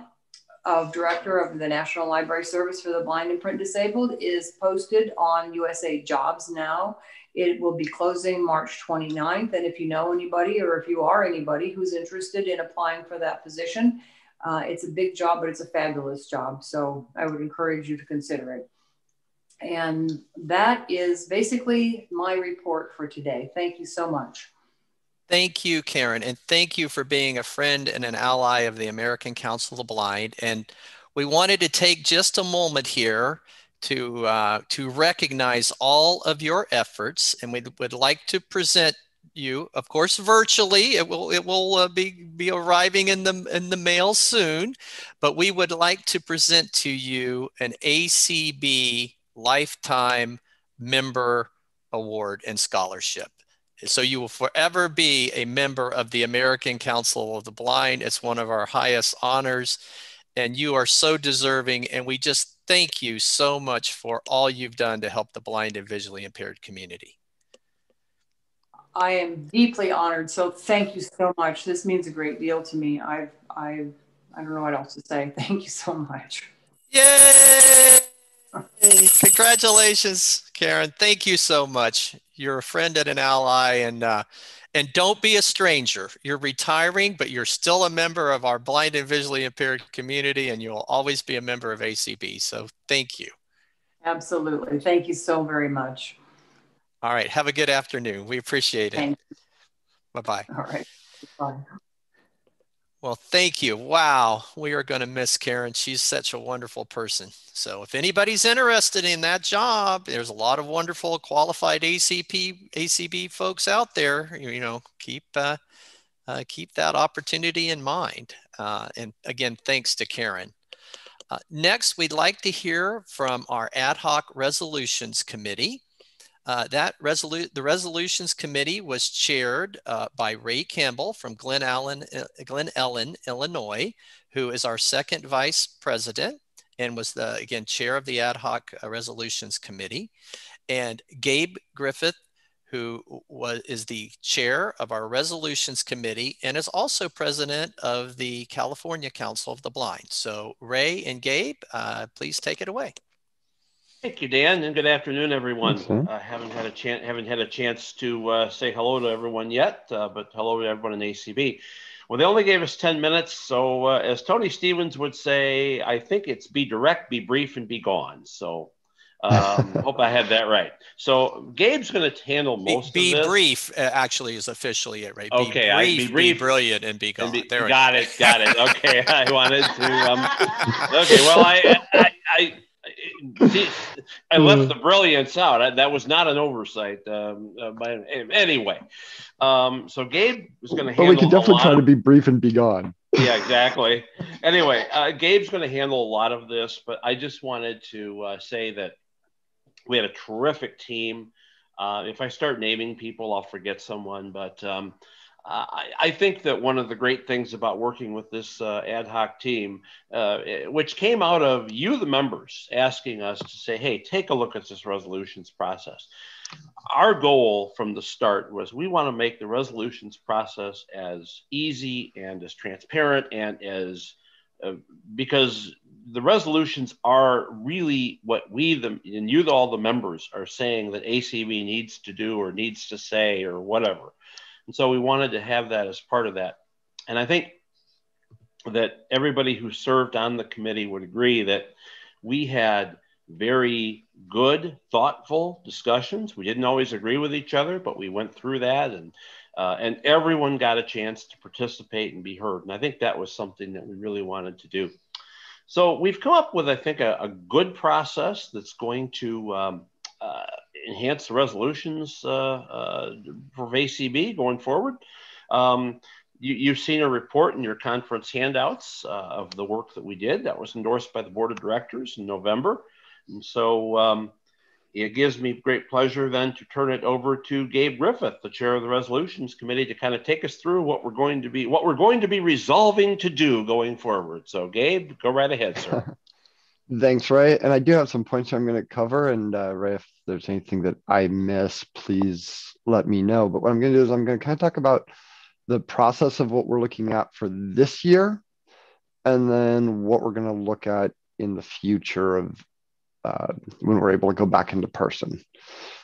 of director of the National Library Service for the Blind and Print Disabled is posted on USA Jobs now. It will be closing March 29th. And if you know anybody or if you are anybody who's interested in applying for that position, uh, it's a big job, but it's a fabulous job. So I would encourage you to consider it. And that is basically my report for today. Thank you so much. Thank you, Karen, and thank you for being a friend and an ally of the American Council of the Blind. And we wanted to take just a moment here to uh, to recognize all of your efforts, and we would like to present you, of course, virtually. It will it will uh, be be arriving in the in the mail soon, but we would like to present to you an ACB Lifetime Member Award and Scholarship. So you will forever be a member of the American Council of the Blind. It's one of our highest honors, and you are so deserving. And we just thank you so much for all you've done to help the blind and visually impaired community. I am deeply honored. So thank you so much. This means a great deal to me. I I I don't know what else to say. Thank you so much. Yay! Congratulations, Karen. Thank you so much. You're a friend and an ally, and uh, and don't be a stranger. You're retiring, but you're still a member of our blind and visually impaired community, and you'll always be a member of ACB. So thank you. Absolutely. Thank you so very much. All right. Have a good afternoon. We appreciate it. Bye bye. All right. Bye. Well, thank you. Wow, we are going to miss Karen. She's such a wonderful person. So, if anybody's interested in that job, there's a lot of wonderful qualified ACP ACB folks out there. You know, keep uh, uh, keep that opportunity in mind. Uh, and again, thanks to Karen. Uh, next, we'd like to hear from our ad hoc resolutions committee. Uh, that resolu- the resolutions committee was chaired uh, by Ray Campbell from Glen Allen, uh, Glen Ellyn, Illinois, who is our second vice president and was the again chair of the ad hoc uh, resolutions committee, and Gabe Griffith, who was is the chair of our resolutions committee and is also president of the California Council of the Blind. So Ray and Gabe, please take it away. Thank you, Dan, and good afternoon, everyone. I uh, haven't had a chance haven't had a chance to uh, say hello to everyone yet, uh, but hello to everyone in ACB. Well, they only gave us ten minutes, so uh, as Tony Stephens would say, I think it's be direct, be brief, and be gone. So. Um, hope I had that right. So Gabe's going to handle most be, be brief. Uh, actually, is officially it, right? Be okay, brief, I, be brief, be brilliant, and be gone. And be, there got it, got it. Okay, I wanted to. Um, okay, well, I, I, I See, I left mm-hmm. the brilliance out. I, that was not an oversight. Um, uh, by, anyway, um, so Gabe is going to handle. But we can definitely try to be brief and be gone. Yeah, exactly. anyway, uh, Gabe's going to handle a lot of this, but I just wanted to uh, say that we had a terrific team. Uh, if I start naming people, I'll forget someone, but. Um, I, I, think that one of the great things about working with this uh, ad hoc team, uh, which came out of you, the members, asking us to say, hey, take a look at this resolutions process. Our goal from the start was we want to make the resolutions process as easy and as transparent and as uh, because the resolutions are really what we the and you all the members are saying that ACB needs to do or needs to say or whatever and so we wanted to have that as part of that. And I think that everybody who served on the committee would agree that we had very good, thoughtful discussions. We didn't always agree with each other, but we went through that and uh, and everyone got a chance to participate and be heard. And I think that was something that we really wanted to do. So we've come up with, I think, a, a good process that's going to um, uh, enhance the resolutions uh, uh, for ACB going forward. Um, you, have seen a report in your conference handouts uh, of the work that we did that was endorsed by the board of directors in November. And so um, it gives me great pleasure then to turn it over to Gabe Griffith, the chair of the resolutions committee, to kind of take us through what we're going to be what we're going to be resolving to do going forward. So Gabe, go right ahead, sir. Thanks, Ray. And I do have some points I'm going to cover. And uh, Ray, if there's anything that I miss, please let me know. But what I'm going to do is I'm going to kind of talk about the process of what we're looking at for this year, and then what we're going to look at in the future of uh, when we're able to go back into person.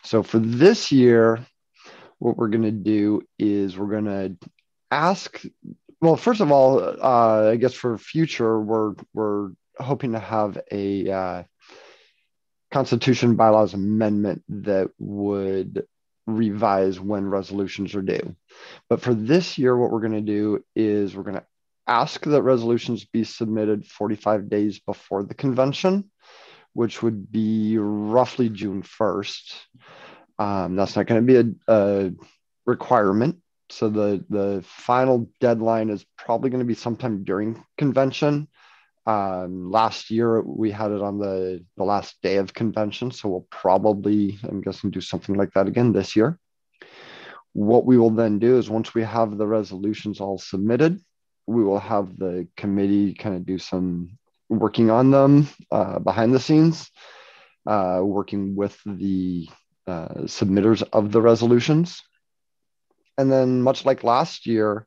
So for this year, what we're going to do is we're going to ask. Well, first of all, uh, I guess for future, we're we're hoping to have a uh, constitution bylaws amendment that would revise when resolutions are due. But for this year, what we're going to do is we're going to ask that resolutions be submitted 45 days before the convention, which would be roughly June 1st. Um, that's not going to be a, a requirement. So the the final deadline is probably going to be sometime during convention. Um, last year we had it on the, the last day of convention, so we'll probably, I'm guessing, do something like that again this year. What we will then do is once we have the resolutions all submitted, we will have the committee kind of do some working on them uh, behind the scenes, uh, working with the uh, submitters of the resolutions. And then, much like last year,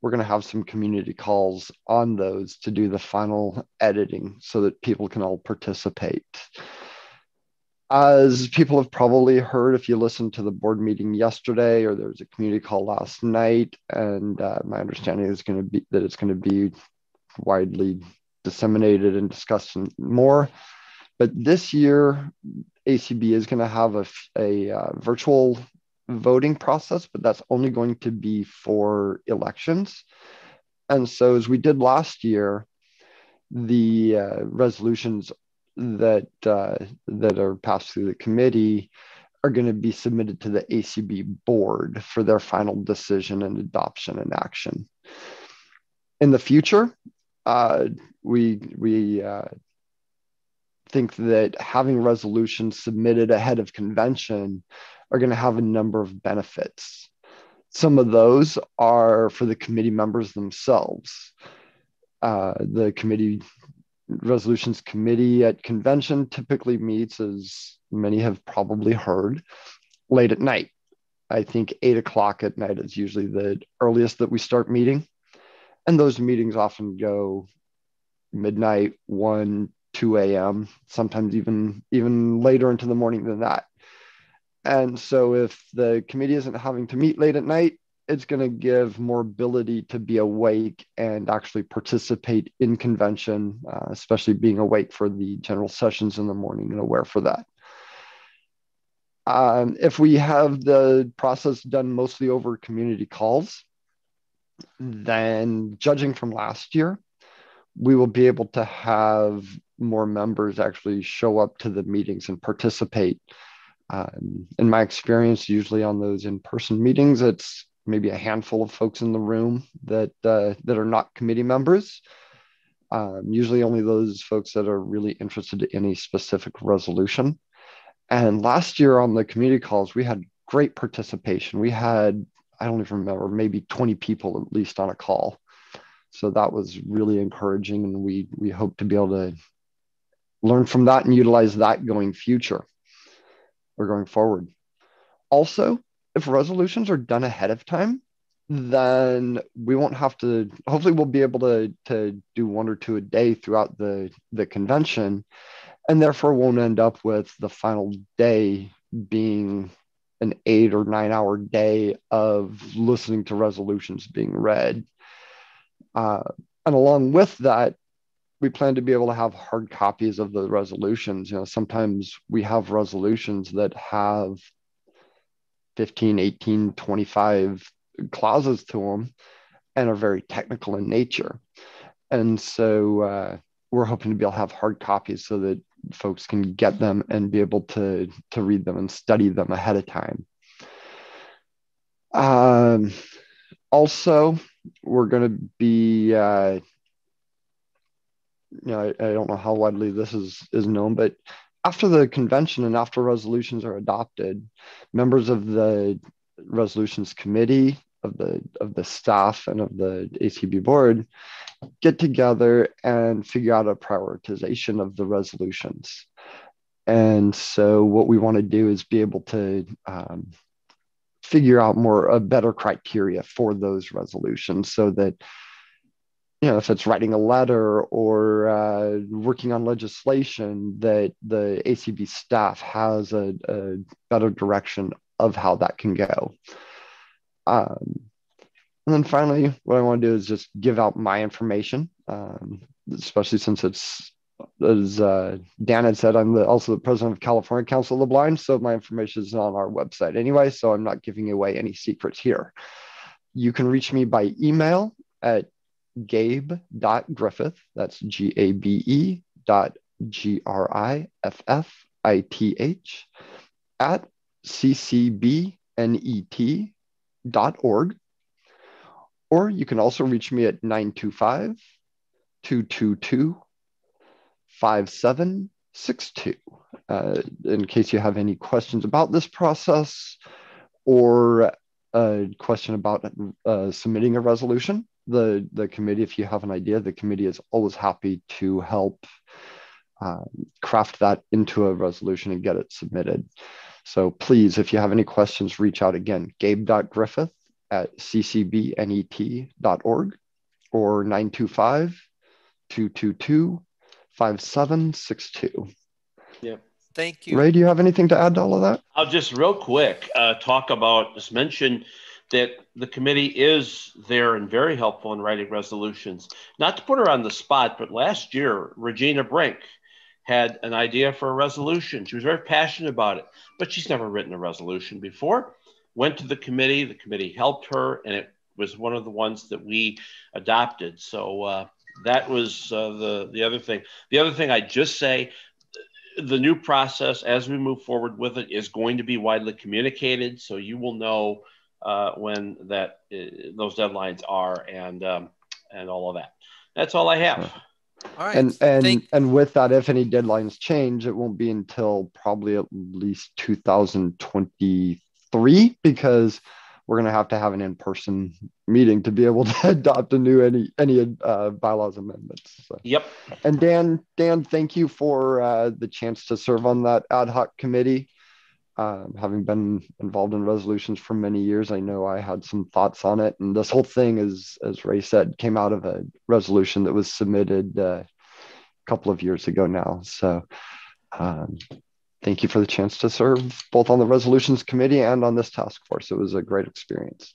we're going to have some community calls on those to do the final editing so that people can all participate. As people have probably heard, if you listened to the board meeting yesterday, or there was a community call last night, and uh, my understanding is going to be that it's going to be widely disseminated and discussed more. But this year, ACB is going to have a, a uh, virtual voting process, but that's only going to be for elections. And so, as we did last year, the uh, resolutions that uh, that are passed through the committee are going to be submitted to the ACB board for their final decision and adoption and action. In the future, uh, we we uh, think that having resolutions submitted ahead of convention are going to have a number of benefits. Some of those are for the committee members themselves. Uh, the committee resolutions committee at convention typically meets, as many have probably heard, late at night. I think eight o'clock at night is usually the earliest that we start meeting. And those meetings often go midnight, 1, 2 a.m., sometimes even even later into the morning than that. And so if the committee isn't having to meet late at night, it's going to give more ability to be awake and actually participate in convention, uh, especially being awake for the general sessions in the morning and aware for that. Um, if we have the process done mostly over community calls, then judging from last year, we will be able to have more members actually show up to the meetings and participate. Um, in my experience, usually on those in-person meetings, it's maybe a handful of folks in the room that uh, that are not committee members. Um, usually, only those folks that are really interested in any specific resolution. And last year on the community calls, we had great participation. We had I don't even remember maybe 20 people at least on a call. So that was really encouraging, and we we hope to be able to learn from that and utilize that going future or going forward. Also, if resolutions are done ahead of time, then we won't have to hopefully we'll be able to to do one or two a day throughout the the convention and therefore won't end up with the final day being an eight or nine hour day of listening to resolutions being read uh, and along with that we plan to be able to have hard copies of the resolutions you know sometimes we have resolutions that have 15, 18, 25 clauses to them and are very technical in nature. And so uh, we're hoping to be able to have hard copies so that folks can get them and be able to, to read them and study them ahead of time. Um, also, we're going to be, uh, you know, I, I, don't know how widely this is, is known, but after the convention and after resolutions are adopted, members of the resolutions committee, of the of the staff and of the ACB board get together and figure out a prioritization of the resolutions. And so what we want to do is be able to um, figure out more a better criteria for those resolutions so that you know, if it's writing a letter or uh, working on legislation, that the ACB staff has a, a better direction of how that can go. Um, and then finally, what I want to do is just give out my information, um, especially since it's, as uh, Dan had said, I'm the, also the president of California Council of the Blind. So my information is on our website anyway. So I'm not giving away any secrets here. You can reach me by email at gabe.griffith, that's G A B E dot G R I F F I T H, at ccbnet.org. Or you can also reach me at 925 222 5762 uh, in case you have any questions about this process or a question about uh, submitting a resolution the the committee if you have an idea the committee is always happy to help uh, craft that into a resolution and get it submitted. So please if you have any questions reach out again gabe.griffith at ccbnet.org or 925 222 5762 yep. Thank you. Ray do you have anything to add to all of that? I'll just real quick uh, talk about just mention that the committee is there and very helpful in writing resolutions. Not to put her on the spot, but last year, Regina Brink had an idea for a resolution. She was very passionate about it, but she's never written a resolution before. Went to the committee, the committee helped her, and it was one of the ones that we adopted. So uh, that was uh, the the other thing. The other thing I just say, the new process as we move forward with it is going to be widely communicated, so you will know uh, when that uh, those deadlines are and um, and all of that. That's all I have. All right. And and Thank- and with that, if any deadlines change, it won't be until probably at least 2023 because we're gonna have to have an in-person meeting to be able to adopt a new any any uh, bylaws amendments. So. Yep. And Dan, Dan, thank you for uh, the chance to serve on that ad hoc committee. Um, having been involved in resolutions for many years, I know I had some thoughts on it. And this whole thing, is, as Ray said, came out of a resolution that was submitted uh, a couple of years ago now. So um, thank you for the chance to serve both on the resolutions committee and on this task force. It was a great experience.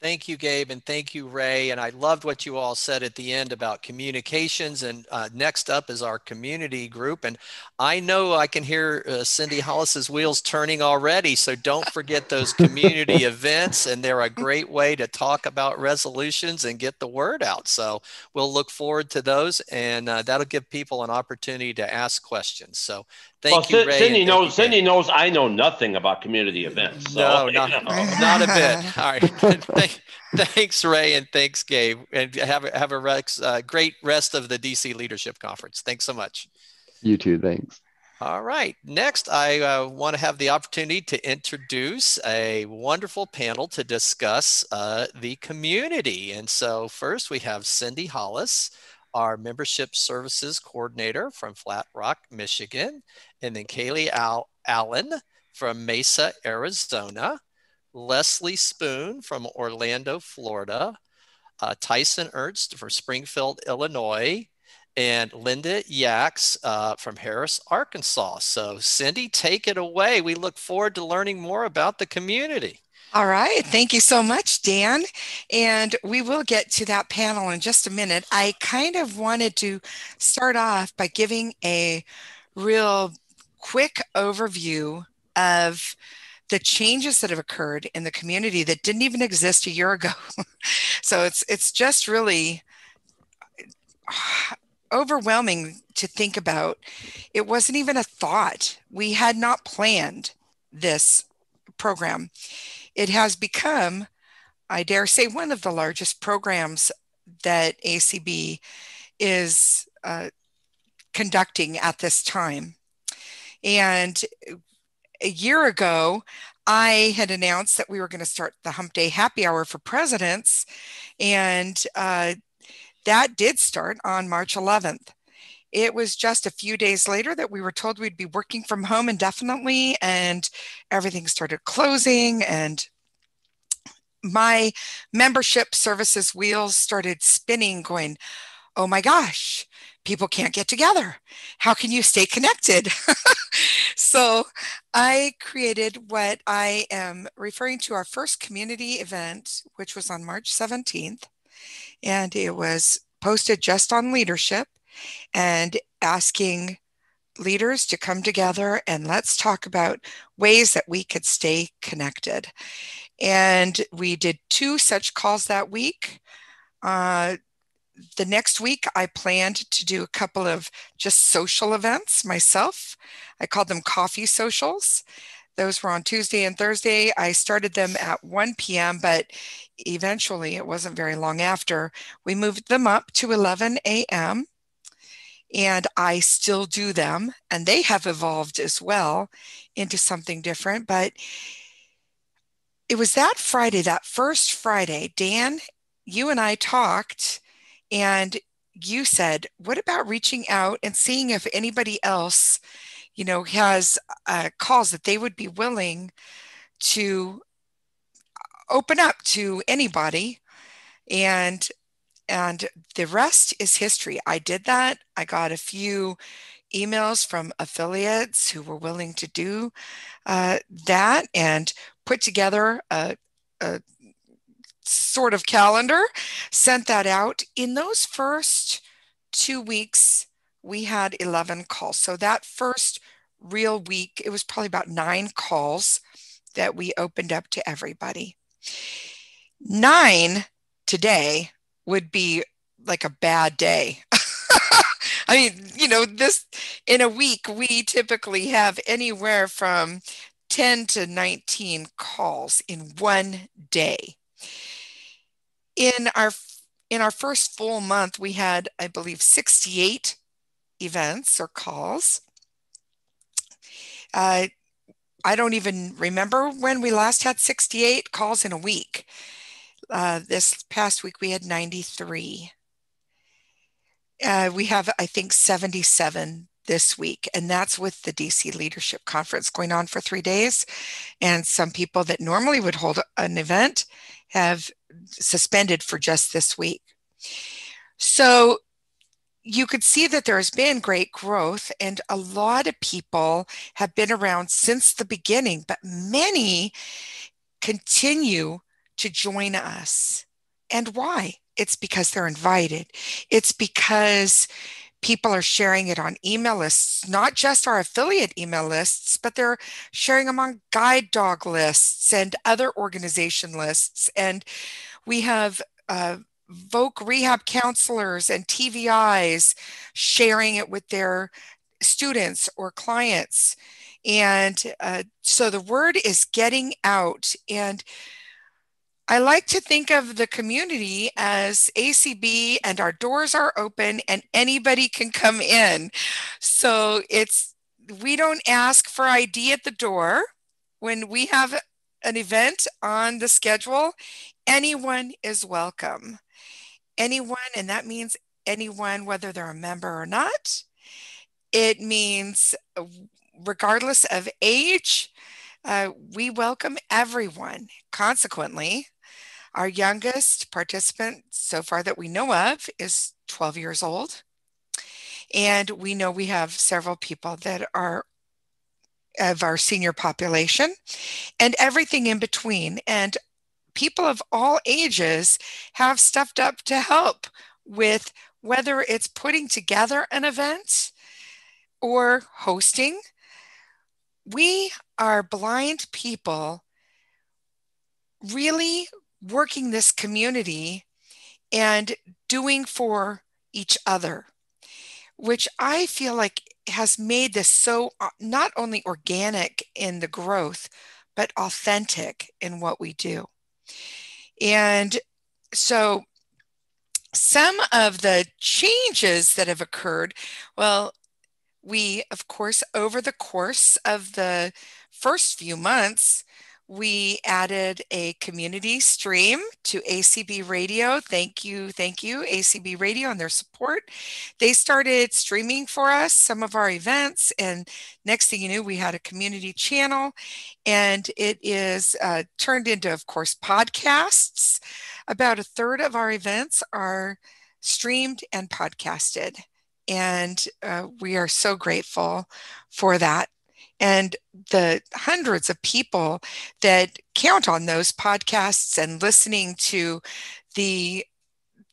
Thank you, Gabe, and thank you, Ray. And I loved what you all said at the end about communications. And uh, next up is our community group. And I know I can hear uh, Cindy Hollis's wheels turning already. So don't forget those community events. And they're a great way to talk about resolutions and get the word out. So we'll look forward to those. And uh, that'll give people an opportunity to ask questions. So thank well, you, Ray. Cindy and thank knows. you, Cindy knows I know nothing about community events. So, No, you not, know. not a bit. All right. Thank- thanks, Ray, and thanks, Gabe. And have a, have a rex, uh, great rest of the DC Leadership Conference. Thanks so much. You too. Thanks. All right. Next, I uh, want to have the opportunity to introduce a wonderful panel to discuss uh, the community. And so, first, we have Cindy Hollis, our Membership Services Coordinator from Flat Rock, Michigan, and then Kaylee Al- Allen from Mesa, Arizona, Leslie Spoone from Orlando, Florida, uh, Tyson Ernst from Springfield, Illinois, and Linda Yax uh, from Harris, Arkansas. So, Cindy, take it away. We look forward to learning more about the community. All right. Thank you so much, Dan. And we will get to that panel in just a minute. I kind of wanted to start off by giving a real quick overview of the changes that have occurred in the community that didn't even exist a year ago. so it's it's just really uh, overwhelming to think about. It wasn't even a thought. We had not planned this program. It has become, I dare say, one of the largest programs that ACB is uh, conducting at this time. And a year ago, I had announced that we were going to start the Hump Day Happy Hour for presidents. And uh, that did start on March 11th. It was just a few days later that we were told we'd be working from home indefinitely, and everything started closing. And my membership services wheels started spinning, going, Oh my gosh, people can't get together. How can you stay connected? so I created what I am referring to our first community event, which was on March 17th. And it was posted just on leadership and asking leaders to come together and let's talk about ways that we could stay connected. And we did two such calls that week. Uh, the next week, I planned to do a couple of just social events myself. I called them coffee socials. Those were on Tuesday and Thursday. I started them at 1 p.m., but eventually, it wasn't very long after, we moved them up to 11 a.m. And I still do them, and they have evolved as well into something different. But it was that Friday, that first Friday, Dan, you and I talked and you said, what about reaching out and seeing if anybody else, you know, has uh, calls that they would be willing to open up to anybody and and the rest is history i did that i got a few emails from affiliates who were willing to do uh, that and put together a, a sort of calendar, sent that out. In those first two weeks, we had 11 calls. So that first real week, it was probably about nine calls that we opened up to everybody. Nine today would be like a bad day. I mean, you know, this in a week, we typically have anywhere from 10 to 19 calls in one day. In our in our first full month, we had, I believe, 68 events or calls. Uh, I don't even remember when we last had 68 calls in a week. Uh, this past week, we had 93. Uh, we have, I think, 77 this week, and that's with the DC Leadership Conference going on for three days. And some people that normally would hold an event have suspended for just this week. So you could see that there has been great growth, and a lot of people have been around since the beginning, but many continue to join us. And why? It's because they're invited. It's because people are sharing it on email lists, not just our affiliate email lists, but they're sharing them on guide dog lists and other organization lists. And we have uh, Voc rehab counselors and TVIs sharing it with their students or clients. And uh, so the word is getting out. And I like to think of the community as ACB and our doors are open and anybody can come in. So it's, we don't ask for ID at the door. When we have an event on the schedule, anyone is welcome anyone, and that means anyone, whether they're a member or not. It means, regardless of age, uh, we welcome everyone. Consequently, our youngest participant so far that we know of is 12 years old. And we know we have several people that are of our senior population and everything in between. And people of all ages have stepped up to help with whether it's putting together an event or hosting. We are blind people really working this community and doing for each other, which I feel like has made this so uh, not only organic in the growth, but authentic in what we do. And so some of the changes that have occurred, well, we, of course, over the course of the first few months, we added a community stream to ACB Radio. Thank you, thank you, ACB Radio, and their support. They started streaming for us some of our events, and next thing you knew, we had a community channel, and it is uh, turned into, of course, podcasts. About a third of our events are streamed and podcasted. And uh, we are so grateful for that and the hundreds of people that count on those podcasts and listening to the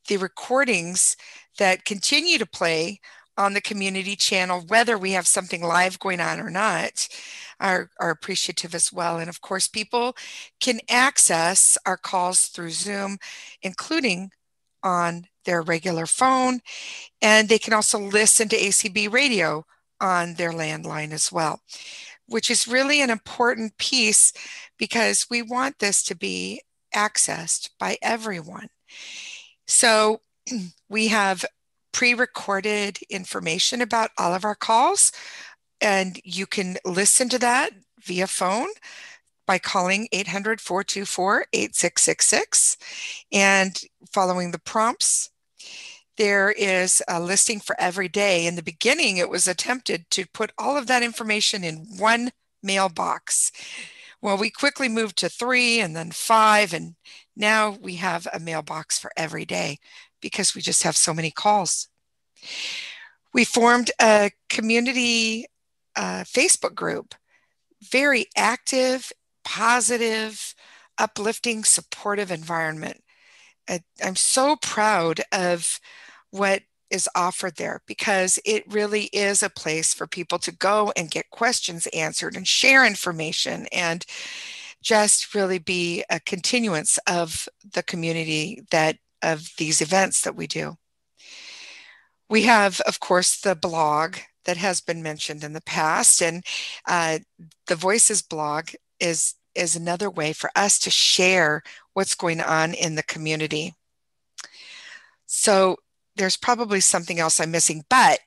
the recordings that continue to play on the community channel, whether we have something live going on or not, are, are appreciative as well. And of course, people can access our calls through Zoom, including on their regular phone. And they can also listen to ACB radio on their landline as well, which is really an important piece because we want this to be accessed by everyone. So we have pre recorded information about all of our calls, and you can listen to that via phone by calling 800 424 8666 and following the prompts there is a listing for every day. In the beginning, it was attempted to put all of that information in one mailbox. Well, we quickly moved to three and then five, and now we have a mailbox for every day because we just have so many calls. We formed a community uh, Facebook group, very active, positive, uplifting, supportive environment. I'm so proud of what is offered there because it really is a place for people to go and get questions answered and share information and just really be a continuance of the community that of these events that we do. We have, of course, the blog that has been mentioned in the past, and uh, the Voices blog is is another way for us to share what's going on in the community. So there's probably something else I'm missing, but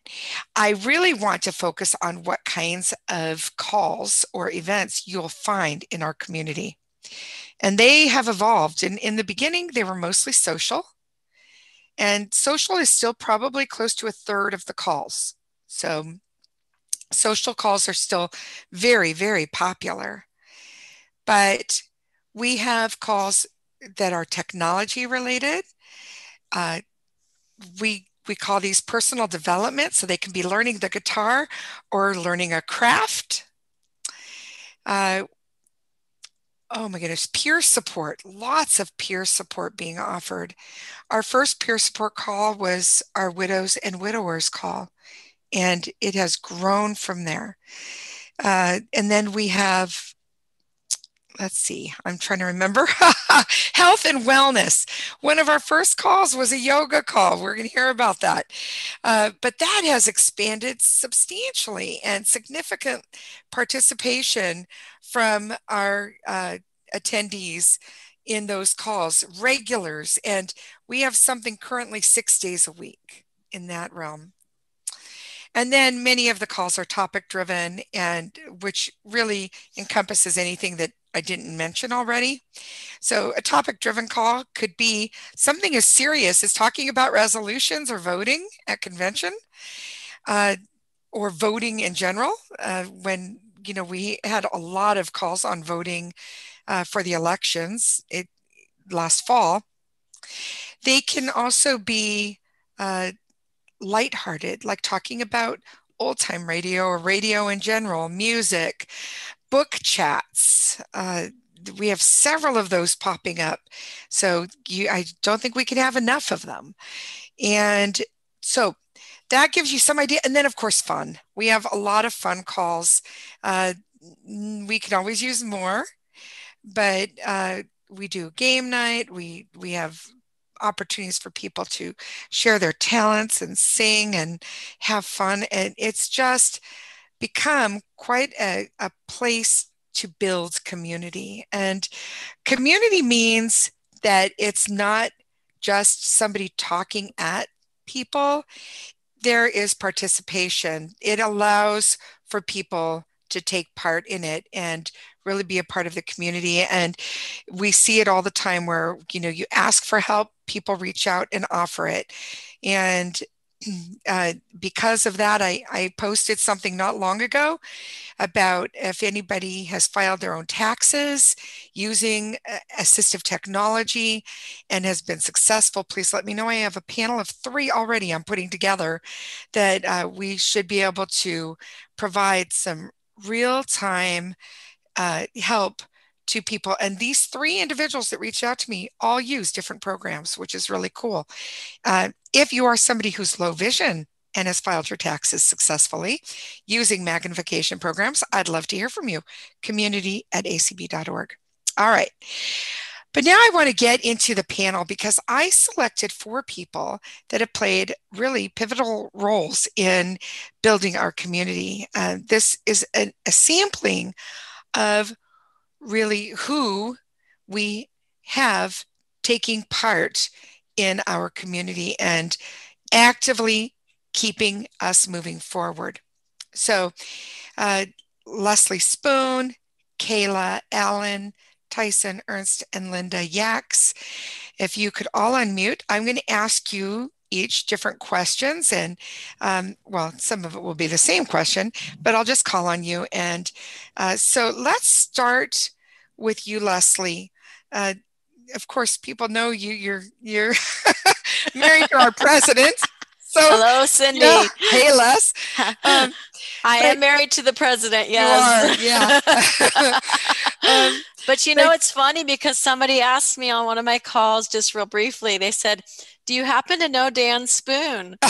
I really want to focus on what kinds of calls or events you'll find in our community. And they have evolved. And in the beginning, they were mostly social. And social is still probably close to a third of the calls. So social calls are still very, very popular. But we have calls that are technology related. Uh, we we call these personal development so they can be learning the guitar or learning a craft. Uh, oh my goodness peer support lots of peer support being offered. Our first peer support call was our widows and widowers call and it has grown from there. Uh, and then we have let's see, I'm trying to remember health and wellness. One of our first calls was a yoga call. We're going to hear about that. Uh, but that has expanded substantially and significant participation from our uh, attendees in those calls, regulars. And we have something currently six days a week in that realm. And then many of the calls are topic driven and which really encompasses anything that I didn't mention already. So, a topic driven call could be something as serious as talking about resolutions or voting at convention uh, or voting in general. Uh, when, you know, we had a lot of calls on voting uh, for the elections it, last fall. They can also be uh, lighthearted, like talking about old time radio or radio in general, music, book chats. Uh, we have several of those popping up. So you, I don't think we can have enough of them. And so that gives you some idea. And then, of course, fun. We have a lot of fun calls. Uh, we can always use more, but uh, we do game night. We we have opportunities for people to share their talents and sing and have fun. And it's just become quite a, a place to build community. And community means that it's not just somebody talking at people, there is participation. It allows for people to take part in it and really be a part of the community and we see it all the time where you know you ask for help people reach out and offer it and uh, because of that, I, I posted something not long ago about if anybody has filed their own taxes using uh, assistive technology and has been successful, please let me know. I have a panel of three already I'm putting together that uh, we should be able to provide some real time uh, help to people. And these three individuals that reached out to me all use different programs, which is really cool. Uh, if you are somebody who's low vision and has filed your taxes successfully using magnification programs, I'd love to hear from you. Community at acb.org. All right. But now I want to get into the panel because I selected four people that have played really pivotal roles in building our community. Uh, this is a, a sampling of really who we have taking part in our community and actively keeping us moving forward. So, uh, Leslie Spoone, Kayla Allen, Tyson Ernst, and Linda Yaks. If you could all unmute, I'm going to ask you each different questions. And um, well, some of it will be the same question, but I'll just call on you. And uh, so let's start with you, Leslie. Uh, of course, people know you. You're you're married to our president. So hello, Cindy. hey, Les. Um, I am married to the president. Yes. You are, yeah. um, but you know, it's funny because somebody asked me on one of my calls just real briefly. They said, "Do you happen to know Dan Spoone?" See,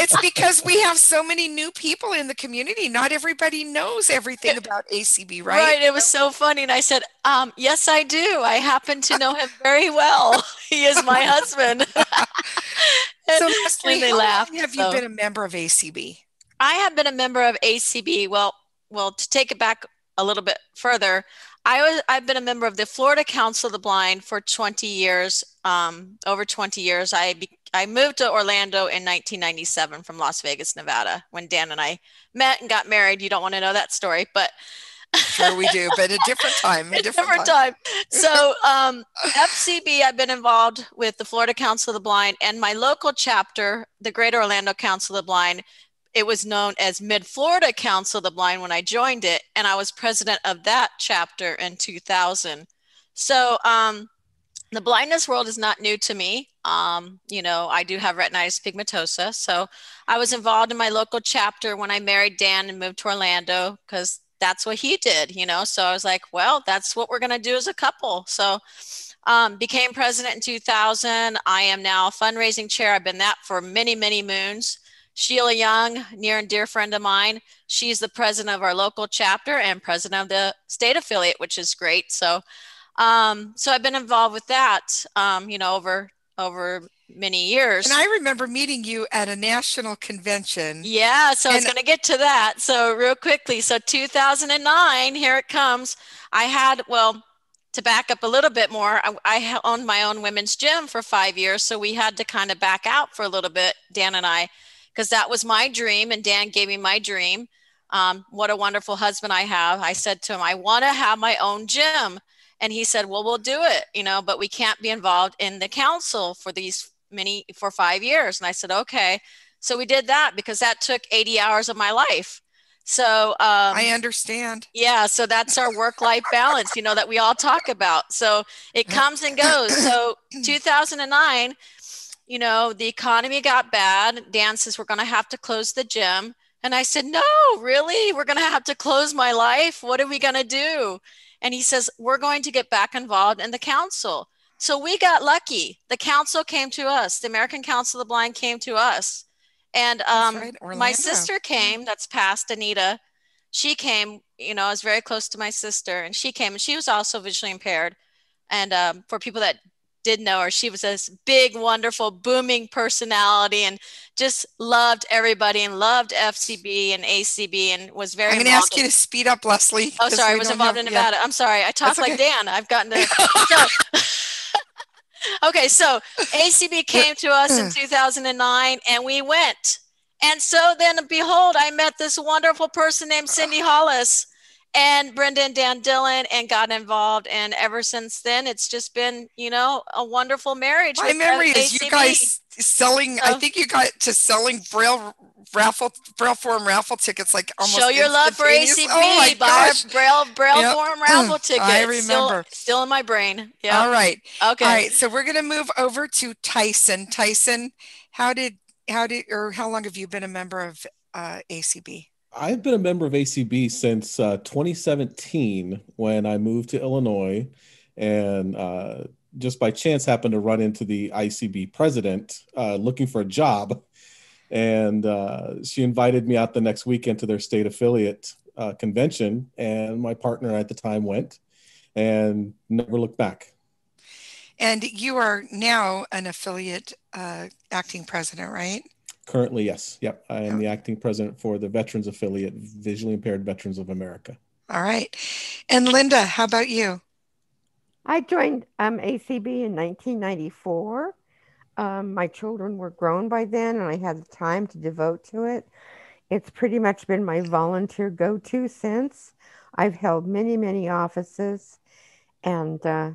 it's because we have so many new people in the community. Not everybody knows everything about ACB, right? Right. It was so funny, and I said, um, "Yes, I do. I happen to know him very well. he is my husband." so, Leslie, they laughed. Have so. you been a member of ACB? I have been a member of ACB. Well, well, to take it back a little bit further, I was I've been a member of the Florida Council of the Blind for 20 years, um, over 20 years. I be, I moved to Orlando in 1997 from Las Vegas, Nevada, when Dan and I met and got married. You don't want to know that story, but sure we do, but a different time. A different, different time. time. So, um, FCB, I've been involved with the Florida Council of the Blind and my local chapter, the Greater Orlando Council of the Blind, it was known as Mid Florida Council of the Blind when I joined it, and I was president of that chapter in 2000. So um, the blindness world is not new to me. Um, you know, I do have retinitis pigmentosa. So I was involved in my local chapter when I married Dan and moved to Orlando because that's what he did, you know. So I was like, well, that's what we're going to do as a couple. So um, became president in 2000. I am now fundraising chair. I've been that for many, many moons. Sheila Young, near and dear friend of mine, she's the president of our local chapter and president of the state affiliate, which is great. So, um, so I've been involved with that, um, you know, over over many years. And I remember meeting you at a national convention. Yeah, so and I was going to get to that. So real quickly, so 2009, here it comes. I had well. To back up a little bit more, I, I owned my own women's gym for five years. So we had to kind of back out for a little bit, Dan and I because that was my dream. And Dan gave me my dream. Um, what a wonderful husband I have. I said to him, I want to have my own gym. And he said, Well, we'll do it, you know, but we can't be involved in the council for these many, for five years. And I said, Okay. So we did that because that took 80 hours of my life. So um, I understand. Yeah. So that's our work life balance, you know, that we all talk about. So it comes and goes. So 2009, you know, the economy got bad. Dan says, we're going to have to close the gym. And I said, no, really? We're going to have to close my life? What are we going to do? And he says, we're going to get back involved in the council. So we got lucky. The council came to us. The American Council of the Blind came to us. And um, right, my sister came, that's past Anita. She came, you know, I was very close to my sister, and she came, and she was also visually impaired. And um, for people that did know her. She was this big, wonderful, booming personality and just loved everybody and loved FCB and ACB and was very. I'm going to ask you to speed up, Leslie. Oh, sorry, I was involved in Nevada. Yeah. I'm sorry. I talk okay. like Dan. I've gotten to. So, okay, so ACB came to us in hmm. 2009 and we went. And so then, behold, I met this wonderful person named Cindy Hollis and Brendan Dan Dillon and got involved. And ever since then, it's just been, you know, a wonderful marriage. My memory is you guys selling, I think you got to selling Braille raffle, Braille Forum raffle tickets like almost Show your love for ACB. Oh my gosh. Braille, Braille yep. Forum raffle tickets. I remember. Still, still in my brain. Yeah. All right. Okay. All right. So we're going to move over to Tyson. Tyson, how did, how did, or how long have you been a member of uh, ACB? I've been a member of ACB since uh, 2017 when I moved to Illinois and uh, just by chance happened to run into the ICB president uh, looking for a job. And uh, she invited me out the next weekend to their state affiliate uh, convention. And my partner at the time went and never looked back. And you are now an affiliate uh, acting president, right? Currently, yes. Yep. I am the acting president for the Veterans Affiliate, Visually Impaired Veterans of America. All right. And Linda, how about you? I joined um, ACB in 1994. Um, my children were grown by then, and I had the time to devote to it. It's pretty much been my volunteer go to since. I've held many, many offices, and uh,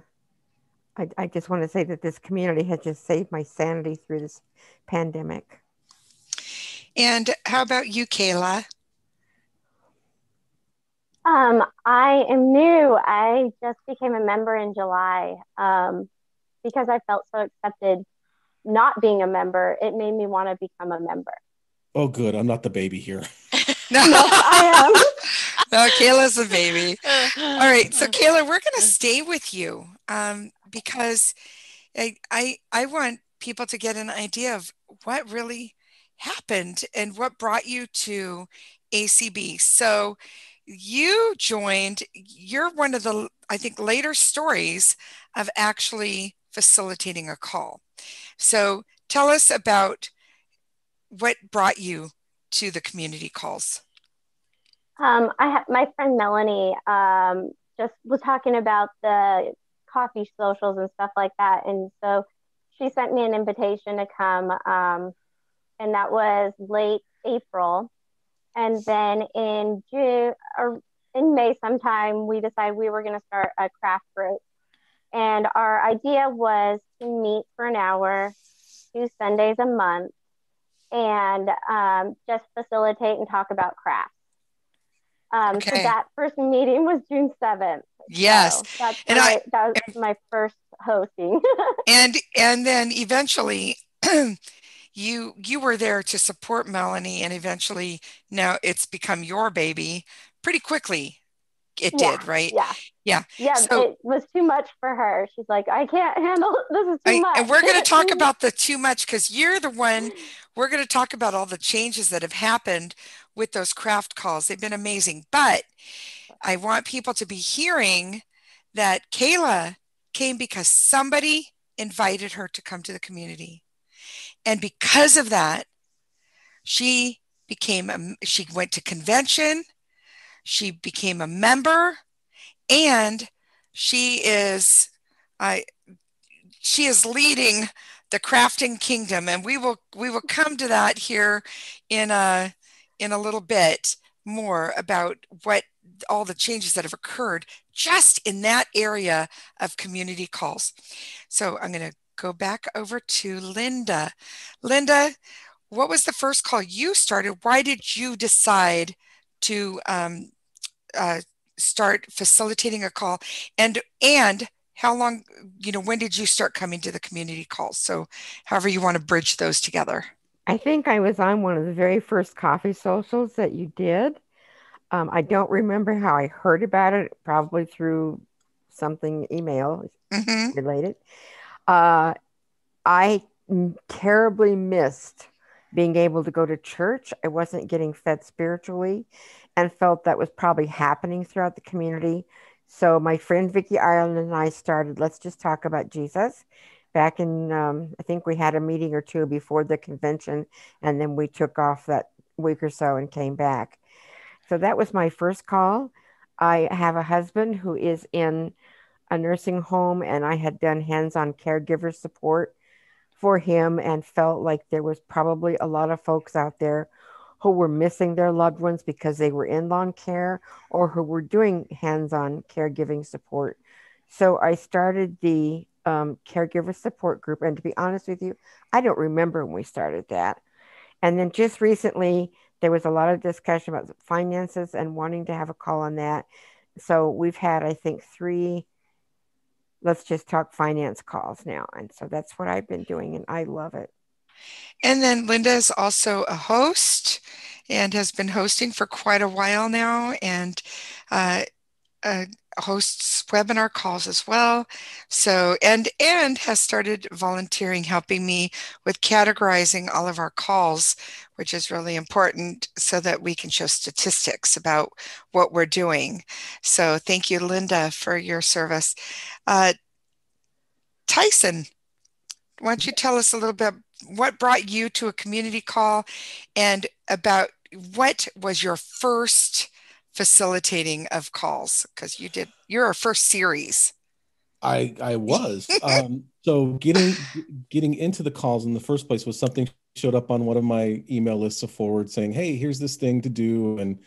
I, I just want to say that this community has just saved my sanity through this pandemic. And how about you, Kayla? Um, I am new. I just became a member in July um, because I felt so accepted not being a member. It made me want to become a member. Oh, good. I'm not the baby here. no, I am. no, Kayla's the baby. All right, so Kayla, we're going to stay with you um, because I, I I want people to get an idea of what really happened and what brought you to ACB. So you joined. You're one of the I think later stories of actually facilitating a call. So tell us about what brought you to the community calls. Um, I have my friend Melanie um, just was talking about the coffee socials and stuff like that, and so she sent me an invitation to come, um, and that was late April, and then in June or in May sometime we decided we were going to start a craft group, and our idea was to meet for an hour, two Sundays a month, and um, just facilitate and talk about crafts. Um, okay. So that first meeting was June 7th. Yes. So that's and my, I, that was my first hosting. and and then eventually you you were there to support Melanie and eventually now it's become your baby pretty quickly. It yeah, did, right? Yeah. Yeah. Yeah. So, it was too much for her. She's like, I can't handle this is too I, much. And we're going to talk about the too much because you're the one we're going to talk about all the changes that have happened with those craft calls. They've been amazing. But I want people to be hearing that Kayla came because somebody invited her to come to the community. And because of that, she became a, she went to convention, she became a member, and she is I she is leading the crafting kingdom. And we will we will come to that here in a in a little bit more about what all the changes that have occurred just in that area of community calls. So i'm going to go back over to linda linda what was the first call you started why did you decide to um, uh, start facilitating a call and and how long, you know, when did you start coming to the community calls? So, however, you want to bridge those together. I think I was on one of the very first coffee socials that you did. Um, I don't remember how I heard about it, probably through something email mm-hmm. related. Uh, I terribly missed being able to go to church. I wasn't getting fed spiritually and felt that was probably happening throughout the community. So my friend Vicki Ireland and I started, let's just talk about Jesus. Back in, um, I think we had a meeting or two before the convention, and then we took off that week or so and came back. So that was my first call. I have a husband who is in a nursing home, and I had done hands on caregiver support for him and felt like there was probably a lot of folks out there who were missing their loved ones because they were in lawn care or who were doing hands on caregiving support. So I started the um, caregiver support group. And to be honest with you, I don't remember when we started that. And then just recently, there was a lot of discussion about finances and wanting to have a call on that. So we've had, I think, three let's just talk finance calls now. And so that's what I've been doing, and I love it. And then Linda is also a host and has been hosting for quite a while now and uh, uh, hosts webinar calls as well. So, and, and has started volunteering, helping me with categorizing all of our calls, which is really important so that we can show statistics about what we're doing. So thank you, Linda, for your service. Uh, Tyson, why don't you tell us a little bit what brought you to a community call and about what was your first facilitating of calls because you did you're our first series i i was um, so getting getting into the calls in the first place was something showed up on one of my email lists of forward saying hey here's this thing to do and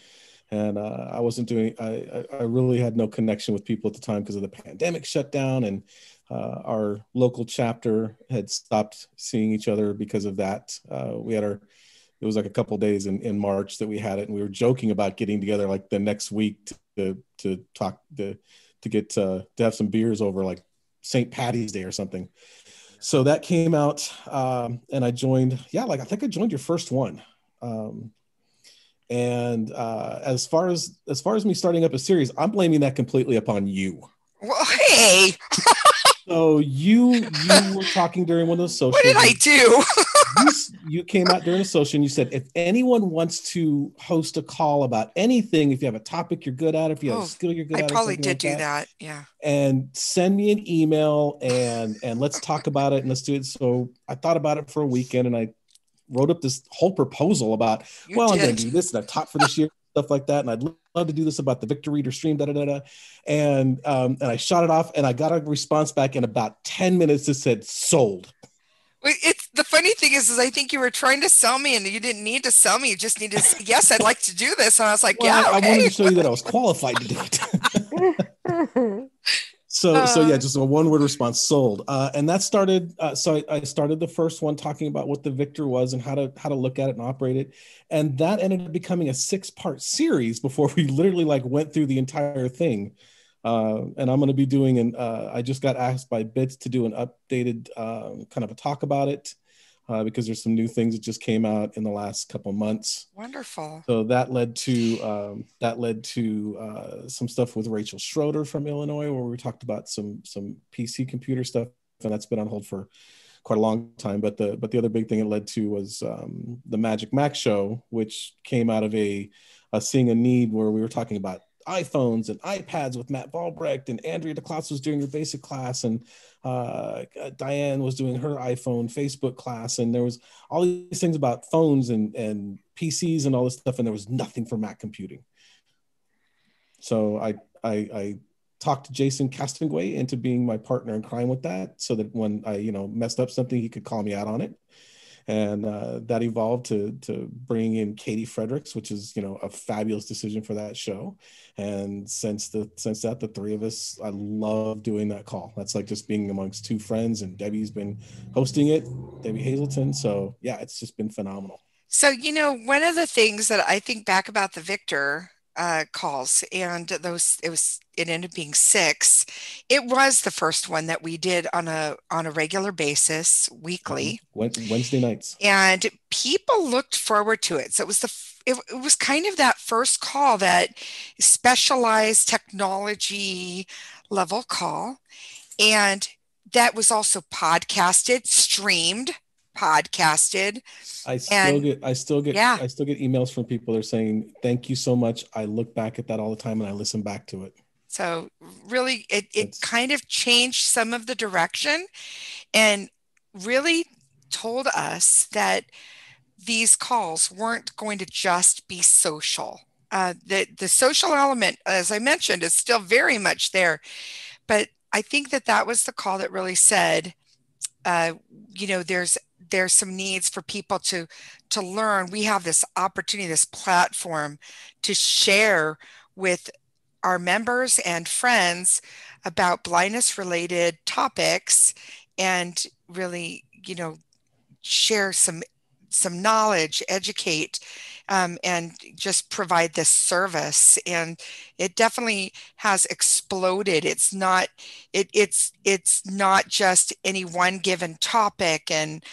and uh, i wasn't doing I, I really had no connection with people at the time because of the pandemic shutdown and uh, our local chapter had stopped seeing each other because of that. Uh, we had our, it was like a couple days in, in March that we had it, and we were joking about getting together like the next week to to talk to to get uh, to have some beers over like St. Patty's Day or something. So that came out, um, and I joined. Yeah, like I think I joined your first one. Um, and uh, as far as as far as me starting up a series, I'm blaming that completely upon you. Well, hey. so you you were talking during one of those social. What did I do? you, you came out during a social and you said if anyone wants to host a call about anything, if you have a topic you're good at, if you have Oh, a skill you're good I at, I probably did like do that. Yeah. and send me an email and and let's talk about it and let's do it. So I thought about it for a weekend and I wrote up this whole proposal about You well I'm going to do this and I've taught for this year stuff like that and I'd love to do this about the Victor Reader stream da da da da and um, and I shot it off and I got a response back in about ten minutes that said sold. Well, It's the funny thing is, is I think you were trying to sell me, and you didn't need to sell me. You just needed to say, yes, I'd like to do this. And I was like, Well, yeah, I- I wanted to show you that I was qualified to do it. So, so Uh. yeah, just a one word response sold. Uh, and that started, uh, so I, I started the first one talking about what the Victor was and how to, how to look at it and operate it. And that ended up becoming a six part series before we literally like went through the entire thing. Uh, and I'm going to be doing an, uh, I just got asked by Bits to do an updated um, kind of a talk about it uh, because there's some new things that just came out in the last couple months. Wonderful. So that led to um, that led to uh, some stuff with Rachel Schroeder from Illinois, where we talked about some some PC computer stuff, and that's been on hold for quite a long time. But the but the other big thing it led to was um, the Magic Mac show, which came out of a, a seeing a need where we were talking about iPhones and iPads with Matt Valbrecht and Andrea DeClaus was doing her basic class and uh, Diane was doing her iPhone Facebook class and there was all these things about phones and and PCs and all this stuff and there was nothing for Mac computing. So I I, I talked to Jason Castonguay into being my partner in crime with that, so that when I you know messed up something, he could call me out on it, and uh, that evolved to to bring in Katie Fredericks, which is you know a fabulous decision for that show. And since the since that, the three of us, I love doing that call. That's like just being amongst two friends, and Debbie's been hosting it, Debbie Hazelton. So yeah, it's just been phenomenal. So, you know, one of the things that I think back about the Victor uh, calls and those, it was, it ended up being six. It was the first one that we did on a, on a regular basis, weekly. Wed- Wednesday nights. and people looked forward to it. So it was the it, it was kind of that first call that specialized technology level call, and that was also podcasted, streamed, podcasted. I still And- get I still get Yeah. I still get emails from people that are saying thank you so much. I look back at that all the time and I listen back to it. So really, it, it kind of changed some of the direction and really told us that these calls weren't going to just be social. Uh, the, the social element, as I mentioned, is still very much there. But I think that that was the call that really said, uh, you know, there's there's some needs for people to to learn. We have this opportunity, this platform to share with our members and friends about blindness related topics and really you know share some some knowledge educate um, and just provide this service and it definitely has exploded it's not it, it's it's not just any one given topic and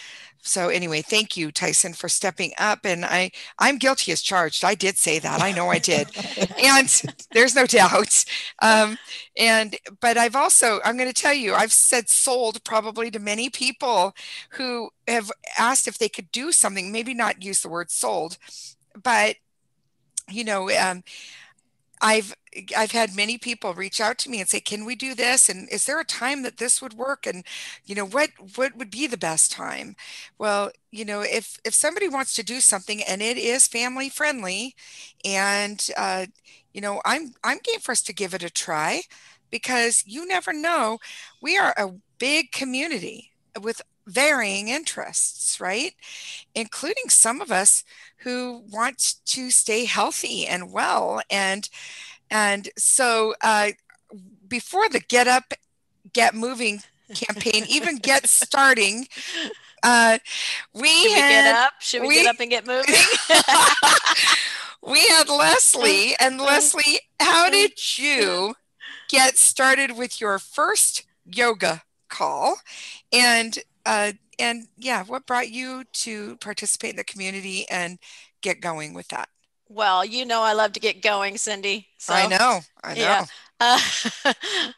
so anyway thank you tyson for stepping up and i i'm guilty as charged. I did say that. I know i did. And there's no doubt. Um, and but i've also i'm going to tell you i've said sold probably to many people who have asked if they could do something maybe not use the word sold but you know um, I've I've had many people reach out to me and say, "Can we do this? And is there a time that this would work? And you know, what what would be the best time?" Well, you know, if if somebody wants to do something and it is family friendly, and uh, you know, I'm I'm game for us to give it a try because you never know. We are a big community with varying interests, right? Including some of us who want to stay healthy and well. And and so uh, before the Get Up, Get Moving campaign even gets starting, uh, we Should we had, get up? Should we, get up and get moving? we had Leslie. And Leslie, how did you get started with your first yoga call? And uh, and yeah, what brought you to participate in the community and get going with that? Well, you know, I love to get going, Cindy. So, I know. I know. Yeah. Uh,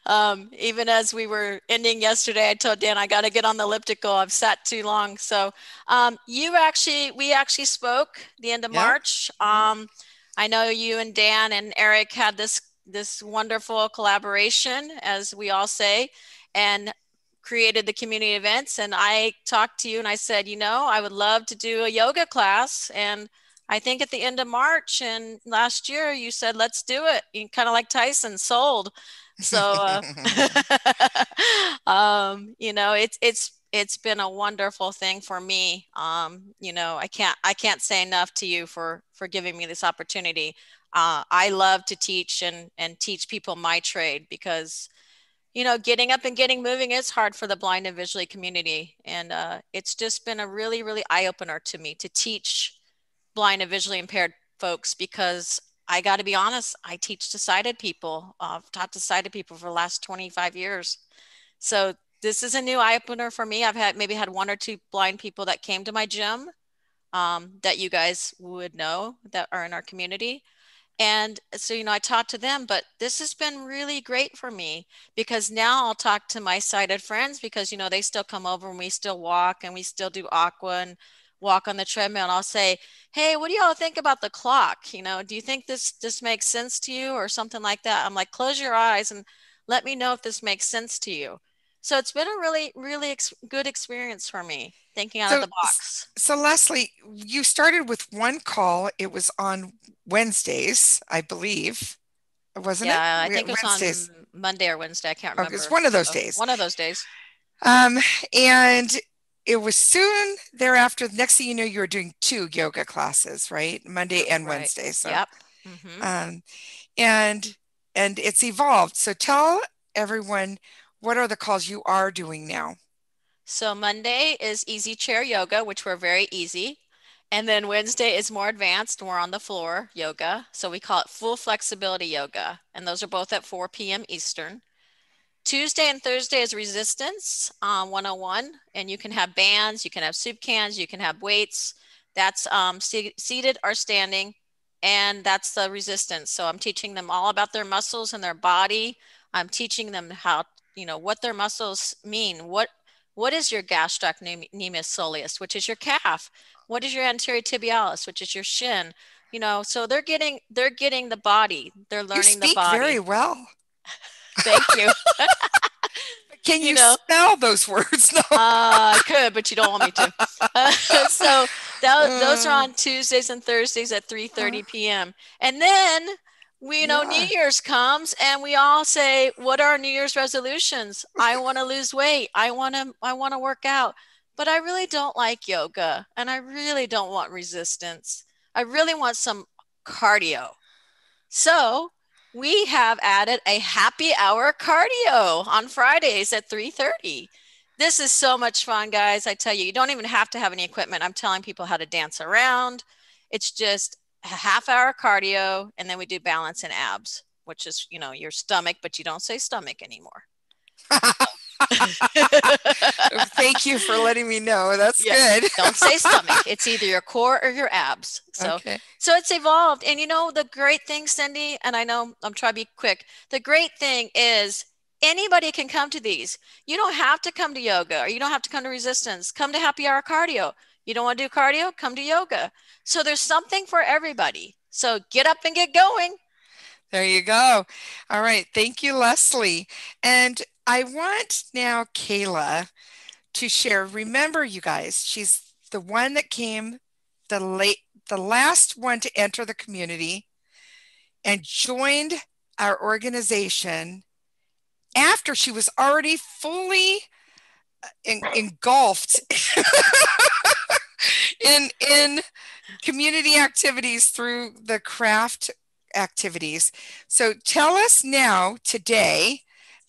um, even as we were ending yesterday, I told Dan I got to get on the elliptical. I've sat too long. So um, you actually, we actually spoke the end of Yeah. March. Um, I know you and Dan and Eric had this this wonderful collaboration, as we all say, and created the community events. And I talked to you and I said, you know, I would love to do a yoga class. And I think at the end of March and last year, you said, let's do it. You kind of like Tyson sold. So, uh, um, you know, it's, it's, it's been a wonderful thing for me. Um, you know, I can't, I can't say enough to you for, for giving me this opportunity. Uh, I love to teach and, and teach people my trade because, you know, getting up and getting moving is hard for the blind and visually community. And uh, it's just been a really, really eye opener to me to teach blind and visually impaired folks because I got to be honest, I teach to sighted people. Uh, I've taught to sighted people for the last 25 years. So this is a new eye opener for me. I've had maybe had one or two blind people that came to my gym um, that you guys would know that are in our community. And so, you know, I talked to them, but this has been really great for me because now I'll talk to my sighted friends because, you know, they still come over and we still walk and we still do aqua and walk on the treadmill. And I'll say, Hey, what do y'all think about the clock? You know, do you think this, this makes sense to you or something like that? I'm like, close your eyes and let me know if this makes sense to you. So it's been a really, really ex- good experience for me thinking out of the box. So Leslie, you started with one call. It was on Wednesdays, I believe, wasn't it? yeah, I think it was Wednesdays. on Monday or Wednesday. I can't Okay, remember. it's one of those So, days. One of those days. Um, and it was soon thereafter. The next thing you know, you were doing two yoga classes, right? Monday and Right. Wednesday. So, Yep. Mhm. um, and and it's evolved. So tell everyone what are the calls you are doing now. So Monday is easy chair yoga, which we're very easy. And then Wednesday is more advanced, more on the floor yoga. So we call it full flexibility yoga. And those are both at 4 p.m. Eastern. Tuesday and Thursday is resistance um, 101. And you can have bands, you can have soup cans, you can have weights. That's um, se- seated or standing. And that's the resistance. So I'm teaching them all about their muscles and their body. I'm teaching them how, you know, what their muscles mean. What what is your gastrocnemius soleus, which is your calf? What is your anterior tibialis, which is your shin? You know, so they're getting they're getting the body. They're You learning the speak body. very well. Thank you. Can you, know. spell those words? No. Uh, I could, but you don't want me to. Uh, so tho- those are Uh. on Tuesdays and Thursdays at 3:30 p.m. And then we you know New Year's comes and we all say, "What are our New Year's resolutions? I want to lose weight. I want to I want to work out, but I really don't like yoga, and I really don't want resistance. I really want some cardio." So we have added a happy hour cardio on Fridays at 3:30. This is so much fun, guys. I tell you, you don't even have to have any equipment. I'm telling people how to dance around. It's just a half hour cardio, and then we do balance and abs, which is, you know, your stomach, but you don't say stomach anymore. Thank you for letting me know. That's Yeah, good. don't say stomach. It's either your core or your abs. So Okay. so it's evolved. And you know the great thing, Cindy, and I know I'm trying to be quick. The great thing is anybody can come to these. You don't have to come to yoga or you don't have to come to resistance. Come to happy hour cardio. You don't want to do cardio? Come to yoga. So there's something for everybody. So get up and get going. There you go. All right. Thank you, Leslie. And I want now Kayla to share. Remember, you guys, she's the one that came the late, the last one to enter the community and joined our organization after she was already fully uh, en- engulfed in in community activities through the craft activities. So tell us now today,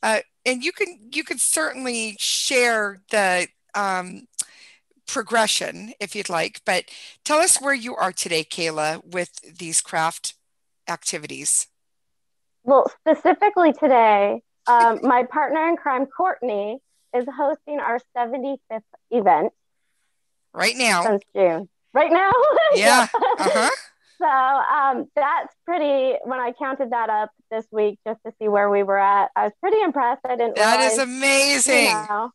uh, and you can you can certainly share the um, progression if you'd like, but tell us where you are today, Kayla, with these craft activities. Well, specifically today, um, my partner in crime, Courtney, is hosting our 75th event Right now. since June. right now. Yeah. Uh-huh. So um, that's pretty. When I counted that up this week just to see where we were at, I was pretty impressed. I didn't. That is realize, amazing. You know.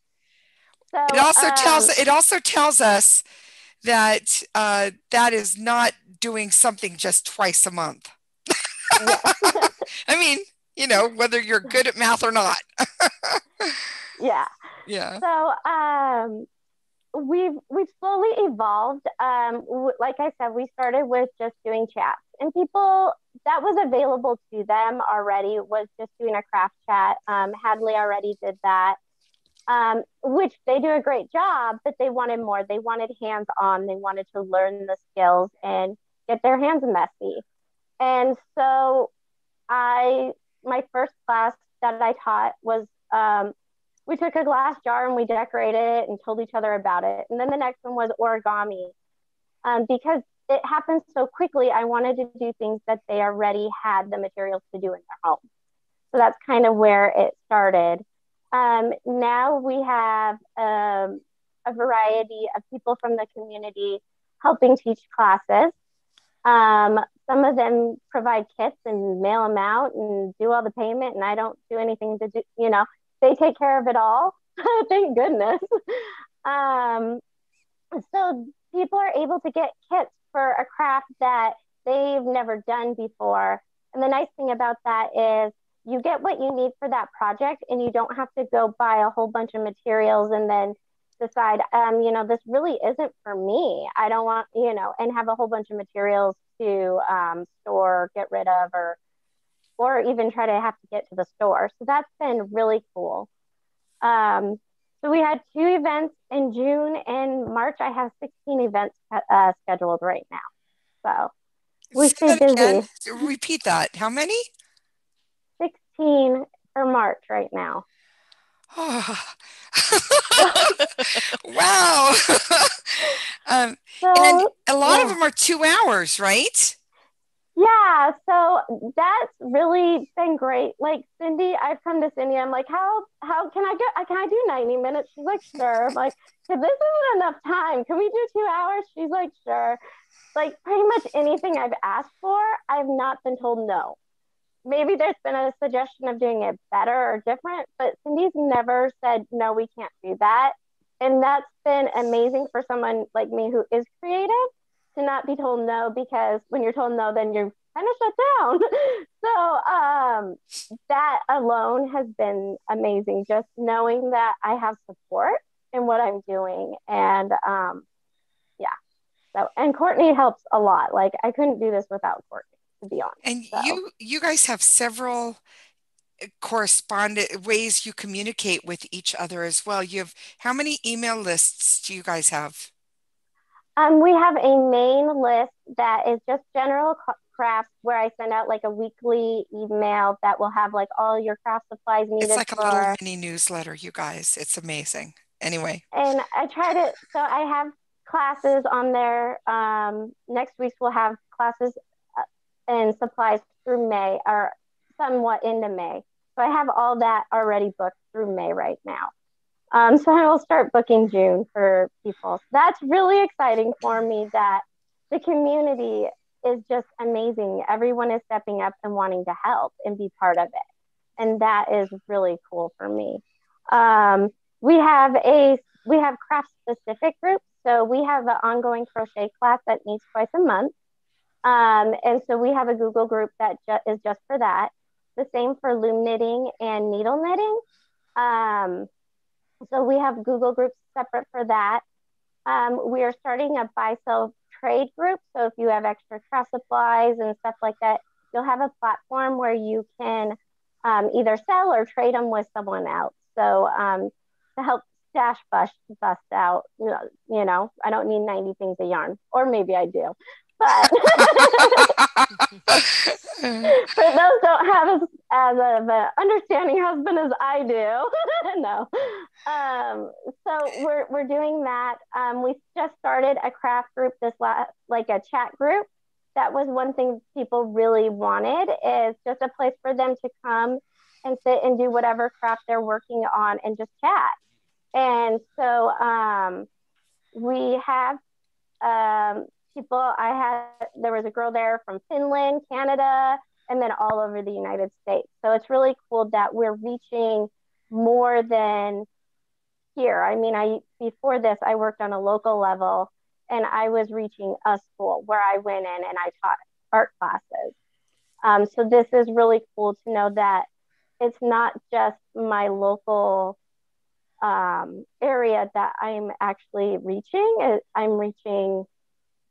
So, it also um, tells it also tells us that uh, that is not doing something just twice a month. I mean, you know, whether you're good at math or not. yeah. Yeah. So um, we've we've slowly evolved. Um, w- like I said, we started with just doing chats, and people that was available to them already was just doing a craft chat. Um, Hadley already did that, um, which they do a great job, but they wanted more. They wanted hands on. They wanted to learn the skills and get their hands messy. And so I my first class that I taught was um, we took a glass jar and we decorated it and told each other about it. And then the next one was origami. Um, because it happens so quickly, I wanted to do things that they already had the materials to do in their home. So that's kind of where it started. Um, now we have um, a variety of people from the community helping teach classes. Um, some of them provide kits and mail them out and do all the payment, and I don't do anything to do, you know, they take care of it all. Thank goodness. Um, so people are able to get kits for a craft that they've never done before. And the nice thing about that is you get what you need for that project and you don't have to go buy a whole bunch of materials and then decide um, you know this really isn't for me i don't want you know and have a whole bunch of materials to um, store get rid of or or even try to have to get to the store so that's been really cool um, so we had two events in june and march i have 16 events uh, scheduled right now so we stay busy again. Repeat that. How many? 16 for march right now wow. um, and a lot of them are two hours, right? Yeah, so that's really been great. Like Cindy, I've come to Cindy. I'm like, how how can I get? I can I do 90 minutes? She's like, sure. I'm like, "'Cause this isn't enough time. Can we do two hours? She's like, sure. Like pretty much anything I've asked for, I've not been told no. Maybe there's been a suggestion of doing it better or different, but Cindy's never said no. We can't do that, and that's been amazing for someone like me who is creative to not be told no because when you're told no then you're kind of shut down so um, that alone has been amazing just knowing that i have support in what i'm doing and um, yeah so and courtney helps a lot like i couldn't do this without courtney to be honest And so. you you guys have several correspondent ways you communicate with each other as well. You have how many email lists do you guys have? Um, we have a main list that is just general crafts where I send out like a weekly email that will have like all your craft supplies needed It's like a little mini newsletter, you guys. It's amazing. Anyway, and I try to. So I have classes on there. Um, next week we'll have classes uh, and supplies through May or somewhat into May. So I have all that already booked through May right now. Um, so I will start booking June for people. That's really exciting for me that the community is just amazing. Everyone is stepping up and wanting to help and be part of it. And that is really cool for me. Um, we have a we have craft specific groups. So we have an ongoing crochet class that meets twice a month. Um, and so we have a Google group that ju- is just for that. The same for loom knitting and needle knitting. Um, so we have Google groups separate for that. Um, we are starting a buy sell trade group. So if you have extra craft supplies and stuff like that, you'll have a platform where you can um, either sell or trade them with someone else. So um, to help stash bust, bust out, you know, you know, I don't need 90 things of yarn, or maybe I do. But for those don't have as, as an understanding husband as I do, no. Um, so we're, we're doing that. Um, we just started a craft group this last, like a chat group. That was one thing people really wanted is just a place for them to come and sit and do whatever craft they're working on and just chat. And so um, we have um, people. I had there was a girl there from Finland, Canada, and then all over the United States. So it's really cool that we're reaching more than here. I mean, I before this I worked on a local level and I was reaching a school where I went in and I taught art classes. Um, so this is really cool to know that it's not just my local um, area that I'm actually reaching. I'm reaching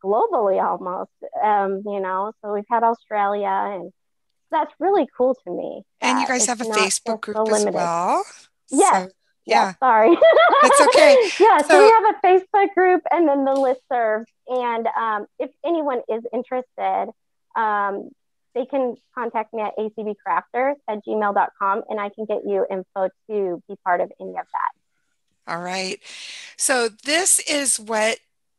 globally almost, um, you know. So we've had Australia, and that's really cool to me. And you guys have a Facebook group so as well. Yes. So, yeah. Sorry. It's okay. yeah. So, So- we have a Facebook group and then the listserv. And um, if anyone is interested, um, they can contact me at acbcrafters at gmail.com and I can get you info to be part of any of that. All right. So this is what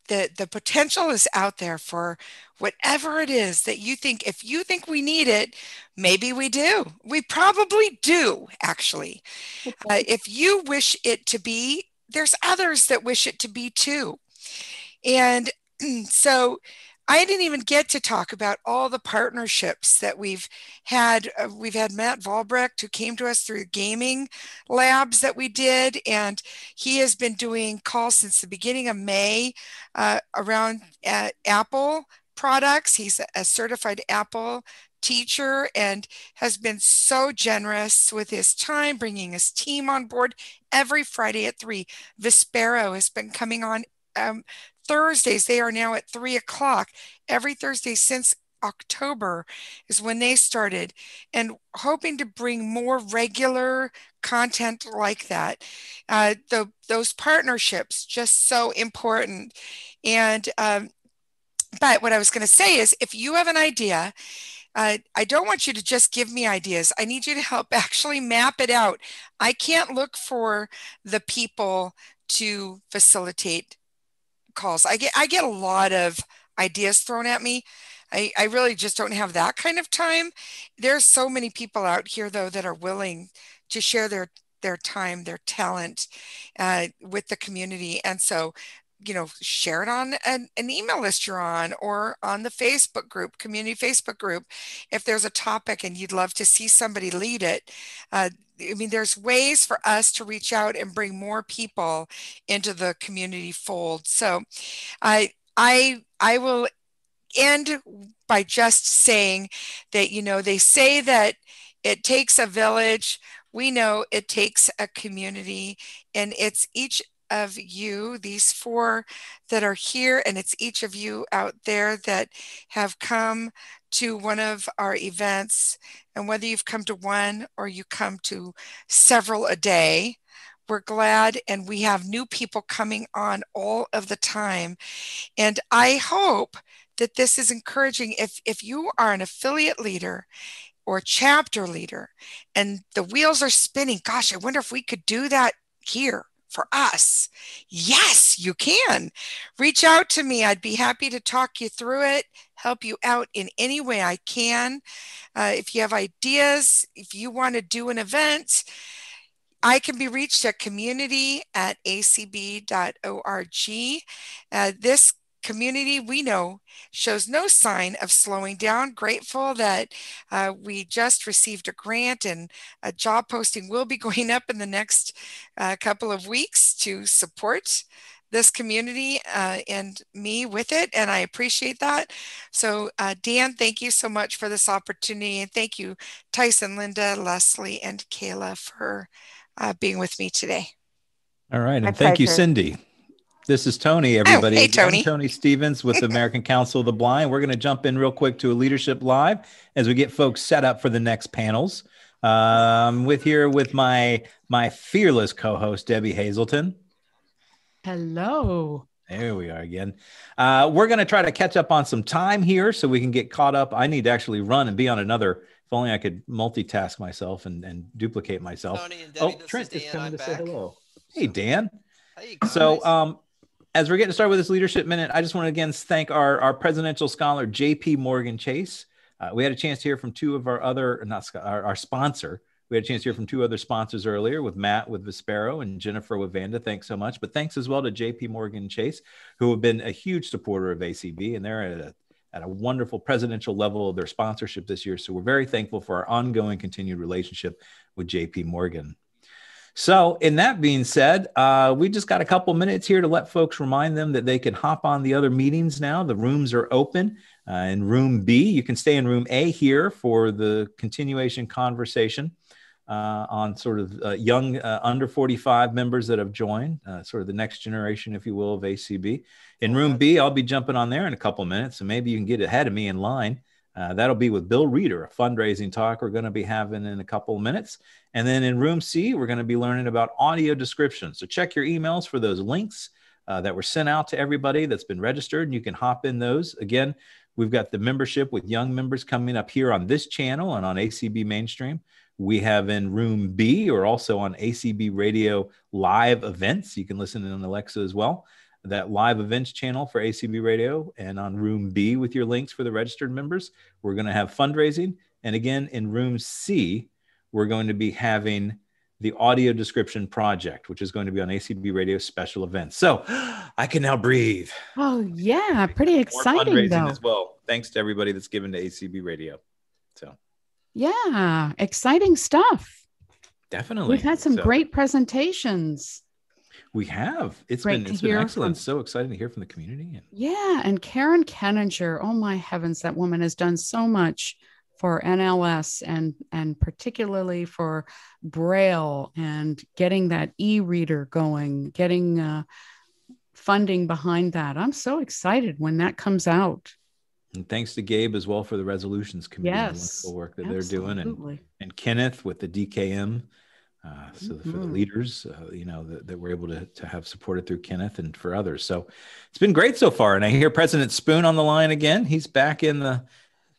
the the potential is out there for whatever it is that you think if you think we need it, maybe we do. We probably do actually. Uh, if you wish it to be, there's others that wish it to be too. And so I didn't even get to talk about all the partnerships that we've had. Uh, we've had Matt Volbrecht, who came to us through gaming labs that we did, and he has been doing calls since the beginning of May uh, around uh, Apple products. He's a- certified Apple teacher and has been so generous with his time, bringing his team on board every Friday at three. Vispero has been coming on um, Thursdays. They are now at three o'clock every Thursday since October is when they started, and hoping to bring more regular content like that. Uh, the, those partnerships just so important. And um, but what I was going to say is, if you have an idea. Uh, I don't want you to just give me ideas. I need you to help actually map it out. I can't look for the people to facilitate calls. I get I get a lot of ideas thrown at me. I, I really just don't have that kind of time. There's so many people out here though that are willing to share their their time, their talent uh, with the community. And so, you know, share it on an, an email list you're on or on the Facebook group, community Facebook group. If there's a topic and you'd love to see somebody lead it, uh, I mean, there's ways for us to reach out and bring more people into the community fold. So I I I will end by just saying that, you know, they say that it takes a village. We know it takes a community, and it's each of you, these four that are here, and it's each of you out there that have come to one of our events. And whether you've come to one or you come to several a day, we're glad and we have new people coming on all of the time. And I hope that this is encouraging. If, if you are an affiliate leader or chapter leader and the wheels are spinning, gosh, I wonder if we could do that here for us. Yes, you can. Reach out to me. I'd be happy to talk you through it, help you out in any way I can. Uh, if you have ideas, if you want to do an event, I can be reached at community at acb.org. Uh, this community we know shows no sign of slowing down. Grateful that uh, we just received a grant and a job posting will be going up in the next uh, couple of weeks to support this community uh, and me with it, and I appreciate that. So, uh, Dan, thank you so much for this opportunity, and thank you, Tyson, Linda, Leslie, and Kayla for uh, being with me today. All right. And My thank you. Cindy. This is Tony, everybody. hey, Again, Tony. Tony Stephens with the American Council of the Blind. We're going to jump in real quick to a leadership live as we get folks set up for the next panels. Um, with here with my my fearless co-host Debbie Hazelton. Hello. There we are again. Uh, we're going to try to catch up on some time here so we can get caught up. I need to actually run and be on another. If only I could multitask myself and, and duplicate myself. Tony and Debbie, oh, this Trent is is coming I'm to say hello. Hey, Dan. Hey, So, um, as we're getting started with this leadership minute, I just want to again thank our, our presidential scholar, JP Morgan Chase. Uh, we had a chance to hear from two of our other, not our, our sponsor, We had a chance to hear from two other sponsors earlier with Matt with Vispero and Jennifer with Vanda. Thanks so much. But thanks as well to JP Morgan Chase, who have been a huge supporter of ACB, and they're at a, at a wonderful presidential level of their sponsorship this year. So we're very thankful for our ongoing continued relationship with JP Morgan. So, in that being said, uh, we just got a couple minutes here to let folks remind them that they can hop on the other meetings now. The rooms are open. Uh, in room B, you can stay in room A here for the continuation conversation uh, on sort of uh, young uh, under 45 members that have joined, uh, sort of the next generation, if you will, of ACB. In room B, I'll be jumping on there in a couple minutes, so maybe you can get ahead of me in line. Uh, that'll be with Bill Reeder, a fundraising talk we're going to be having in a couple of minutes. And then in room C, we're going to be learning about audio description. So check your emails for those links uh, that were sent out to everybody that's been registered, and you can hop in those. Again, we've got the membership with young members coming up here on this channel and on ACB Mainstream. We have in room B or also on ACB Radio live events. You can listen in on Alexa as well. That live events channel for ACB Radio and on room B with your links for the registered members. We're going to have fundraising. And again, in room C, we're going to be having the audio description project, which is going to be on ACB Radio special events. So I can now breathe. Oh, yeah. Pretty exciting, fundraising though. as well. Thanks to everybody that's given to ACB Radio. So Yeah, exciting stuff. definitely. We've had some So great presentations. We have. It's Great been it's been excellent. from- So exciting to hear from the community. And Yeah, and Karen Keninger, oh my heavens, that woman has done so much for NLS and and particularly for Braille and getting that e-reader going, getting uh, funding behind that. I'm so excited when that comes out. And thanks to Gabe as well for the resolutions committee and the Yes, wonderful work that they're doing, and and Kenneth with the DKM. Uh, so for the Mhm. leaders, uh, you know, that, that we're able to, to have supported through Kenneth and for others. So it's been great so far. And I hear President Spoone on the line again. He's back in the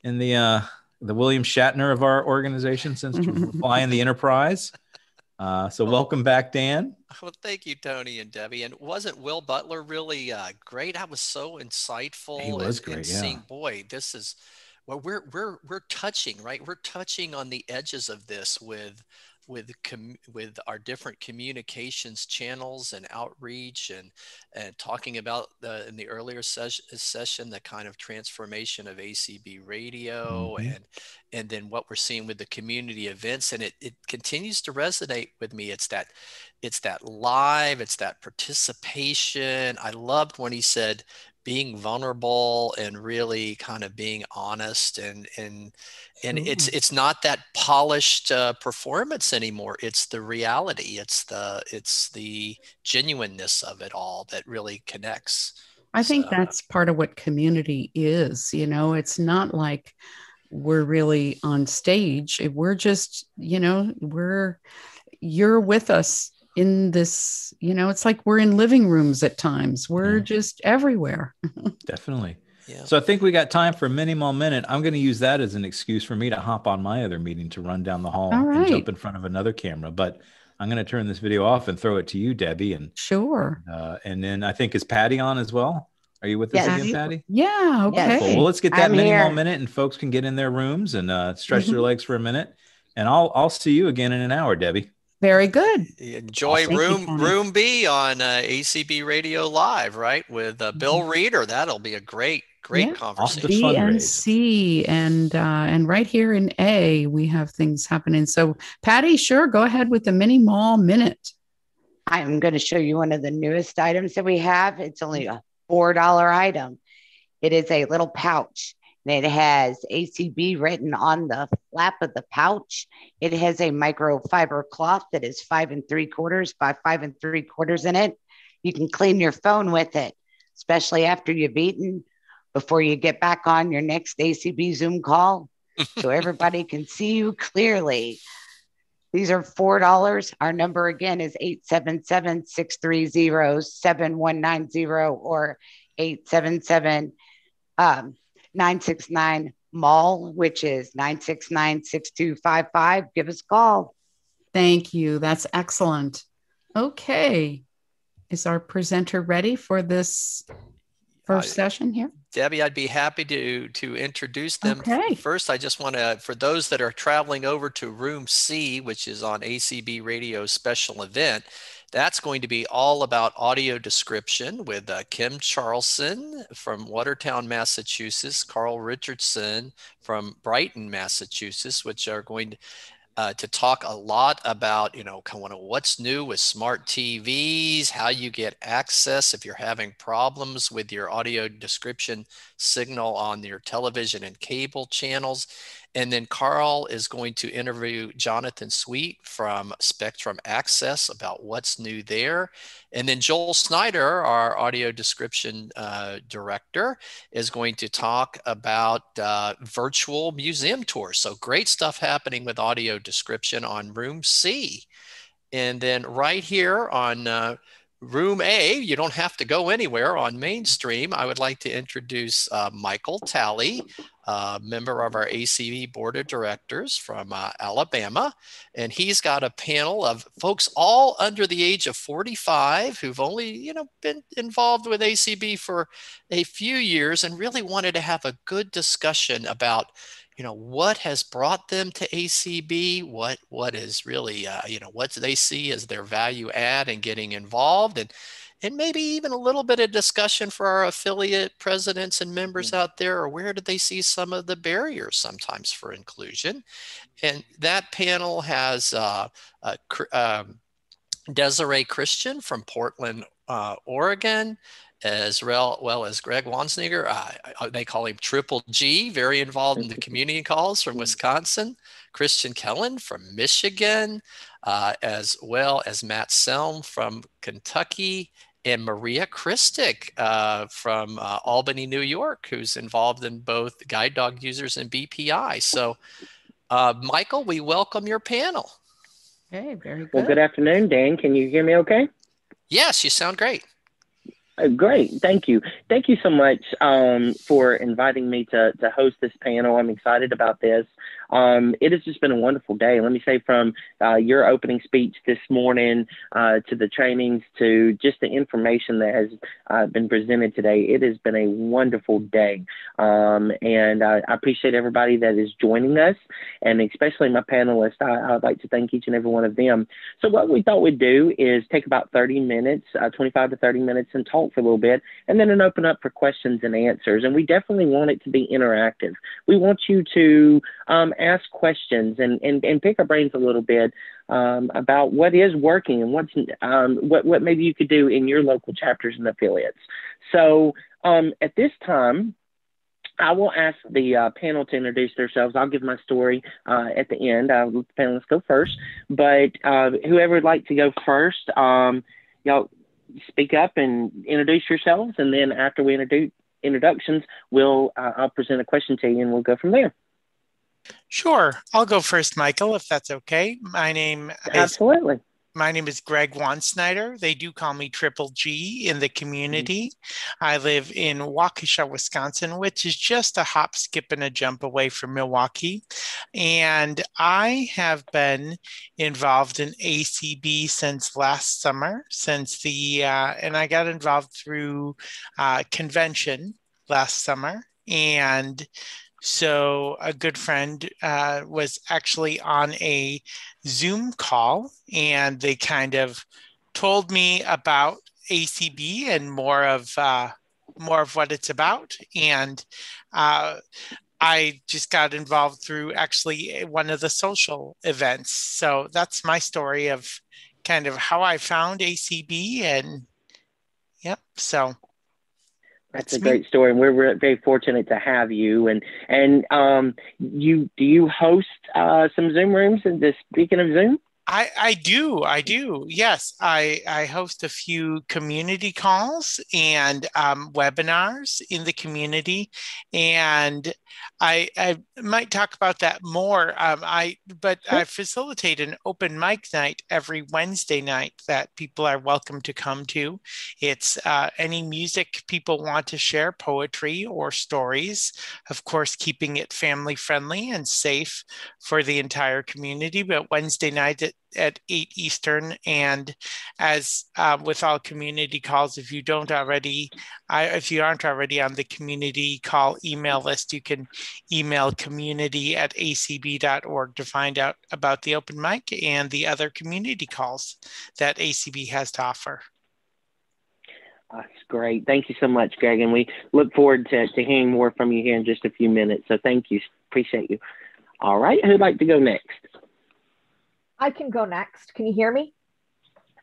in the uh, the William Shatner of our organization since flying the Enterprise. Uh, so welcome back, Dan. Well, thank you, Tony and Debbie. And wasn't Will Butler really uh, great? I was so insightful. He was and, great, and yeah. seeing, boy, this is well, we're we're we're touching, right? We're touching on the edges of this with with com- with our different communications channels and outreach and and talking about the in the earlier ses- session the kind of transformation of ACB radio Mhm. and and then what we're seeing with the community events. And it, it continues to resonate with me. It's that it's that live it's that participation. I loved when he said being vulnerable and really kind of being honest and and and it's it's not that polished uh, performance anymore it's the reality it's the it's the genuineness of it all that really connects I think So- that's part of what community is. You know, it's not like we're really on stage. We're just, you know, we're, you're with us in this, you know, it's like we're in living rooms at times. We're just everywhere. Definitely. yeah. So I think we got time for a mini mall minute. I'm going to use that as an excuse for me to hop on my other meeting to run down the hall All and jump in front of another camera. But I'm going to turn this video off and throw it to you, Debbie. And Sure. uh, and then I think is Patty on as well. Are you with us Yes. again, Patty? Yeah. Okay. Wonderful. Well, let's get that I'm mini mall here. minute, and folks can get in their rooms and uh, stretch their legs for a minute. And I'll I'll see you again in an hour, Debbie. Very good. enjoy Thank room Tony. room b on uh, acb radio live right with uh, bill reeder that'll be a great great Yeah. conversation B and C and uh, and right here in A we have things happening. So Patty, sure, go ahead with the mini mall minute. I'm going to show you one of the newest items that we have. It's only a $4 item. It is a little pouch and it has ACB written on the flap of the pouch. It has a microfiber cloth that is five and three quarters by five and three quarters in it. You can clean your phone with it, especially after you've eaten before you get back on your next ACB Zoom call so everybody can see you clearly. These are $4. Our number again is 877 630 7190 or 877 um, 969 Mall, which is 969 6255. Give us a call. Thank you. That's excellent. Okay. Is our presenter ready for this first session here? Debbie, I'd be happy to to introduce them. Okay. First, I just want to, for those that are traveling over to Room C, which is on ACB Radio special event, that's going to be all about audio description with uh, Kim Charlson from Watertown, Massachusetts, Carl Richardson from Brighton, Massachusetts, which are going to uh, to talk a lot about, you know, kind of what's new with smart TVs, how you get access if you're having problems with your audio description signal on your television and cable channels. And then Carl is going to interview Jonathan Sweet from Spectrum Access about what's new there. And then Joel Snyder, our audio description uh, director, is going to talk about uh, virtual museum tours. So great stuff happening with audio description on Room C. And then right here on uh, Room A, you don't have to go anywhere on mainstream. I would like to introduce uh, Michael Talley, uh, member of our ACB board of directors from uh, Alabama. And he's got a panel of folks all under the age of 45 who've only, you know, been involved with ACB for a few years and really wanted to have a good discussion about you know what has brought them to ACB, what what is really uh, you know what they see as their value add and getting involved, and and maybe even a little bit of discussion for our affiliate presidents and members out there, or where do they see some of the barriers sometimes for inclusion? And that panel has uh, uh, um, Desiree Christian from Portland, uh, Oregon as well, well as Greg Wansniger. Uh, they call him Triple G, very involved in the community calls from Wisconsin. Christian Kellen from Michigan, uh, as well as Matt Selm from Kentucky, and Maria Christic uh, from uh, Albany, New York, who's involved in both guide dog users and BPI. So, uh, Michael, we welcome your panel. Hey, very good. Well, good afternoon, Dan. Can you hear me okay? Yes, you sound great. Uh, great. Thank you. Thank you so much um, for inviting me to, to host this panel. I'm excited about this. Um, it has just been a wonderful day. Let me say from uh, your opening speech this morning uh, to the trainings to just the information that has uh, been presented today, it has been a wonderful day. Um, and I, I, appreciate everybody that is joining us, and especially my panelists. I, would like to thank each and every one of them. So, what we thought we'd do is take about 30 minutes, uh, 25 to 30 minutes, and talk for a little bit, and then open up for questions and answers. And we definitely want it to be interactive. We want you to um, ask questions and, and, and pick our brains a little bit um, about what is working and what's um, what what maybe you could do in your local chapters and affiliates. So um, at this time, I will ask the uh, panel to introduce themselves. I'll give my story uh, at the end. The panelists go first. But uh, whoever would like to go first, um, y'all speak up and introduce yourselves. And then after we introduce introductions, we'll uh, I'll present a question to you and we'll go from there. Sure. I'll go first, Michael, if that's okay. My name Absolutely. Is, my name is Greg Wansnyder. They do call me Triple G in the community. Mm-hmm. I live in Waukesha, Wisconsin, which is just a hop, skip, and a jump away from Milwaukee. And I have been involved in ACB since last summer, since the, uh, and I got involved through uh, convention last summer. And so a good friend uh, was actually on a Zoom call, and they kind of told me about ACB and more of uh, more of what it's about. And uh, I just got involved through actually one of the social events. So that's my story of kind of how I found ACB and yep. So that's, a great story, and we're very fortunate to have you. And and um, you do you host uh, some Zoom rooms? And just speaking of Zoom, I, I do. I do. Yes. I, I host a few community calls and um, webinars in the community. And I, I might talk about that more. Um, I But I facilitate an open mic night every Wednesday night that people are welcome to come to. It's uh, any music people want to share, poetry or stories. Of course, keeping it family friendly and safe for the entire community. But Wednesday night at at 8 Eastern. And as uh, with all community calls, if you don't already, I, if you aren't already on the community call email list, you can email community at acb.org to find out about the open mic and the other community calls that ACB has to offer. That's great. Thank you so much, Greg. And we look forward to, to hearing more from you here in just a few minutes. So thank you. Appreciate you. All right. Who'd like to go next? I can go next. Can you hear me?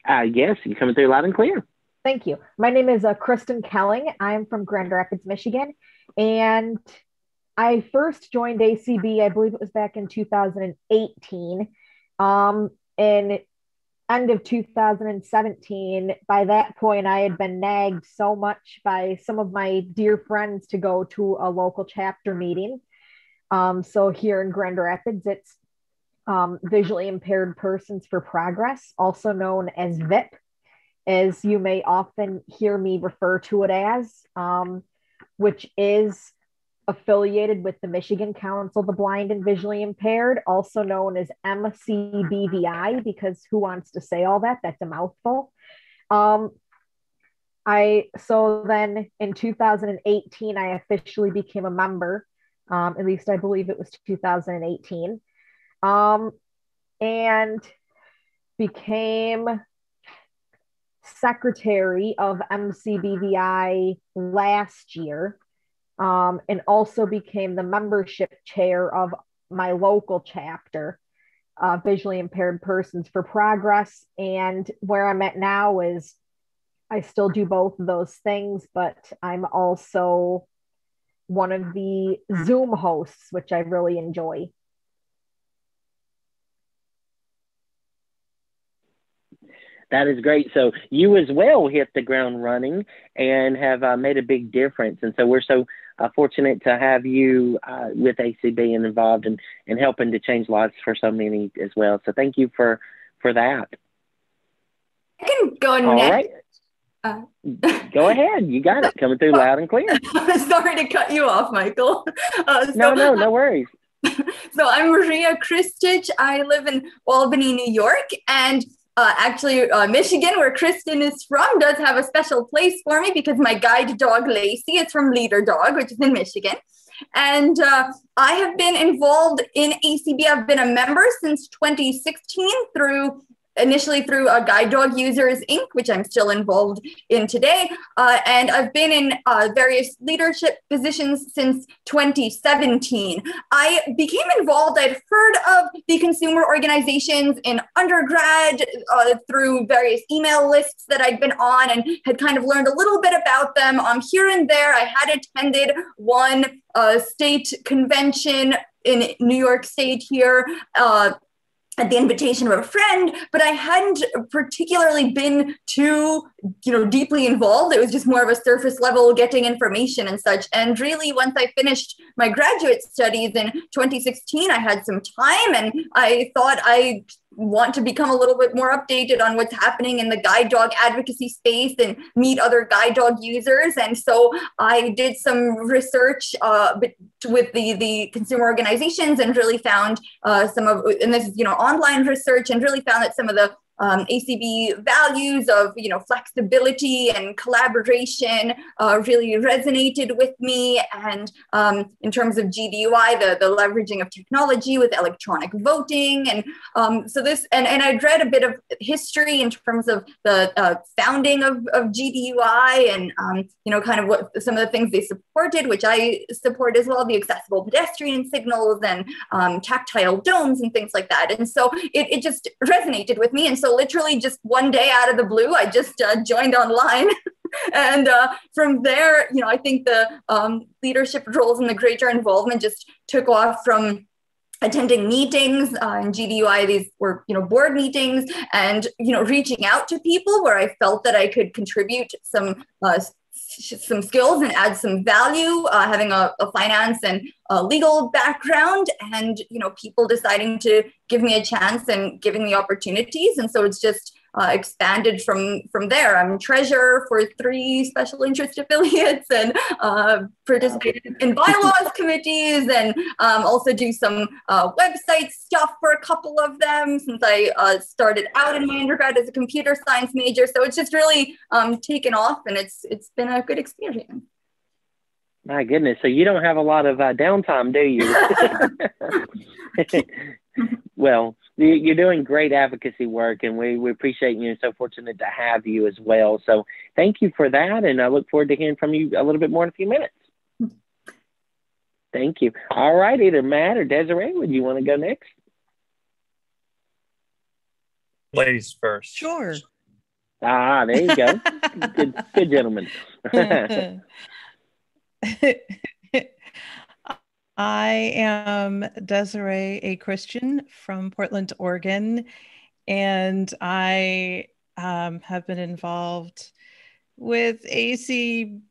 Uh, yes, you're coming through loud and clear. Thank you. My name is uh, Kristen Kelling. I'm from Grand Rapids, Michigan. And I first joined ACB, I believe it was back in 2018. Um, in end of 2017, by that point, I had been nagged so much by some of my dear friends to go to a local chapter meeting. Um, so here in Grand Rapids, it's um, visually impaired persons for progress, also known as VIP, as you may often hear me refer to it as, um, which is affiliated with the Michigan Council of the Blind and Visually Impaired, also known as MCBVI, because who wants to say all that? That's a mouthful. Um, I so then in 2018, I officially became a member. Um, at least I believe it was 2018 um, and became secretary of MCBVI last year, um, and also became the membership chair of my local chapter, uh, Visually Impaired Persons for Progress. And where I'm at now is I still do both of those things, but I'm also one of the Zoom hosts, which I really enjoy. That is great. So you as well hit the ground running and have uh, made a big difference. And so we're so uh, fortunate to have you uh, with ACB and involved and, in helping to change lives for so many as well. So thank you for for that. I can go All next. right. Uh, Go ahead. You got it coming through loud and clear. Sorry to cut you off, Michael. Uh, so, No, no, no worries. so I'm Maria Kristich. I live in Albany, New York, and uh, actually, uh, Michigan, where Kristen is from, does have a special place for me because my guide dog Lacey is from Leader Dog, which is in Michigan. And uh, I have been involved in ACB. I've been a member since 2016 through initially through uh, Guide Dog Users Inc., which I'm still involved in today. Uh, and I've been in uh, various leadership positions since 2017. I became involved, I'd heard of the consumer organizations in undergrad uh, through various email lists that I'd been on and had kind of learned a little bit about them. Um, here and there, I had attended one uh, state convention in New York State here. Uh, at the invitation of a friend, but I hadn't particularly been too, you know, deeply involved. It was just more of a surface level getting information and such. And really, once I finished my graduate studies in 2016, I had some time and I thought I want to become a little bit more updated on what's happening in the guide dog advocacy space and meet other guide dog users. And so I did some research uh, with the, the consumer organizations and really found uh, some of, and this is, you know, online research and really found that some of the um, ACB values of you know flexibility and collaboration uh, really resonated with me. And um, in terms of GDUI, the, the leveraging of technology with electronic voting, and um, so this and, and I'd read a bit of history in terms of the uh, founding of, of GDUI and um, you know kind of what some of the things they supported, which I support as well, the accessible pedestrian signals and um, tactile domes and things like that. And so it, it just resonated with me. And so literally just one day out of the blue, I just uh, joined online. and uh, from there, you know, I think the um, leadership roles and the greater involvement just took off from attending meetings uh, in GDUI. These were, you know, board meetings and, you know, reaching out to people where I felt that I could contribute some uh, some skills and add some value, uh, having a, a, finance and a legal background, and you know people deciding to give me a chance and giving me opportunities. And so it's just uh, expanded from from there. I'm treasurer for three special interest affiliates and uh, participated in bylaws committees and um, also do some uh, website stuff for a couple of them since I uh, started out in my undergrad as a computer science major. So it's just really um, taken off and it's it's been a good experience. My goodness. So you don't have a lot of uh, downtime, do you? well, you're doing great advocacy work, and we, we appreciate you and so fortunate to have you as well. So thank you for that, and I look forward to hearing from you a little bit more in a few minutes. Thank you. All right, either Matt or Desiree, would you want to go next? Ladies first. Sure. Ah, there you go. good, good gentleman. I am Desiree A. Christian from Portland, Oregon, and I um, have been involved with ACB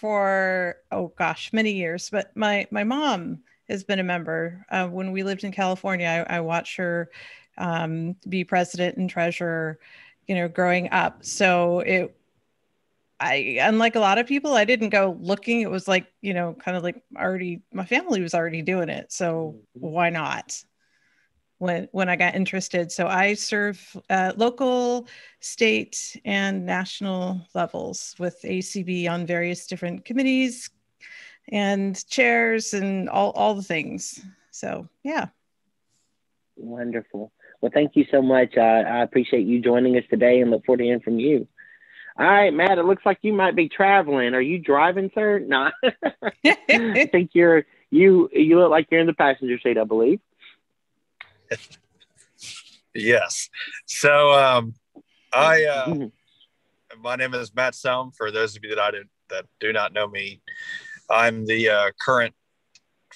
for oh gosh, many years. But my my mom has been a member. Uh, when we lived in California, I, I watched her um, be president and treasurer, you know, growing up. So it I, unlike a lot of people, I didn't go looking. It was like, you know, kind of like already, my family was already doing it. So mm-hmm. why not? When, when I got interested. So I serve uh, local, state, and national levels with ACB on various different committees and chairs and all, all the things. So, yeah. Wonderful. Well, thank you so much. Uh, I appreciate you joining us today and look forward to hearing from you. All right, Matt, it looks like you might be traveling. Are you driving, sir? No. I think you're you you look like you're in the passenger seat, I believe. yes. So um I uh my name is Matt Selm. For those of you that I did, that do not know me, I'm the uh, current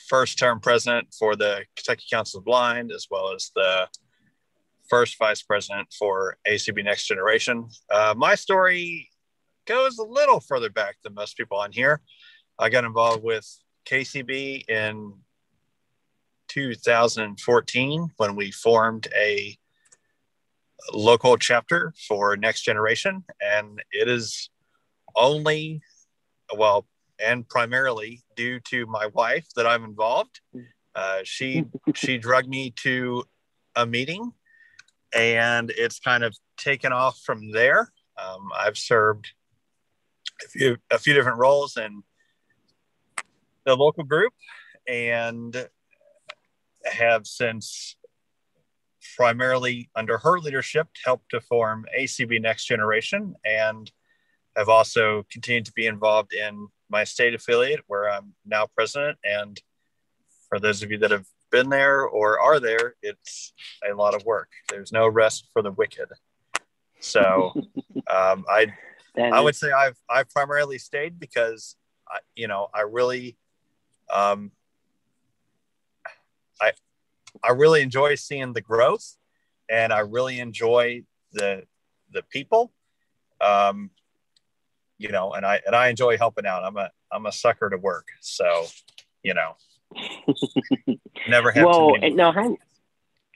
first term president for the Kentucky Council of Blind, as well as the first vice president for ACB Next Generation. Uh, my story goes a little further back than most people on here. I got involved with KCB in 2014 when we formed a local chapter for Next Generation, and it is only, well, and primarily due to my wife that I'm involved. Uh, she she drugged me to a meeting and it's kind of taken off from there. Um, I've served a few a few different roles in the local group, and have since primarily under her leadership helped to form ACB Next Generation, and have also continued to be involved in my state affiliate where I'm now president. And for those of you that have been there or are there, it's a lot of work. There's no rest for the wicked. So um, I I would say I've I've primarily stayed because I, you know I really um, I I really enjoy seeing the growth, and I really enjoy the the people. Um, you know, and I and I enjoy helping out. I'm a I'm a sucker to work, so you know. Never have. Well, no. How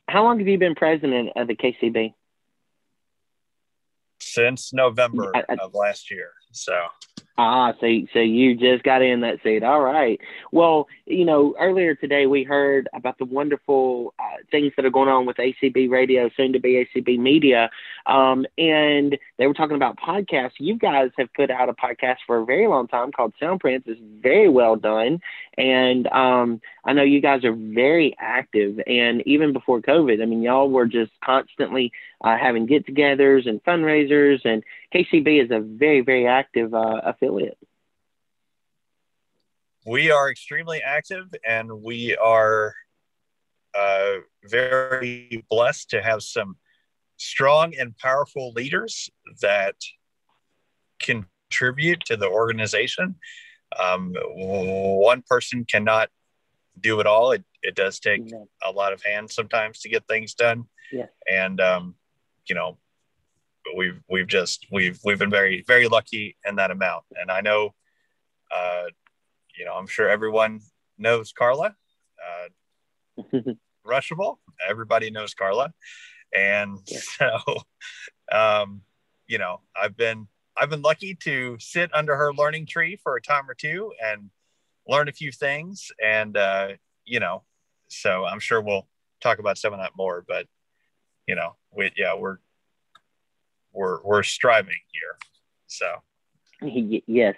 how long have you been president of the KCB? Since November I, I, of last year. So Ah, so so you just got in that seat. All right. Well, you know, earlier today we heard about the wonderful uh, things that are going on with ACB Radio, soon to be ACB Media, um, and they were talking about podcasts. You guys have put out a podcast for a very long time called Soundprints. It's very well done, and um, I know you guys are very active. And even before COVID, I mean, y'all were just constantly uh, having get-togethers and fundraisers, and KCB is a very very active uh, affiliate? We are extremely active and we are uh, very blessed to have some strong and powerful leaders that contribute to the organization. Um, one person cannot do it all. It, it does take a lot of hands sometimes to get things done. Yeah. And, um, you know, we've we've just we've we've been very very lucky in that amount. And I know, uh, you know, I'm sure everyone knows Carla, uh, Ruschival. Everybody knows Carla, And so, um, you know, I've been I've been lucky to sit under her learning tree for a time or two and learn a few things. And uh, you know, so I'm sure we'll talk about some of that more. But you know, we yeah, we're we're we're striving here. So yes.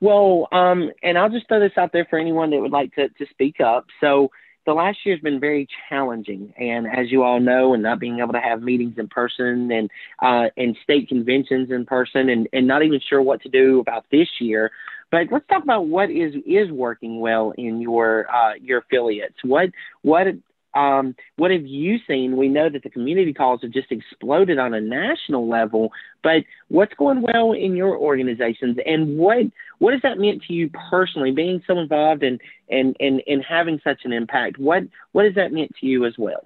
Well, um, and I'll just throw this out there for anyone that would like to, to speak up. So the last year has been very challenging, and as you all know, and not being able to have meetings in person and uh, and state conventions in person, and, and not even sure what to do about this year. But let's talk about what is is working well in your uh, your affiliates. What what um, what have you seen? We know that the community calls have just exploded on a national level, but what's going well in your organizations, and what what has that meant to you personally, being so involved and and and and having such an impact? What what has that meant to you as well?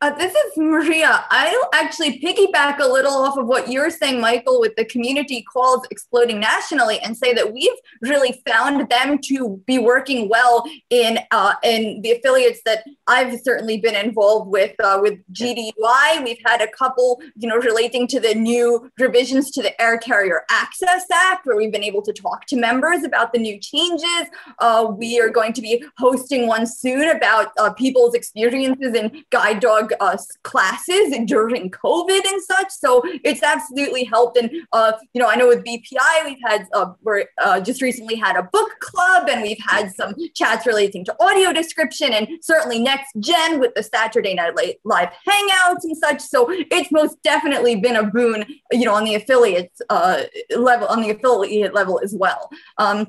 Uh, this is Maria. I'll actually piggyback a little off of what you're saying, Michael, with the community calls exploding nationally, and say that we've really found them to be working well in uh, in the affiliates that I've certainly been involved with. Uh, with GDUI, we've had a couple, you know, relating to the new revisions to the Air Carrier Access Act, where we've been able to talk to members about the new changes. Uh, we are going to be hosting one soon about uh, people's experiences in guide dog uh, classes during COVID and such. So it's absolutely helped. And uh, you know, I know with BPI we've had uh, we're uh, just recently had a book club, and we've had some chats relating to audio description, and certainly next gen with the Saturday Night Live hangouts and such. So it's most definitely been a boon, you know, on the affiliates uh, level, on the affiliate level as well. Um,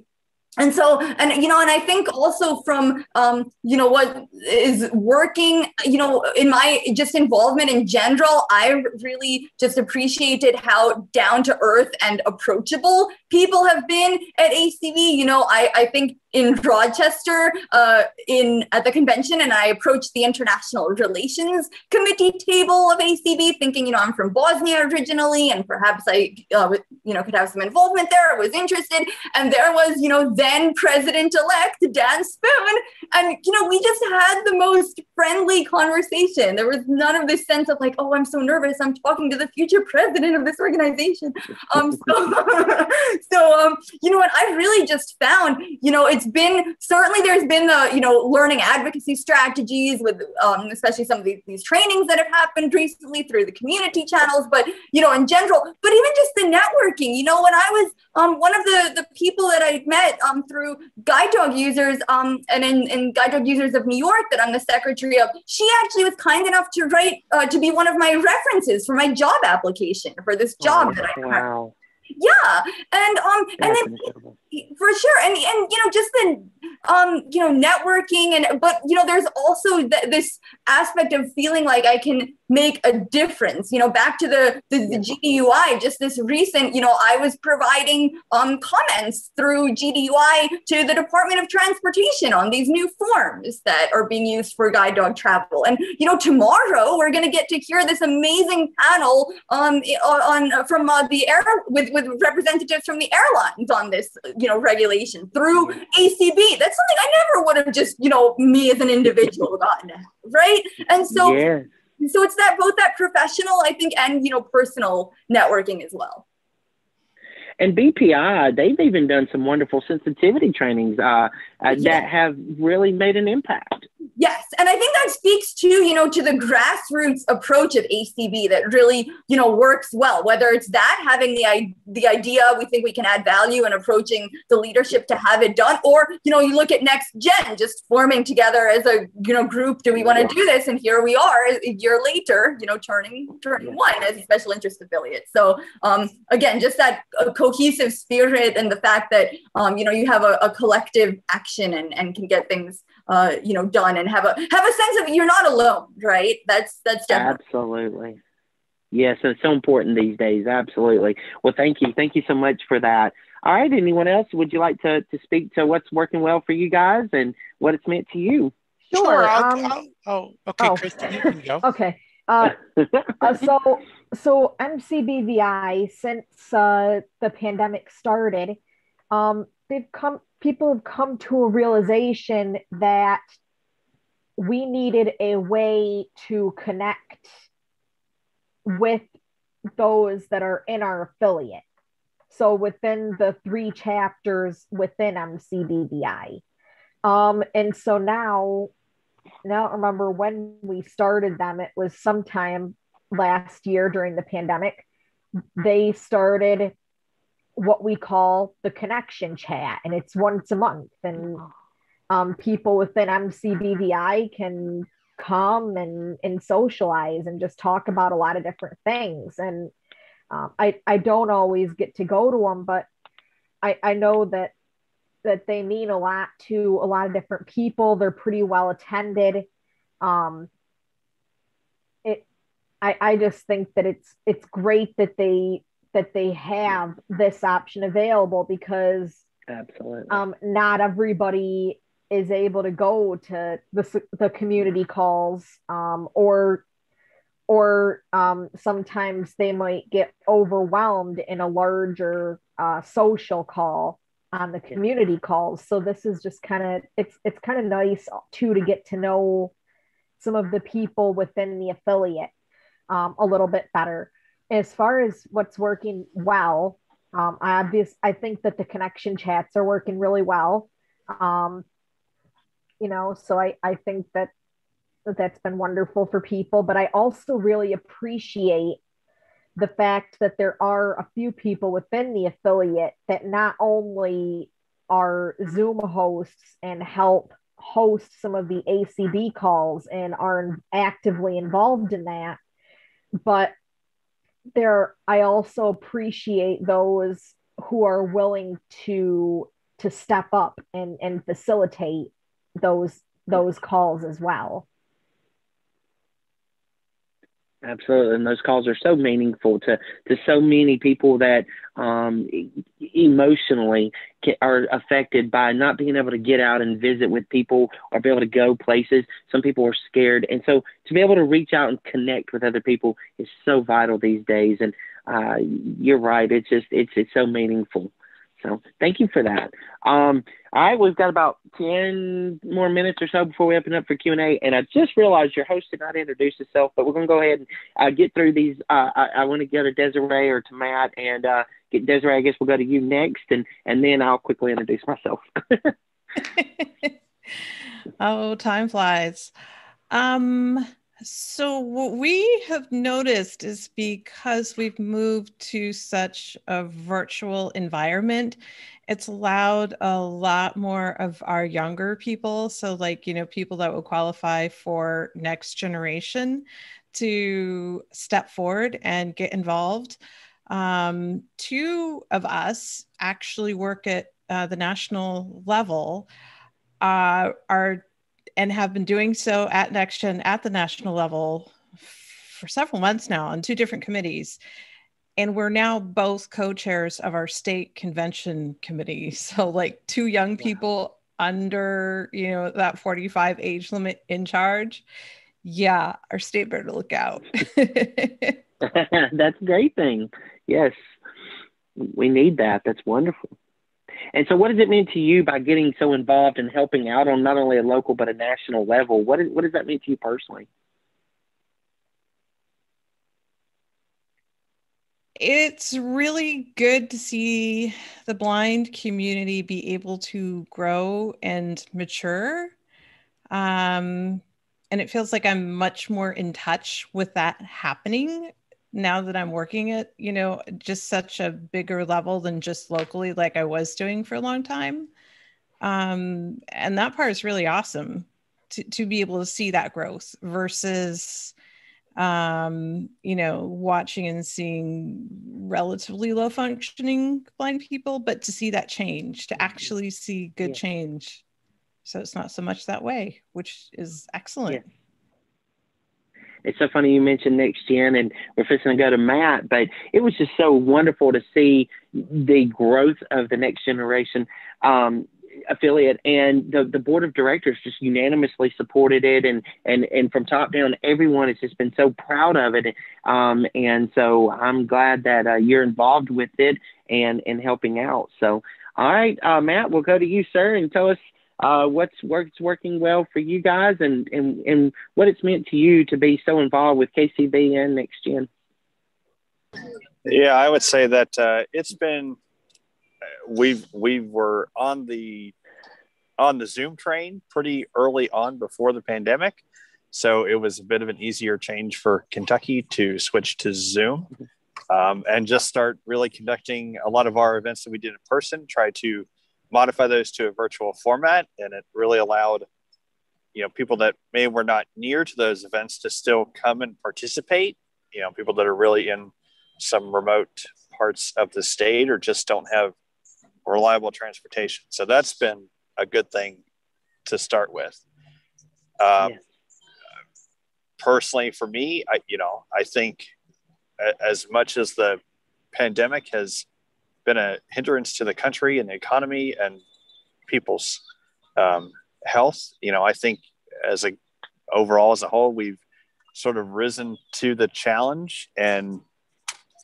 and so and you know and i think also from um, you know what is working you know in my just involvement in general i really just appreciated how down to earth and approachable people have been at acb you know i i think in Rochester uh, in at the convention, and I approached the International Relations Committee table of ACB, thinking, you know, I'm from Bosnia originally, and perhaps I, uh, you know, could have some involvement there. I was interested, and there was, you know, then President-elect Dan Spoone, and you know, we just had the most friendly conversation. There was none of this sense of like, oh, I'm so nervous. I'm talking to the future president of this organization. Um, so, so um, you know what? I've really just found, you know, it's been certainly there's been the you know learning advocacy strategies with um, especially some of these, these trainings that have happened recently through the community channels, but you know in general, but even just the networking. You know, when I was um, one of the the people that I met um, through guide dog users um, and in, in guide dog users of New York that I'm the secretary of, she actually was kind enough to write uh, to be one of my references for my job application for this job oh, that I wow. Yeah and um and then for sure. And and you know just the um you know networking and but you know there's also th- this aspect of feeling like i can make a difference. You know back to the, the the gdui just this recent you know i was providing um comments through gdui to the department of transportation on these new forms that are being used for guide dog travel. And you know tomorrow we're going to get to hear this amazing panel um on from uh, the air with with representatives from the airlines on this you know regulation through acb that's something i never would have just you know me as an individual gotten right? And so yeah. so it's that both that professional i think and you know personal networking as well. And BPI, they've even done some wonderful sensitivity trainings uh, uh, that have really made an impact. Yes, and I think that speaks to you know to the grassroots approach of ACB that really you know works well. Whether it's that having the the idea we think we can add value and approaching the leadership to have it done, or you know you look at next gen just forming together as a you know group. Do we want to do this? And here we are a year later, you know turning turning one as a special interest affiliate. So um, again, just that uh, cohesive spirit and the fact that um, you know you have a, a collective action and and can get things uh, you know done and have a have a sense of you're not alone right? That's that's definitely absolutely. Yes it's so important these days. Absolutely. Well thank you. Thank you so much for that. All right anyone else? Would you like to to speak to what's working well for you guys and what it's meant to you? Sure, sure I'll, um, I'll, oh okay oh. Kristen, you can go. Okay uh, uh, so so mcbvi since uh, the pandemic started um, they've come people have come to a realization that we needed a way to connect with those that are in our affiliate. So within the three chapters within MCBVI. Um, and so now, now remember when we started them, it was sometime last year during the pandemic. They started what we call the connection chat, and it's once a month. And um, people within MCBVI can come and, and socialize and just talk about a lot of different things. And um, I, I don't always get to go to them, but I, I know that that they mean a lot to a lot of different people. They're pretty well attended. Um, it, I, I just think that it's it's great that they that they have this option available because absolutely. um, not everybody is able to go to the, the community calls um, or or um, sometimes they might get overwhelmed in a larger uh, social call on the community calls. So this is just kind of it's it's kind of nice too to get to know some of the people within the affiliate um, a little bit better as far as what's working well um, i obvious i think that the connection chats are working really well. Um, you know so i i think that that's been wonderful for people but i also really appreciate the fact that there are a few people within the affiliate that not only are zoom hosts and help host some of the acb calls and are actively involved in that but there i also appreciate those who are willing to to step up and and facilitate those those calls as well absolutely. And those calls are so meaningful to to so many people that um, emotionally are affected by not being able to get out and visit with people or be able to go places. Some people are scared. And so to be able to reach out and connect with other people is so vital these days. And uh, you're right. It's just it's it's so meaningful so thank you for that. Um, all right, we've got about 10 more minutes or so before we open up for Q&A. And I just realized your host did not introduce himself, but we're going to go ahead and uh, get through these. Uh, I, I want to go to Desiree or to Matt and uh, get Desiree. I guess we'll go to you next, and, and then I'll quickly introduce myself. oh, time flies. Um, so, what we have noticed is because we've moved to such a virtual environment, it's allowed a lot more of our younger people. So, like, you know, people that would qualify for next generation to step forward and get involved. Um, two of us actually work at uh, the national level. Uh, and have been doing so at NextGen at the national level for several months now on two different committees. And we're now both co chairs of our state convention committee. So, like, two young people under, you know, that 45 age limit in charge. Yeah, our state better look out. That's a great thing. Yes, we need that. That's wonderful. And so, what does it mean to you by getting so involved and helping out on not only a local but a national level? What, is, what does that mean to you personally? It's really good to see the blind community be able to grow and mature. Um, and it feels like I'm much more in touch with that happening now that I'm working at, you know, just such a bigger level than just locally, like I was doing for a long time. Um, and that part is really awesome to, to be able to see that growth versus, um, you know, watching and seeing relatively low functioning blind people, but to see that change, to actually see good yeah. change. So it's not so much that way, which is excellent. Yeah it's so funny you mentioned next gen, and we're fixing to go to Matt, but it was just so wonderful to see the growth of the next generation um, affiliate, and the the board of directors just unanimously supported it, and and and from top down, everyone has just been so proud of it, um, and so I'm glad that uh, you're involved with it and and helping out. So, all right, uh, Matt, we'll go to you, sir, and tell us uh, what's what's working well for you guys, and and and what it's meant to you to be so involved with KCB and Next Gen. Yeah, I would say that uh, it's been we we were on the on the Zoom train pretty early on before the pandemic, so it was a bit of an easier change for Kentucky to switch to Zoom um, and just start really conducting a lot of our events that we did in person. Try to modify those to a virtual format, and it really allowed you know people that may were not near to those events to still come and participate. You know, people that are really in some remote parts of the state or just don't have reliable transportation. So that's been a good thing to start with. Um, yes. Personally, for me, I you know I think as much as the pandemic has been a hindrance to the country and the economy and people's um, health, you know, I think as a overall as a whole, we've sort of risen to the challenge and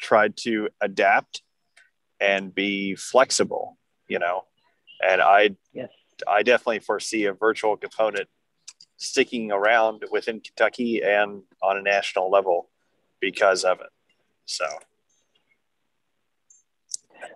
tried to adapt and be flexible, you know. And I yes. I definitely foresee a virtual component sticking around within Kentucky and on a national level because of it. So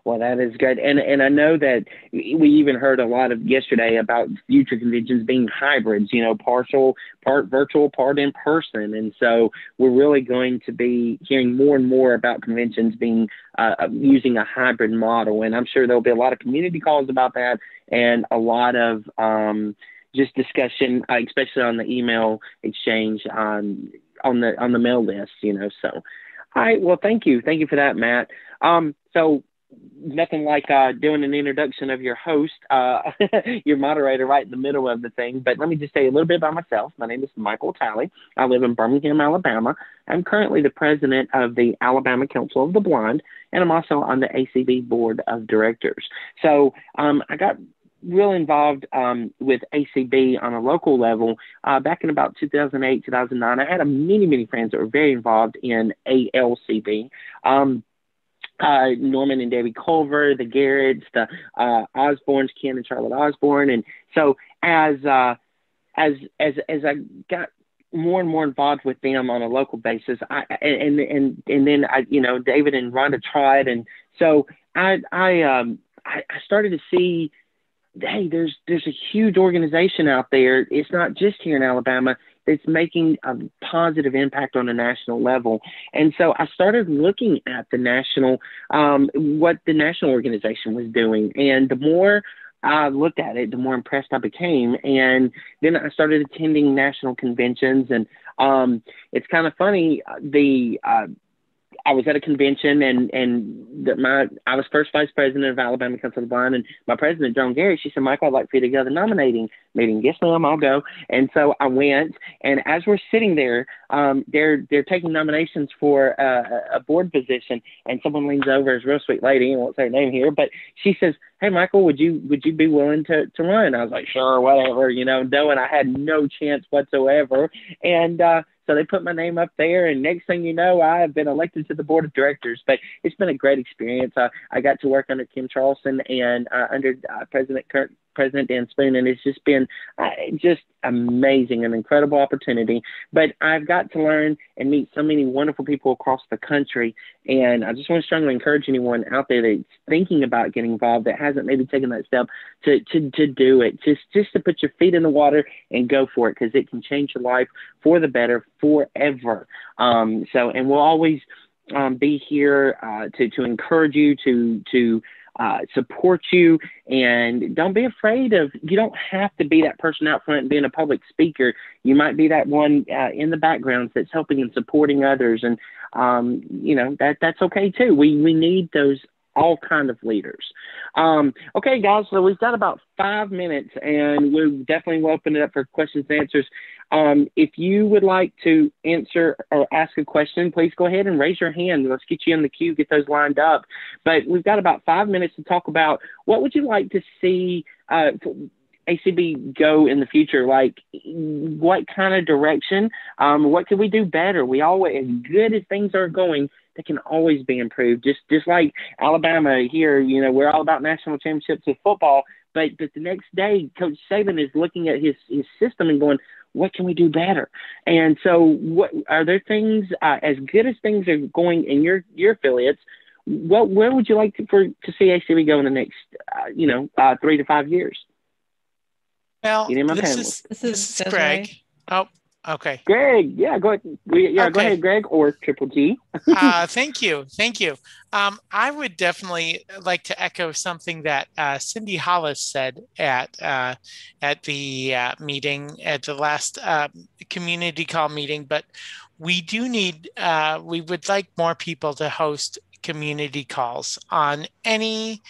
well, that is good, and and I know that we even heard a lot of yesterday about future conventions being hybrids. You know, partial, part virtual, part in person, and so we're really going to be hearing more and more about conventions being uh, using a hybrid model. And I'm sure there'll be a lot of community calls about that, and a lot of um, just discussion, uh, especially on the email exchange on on the on the mail list. You know, so. All right. Well, thank you. Thank you for that, Matt. Um, so nothing like uh, doing an introduction of your host, uh, your moderator, right in the middle of the thing. But let me just say a little bit about myself. My name is Michael Talley. I live in Birmingham, Alabama. I'm currently the president of the Alabama Council of the Blind, and I'm also on the ACB board of directors. So um, I got real involved um, with ACB on a local level uh, back in about 2008, 2009. I had a many, many friends that were very involved in ALCB. Um, uh, Norman and Debbie Culver, the Garretts, the uh, Osbornes, Ken and Charlotte Osborne, and so as uh, as as as I got more and more involved with them on a local basis, I and and and then I you know David and Rhonda tried, and so I I um I, I started to see hey, there's there's a huge organization out there. It's not just here in Alabama it's making a positive impact on a national level. And so I started looking at the national, um, what the national organization was doing. And the more I looked at it, the more impressed I became. And then I started attending national conventions. And um, it's kind of funny, the uh, I was at a convention and and the, my I was first vice president of Alabama Council of the Blind and my president Joan Gary she said Michael I'd like for you to go to the nominating meeting yes ma'am I'll go and so I went and as we're sitting there um, they're they're taking nominations for uh, a board position and someone leans over is a real sweet lady I won't say her name here but she says hey Michael would you would you be willing to to run I was like sure whatever you know knowing I had no chance whatsoever and uh, so they put my name up there, and next thing you know, I have been elected to the board of directors. But it's been a great experience. I, I got to work under Kim Charlson and uh, under uh, President Kurt President Dan Spoone, and it's just been uh, just amazing, an incredible opportunity. But I've got to learn and meet so many wonderful people across the country, and I just want to strongly encourage anyone out there that's thinking about getting involved that hasn't maybe taken that step to to to do it. Just just to put your feet in the water and go for it because it can change your life for the better forever. Um, so, and we'll always um, be here uh, to to encourage you to to uh, support you. And don't be afraid of you don't have to be that person out front being a public speaker. You might be that one uh, in the background that's helping and supporting others. And um, you know that that's okay too. We we need those all kind of leaders um, okay guys so we've got about five minutes and we definitely will open it up for questions and answers um, if you would like to answer or ask a question, please go ahead and raise your hand. Let's get you in the queue, get those lined up. But we've got about five minutes to talk about what would you like to see uh, ACB go in the future? Like, what kind of direction? Um, what can we do better? We always, as good as things are going, they can always be improved. Just just like Alabama here, you know, we're all about national championships with football, But but the next day, Coach Saban is looking at his his system and going, what can we do better? And so, what are there things uh, as good as things are going in your your affiliates? What where would you like to, for to see ACB go in the next uh, you know uh, three to five years? Well, You name my this is, this is Greg. Oh, okay. Greg, yeah, go ahead. We, yeah, go ahead, Greg, or Triple G. uh, thank you, thank you. Um, I would definitely like to echo something that uh, Cindy Hollis said at uh, at the uh, meeting at the last uh, community call meeting. But we do need, uh, we would like more people to host community calls on any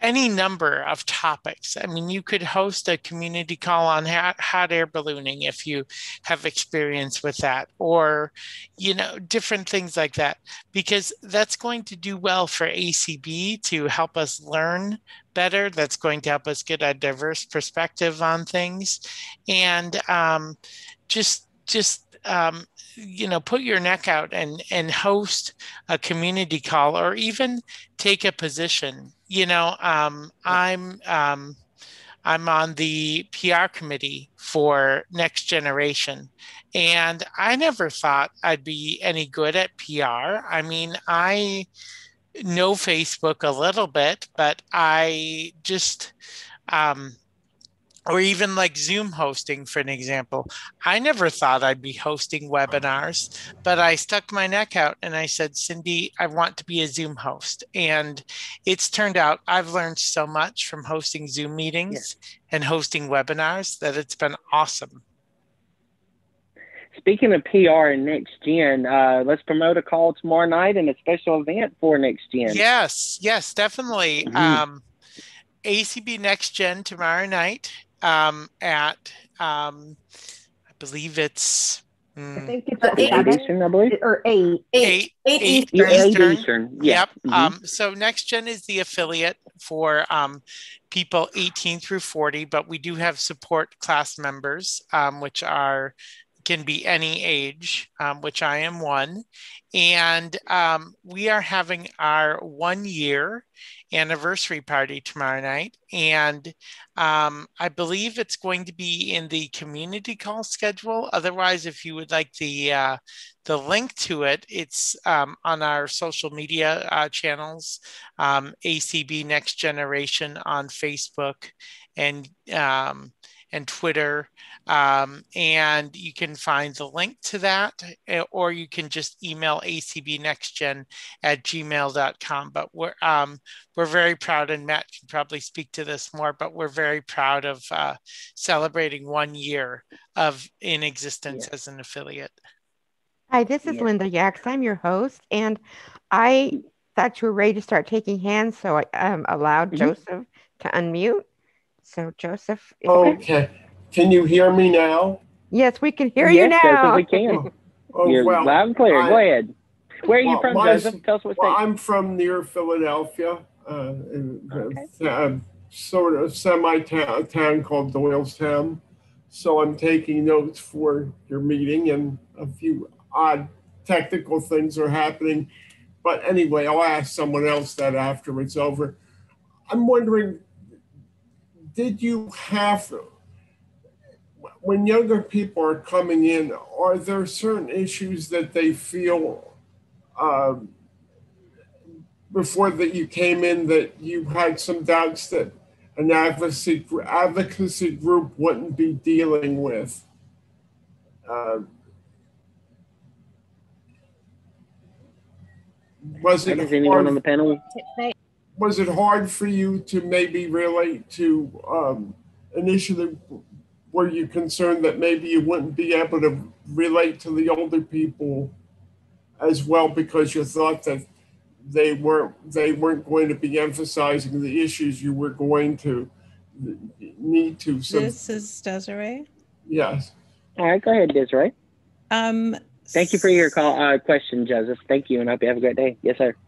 any number of topics. I mean, you could host a community call on hot, air ballooning if you have experience with that, or, you know, different things like that, because that's going to do well for ACB to help us learn better. That's going to help us get a diverse perspective on things. And um, just, just, um, you know put your neck out and and host a community call or even take a position. You know um, i'm um, i'm on the pr committee for next generation and i never thought i'd be any good at pr i mean i know facebook a little bit but i just um, or even like Zoom hosting, for an example. I never thought I'd be hosting webinars, but I stuck my neck out and I said, Cindy, I want to be a Zoom host. And it's turned out I've learned so much from hosting Zoom meetings and hosting webinars that it's been awesome. Speaking of PR and Next Gen, uh, let's promote a call tomorrow night and a special event for Next Gen. Yes, yes, definitely. Mhm. Um, ACB Next Gen tomorrow night um, at, um, I believe it's. I mm, think it's Uh, eight seven Eastern, I believe. or eight. eight, Eight eight Yeah, Eastern. Eastern. Yeah. Yep. Mhm. Um, so NextGen is the affiliate for um, people 18 through 40, but we do have support class members, um, which are can be any age, um, which I am one. And um, we are having our one year anniversary party tomorrow night. And um, I believe it's going to be in the community call schedule. Otherwise, if you would like the uh, the link to it, it's um, on our social media uh, channels, um, ACB Next Generation on Facebook and um, and Twitter. Um, and you can find the link to that, eh, or you can just email acbnextgen at gmail.com. But we're, um, we're very proud, and Matt can probably speak to this more, but we're very proud of uh, celebrating one year of in existence as an affiliate. Hi, this is Linda Yax. I'm your host, and I thought you were ready to start taking hands, so I um, allowed Mhm. Joseph to unmute. So, Joseph, if- Okay. Can you hear me now? yes, we can hear you now. Joseph, we can. Oh, You're well, loud and clear. I- Go ahead. Where are you from, my- Joseph? Tell us what Well, state. I'm from near Philadelphia, uh, in a, a sort of semi town, town called Doylestown. So I'm taking notes for your meeting, and a few odd technical things are happening. But anyway, I'll ask someone else that after it's over. I'm wondering, did you have when younger people are coming in, are there certain issues that they feel um, before that you came in that you had some doubts that an advocacy advocacy group wouldn't be dealing with? Uh, was it anyone on the panel? Was it hard for you to maybe relate to um, initially were you concerned that maybe you wouldn't be able to relate to the older people as well because you thought that they weren't they weren't going to be emphasizing the issues you were going to need to so This is Desiree. yes All right, go ahead, Desiree. Um, Thank you for your call uh, question, Joseph. Thank you, and I hope you have a great day. Yes, sir. Go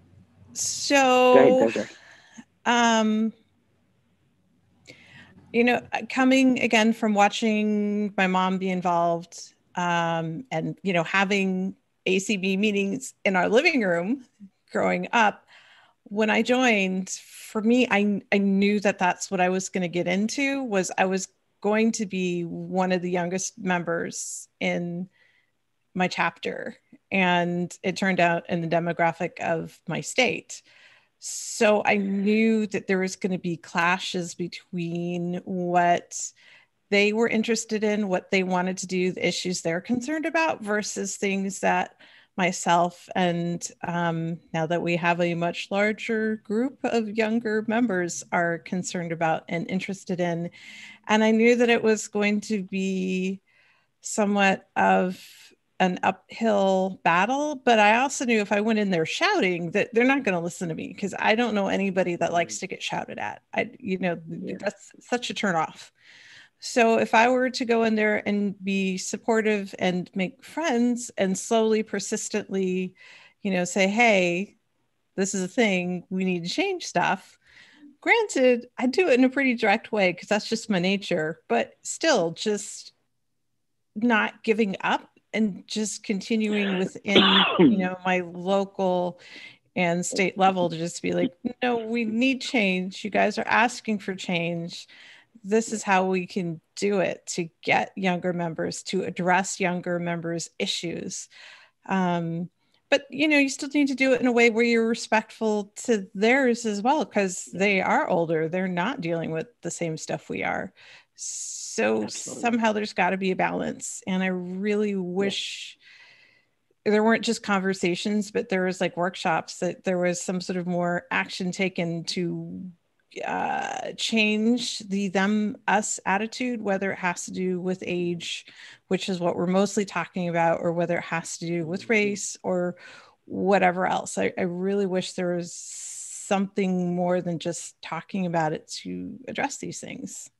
so ahead, Desiree. Um you know coming again from watching my mom be involved um and you know having acb meetings in our living room growing up when I joined, for me, I I knew that that's what I was going to get into. Was I was going to be one of the youngest members in my chapter, and it turned out in the demographic of my state. So I knew that there was going to be clashes between what they were interested in, what they wanted to do, the issues they're concerned about, versus things that myself and um, now that we have a much larger group of younger members are concerned about and interested in. And I knew that it was going to be somewhat of an uphill battle, but I also knew if I went in there shouting that they're not going to listen to me because I don't know anybody that likes mm. to get shouted at. I, you know, that's such a turn off. So if I were to go in there and be supportive and make friends and slowly, persistently, you know, say, hey, this is a thing, we need to change stuff. Granted, I do it in a pretty direct way because that's just my nature, but still just not giving up and just continuing within, you know, my local and state level to just be like, no, we need change. You guys are asking for change. This is how we can do it to get younger members to address younger members issues. Um, but you know you still need to do it in a way where you're respectful to theirs as well because they are older. They're not dealing with the same stuff we are. so Absolutely. somehow there's got to be a balance and i really wish yeah. there weren't just conversations but there was like workshops that there was some sort of more action taken to uh, change the them us attitude, whether it has to do with age, which is what we're mostly talking about, or whether it has to do with race or whatever else. I, I really wish there was something more than just talking about it to address these things.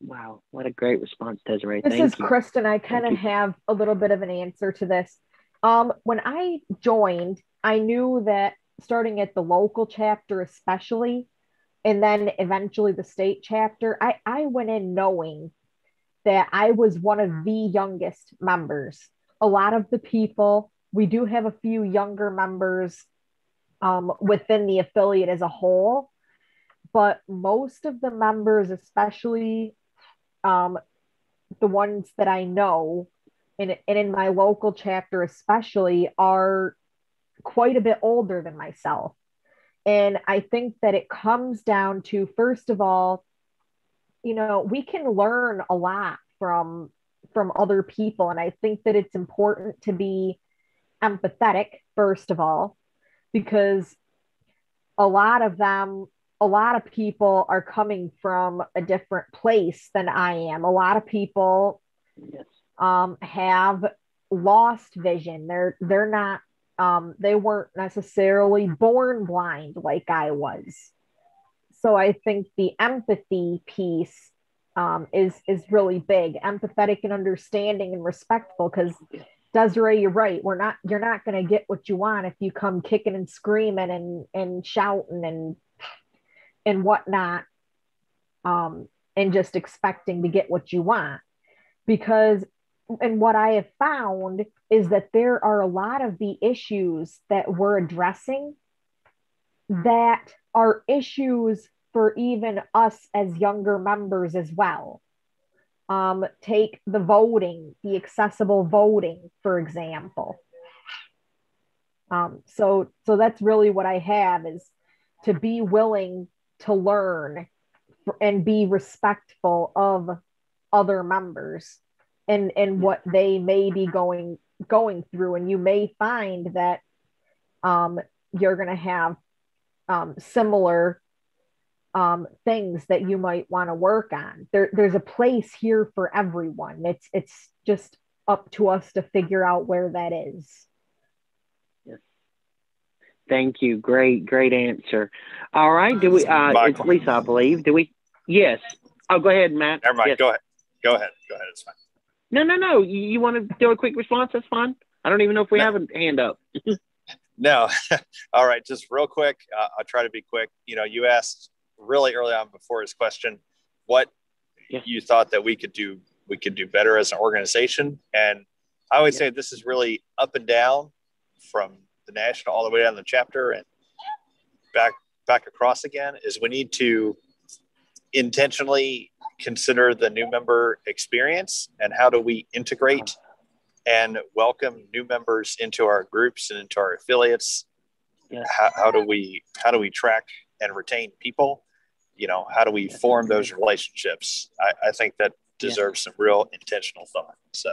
Wow, what a great response, Desiree. This Thank is you. Kristen. I kind of have a little bit of an answer to this. Um, when I joined, I knew that starting at the local chapter, especially, and then eventually the state chapter, I, I went in knowing that I was one of the youngest members. A lot of the people, we do have a few younger members um, within the affiliate as a whole, but most of the members, especially um, the ones that I know, and, and in my local chapter especially, are quite a bit older than myself. And I think that it comes down to, first of all, you know, we can learn a lot from from other people. And I think that it's important to be empathetic, first of all, because a lot of them, a lot of people are coming from a different place than I am. A lot of people yes. um, have lost vision. They're they're not um, they weren't necessarily born blind like I was. So I think the empathy piece um, is is really big, empathetic and understanding and respectful. Because Desiree, you're right. We're not you're not going to get what you want if you come kicking and screaming and and shouting and and whatnot, um, and just expecting to get what you want. Because and what I have found is that there are a lot of the issues that we're addressing that are issues for even us as younger members as well. Um, take the voting, the accessible voting, for example. Um, so, so that's really what I have is to be willing to learn and be respectful of other members and and what they may be going going through. And you may find that um, you're going to have um, similar um, things that you might want to work on. There, there's a place here for everyone. It's it's just up to us to figure out where that is Thank you. Great, great answer. All right. Do we? Uh, it's Lisa, I believe. Do we? Yes. Oh, go ahead, Matt. Never mind. Yes. Go ahead. Go ahead. Go ahead. It's fine. No, no, no. You, you want to do a quick response? That's fine. I don't even know if we No. have a hand up. No. All right. Just real quick. Uh, I'll try to be quick. You know, you asked really early on before his question what you thought that we could do we could do better as an organization and i would say this is really up and down from the national all the way down the chapter and back back across again is we need to intentionally consider the new member experience and how do we integrate and welcome new members into our groups and into our affiliates. How, how do we how do we track and retain people? You know how do we form those relationships? I, I think that deserves some real intentional thought so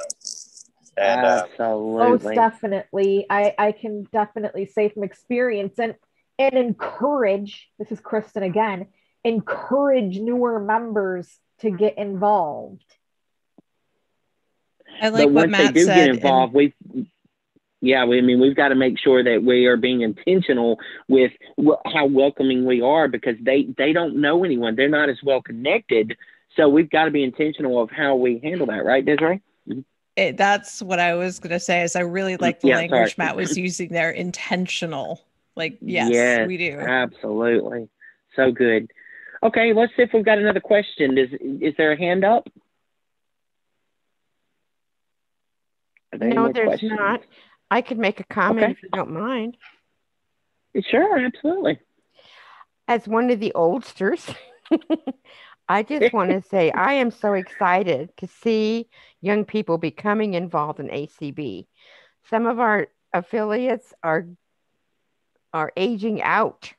and uh, Most definitely. I, I can definitely say from experience and and encourage, this is Kristen again, encourage newer members to get involved. I like but what once Matt they do said. get and- we yeah, we, I mean, we've got to make sure that we are being intentional with wh- how welcoming we are because they they don't know anyone. They're not as well connected. So we've got to be intentional of how we handle that, right, Desiree? It, that's what I was going to say. Is I really mm, like the Yeah, language sorry. Matt was using there. Intentional. Like yes, we do. Absolutely. So good. Okay, let's see if we've got another question. Is is there a hand up? Are there No, there's questions? not. I could make a comment Okay. if you don't mind. Sure, absolutely. As one of the oldsters, I just want to say I am so excited to see young people becoming involved in ACB. Some of our affiliates are are aging out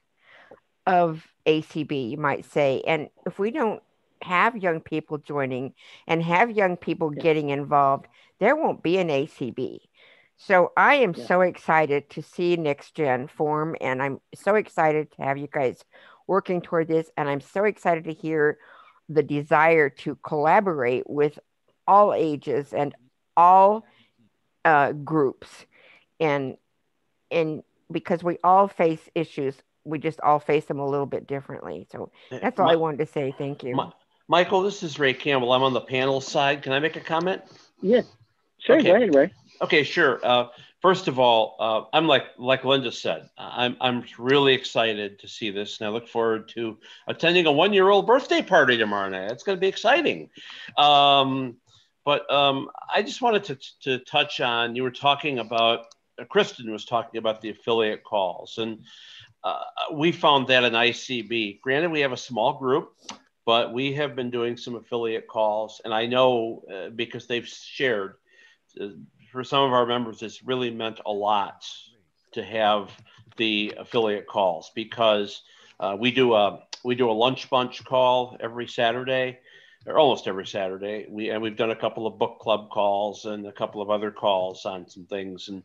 of ACB, you might say. And if we don't have young people joining and have young people getting involved, there won't be an ACB. So I am so excited to see Next Gen form, and I'm so excited to have you guys working toward this. And I'm so excited to hear the desire to collaborate with all ages and all uh, groups, and and because we all face issues, we just all face them a little bit differently. So that's all I wanted to say. Thank you. Mi- Michael, this is Ray Campbell. I'm on the panel side. Can I make a comment? Yeah, sure. Go ahead, Ray. Okay, sure. Uh, first of all, uh, I'm like like Linda said, I'm I'm really excited to see this, and I look forward to attending a one year old birthday party tomorrow night. It's going to be exciting. Um, but um, I just wanted to to touch on you were talking about uh, Kristen was talking about the affiliate calls, and uh, we found that in ICB. Granted, we have a small group, but we have been doing some affiliate calls, and I know uh, because they've shared uh, for some of our members, it's really meant a lot to have the affiliate calls because uh, we do a we do a lunch bunch call every Saturday, or almost every Saturday. We and we've done a couple of book club calls and a couple of other calls on some things, and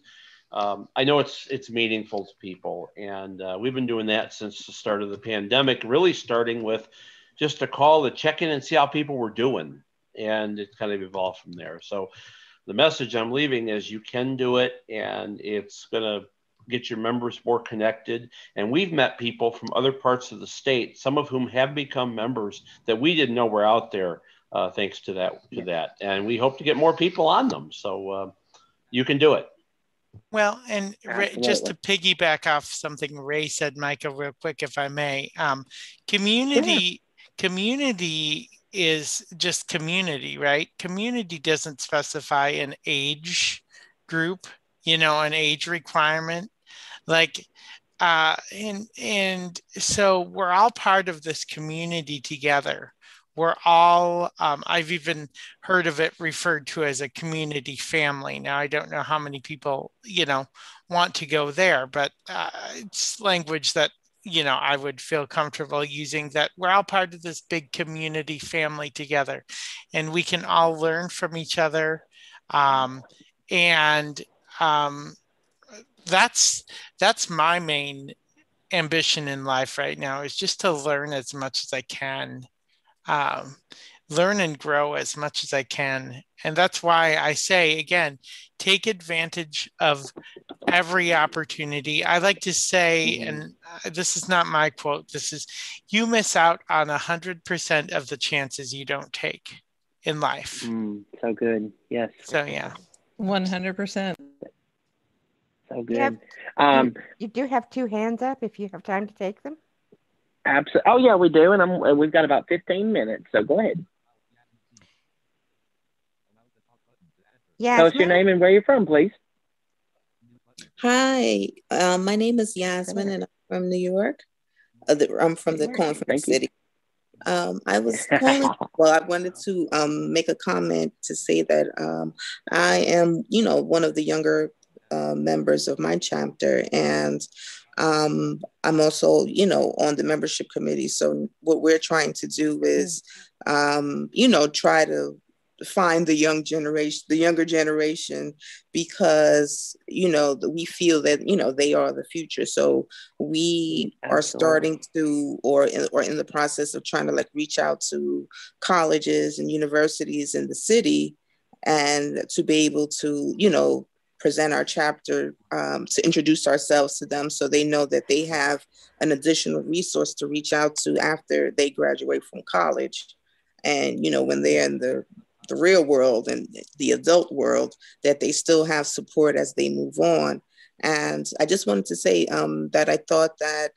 um, I know it's it's meaningful to people, and uh, we've been doing that since the start of the pandemic. Really starting with just a call to check in and see how people were doing, and it kind of evolved from there. So the message I'm leaving is you can do it, and it's going to get your members more connected. And we've met people from other parts of the state, some of whom have become members that we didn't know were out there, uh, thanks to that. To that, and we hope to get more people on them. So uh, you can do it. Well, and Ray, just to piggyback off something Ray said, Michael, real quick, if I may, um, community community is just community, right? Community doesn't specify an age group, you know, an age requirement. Like uh and and so we're all part of this community together. We're all um, I've even heard of it referred to as a community family. Now I don't know how many people, you know, want to go there, but uh, it's language that you know i would feel comfortable using that we're all part of this big community family together and we can all learn from each other um, and um, that's that's my main ambition in life right now is just to learn as much as i can um, learn and grow as much as i can and that's why i say again take advantage of every opportunity. I like to say, and uh, this is not my quote, this is you miss out on 100% of the chances you don't take in life. Mm, so good. Yes. So, yeah. 100%. So good. Yep. Um, You do have two hands up if you have time to take them. absolutely. Oh yeah, we do, and I'm. We've got about 15 minutes, so go ahead. Yeah. Tell us your name and where you're from, please. Hi, uh, my name is Yasmin and I'm from New York. Uh, the, I'm from the calling from the city. Um, I was calling, well, I wanted to um, make a comment to say that um, I am, you know, one of the younger uh, members of my chapter, and um, I'm also, you know, on the membership committee. So what we're trying to do is, um, you know, try to find the young generation, the younger generation, because you know we feel that you know they are the future. So we Absolutely. are starting to, or in, or in the process of trying to like reach out to colleges and universities in the city, and to be able to you know present our chapter um, to introduce ourselves to them so they know that they have an additional resource to reach out to after they graduate from college and you know when they're in the the real world and the adult world that they still have support as they move on. And i just wanted to say um, that i thought that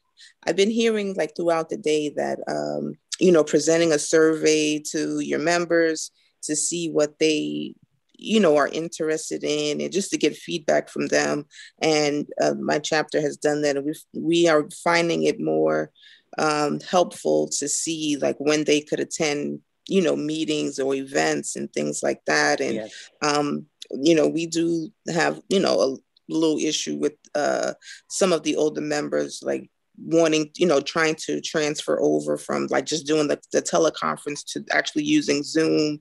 i've been hearing like throughout the day that um, you know presenting a survey to your members to see what they you know are interested in and just to get feedback from them. And uh, my chapter has done that and we we are finding it more um, helpful to see like when they could attend you know meetings or events and things like that. And yes. um, you know we do have you know a little issue with uh, some of the older members like wanting you know trying to transfer over from like just doing the, the teleconference to actually using zoom.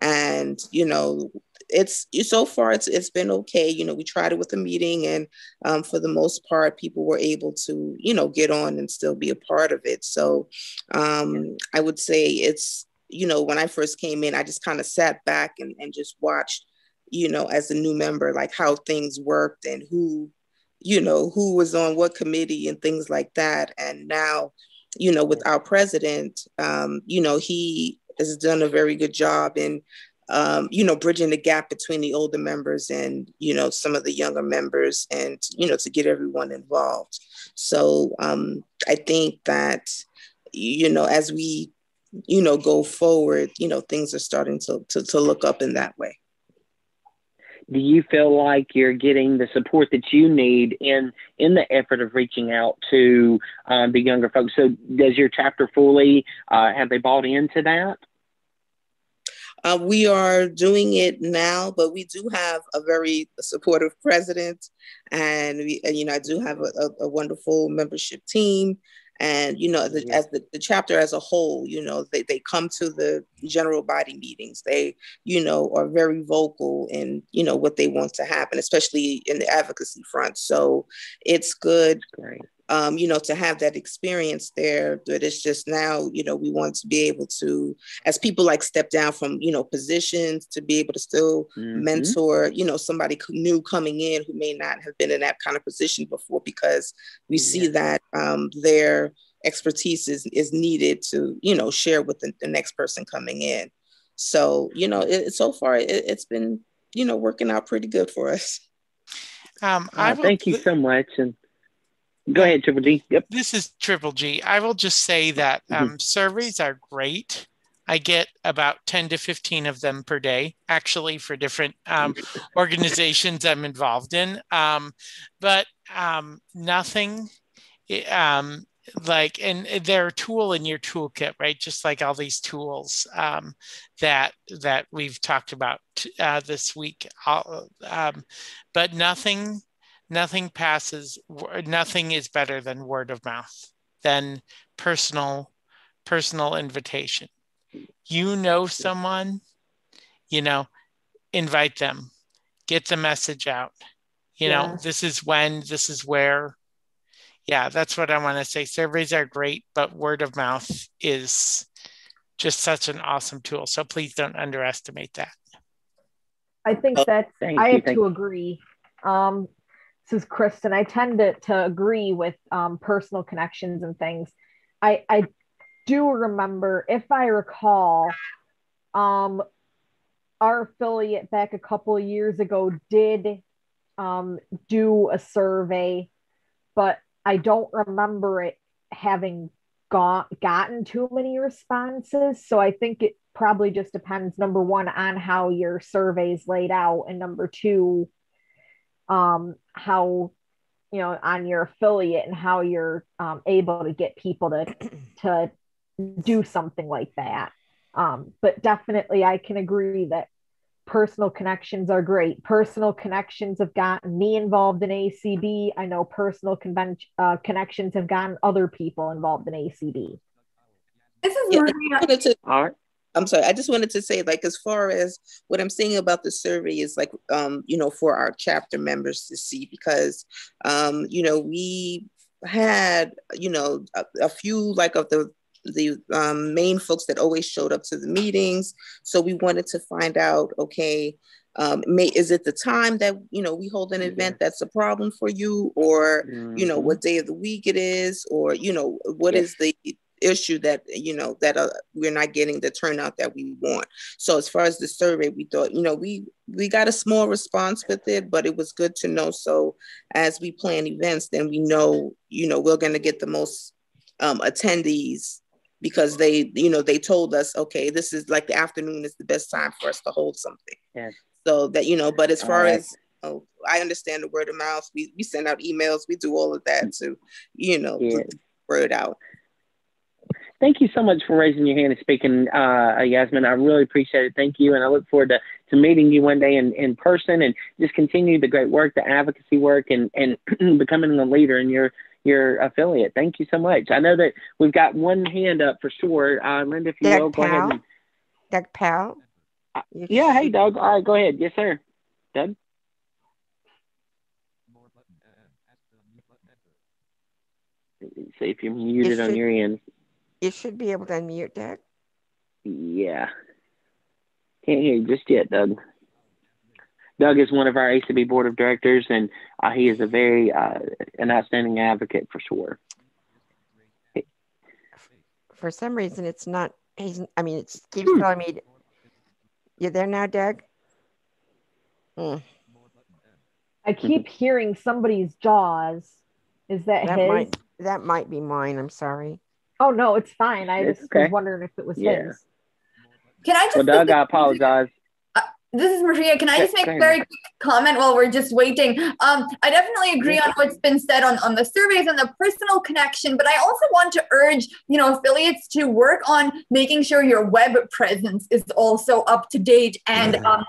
And you know it's so far it's it's been okay. You know we tried it with a meeting and um, for the most part people were able to you know get on and still be a part of it. So um, i would say it's you know when i first came in i just kind of sat back and, and just watched you know as a new member like how things worked and who you know who was on what committee and things like that and now you know with our president um, you know he has done a very good job in um, you know, bridging the gap between the older members and, you know, some of the younger members and, you know, to get everyone involved. So um, I think that, you know, as we, you know, go forward, you know, things are starting to, to, to look up in that way. Do you feel like you're getting the support that you need in in the effort of reaching out to um, the younger folks? So, does your chapter fully uh, have they bought into that? Uh, we are doing it now, but we do have a very supportive president, and we, and, you know, I do have a, a, a wonderful membership team, and you know, the, as the, the chapter as a whole, you know, they, they come to the general body meetings. They, you know, are very vocal in you know what they want to happen, especially in the advocacy front. So it's good. Great um, you know, to have that experience there. But it's just now, you know, we want to be able to, as people like step down from, you know, positions to be able to still mm-hmm. mentor, you know, somebody new coming in who may not have been in that kind of position before because we yeah. see that um, their expertise is, is needed to, you know, share with the, the next person coming in. So, you know, it, so far it, has been, you know, working out pretty good for us. Um, I uh, thank you so much. And Go ahead, Triple G. Yep. This is Triple G. I will just say that mm-hmm. um, mm-hmm. surveys are great. I get about 10 to 15 of them per day, actually, for different um, organizations I'm involved in. Um, but um, nothing um, like, and they're a tool in your toolkit, right? Just like all these tools um, that that we've talked about uh, this week. Um, but nothing nothing passes nothing is better than word of mouth than personal personal invitation. You know someone you know invite them get the message out. You yeah. know this is when this is where. Yeah that's what i want to say. Surveys are great but word of mouth is just such an awesome tool so please don't underestimate that. I think oh, that i have to agree. Um, this is Kristen. I tend to, to agree with um, personal connections and things. I, I do remember, if I recall, um, our affiliate back a couple years ago did um, do a survey, but I don't remember it having got, gotten too many responses. So I think it probably just depends, number one, on how your survey's laid out, and number two, um, how you know on your affiliate and how you're um, able to get people to to do something like that um, but definitely i can agree that personal connections are great personal connections have gotten me involved in acb i know personal convention uh, connections have gotten other people involved in acb this is Yeah, I Maria. to- All right. I'm sorry. I just wanted to say, like, as far as what I'm saying about the survey is like, um, you know, for our chapter members to see, because, um, you know, we had, you know, a, a few like of the the um, main folks that always showed up to the meetings. So we wanted to find out, okay, um, may, is it the time that you know we hold an event that's a problem for you, or you know Mhm. what day of the week it is, or you know what Yeah. is the issue that you know that uh, we're not getting the turnout that we want so as far as the survey we thought you know we we got a small response with it but it was good to know so as we plan events then we know you know we're going to get the most um, attendees because they you know they told us okay this is like the afternoon is the best time for us to hold something Yes. so that you know but as far right. as oh, i understand the word of mouth we, we send out emails we do all of that to you know Yeah. word out Thank you so much for raising your hand and speaking, uh, Yasmin. I really appreciate it. Thank you. And I look forward to, to meeting you one day in, in person and just continue the great work, the advocacy work, and, and becoming a leader in your, your affiliate. Thank you so much. I know that we've got one hand up for sure. Uh, Linda, if you Doug will, go ahead. Powell? And, Doug Powell. yeah, hey, Doug. All right, go ahead. Yes, sir. Doug? See if you're muted on your end. You should be able to unmute, Doug. Yeah. Can't hear you just yet, Doug. Doug is one of our ACB board of directors, and uh, he is a very uh, an outstanding advocate for sure. For some reason, it's not. He's. I mean, it keeps Hmm. telling me. You there now, Doug? Hmm. i keep hearing somebody's jaws is that, That his might. That might be mine. I'm sorry. Oh no it's fine i It's just okay. was wondering if it was Yeah. his Can I just Well, Doug, I apologize. This is Maria. Can I just make a very quick comment while we're just waiting? Um, I definitely agree on what's been said on, on the surveys and the personal connection, but I also want to urge, you know, affiliates to work on making sure your web presence is also up to date and um,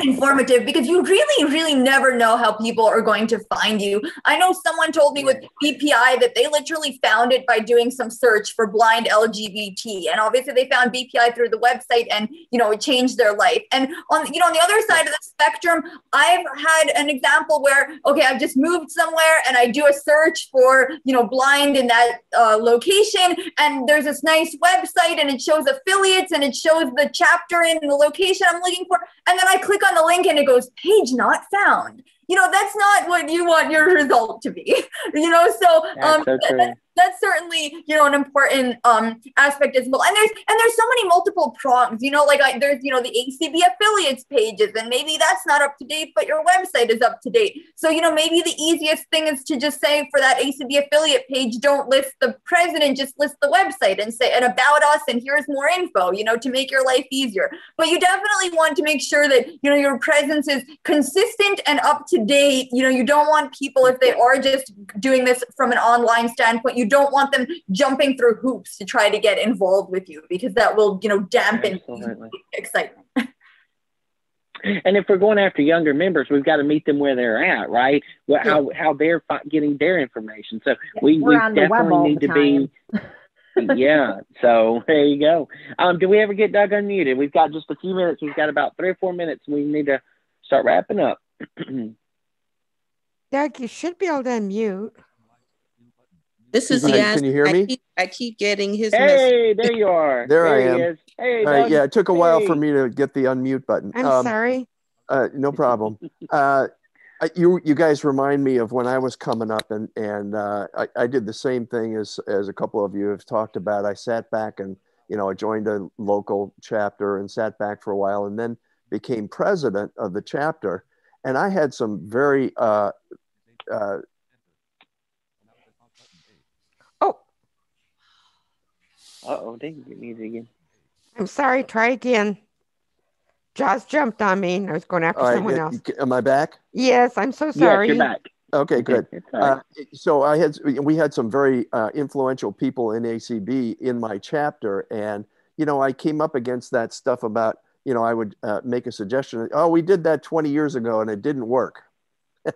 informative because you really, really never know how people are going to find you. I know someone told me with BPI that they literally found it by doing some search for blind LGBT. And obviously they found BPI through the website and, you know, it changed their life. And on, you know, on the other side of the spectrum, I've had an example where, okay, I've just moved somewhere and I do a search for, you know, blind in that uh, location. And there's this nice website and it shows affiliates and it shows the chapter in the location I'm looking for. And then I click on the link and it goes, page not found. You know, that's not what you want your result to be. you know, so um, so that's certainly you know an important um aspect as well. And there's and there's so many multiple prongs you know like I, there's you know the acb affiliates pages and maybe that's not up to date but your website is up to date. So you know maybe the easiest thing is to just say for that acb affiliate page don't list the president just list the website and say and about us and here's more info you know to make your life easier. But you definitely want to make sure that you know your presence is consistent and up to date. You know you don't want people if they are just doing this from an online standpoint you don't want them jumping through hoops to try to get involved with you because that will you know dampen excitement And if we're going after younger members, we've got to meet them where they're at, right? Well, how how they're fi- getting their information. So we, We're we on the web definitely need the to be. yeah. So there you go. Um, do we ever get Doug unmuted? We've got just a few minutes. We've got about three or four minutes. We need to start wrapping up. Doug, you should be able to unmute. This is Hi, Yas. can you hear I me? keep, I keep getting his hey, message. there you are. There I he am. is. Hey, All right, yeah, it took a while for me to get the unmute button. I'm Um, sorry. Uh, no problem. Uh, you you guys remind me of when I was coming up, and and uh, I, I did the same thing as as a couple of you have talked about. I sat back and you know I joined a local chapter and sat back for a while, and then became president of the chapter. And I had some very uh, uh, oh, they can get muted again. I'm sorry. Try again. Jaws jumped on me and I was going after all right, someone uh, else. am I back? Yes, I'm so Yes, sorry. you're back. Okay, good. Uh, so I had we had some very uh, influential people in ACB in my chapter, and you know I came up against that stuff about you know I would uh, make a suggestion. Oh, we did that 20 years ago, and it didn't work.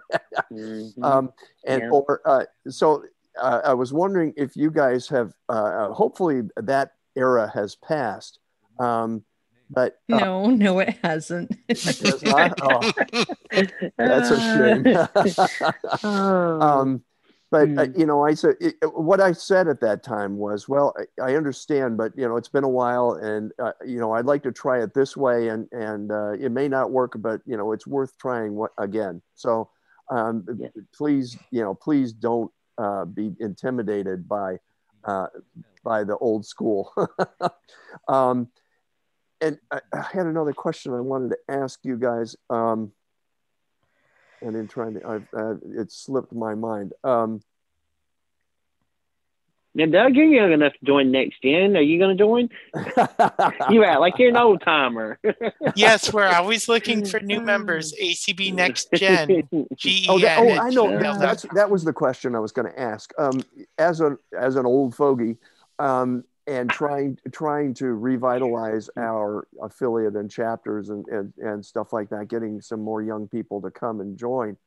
Mhm. um, and Yeah. or uh, so uh, I was wondering if you guys have. Uh, hopefully, that era has passed. Um, but uh, No, no, it hasn't. Not? Oh, that's a shame. um, but uh, you know, I said it, what I said at that time was, well, I, I understand, but you know, it's been a while, and uh, you know, I'd like to try it this way, and and uh, it may not work, but you know, it's worth trying what again. So, um, please, you know, please don't uh, be intimidated by uh, by the old school. um, and I, I had another question I wanted to ask you guys. Um, and in trying to, I've, uh, it slipped my mind. Um, Now, Doug, you're young enough to join next gen. Are you going to join? you act like you're an old timer. yes, we're always looking for new members. ACB Next Gen. G oh, that, oh, N. I know. That's that was the question I was going to ask. Um, as an as an old fogey, um, and trying trying to revitalize our affiliate and chapters and, and and stuff like that, getting some more young people to come and join.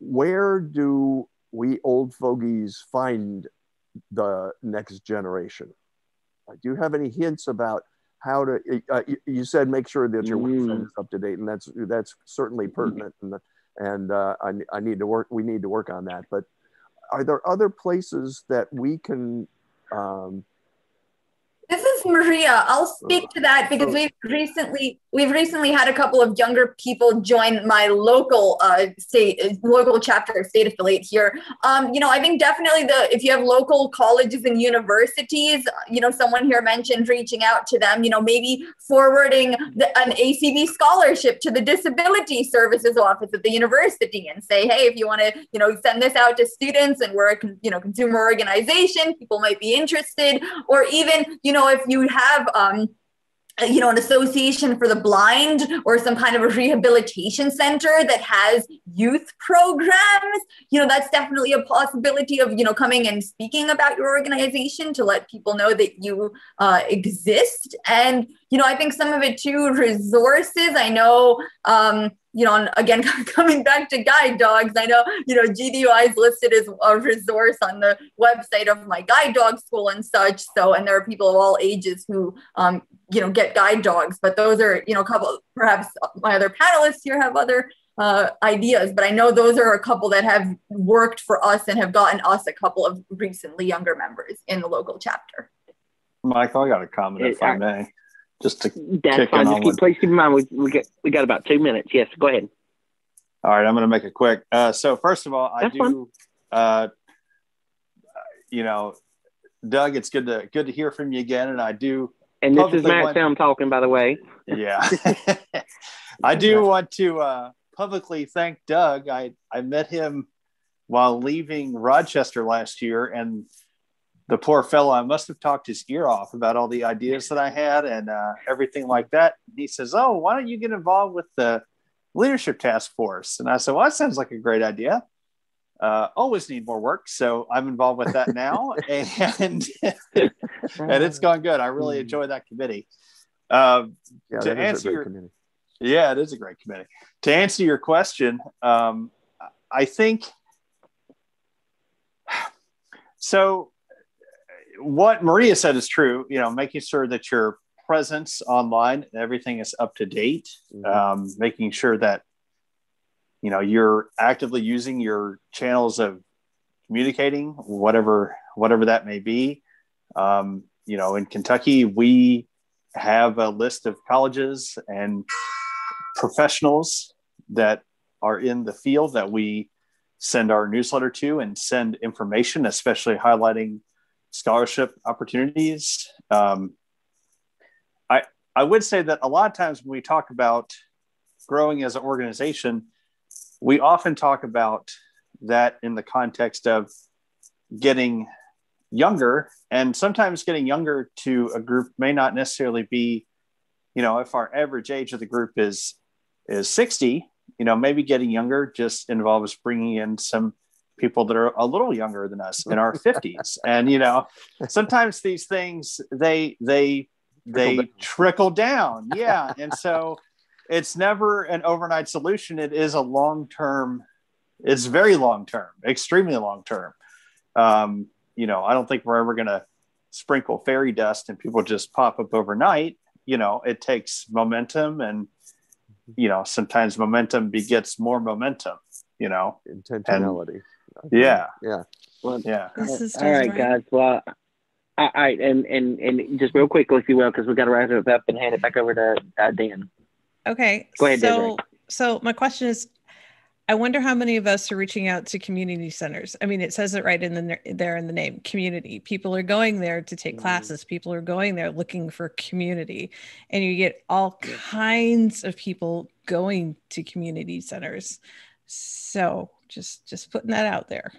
Where do we old fogies find the next generation? Uh, Do you have any hints about how to? Uh, you- you said make sure that your website is up to date, and that's that's certainly pertinent, and and uh, I, I need to work. We need to work on that. But are there other places that we can? Um, This is Maria. I'll speak to that because we've recently we've recently had a couple of younger people join my local uh, state local chapter state affiliate here. Um, you know, I think definitely the if you have local colleges and universities, you know, someone here mentioned reaching out to them. You know, maybe forwarding the, an ACB scholarship to the Disability Services Office at the university and say, hey, if you want to, you know, send this out to students and we're a you know consumer organization, people might be interested, or even you know if you have um, you know, an association for the blind or some kind of a rehabilitation center that has youth programs, you know, that's definitely a possibility of, you know, coming and speaking about your organization to let people know that you uh, exist. And, you know, I think some of it too, resources. I know, um, you know, and again, coming back to guide dogs, I know, you know, GDUI is listed as a resource on the website of my guide dog school and such. So, and there are people of all ages who, um, you know, get guide dogs, but those are, you know, a couple, perhaps my other panelists here have other uh, ideas, but I know those are a couple that have worked for us and have gotten us a couple of recently younger members in the local chapter. Michael, I got a comment if I may, just to That's fine. in Just keep, please keep in mind we we got we got about two minutes. Yes, go ahead. All right, I'm going to make it quick. Uh, so first of all, I That's do, uh, you know, Doug, it's good to good to hear from you again, and I do. And this is Matt want- Sam talking, by the way. Yeah, I do want to uh, publicly thank Doug. I I met him while leaving Rochester last year, and the poor fellow, I must have talked his ear off about all the ideas that I had and uh, everything like that. And He says, "Oh, why don't you get involved with the leadership task force?" And I said, "Well, that sounds like a great idea." Uh, always need more work, so I'm involved with that now, and and it's gone good. I really enjoy that committee. Um, Yeah, to that is a answer your committee. yeah, it is a great committee. To answer your question, um, I think so. What Maria said is true. You know, making sure that your presence online and everything is up to date, um, making sure that you know you're actively using your channels of communicating, whatever whatever that may be. Um, you know, in Kentucky, we have a list of colleges and professionals that are in the field that we send our newsletter to and send information, especially highlighting scholarship opportunities. Um, I I would say that a lot of times when we talk about growing as an organization, we often talk about that in the context of getting younger and sometimes getting younger to a group may not necessarily be you know if our average age of the group is is 60 you know, maybe getting younger just involves bringing in some people that are a little younger than us in our 50s and you know sometimes these things they they they trickle down. Yeah. And so it's never an overnight solution. It is a long term it's very long term extremely long term um, you know i don't think we're ever going to sprinkle fairy dust and people just pop up overnight. You know it takes momentum and you know sometimes momentum begets more momentum you know? Intentionality. and, yeah. Yeah. Well, yeah. all right guys. Well all right and and and just real quick, if you will because we got to wrap it up and hand it back over to uh, dan. Okay. Go ahead so Desiree. so my question is I wonder how many of us are reaching out to community centers. I mean, it says it right in the there in the name, community. People are going there to take classes. People are going there looking for community, and you get all kinds of people going to community centers. So just just putting that out there.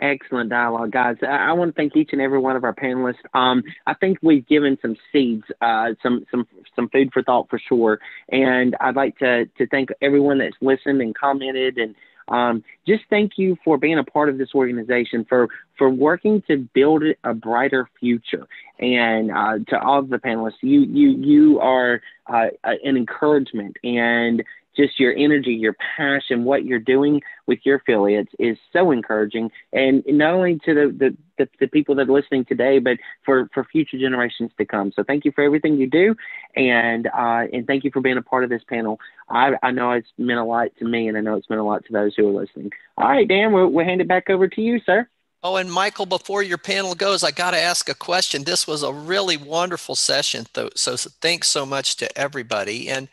Excellent dialogue, guys. I, I, want to thank each and every one of our panelists. Um, I think we've given some seeds, uh, some some some food for thought for sure. And I'd like to to thank everyone that's listened and commented, and um, just thank you for being a part of this organization, for for working to build a brighter future. And uh, to all of the panelists, you you you are uh, an encouragement and just your energy, your passion, what you're doing with your affiliates is so encouraging. And not only to the, the, the, the, people that are listening today, but for, for future generations to come. So thank you for everything you do. And, uh, and thank you for being a part of this panel. I, I know it's meant a lot to me, and I know it's meant a lot to those who are listening. All right, Dan, we'll, we'll hand it back over to you, sir. Oh, and Michael, before your panel goes, I got to ask a question. This was a really wonderful session. So thanks so much to everybody. And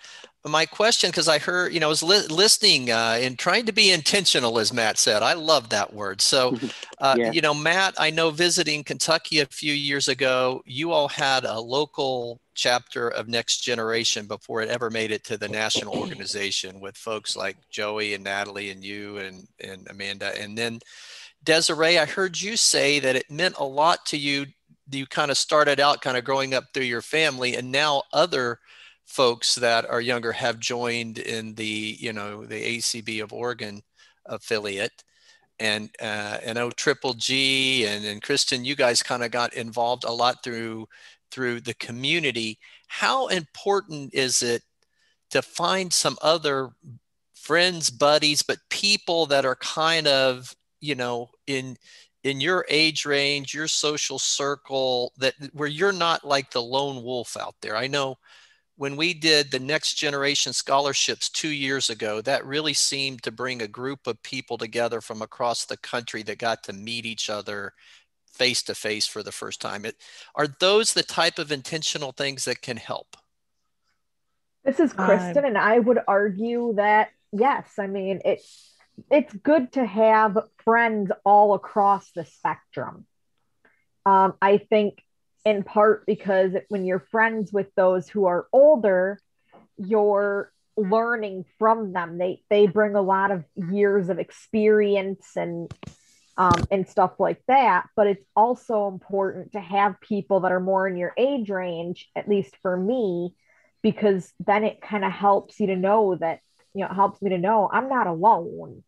my question, because I heard, you know, I was li- listening uh, and trying to be intentional, as Matt said. I love that word. So, uh, yeah. you know, Matt, I know visiting Kentucky a few years ago, you all had a local chapter of Next Generation before it ever made it to the national organization with folks like Joey and Natalie and you and, and Amanda. And then Desiree, I heard you say that it meant a lot to you. You kind of started out kind of growing up through your family, and now other folks that are younger have joined in the you know the ACB of Oregon affiliate. And uh, and oh triple G and and Kristen you guys kind of got involved a lot through through the community. How important is it to find some other friends buddies but people that are kind of you know in in your age range your social circle that where you're not like the lone wolf out there? I know when we did the next generation scholarships two years ago, that really seemed to bring a group of people together from across the country that got to meet each other face to face for the first time. It, are those the type of intentional things that can help? This is Kristen, um, and I would argue that yes. I mean, it it's good to have friends all across the spectrum. Um, I think in part because when you're friends with those who are older, you're learning from them. They they bring a lot of years of experience and um, and stuff like that. But it's also important to have people that are more in your age range, at least for me, because then it kind of helps you to know that you know it helps me to know I'm not alone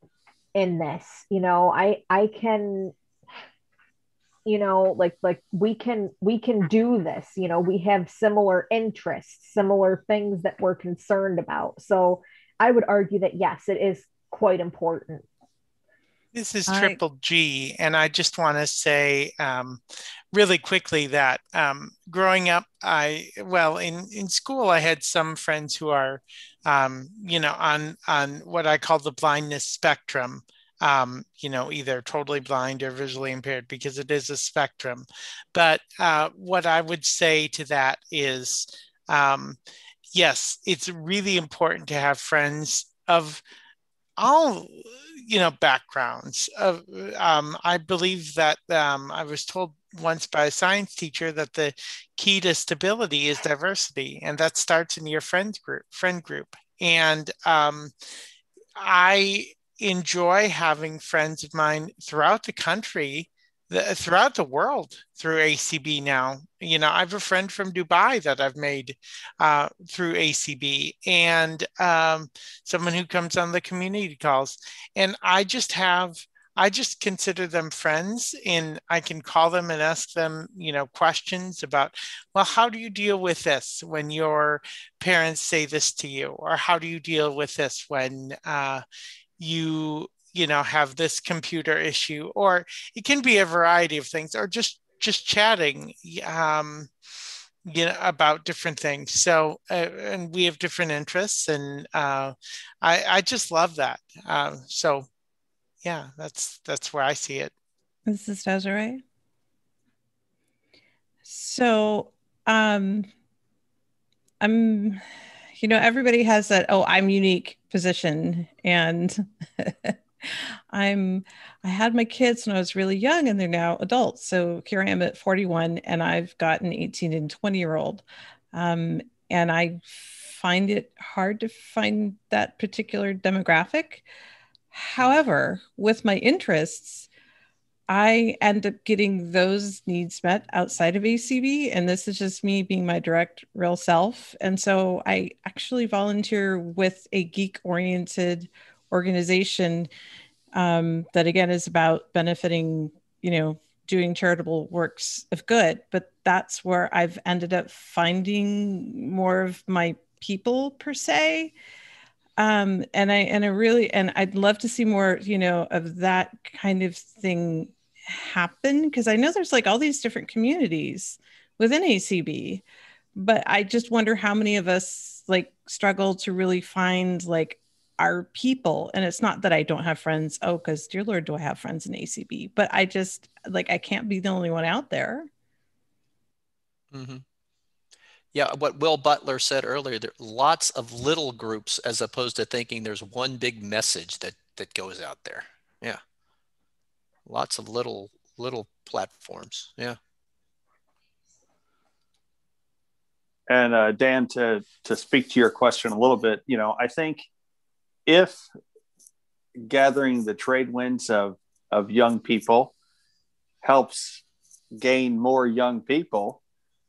in this. You know, I I can you know like like we can we can do this you know we have similar interests similar things that we're concerned about. So i would argue that yes it is quite important. This is Triple G, and I just want to say um, really quickly that um, growing up, I well in in school I had some friends who are, um, you know, on on what I call the blindness spectrum, um, you know, either totally blind or visually impaired because it is a spectrum. But uh, what I would say to that is, um, yes, it's really important to have friends of all you know backgrounds of um, i believe that um, i was told once by a science teacher that the key to stability is diversity and that starts in your friend group friend group and um, i enjoy having friends of mine throughout the country the, throughout the world through ACB now. You know, I have a friend from Dubai that I've made uh, through ACB, and um, someone who comes on the community calls, and I just have. I just consider them friends and I can call them and ask them, you know, questions about, well, how do you deal with this when your parents say this to you? Or how do you deal with this when uh, you you know have this computer issue or it can be a variety of things or just just chatting um, you know about different things. So uh, and we have different interests and uh, i i just love that. Uh, so yeah that's that's where i see it. This is desiree? So um i'm you know everybody has that oh i'm unique position and I'm I had my kids when I was really young and they're now adults. So here I am at 41 and I've got an 18 and 20 year old. Um, and I find it hard to find that particular demographic. However, with my interests, I end up getting those needs met outside of ACB. And this is just me being my direct, real self. And so I actually volunteer with a geek oriented organization um, that again is about benefiting, you know, doing charitable works of good. But that's where I've ended up finding more of my people per se. Um, and I and I really and I'd love to see more, you know, of that kind of thing happen because I know there's like all these different communities within ACB, but I just wonder how many of us like struggle to really find like our people. And it's not that i don't have friends. Oh because dear lord do i have friends in acb but i just like i can't be the only one out there. Mm-hmm. yeah what will butler said earlier there are lots of little groups as opposed to thinking there's one big message that that goes out there. Yeah lots of little little platforms. Yeah. And uh, dan to to speak to your question a little bit you know i think if gathering the trade winds of, of young people helps gain more young people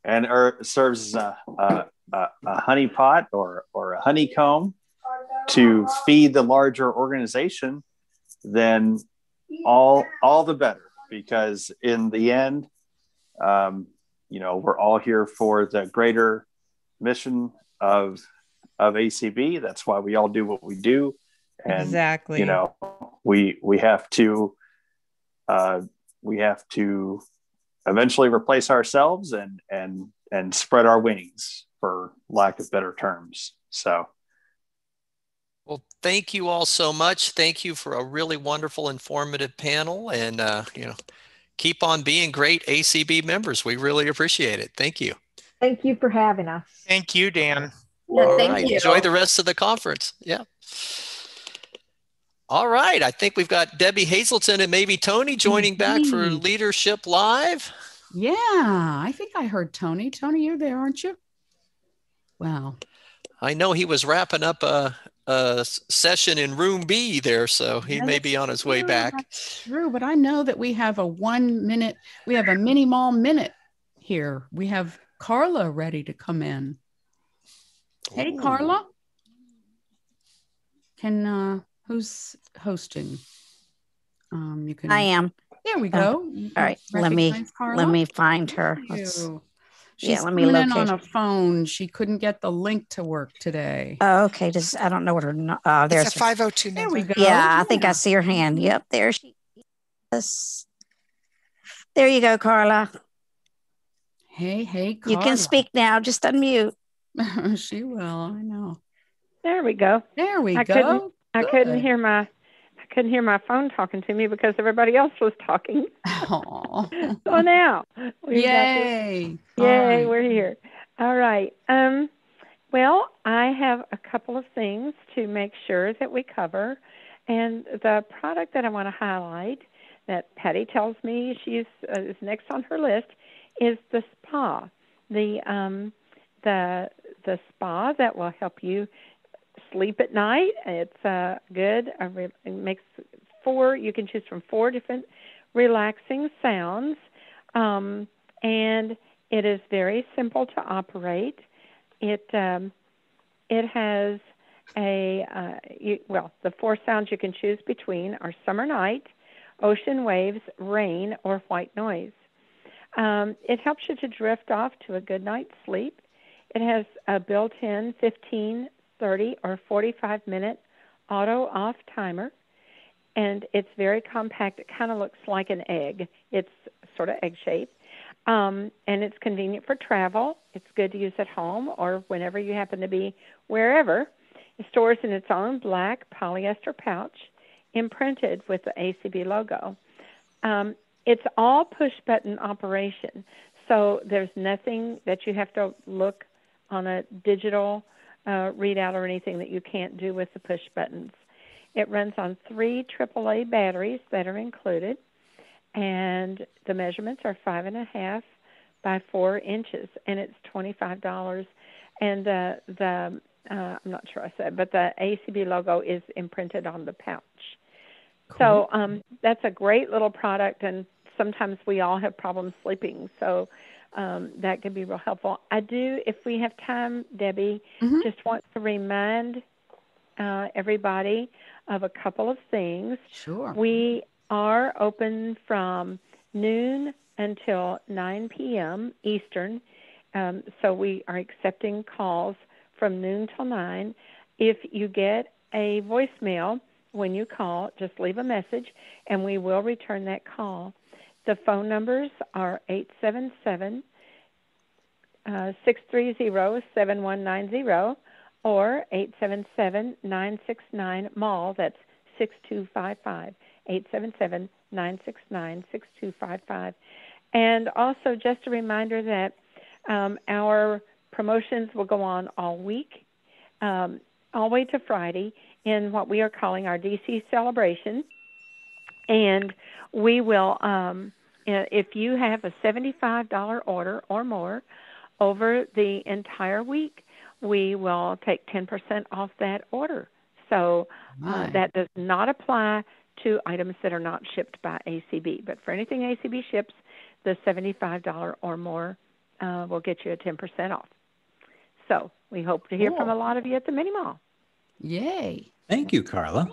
and er, serves as a, a, a honeypot or, or a honeycomb to feed the larger organization, then all all the better. Because in the end, um, you know, we're all here for the greater mission of of ACB. That's why we all do what we do. And, exactly. You know, we we have to uh, we have to eventually replace ourselves and and and spread our wings, for lack of better terms. So. Well, thank you all so much. Thank you for a really wonderful, informative panel, and uh, you know, keep on being great ACB members. We really appreciate it. Thank you. Thank you for having us. Thank you, Dan. All thank right. you. Enjoy the rest of the conference. Yeah. All right. I think we've got Debbie Hazelton and maybe Tony joining back for Leadership Live. Yeah, I think I heard Tony. Tony, you're there, aren't you? Wow. I know he was wrapping up a, a session in room B there, so he may be on his way back. That's true, but I know that we have a one minute, we have a mini mall minute here. We have Carla ready to come in. Hey, Ooh. Carla. Can uh who's hosting? Um, you can. I am. There we go. Uh, all right, let me Carla? let me find her. She's yeah, let me locate. on a phone. She couldn't get the link to work today. Oh, okay. Just I don't know what her. Uh, there's it's a five hundred two. There we go. Yeah, yeah, I think I see her hand. Yep, there she is. There you go, Carla. Hey, hey, Carla. You can speak now. Just unmute. she will. I know. There we go. There we I go. Couldn't, I couldn't hear my I couldn't hear my phone talking to me because everybody else was talking. so now yay! Yay! Right. We're here. All right. Um, well, I have a couple of things to make sure that we cover, and the product that I want to highlight that Patty tells me she's uh, is next on her list is the spa. The um, the the spa that will help you sleep at night. It's uh, good. It makes four. You can choose from four different relaxing sounds, um, and it is very simple to operate. It um, it has a uh, you, well, the four sounds you can choose between are summer night, ocean waves, rain, or white noise. Um, it helps you to drift off to a good night's sleep. It has a built in 15, 30, or 45 minute auto off timer, and it's very compact. It kind of looks like an egg, it's sort of egg shaped. Um, and it's convenient for travel. It's good to use at home or whenever you happen to be wherever. It stores in its own black polyester pouch imprinted with the ACB logo. Um, it's all push button operation, so there's nothing that you have to look on a digital uh, readout or anything that you can't do with the push buttons. It runs on three AAA batteries that are included, and the measurements are five and a half by four inches, and it's twenty-five dollars. And the the uh, I'm not sure I said, but the ACB logo is imprinted on the pouch. Cool. So um, that's a great little product, and sometimes we all have problems sleeping. So um, that could be real helpful. I do, if we have time, Debbie, Mhm. just want to remind uh, everybody of a couple of things. Sure. We are open from noon until 9 p.m. Eastern. Um, so we are accepting calls from noon till 9. If you get a voicemail when you call, just leave a message and we will return that call. The phone numbers are 877 uh, 630 7190 or 877 969 MALL. That's 6255. 877 969 6255. And also, just a reminder that um, our promotions will go on all week, um, all the way to Friday, in what we are calling our DC celebration. And we will, um, uh, if you have a $75 order or more over the entire week, we will take 10% off that order. So uh, that does not apply to items that are not shipped by ACB. But for anything ACB ships, the $75 or more uh, will get you a 10% off. So we hope to hear from a lot of you at the mini mall. Yay. Thank you, Carla.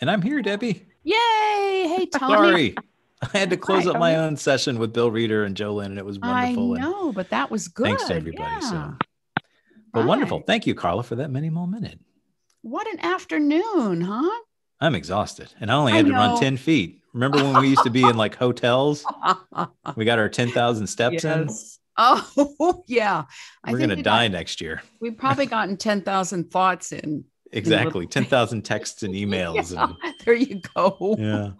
And I'm here, Debbie. Yay. Hey, Tony. Sorry. I had to close Hi, up my own session with Bill Reeder and Joe Lynn, and it was I wonderful. and know, but that was good. Thanks to everybody. Yeah. So, but wonderful. Thank you, Carla, for that mini mall minute. What an afternoon, huh? I'm exhausted, and I only I had to run ten feet. Remember when we used to be in like hotels? We got our ten thousand steps in. Oh, yeah. I We're gonna die got- next year. We've probably gotten 10,000 thoughts in. Exactly, ten thousand texts and emails. Yeah, there you go. And,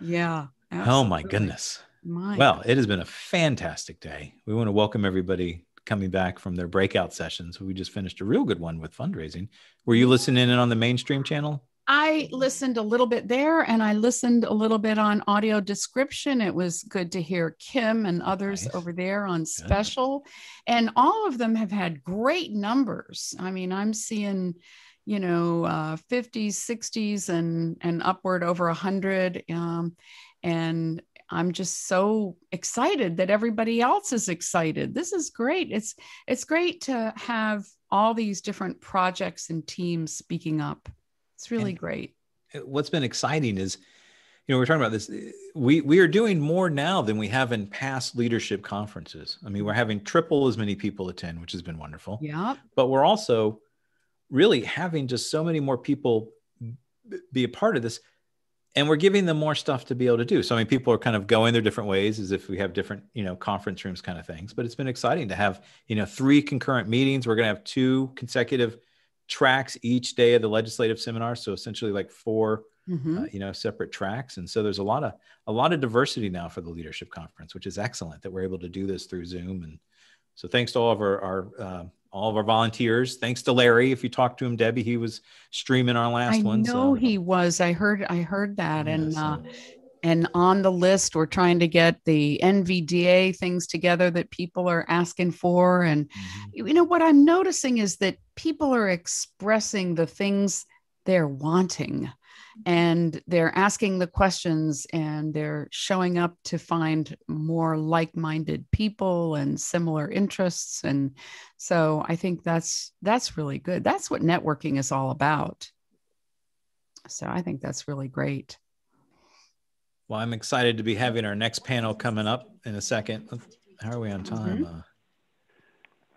yeah. Yeah. Oh my goodness. My Well, it has been a fantastic day. We want to welcome everybody coming back from their breakout sessions. We just finished a real good one with fundraising. Were you listening in on the mainstream channel? I listened a little bit there and I listened a little bit on audio description. It was good to hear Kim and others over there on special. And all of them have had great numbers. I mean, I'm seeing, you know, uh, 50s, 60s, and, and upward over 100. Um, and I'm just so excited that everybody else is excited. This is great. It's it's great to have all these different projects and teams speaking up. It's really great. what's been exciting is you know we're talking about this we we are doing more now than we have in past leadership conferences i mean we're having triple as many people attend which has been wonderful Yeah. but we're also really having just so many more people be a part of this and we're giving them more stuff to be able to do. So i mean people are kind of going their different ways as if we have different you know conference rooms kind of things. But it's been exciting to have you know three concurrent meetings. We're going to have two consecutive tracks each day of the legislative seminar. So essentially like 4 Mhm. uh, you know separate tracks. And so there's a lot of a lot of diversity now for the leadership conference which is excellent that we're able to do this through zoom. And so thanks to all of our, our uh, all of our volunteers thanks to larry if you talked to him debbie he was streaming our last I one know so he was. I heard I heard that. and uh and on the list, we're trying to get the NVDA things together that people are asking for. And Mm-hmm. you know what I'm noticing is that people are expressing the things they're wanting. and they're asking the questions and they're showing up to find more like-minded people and similar interests. And so i think that's that's really good. That's what networking is all about. So i think that's really great. Well i'm excited to be having our next panel coming up in a second. How are we on time mm-hmm. uh,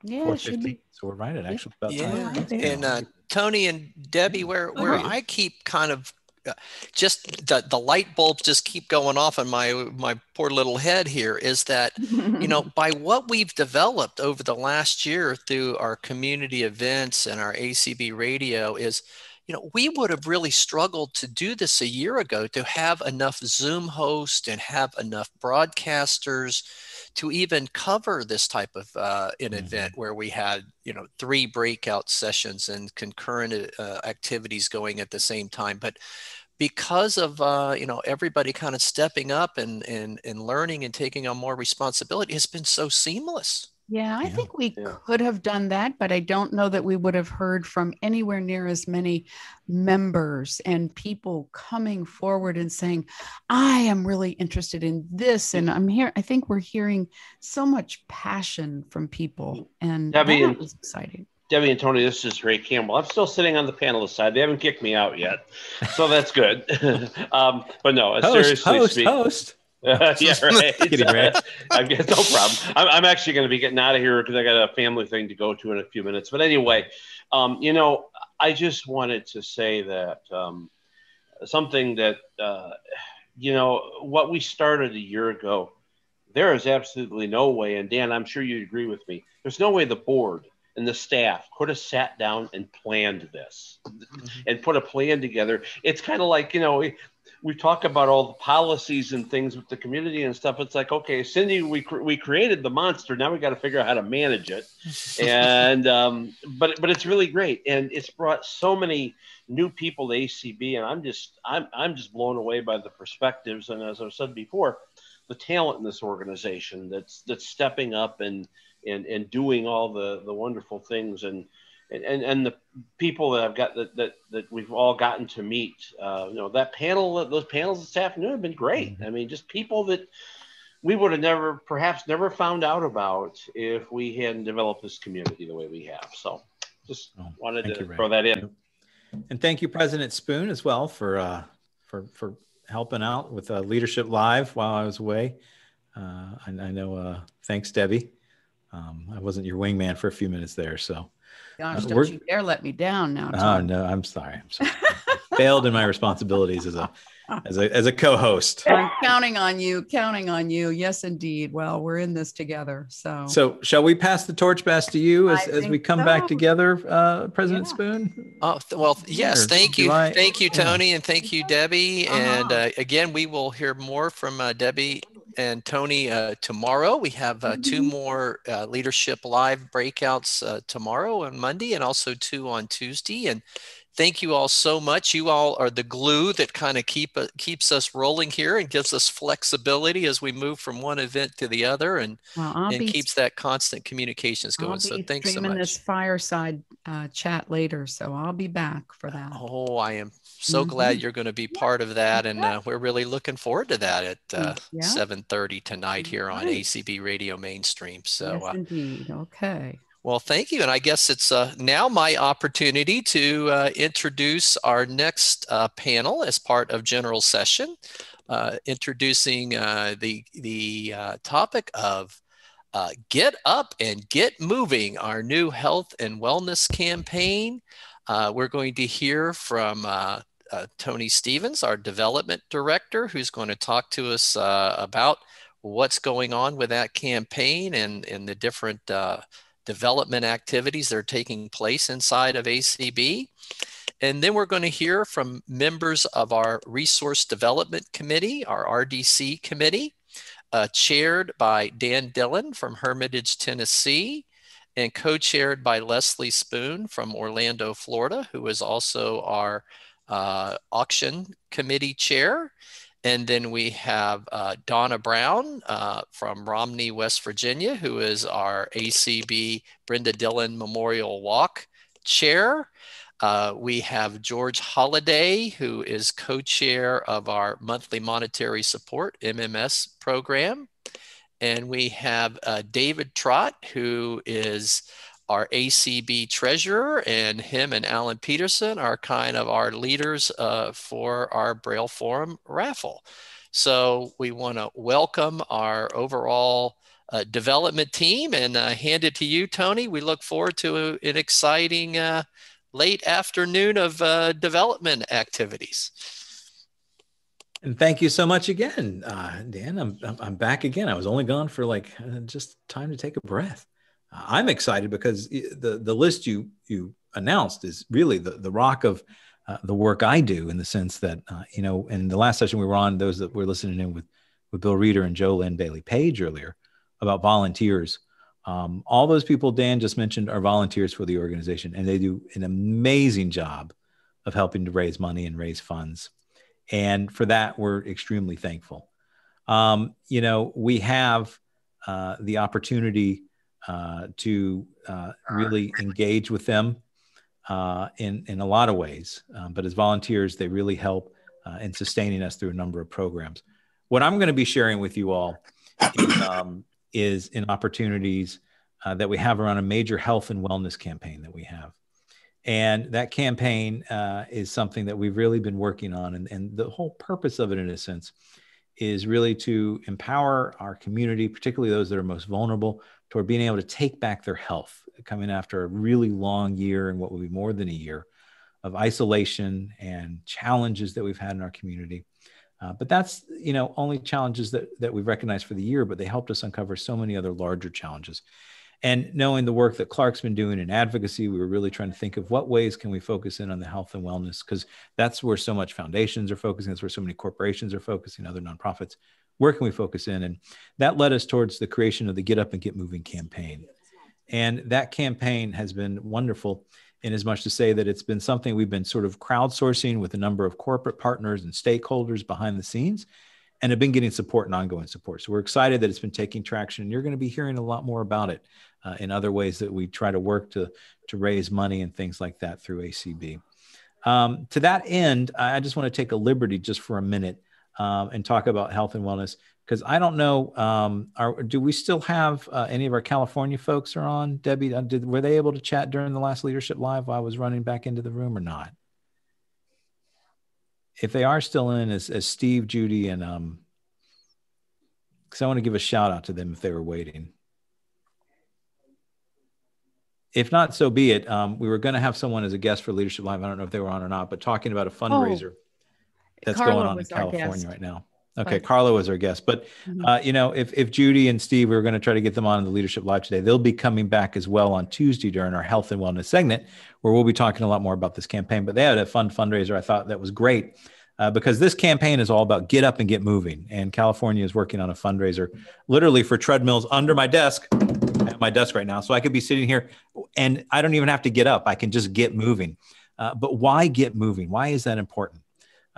yeah, be. so we're right at actually about yeah. time. And uh, Tony and Debbie, where where I keep kind of uh, just the, the light bulbs just keep going off in my my poor little head here is that you know by what we've developed over the last year through our community events and our acb radio is you know we would have really struggled to do this a year ago to have enough zoom hosts and have enough broadcasters to even cover this type of uh, an mm-hmm. event where we had you know three breakout sessions and concurrent uh, activities going at the same time but because of uh, you know everybody kind of stepping up and, and and learning and taking on more responsibility it's been so seamless yeah, I yeah. think we yeah. could have done that, but I don't know that we would have heard from anywhere near as many members and people coming forward and saying, I am really interested in this. And I'm here. I think we're hearing so much passion from people. And Debbie that was exciting. Debbie and Tony, this is Ray Campbell. I'm still sitting on the panelist side. They haven't kicked me out yet. So that's good. um, but no, host, seriously host, speaking. Host. Uh, yeah, right. Kidding, right? I guess no problem. I'm, I'm actually going to be getting out of here because I got a family thing to go to in a few minutes. But anyway, um, you know, I just wanted to say that um, something that uh, you know what we started a year ago. There is absolutely no way, and Dan, I'm sure you'd agree with me. There's no way the board and the staff could have sat down and planned this mm-hmm. and put a plan together. It's kind of like you know we talk about all the policies and things with the community and stuff. It's like, okay, Cindy, we cr- we created the monster. Now we got to figure out how to manage it. and um, but but it's really great, and it's brought so many new people to ACB, and I'm just I'm I'm just blown away by the perspectives. And as I've said before, the talent in this organization that's that's stepping up and and and doing all the the wonderful things and and, and, and the people that I've got that, that, that we've all gotten to meet, uh, you know, that panel, those panels this afternoon have been great. Mm-hmm. I mean, just people that we would have never, perhaps never found out about if we hadn't developed this community the way we have. So just oh, wanted to you, throw that in. And thank you, President Spoone, as well for, uh, for, for helping out with uh, Leadership Live while I was away. Uh, I, I know, uh, thanks, Debbie. Um, I wasn't your wingman for a few minutes there, so Gosh, uh, don't you dare let me down now. Tom. Oh no, I'm sorry. I'm sorry. failed in my responsibilities as a as a as a co-host. I'm counting on you, counting on you. Yes, indeed. Well, we're in this together. So So shall we pass the torch back to you as, as we come so. back together, uh, President yeah. Spoone? Oh well, yes, thank you. Thank you, Tony, and thank you, Debbie. Uh-huh. And uh, again, we will hear more from uh, Debbie and Tony uh, tomorrow. We have uh, two mm-hmm. more uh, leadership live breakouts uh, tomorrow and Monday, and also two on Tuesday. And thank you all so much. You all are the glue that kind of keep uh, keeps us rolling here and gives us flexibility as we move from one event to the other, and well, and keeps that constant communications going. I'll so thanks so much. this fireside uh, chat later, so I'll be back for that. Oh, I am so mm-hmm. glad you're going to be part of that, and uh, we're really looking forward to that at uh, yeah. 7:30 tonight here on ACB Radio Mainstream. So yes, uh, indeed, okay. Well, thank you. And I guess it's uh, now my opportunity to uh, introduce our next uh, panel as part of general session, uh, introducing uh, the, the uh, topic of Get Up and Get Moving, our new health and wellness campaign. we're going to hear from Uh, Tony Stephens, our development director, who's going to talk to us uh, about what's going on with that campaign and, and the different uh, development activities that are taking place inside of ACB. And then we're going to hear from members of our Resource Development Committee, our RDC committee, uh, chaired by Dan Dillon from Hermitage, Tennessee, and co chaired by Leslie Spoone from Orlando, Florida, who is also our uh, auction committee chair. And then we have uh, Donna Brown uh, from Romney, West Virginia, who is our ACB Brenda Dillon Memorial Walk Chair. Uh, we have George Holliday, who is co chair of our monthly monetary support MMS program. And we have uh, David Trott, who is our ACB treasurer, and him and Alan Peterson are kind of our leaders uh, for our Braille Forum raffle. So we want to welcome our overall uh, development team and uh, hand it to you, Tony. We look forward to an exciting uh, late afternoon of uh, development activities. And thank you so much again, uh, Dan. I'm, I'm back again. I was only gone for like just time to take a breath. I'm excited because the the list you you announced is really the the rock of uh, the work I do in the sense that uh, you know in the last session we were on those that were listening in with with Bill Reeder and Joe Lynn Bailey Page earlier about volunteers. Um, all those people Dan just mentioned are volunteers for the organization, and they do an amazing job of helping to raise money and raise funds. And for that, we're extremely thankful. Um, you know, we have uh, the opportunity uh, to uh, really engage with them uh, in, in a lot of ways. Um, but as volunteers, they really help uh, in sustaining us through a number of programs. What I'm going to be sharing with you all is, um, is in opportunities uh, that we have around a major health and wellness campaign that we have. And that campaign uh, is something that we've really been working on. And, and the whole purpose of it, in a sense, is really to empower our community, particularly those that are most vulnerable, toward being able to take back their health, coming after a really long year and what will be more than a year of isolation and challenges that we've had in our community. Uh, but that's you know only challenges that that we've recognized for the year, but they helped us uncover so many other larger challenges. And knowing the work that Clark's been doing in advocacy, we were really trying to think of what ways can we focus in on the health and wellness because that's where so much foundations are focusing. That's where so many corporations are focusing, other nonprofits. Where can we focus in? And that led us towards the creation of the Get Up and Get Moving campaign. And that campaign has been wonderful in as much to say that it's been something we've been sort of crowdsourcing with a number of corporate partners and stakeholders behind the scenes and have been getting support and ongoing support. So we're excited that it's been taking traction. And you're going to be hearing a lot more about it uh, in other ways that we try to work to, to raise money and things like that through ACB. Um, to that end, I just want to take a liberty just for a minute um, and talk about health and wellness because I don't know. Um, are, do we still have uh, any of our California folks are on? Debbie, uh, did were they able to chat during the last leadership live while I was running back into the room or not? If they are still in, as, as Steve, Judy, and um, because I want to give a shout out to them if they were waiting if not, so be it. Um, we were going to have someone as a guest for Leadership Live. I don't know if they were on or not, but talking about a fundraiser oh, that's Carla going on in California right now. Okay, right. Carla was our guest, but mm-hmm. uh, you know, if if Judy and Steve, we are going to try to get them on the Leadership Live today. They'll be coming back as well on Tuesday during our health and wellness segment, where we'll be talking a lot more about this campaign. But they had a fun fundraiser. I thought that was great. Uh, because this campaign is all about get up and get moving. And California is working on a fundraiser literally for treadmills under my desk at my desk right now. So I could be sitting here and I don't even have to get up. I can just get moving. Uh, but why get moving? Why is that important?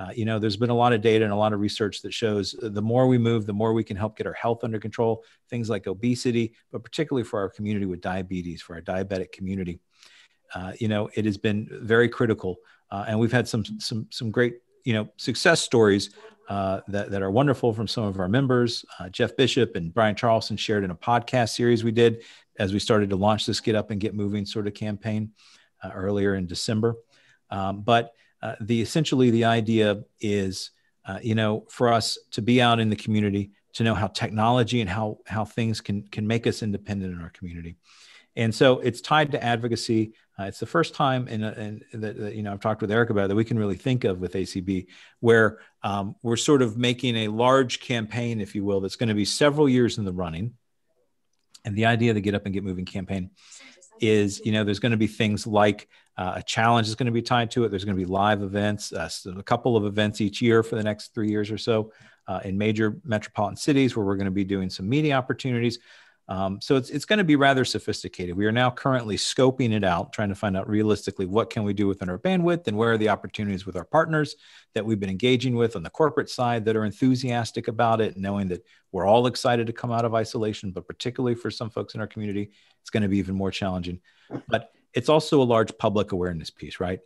Uh, you know, there's been a lot of data and a lot of research that shows the more we move, the more we can help get our health under control, things like obesity, but particularly for our community with diabetes, for our diabetic community. Uh, you know, it has been very critical. Uh, and we've had some, some, some great, you know, success stories uh, that, that are wonderful from some of our members. Uh, Jeff Bishop and Brian Charlson shared in a podcast series we did as we started to launch this Get Up and Get Moving sort of campaign uh, earlier in December. Um, but uh, the essentially the idea is, uh, you know, for us to be out in the community, to know how technology and how how things can can make us independent in our community. And so it's tied to advocacy. Uh, it's the first time in that, you know I've talked with Eric about that we can really think of with ACB, where um, we're sort of making a large campaign, if you will, that's going to be several years in the running. And the idea of the Get Up and Get Moving campaign is, you know, there's going to be things like uh, a challenge is going to be tied to it. There's going to be live events, uh, so a couple of events each year for the next three years or so uh, in major metropolitan cities where we're going to be doing some meeting opportunities. Um, so it's, it's going to be rather sophisticated. We are now currently scoping it out, trying to find out realistically what can we do within our bandwidth and where are the opportunities with our partners that we've been engaging with on the corporate side that are enthusiastic about it, knowing that we're all excited to come out of isolation, but particularly for some folks in our community, it's going to be even more challenging. But it's also a large public awareness piece, right?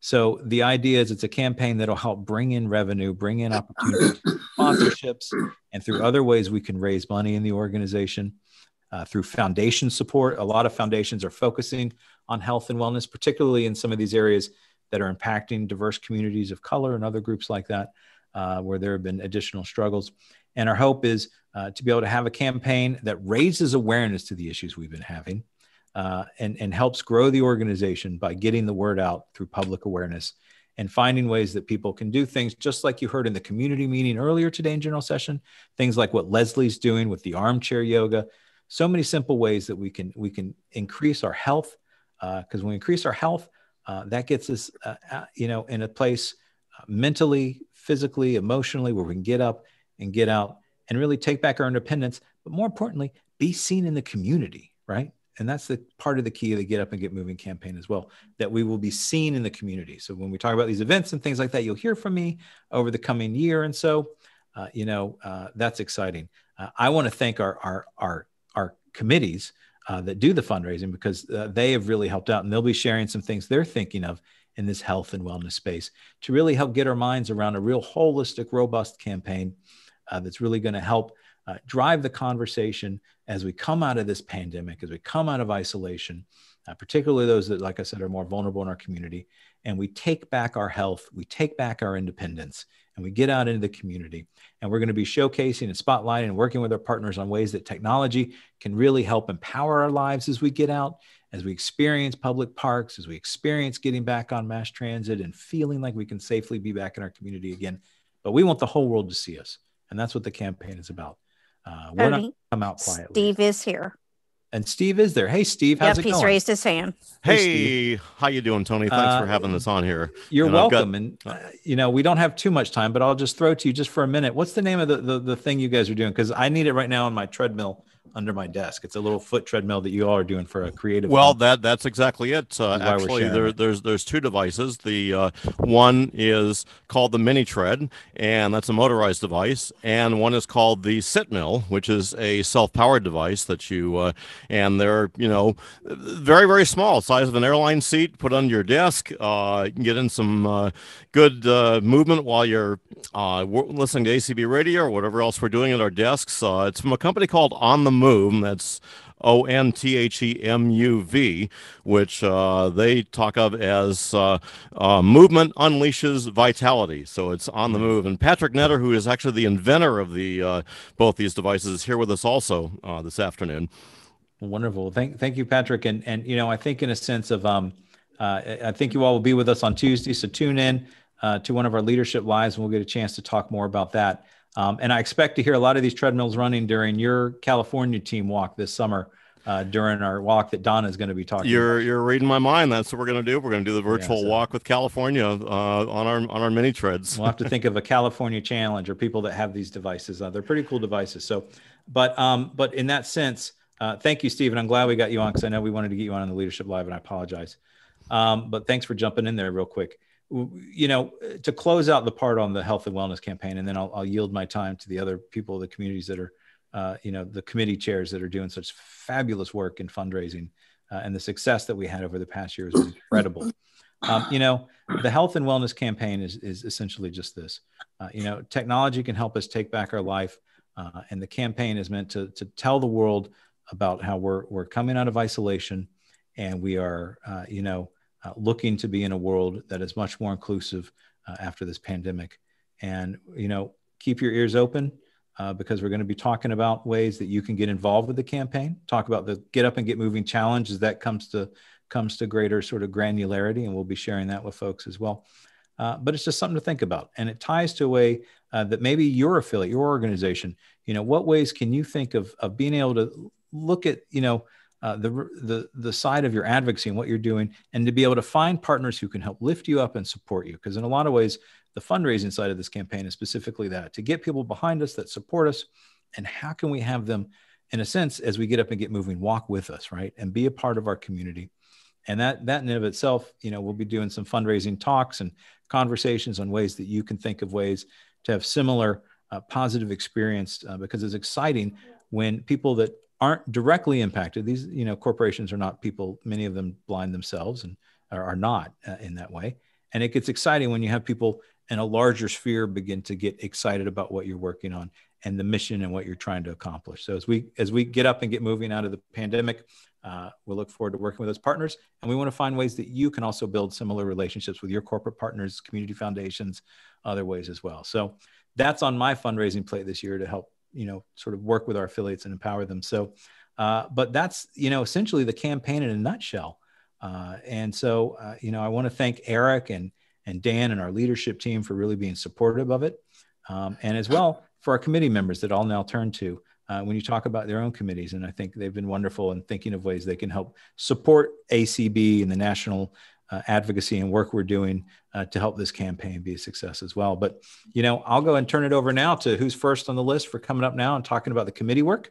So the idea is it's a campaign that'll help bring in revenue, bring in opportunities, sponsorships, and through other ways we can raise money in the organization. Uh, through foundation support, a lot of foundations are focusing on health and wellness, particularly in some of these areas that are impacting diverse communities of color and other groups like that, uh, where there have been additional struggles. And our hope is uh, to be able to have a campaign that raises awareness to the issues we've been having uh, and, and helps grow the organization by getting the word out through public awareness and finding ways that people can do things just like you heard in the community meeting earlier today in general session things like what leslie's doing with the armchair yoga so many simple ways that we can we can increase our health because uh, when we increase our health uh, that gets us uh, uh, you know in a place uh, mentally physically emotionally where we can get up and get out and really take back our independence but more importantly be seen in the community right? And that's the part of the key of the get up and get moving campaign as well that we will be seen in the community. So when we talk about these events and things like that you'll hear from me over the coming year and so uh, you know uh, that's exciting. Uh, i want to thank our our our, our committees uh, that do the fundraising because uh, they have really helped out and they'll be sharing some things they're thinking of in this health and wellness space to really help get our minds around a real holistic robust campaign uh, that's really going to help uh, drive the conversation as we come out of this pandemic, as we come out of isolation, uh, particularly those that, like I said, are more vulnerable in our community, and we take back our health, we take back our independence, and we get out into the community. And we're going to be showcasing and spotlighting and working with our partners on ways that technology can really help empower our lives as we get out, as we experience public parks, as we experience getting back on mass transit and feeling like we can safely be back in our community again. But we want the whole world to see us. And that's what the campaign is about. Uh, we're not come out quietly. Steve is here. And Steve is there. Hey, Steve, how's yep, it he's going? raised his hand. Hey, how you doing, Tony? Thanks Uh, for having us on here. You're And I've got- welcome. and uh, you know, we don't have too much time, but I'll just throw it to you just for a minute. What's the name of the the, the thing you guys are doing? Because I need it right now on my treadmill under my desk. It's a little foot treadmill that you all are doing for a creative. Well, that that's exactly it. Uh, Is why we're actually, there, there's there's two devices. The uh, one is called the Mini Tread, and that's a motorized device, and one is called the Sit Mill, which is a self-powered device that you uh, and they're you know very very small, size of an airline seat. Put on your desk. Uh, you can get in some uh, good uh, movement while you're uh, w- listening to ACB radio or whatever else we're doing at our desks. Uh, it's from a company called On the Move. That's O N T H E M U V, which uh, they talk of as uh, uh, movement unleashes vitality. So it's on the move. And Patrick Netter, who is actually the inventor of the uh, both these devices, is here with us also uh, this afternoon. Wonderful. Thank, thank you, Patrick. And and you know, I think in a sense of um, uh, I think you all will be with us on Tuesday, so tune in to one of our leadership lives, and we'll get a chance to talk more about that. Um, and I expect to hear a lot of these treadmills running during your California team walk this summer. Uh, during our walk that Donna is going to be talking. You're you're reading my mind. That's what we're going to do. We're going to do the virtual so- walk with California uh, on our on our mini treads. We'll have to think of a California challenge or people that have these devices. Uh, they're pretty cool devices. So, but um, but in that sense, uh, thank you, Stephen. I'm glad we got you on because I know we wanted to get you on in the Leadership Live, and I apologize. Um, but thanks for jumping in there real quick. You know, to close out the part on the health and wellness campaign, and then I'll, I'll yield my time to the other people, the communities that are, uh, you know, the committee chairs that are doing such fabulous work in fundraising, uh, and the success that we had over the past year has been incredible. Um, you know, the health and wellness campaign is, is essentially just this. Uh, you know, technology can help us take back our life, uh, and the campaign is meant to, to tell the world about how we're, we're coming out of isolation and we are, uh, you know, uh, looking to be in a world that is much more inclusive uh, after this pandemic. And, you know, keep your ears open uh, because we're going to be talking about ways that you can get involved with the campaign, talk about the Get Up and Get Moving challenge as that comes to comes to greater sort of granularity, and we'll be sharing that with folks as well. Uh, but it's just something to think about, and it ties to a way uh, that maybe your affiliate, your organization, you know, what ways can you think of of being able to look at, you know, uh, the the the side of your advocacy and what you're doing, and to be able to find partners who can help lift you up and support you. Because in a lot of ways, the fundraising side of this campaign is specifically that to get people behind us that support us, and how can we have them, in a sense, as we get up and get moving, walk with us, right, and be a part of our community. And that that in of itself, you know, we'll be doing some fundraising talks and conversations on ways that you can think of ways to have similar uh, positive experience uh, because it's exciting when people that aren't directly impacted. These, you know, corporations are not people, many of them blind themselves and are, not uh, in that way. And it gets exciting when you have people in a larger sphere begin to get excited about what you're working on and the mission and what you're trying to accomplish. So as we as we get up and get moving out of the pandemic, uh, we'll look forward to working with those partners, and we want to find ways that you can also build similar relationships with your corporate partners, community foundations, other ways as well. So that's on my fundraising plate this year to help you know sort of work with our affiliates and empower them. So, uh, but that's you know essentially the campaign in a nutshell. Uh, and so uh, you know I want to thank Eric and and Dan and our leadership team for really being supportive of it, um, and as well for our committee members that I'll now turn to uh, when you talk about their own committees. And I think they've been wonderful in thinking of ways they can help support ACB and the national uh, advocacy and work we're doing uh, to help this campaign be a success as well. But, you know, I'll go and turn it over now to who's first on the list for coming up now and talking about the committee work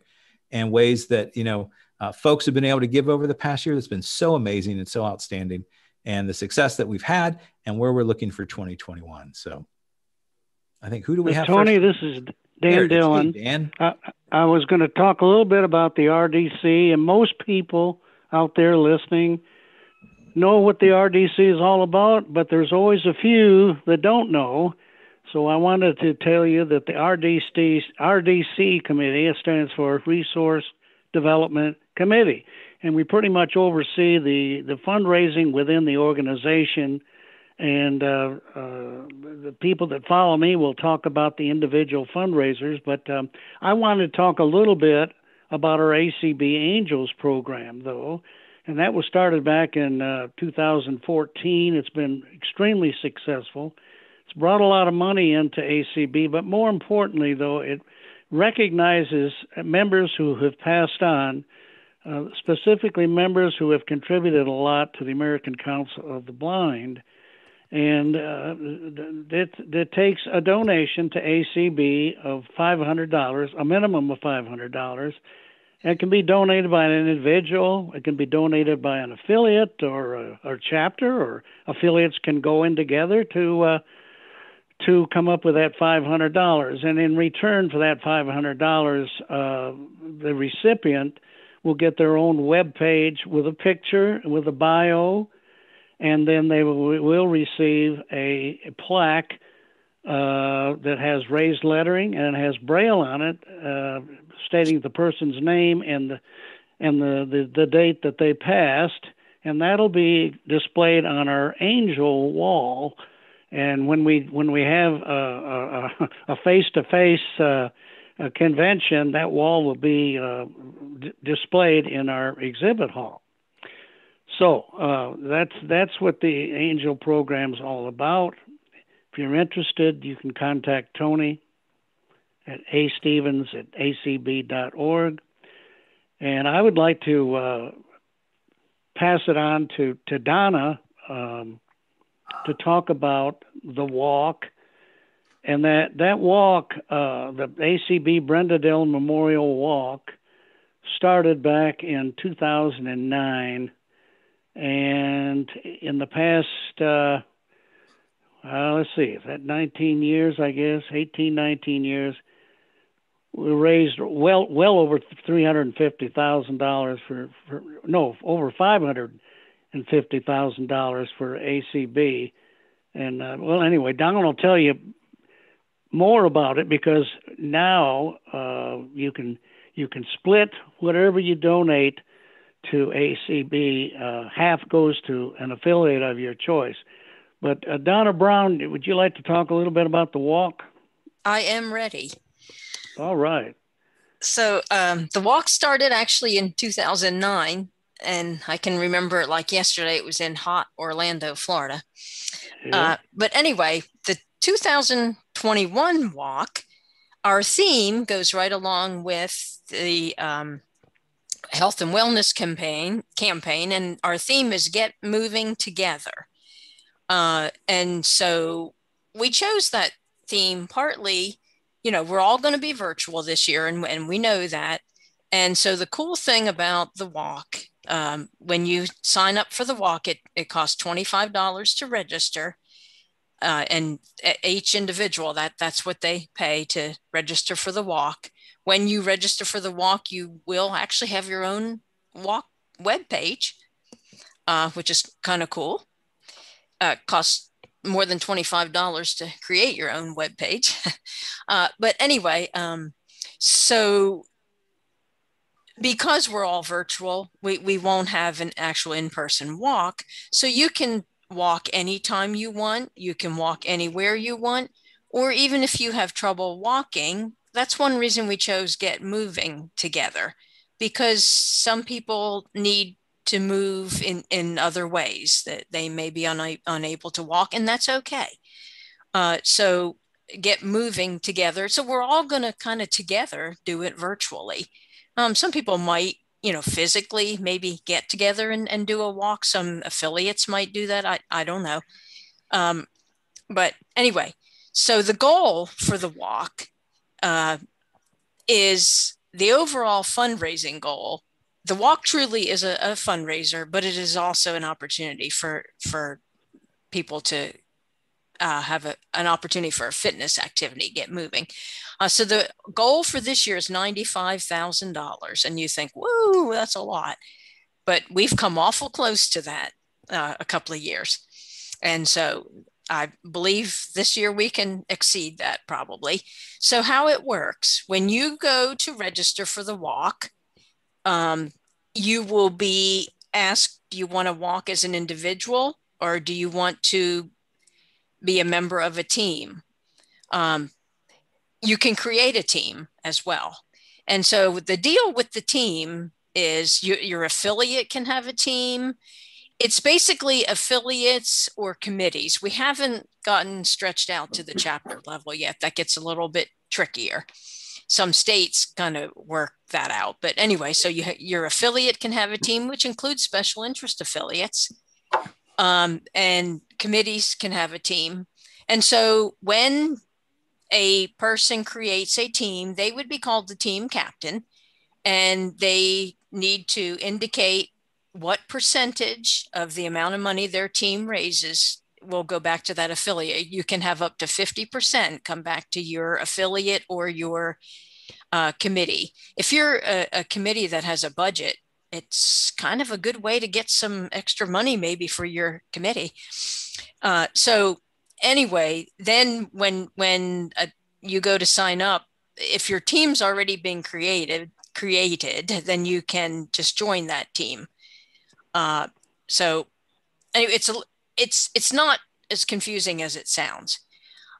and ways that, you know, uh, folks have been able to give over the past year that's been so amazing and so outstanding and the success that we've had and where we're looking for 2021. So I think who do we have? Tony, first? this is Dan Dillon. Dan. I, I was going to talk a little bit about the RDC, and most people out there listening know what the RDC is all about, but there's always a few that don't know. So I wanted to tell you that the RDC, RDC committee stands for Resource Development Committee, and we pretty much oversee the, the fundraising within the organization and uh, uh, the people that follow me will talk about the individual fundraisers. But um, I want to talk a little bit about our ACB Angels program, though, and that was started back in uh, 2014. It's been extremely successful. It's brought a lot of money into ACB, but more importantly, though, it recognizes members who have passed on, uh, specifically members who have contributed a lot to the American Council of the Blind. And uh, it takes a donation to ACB of $500, a minimum of $500 and it can be donated by an individual. It can be donated by an affiliate or a or chapter, or affiliates can go in together to uh, to come up with that $500. And in return for that $500, uh, the recipient will get their own web page with a picture, with a bio, and then they will, receive a, a plaque uh, that has raised lettering and it has braille on it, uh, stating the person's name and the and the, the, the date that they passed, and that'll be displayed on our angel wall. And when we when we have a face to face convention, that wall will be uh, d- displayed in our exhibit hall. So uh, that's that's what the Angel program is all about. If you're interested, you can contact Tony at a stephens at acb.org. And I would like to uh, pass it on to, to Donna um, to talk about the walk. And that, that walk, uh, the ACB Brenda Dillon Memorial Walk, started back in 2009 and in the past, uh, uh, let's see, is that 19 years, I guess, 18, 19 years, we raised well well over three hundred and fifty thousand dollars for, no over five hundred and fifty thousand dollars for ACB, and uh, well anyway, Don will tell you more about it because now uh, you can you can split whatever you donate to ACB, uh, half goes to an affiliate of your choice. But uh, Donna Brown, would you like to talk a little bit about the walk? I am ready. All right. So um, the walk started actually in 2009, and I can remember it like yesterday. It was in hot Orlando, Florida. Yeah. Uh, but anyway, the 2021 walk, our theme goes right along with the um, health and wellness campaign campaign and our theme is get moving together uh, and so we chose that theme partly you know we're all going to be virtual this year and, and we know that and so the cool thing about the walk um, when you sign up for the walk it, it costs $25 to register uh, and each individual that that's what they pay to register for the walk when you register for the walk, you will actually have your own walk web page, uh, which is kind of cool. Uh, costs more than $25 to create your own web page. uh, but anyway, um, so because we're all virtual, we, we won't have an actual in-person walk. So you can walk anytime you want, you can walk anywhere you want, or even if you have trouble walking, that's one reason we chose Get Moving together, because some people need to move in, in other ways that they may be una- unable to walk, and that's okay. Uh, so get moving together. So we're all going to kind of together do it virtually. Um, some people might, you know, physically maybe get together and, and do a walk. Some affiliates might do that. I, I don't know. Um, but anyway, so the goal for the walk uh, is the overall fundraising goal. The walk truly is a, a fundraiser, but it is also an opportunity for for people to uh, have a, an opportunity for a fitness activity, get moving. Uh, so the goal for this year is $95,000. And you think, whoa, that's a lot. But we've come awful close to that uh, a couple of years. And so I believe this year we can exceed that probably. So, how it works when you go to register for the walk, um, you will be asked do you want to walk as an individual or do you want to be a member of a team. Um, you can create a team as well. And so the deal with the team is you, your affiliate can have a team. It's basically affiliates or committees. We haven't gotten stretched out to the chapter level yet. That gets a little bit trickier. Some states kind of work that out. But anyway, so you, your affiliate can have a team, which includes special interest affiliates um, and committees can have a team. And so when a person creates a team, they would be called the team captain, and they need to indicate what percentage of the amount of money their team raises will go back to that affiliate. You can have up to 50% come back to your affiliate or your uh, committee. If you're a, a committee that has a budget, it's kind of a good way to get some extra money maybe for your committee. Uh, so anyway, then when when uh, you go to sign up, if your team's already been created created, then you can just join that team. Uh, so anyway, it's a, it's it's not as confusing as it sounds.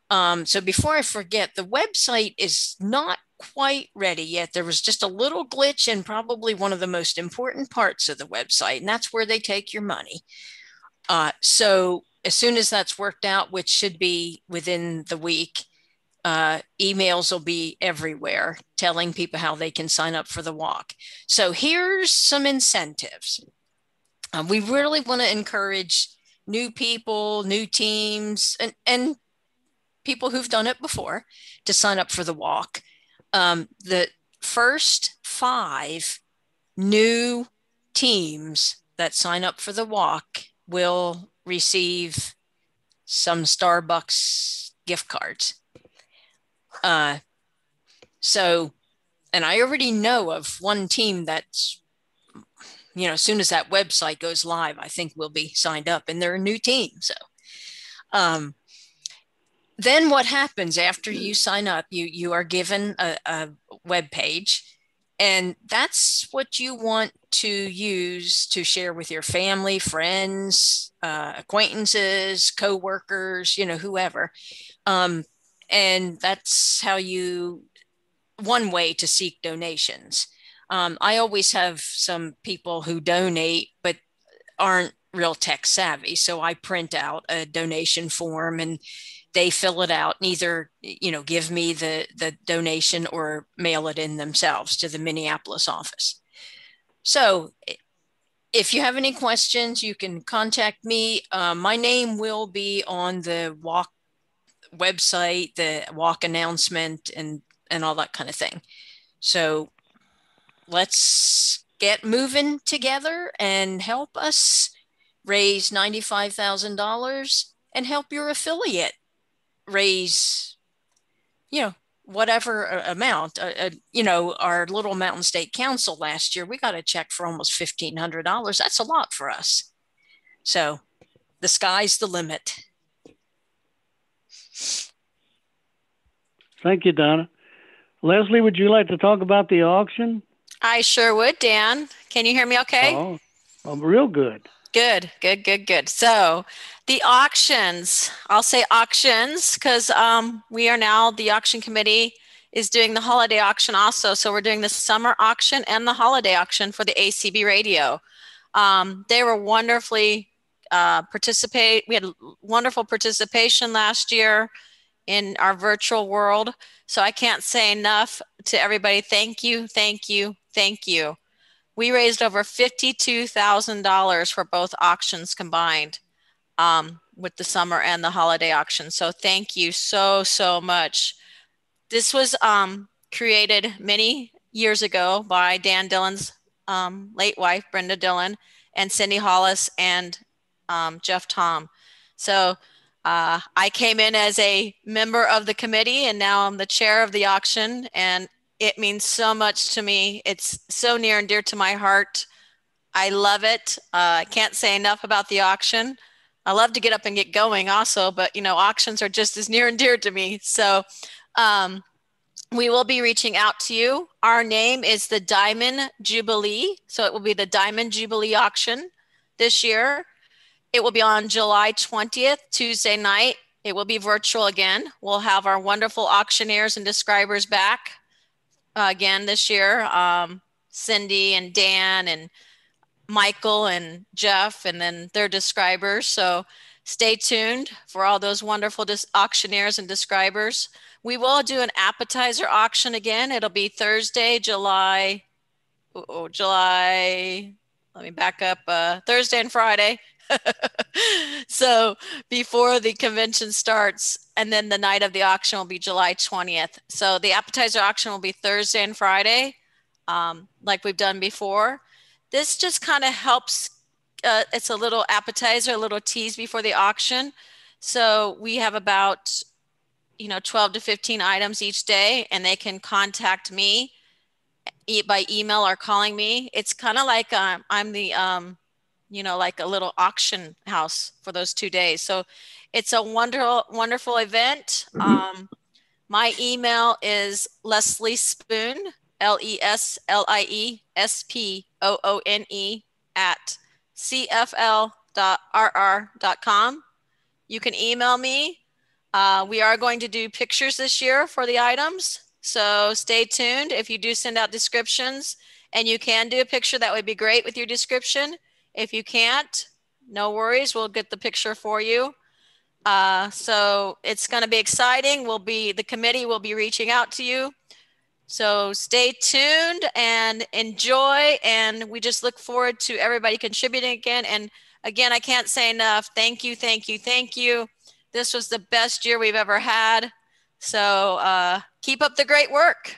Um, so before I forget, the website is not quite ready yet. There was just a little glitch in probably one of the most important parts of the website, and that's where they take your money. Uh, so as soon as that's worked out, which should be within the week, uh, emails will be everywhere telling people how they can sign up for the walk. So here's some incentives. Um, we really want to encourage new people, new teams, and, and people who've done it before to sign up for the walk um, the first five new teams that sign up for the walk will receive some Starbucks gift cards. Uh, so, and I already know of one team that's, you know, as soon as that website goes live, I think we'll be signed up and they're a new team. So, um, then what happens after you sign up you you are given a, a web page and that's what you want to use to share with your family friends uh, acquaintances co-workers you know whoever um, and that's how you one way to seek donations um, i always have some people who donate but aren't real tech savvy. So i print out a donation form and they fill it out and either you know give me the the donation or mail it in themselves to the minneapolis office. So if you have any questions you can contact me. Uh, my name will be on the walk website the walk announcement and and all that kind of thing. So let's get moving together and help us raise $95,000 and help your affiliate raise, you know, whatever amount. Uh, uh, you know, our Little Mountain State Council last year, we got a check for almost $1,500. That's a lot for us. So the sky's the limit. Thank you, Donna. Leslie, would you like to talk about the auction? I sure would, Dan. Can you hear me okay? Oh, oh real good. Good, good, good, good. So the auctions, I'll say auctions because um, we are now, the auction committee is doing the holiday auction also. So we're doing the summer auction and the holiday auction for the ACB radio. Um, they were wonderfully uh, participate. We had wonderful participation last year in our virtual world. So I can't say enough to everybody. Thank you, thank you, thank you. We raised over $52,000 for both auctions combined um, with the summer and the holiday auction. So thank you so, so much. This was um, created many years ago by Dan Dillon's um, late wife, Brenda Dillon, and Cindy Hollis and um, Jeff Thom. So uh, I came in as a member of the committee and now I'm the chair of the auction and it means so much to me. It's so near and dear to my heart. I love it. Uh, I can't say enough about the auction. I love to get up and get going also, but you know, auctions are just as near and dear to me. So um, we will be reaching out to you. Our name is the Diamond Jubilee. So it will be the Diamond Jubilee auction this year. It will be on July 20th, Tuesday night. It will be virtual again. We'll have our wonderful auctioneers and describers back uh, again this year. Um, Cindy and Dan and Michael and Jeff, and then their describers. So stay tuned for all those wonderful dis- auctioneers and describers. We will do an appetizer auction again. It'll be Thursday, July, oh, July, let me back up, uh, Thursday and Friday, so before the convention starts, and then the night of the auction will be July 20th. So the appetizer auction will be Thursday and Friday, um, like we've done before. This just kind of helps. Uh, it's a little appetizer, a little tease before the auction. So we have about, you know, 12 to 15 items each day, and they can contact me by email or calling me. It's kind of like um, I'm the um, you know, like a little auction house for those two days. So it's a wonderful, wonderful event. Mm-hmm. Um, my email is Leslie Spoone, L E S L I E S P O O N E at cfl.rr.com. You can email me. Uh, we are going to do pictures this year for the items. So stay tuned. If you do send out descriptions and you can do a picture, that would be great with your description. If you can't, no worries. We'll get the picture for you. Uh, so it's going to be exciting. We'll be the committee will be reaching out to you. So stay tuned and enjoy. And we just look forward to everybody contributing again. And again, I can't say enough. Thank you, thank you, thank you. This was the best year we've ever had. So uh, keep up the great work.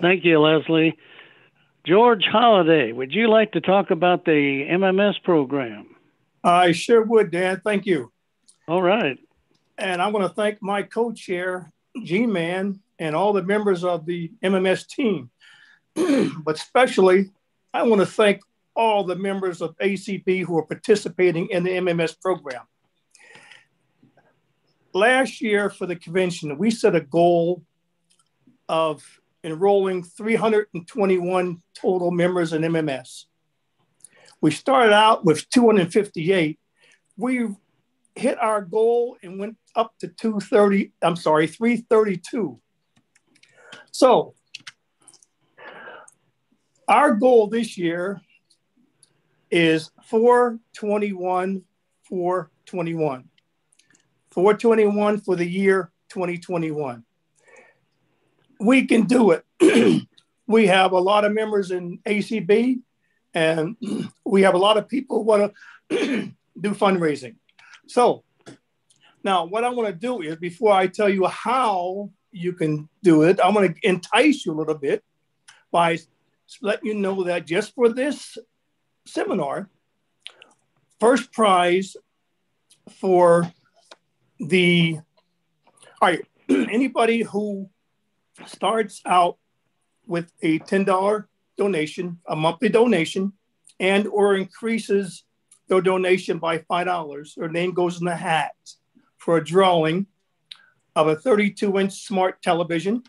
Thank you, Leslie. George Holiday, would you like to talk about the MMS program? I sure would, Dan. Thank you. All right. And I want to thank my co chair, G Man, and all the members of the MMS team. but especially, I want to thank all the members of ACB who are participating in the MMS program. Last year for the convention, we set a goal of enrolling 321 total members in MMS. We started out with 258. We hit our goal and went up to 230, I'm sorry, 332. So our goal this year is 421, 421. 421 for the year 2021 we can do it. we have a lot of members in ACB, and we have a lot of people who want to do fundraising. So now, what I want to do is before I tell you how you can do it, I'm going to entice you a little bit by letting you know that just for this seminar, first prize for the all right, anybody who starts out with a $10 donation, a monthly donation, and or increases their donation by $5, their name goes in the hat for a drawing of a 32 inch smart television.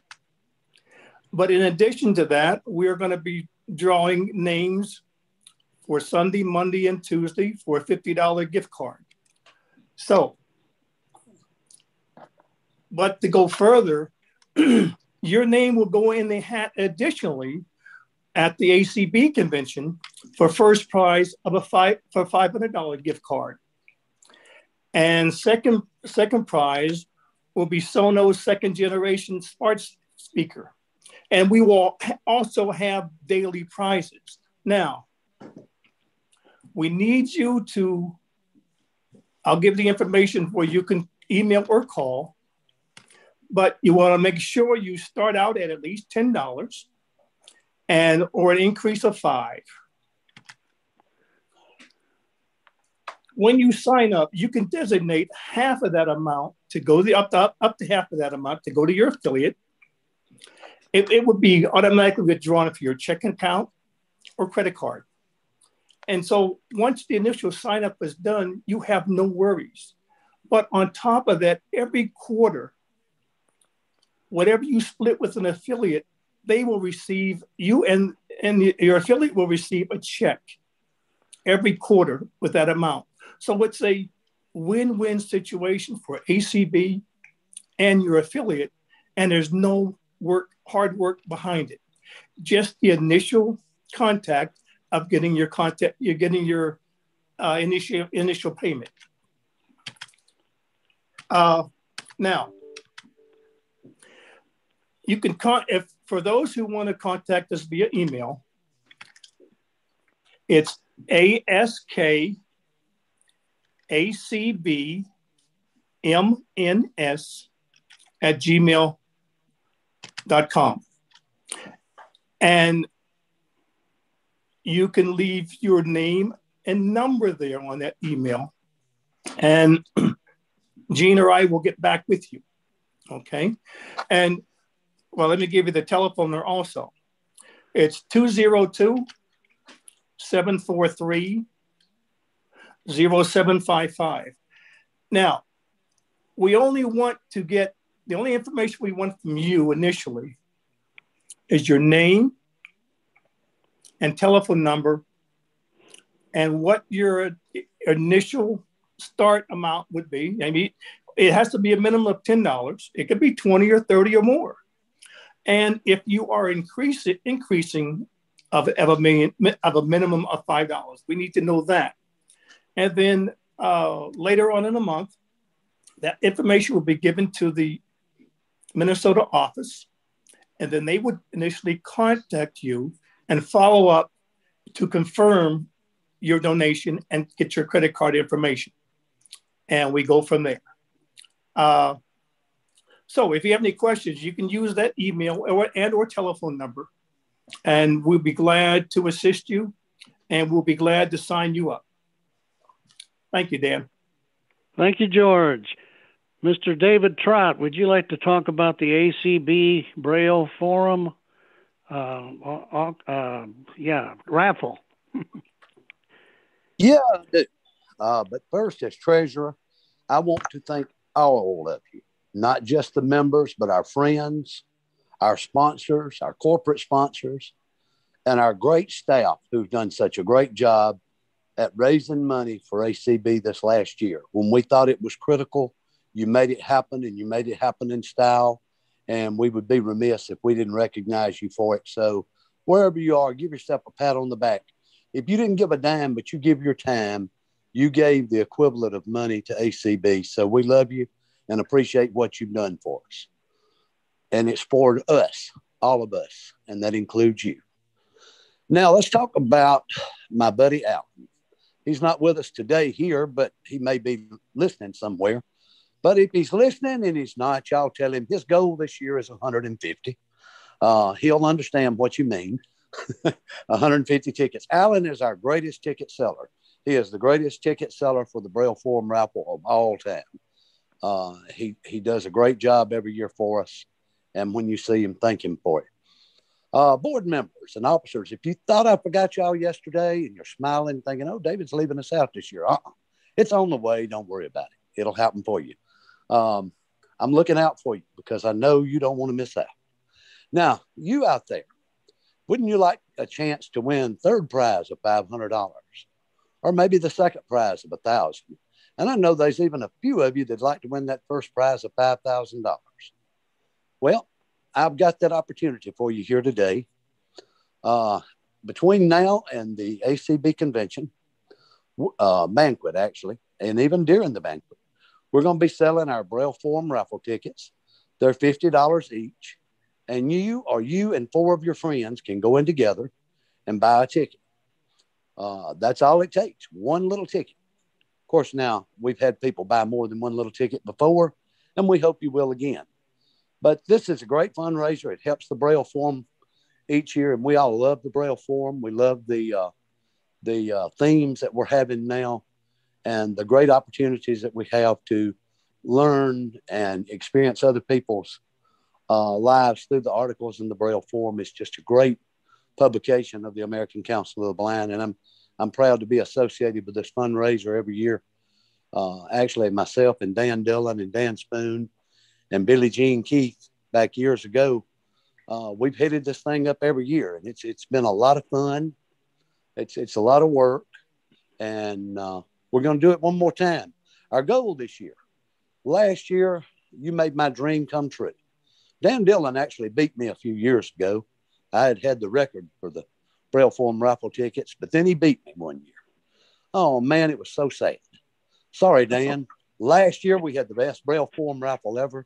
But in addition to that, we're going to be drawing names for Sunday, Monday, and Tuesday for a $50 gift card. So, but to go further, your name will go in the hat additionally at the ACB convention for first prize of a five for $500 gift card. And second second prize will be Sonos second generation smart speaker. And we will also have daily prizes. Now, we need you to, I'll give the information where you can email or call, but you want to make sure you start out at at least $10 and or an increase of five. When you sign up, you can designate half of that amount to go the up to, up, up to half of that amount to go to your affiliate. It, it would be automatically withdrawn for your checking account or credit card. And so once the initial sign up is done, you have no worries. But on top of that, every quarter, whatever you split with an affiliate, they will receive you and, and your affiliate will receive a check every quarter with that amount. So it's a win-win situation for ACB and your affiliate, and there's no work, hard work behind it. Just the initial contact of getting your contact, you're getting your uh, initial initial payment. Uh, now, you can con- if for those who want to contact us via email, it's ask acbmms at gmail.com. And you can leave your name and number there on that email. And Gene or I will get back with you. Okay. And well, let me give you the telephone there also. It's 202 743 0755. Now, we only want to get the only information we want from you initially is your name and telephone number and what your initial start amount would be. I mean, it has to be a minimum of $10. It could be 20 or 30 or more. And if you are increasing increasing of, of a million of a minimum of five dollars, we need to know that. And then uh, later on in the month, that information will be given to the Minnesota office, and then they would initially contact you and follow up to confirm your donation and get your credit card information. And we go from there. Uh, so if you have any questions, you can use that email or, and or telephone number, and we'll be glad to assist you, and we'll be glad to sign you up. Thank you, Dan. Thank you, George. Mr. David Trott, would you like to talk about the ACB Braille Forum? Uh, uh, uh, yeah, raffle. yeah, uh, but first, as treasurer, I want to thank all of you, not just the members, but our friends, our sponsors, our corporate sponsors, and our great staff who've done such a great job at raising money for ACB this last year. When we thought it was critical, you made it happen and you made it happen in style. And we would be remiss if we didn't recognize you for it. So, wherever you are, give yourself a pat on the back. If you didn't give a dime, but you give your time, you gave the equivalent of money to ACB. So, we love you and appreciate what you've done for us. And it's for us, all of us, and that includes you. Now, let's talk about my buddy Alan. He's not with us today here, but he may be listening somewhere. But if he's listening and he's not, y'all tell him his goal this year is 150. Uh, he'll understand what you mean. 150 tickets. Alan is our greatest ticket seller. He is the greatest ticket seller for the Braille Forum raffle of all time. Uh, he he does a great job every year for us, and when you see him, thank him for it. Uh, board members and officers, if you thought I forgot y'all yesterday and you're smiling, thinking, "Oh, David's leaving us out this year," uh-uh. it's on the way. Don't worry about it. It'll happen for you. Um, I'm looking out for you because I know you don't want to miss out. Now, you out there, wouldn't you like a chance to win third prize of five hundred dollars, or maybe the second prize of a thousand? And I know there's even a few of you that'd like to win that first prize of five thousand dollars. Well, I've got that opportunity for you here today. Uh, between now and the ACB convention uh, banquet, actually, and even during the banquet, we're going to be selling our Braille Forum raffle tickets. They're $50 each. And you or you and four of your friends can go in together and buy a ticket. Uh, that's all it takes one little ticket. Of course, now we've had people buy more than one little ticket before, and we hope you will again. But this is a great fundraiser. It helps the Braille Forum each year, and we all love the Braille Forum. We love the uh, the uh, themes that we're having now, and the great opportunities that we have to learn and experience other people's uh, lives through the articles in the Braille Forum. It's just a great publication of the American Council of the Blind, and I'm I'm proud to be associated with this fundraiser every year. Uh, actually, myself and Dan Dillon and Dan Spoone and Billie Jean Keith back years ago. Uh, we've headed this thing up every year, and it's it's been a lot of fun. It's it's a lot of work, and uh, we're going to do it one more time. Our goal this year. Last year, you made my dream come true. Dan Dillon actually beat me a few years ago. I had had the record for the Braille Forum raffle tickets, but then he beat me one year. Oh man, it was so sad. Sorry, Dan. Last year we had the best Braille Forum raffle ever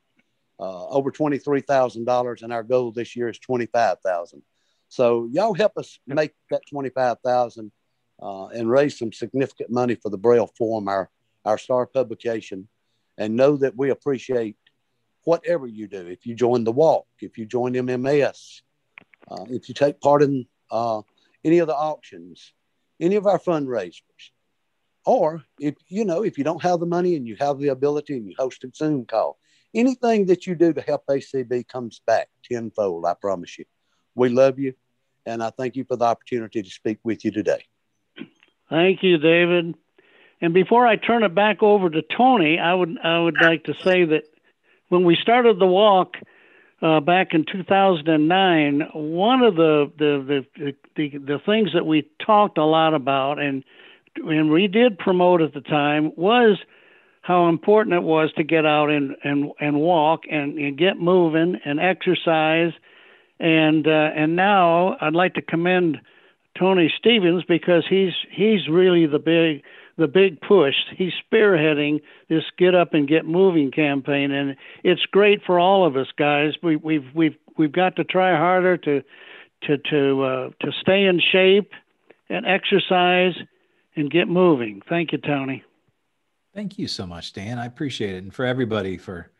uh, over $23,000 and our goal this year is 25,000. So y'all help us make that 25,000 uh, and raise some significant money for the Braille Forum, our, our star publication, and know that we appreciate whatever you do. If you join the walk, if you join MMS, uh, if you take part in uh, any of the auctions, any of our fundraisers, or if you know if you don't have the money and you have the ability and you host a Zoom call, anything that you do to help ACB comes back tenfold, I promise you. We love you, and I thank you for the opportunity to speak with you today. Thank you, David. And before I turn it back over to Tony, I would I would like to say that when we started the walk uh, back in 2009, one of the the, the the the things that we talked a lot about and and we did promote at the time was how important it was to get out and and and walk and, and get moving and exercise. And uh, and now I'd like to commend Tony Stephens because he's he's really the big the big push. He's spearheading this get up and get moving campaign and it's great for all of us guys. We we've we've we've got to try harder to to to uh, to stay in shape and exercise and get moving. Thank you, Tony. Thank you so much, Dan. I appreciate it, and for everybody, for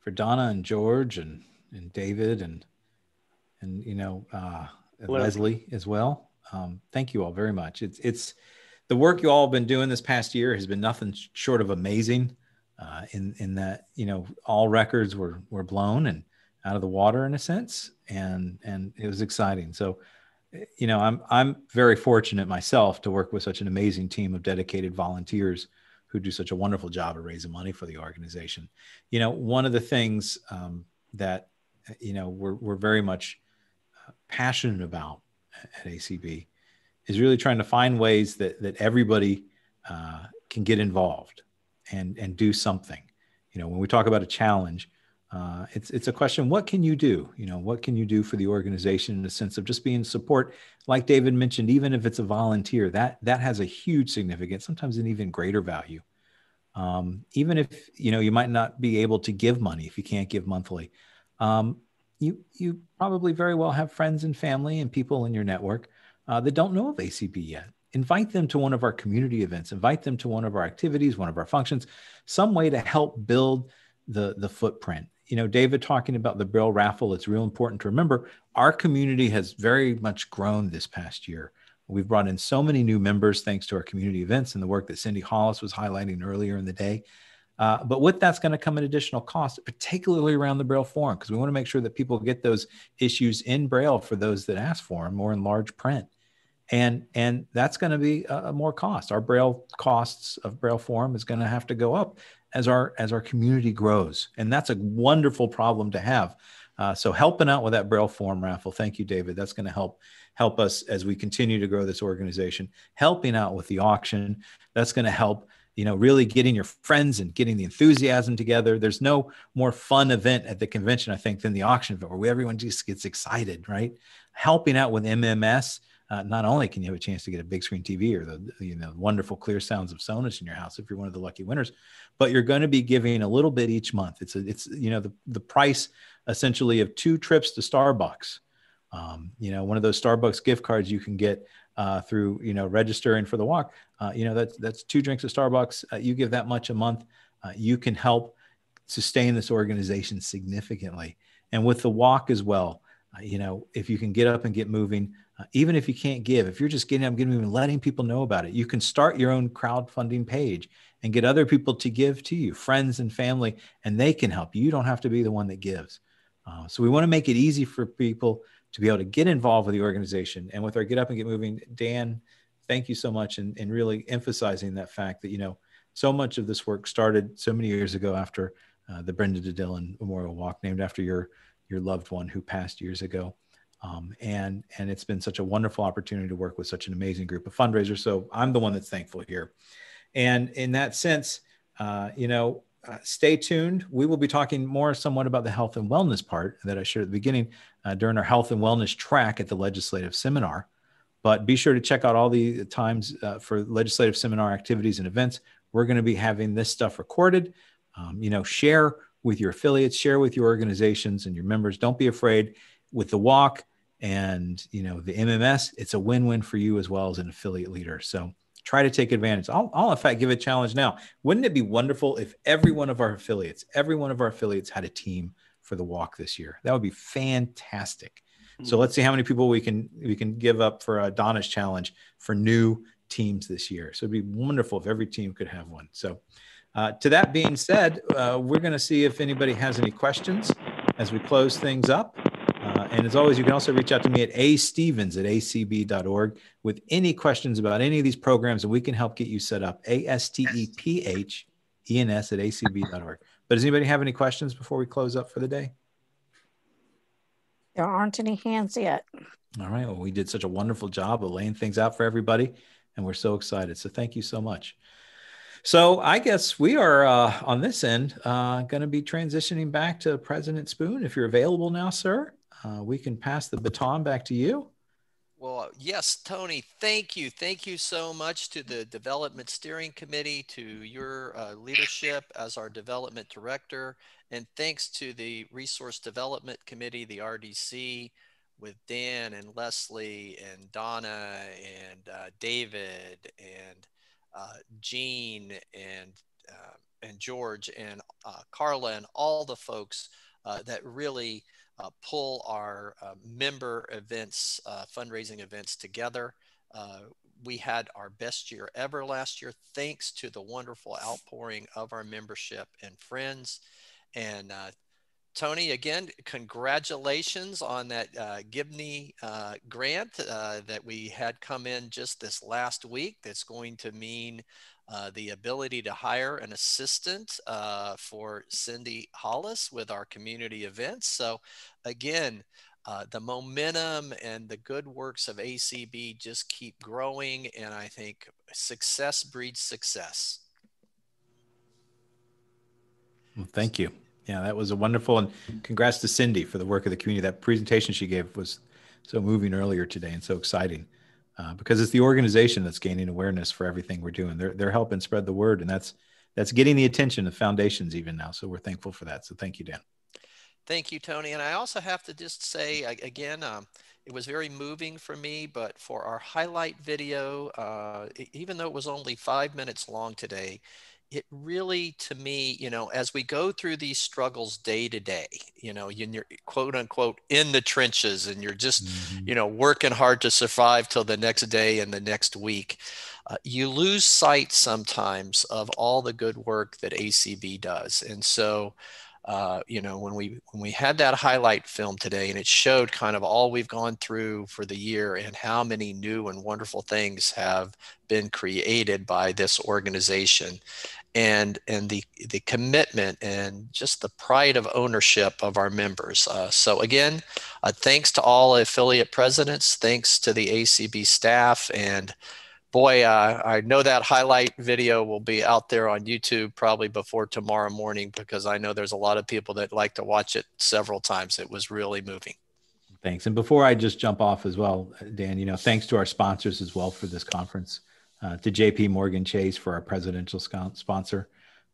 for Donna and George and and David and and you know uh, Leslie as well. Um, thank you all very much. It's it's the work you all have been doing this past year has been nothing short of amazing. Uh, in in that you know all records were were blown and out of the water in a sense, and and it was exciting. So you know I'm I'm very fortunate myself to work with such an amazing team of dedicated volunteers who do such a wonderful job of raising money for the organization. You know, one of the things um, that you know we're we're very much uh, passionate about at ACB is really trying to find ways that that everybody uh, can get involved and and do something. You know, when we talk about a challenge, uh, it's it's a question: what can you do? You know, what can you do for the organization in a sense of just being support? Like David mentioned, even if it's a volunteer, that that has a huge significance, sometimes an even greater value. Um, even if you know you might not be able to give money if you can't give monthly, um, you you probably very well have friends and family and people in your network uh, that don't know of ACB yet. Invite them to one of our community events. Invite them to one of our activities, one of our functions, some way to help build the the footprint you know, David talking about the Braille raffle, it's real important to remember our community has very much grown this past year. We've brought in so many new members thanks to our community events and the work that Cindy Hollis was highlighting earlier in the day. Uh, but with that's going to come an additional cost, particularly around the Braille Forum, because we want to make sure that people get those issues in Braille for those that ask for them or in large print. And, and that's going to be a, more cost. Our Braille costs of Braille Forum is going to have to go up as our as our community grows, and that's a wonderful problem to have. Uh, so helping out with that Braille Forum raffle, thank you, David. That's going to help help us as we continue to grow this organization. Helping out with the auction, that's going to help you know really getting your friends and getting the enthusiasm together there's no more fun event at the convention i think than the auction event where everyone just gets excited right helping out with mms uh, not only can you have a chance to get a big screen tv or the you know wonderful clear sounds of Sonos in your house if you're one of the lucky winners but you're going to be giving a little bit each month it's a, it's you know the, the price essentially of two trips to starbucks um, you know one of those starbucks gift cards you can get uh, through you know registering for the walk. Uh, you know that's that's two drinks at Starbucks. Uh, you give that much a month, uh, you can help sustain this organization significantly. And with the walk as well, uh, you know if you can get up and get moving, uh, even if you can't give, if you're just getting up, getting moving, letting people know about it, you can start your own crowdfunding page and get other people to give to you, friends and family, and they can help you. You don't have to be the one that gives. so we want to make it easy for people to be able to get involved with the organization. And with our Get Up and Get Moving, Dan, thank you so much. And, and really emphasizing that fact that, you know, so much of this work started so many years ago after uh, the Brenda de Dillon Memorial Walk, named after your, your loved one who passed years ago. Um, and, and it's been such a wonderful opportunity to work with such an amazing group of fundraisers. So I'm the one that's thankful here. And in that sense, uh, you know, uh, stay tuned. We will be talking more somewhat about the health and wellness part that I shared at the beginning uh, during our health and wellness track at the legislative seminar. But be sure to check out all the times uh, for legislative seminar activities and events. We're going to be having this stuff recorded. Um, you know, share with your affiliates, share with your organizations and your members. Don't be afraid with the walk and you know the MMS. It's a win-win for you as well as an affiliate leader. So try to take advantage. I'll, I'll in fact give a challenge now. Wouldn't it be wonderful if every one of our affiliates, every one of our affiliates had a team for the walk this year? That would be fantastic. Mm-hmm. So let's see how many people we can we can give up for a Donna's challenge for new teams this year. So it'd be wonderful if every team could have one. So uh, to that being said, uh, we're going to see if anybody has any questions as we close things up. And as always, you can also reach out to me at astephens at acb.org with any questions about any of these programs, and we can help get you set up. A S T E P H E N S at acb.org. But does anybody have any questions before we close up for the day? There aren't any hands yet. All right. Well, we did such a wonderful job of laying things out for everybody, and we're so excited. So thank you so much. So I guess we are uh, on this end uh, going to be transitioning back to President Spoone. If you're available now, sir uh, we can pass the baton back to you. Well, yes, Tony, thank you. Thank you so much to the Development Steering Committee, to your uh, leadership as our development director, and thanks to the Resource Development Committee, the RDC, with Dan and Leslie and Donna and uh, David and uh, Jean and uh, and George and uh, Carla and all the folks uh, that really uh, pull our uh, member events, uh, fundraising events together. Uh, we had our best year ever last year, thanks to the wonderful outpouring of our membership and friends. And uh, Tony, again, congratulations on that uh, Gibney grant that we had come in just this last week. That's going to mean uh, the ability to hire an assistant uh, for Cindy Hollis with our community events. So, again, uh, the momentum and the good works of ACB just keep growing, and I think success breeds success. Well, thank you. Yeah, that was a wonderful, and congrats to Cindy for the work of the community. That presentation she gave was so moving earlier today and so exciting uh, because it's the organization that's gaining awareness for everything we're doing. They're they're helping spread the word, and that's that's getting the attention of foundations even now. So we're thankful for that. So thank you, Dan. Thank you, Tony. And I also have to just say again, um, it was very moving for me. But for our highlight video, uh, even though it was only five minutes long today, it really, to me, you know, as we go through these struggles day to day, you know, you're quote unquote in the trenches and you're just, mm-hmm. you know, working hard to survive till the next day and the next week. Uh, you lose sight sometimes of all the good work that ACB does. And so, uh, you know, when we when we had that highlight film today, and it showed kind of all we've gone through for the year and how many new and wonderful things have been created by this organization, and and the the commitment and just the pride of ownership of our members. Uh, so again, uh, thanks to all affiliate presidents, thanks to the ACB staff, and boy, uh, I know that highlight video will be out there on YouTube probably before tomorrow morning because I know there's a lot of people that like to watch it several times. It was really moving. Thanks. And before I just jump off as well, Dan, you know, thanks to our sponsors as well for this conference, uh, to JP Morgan Chase for our presidential sponsor,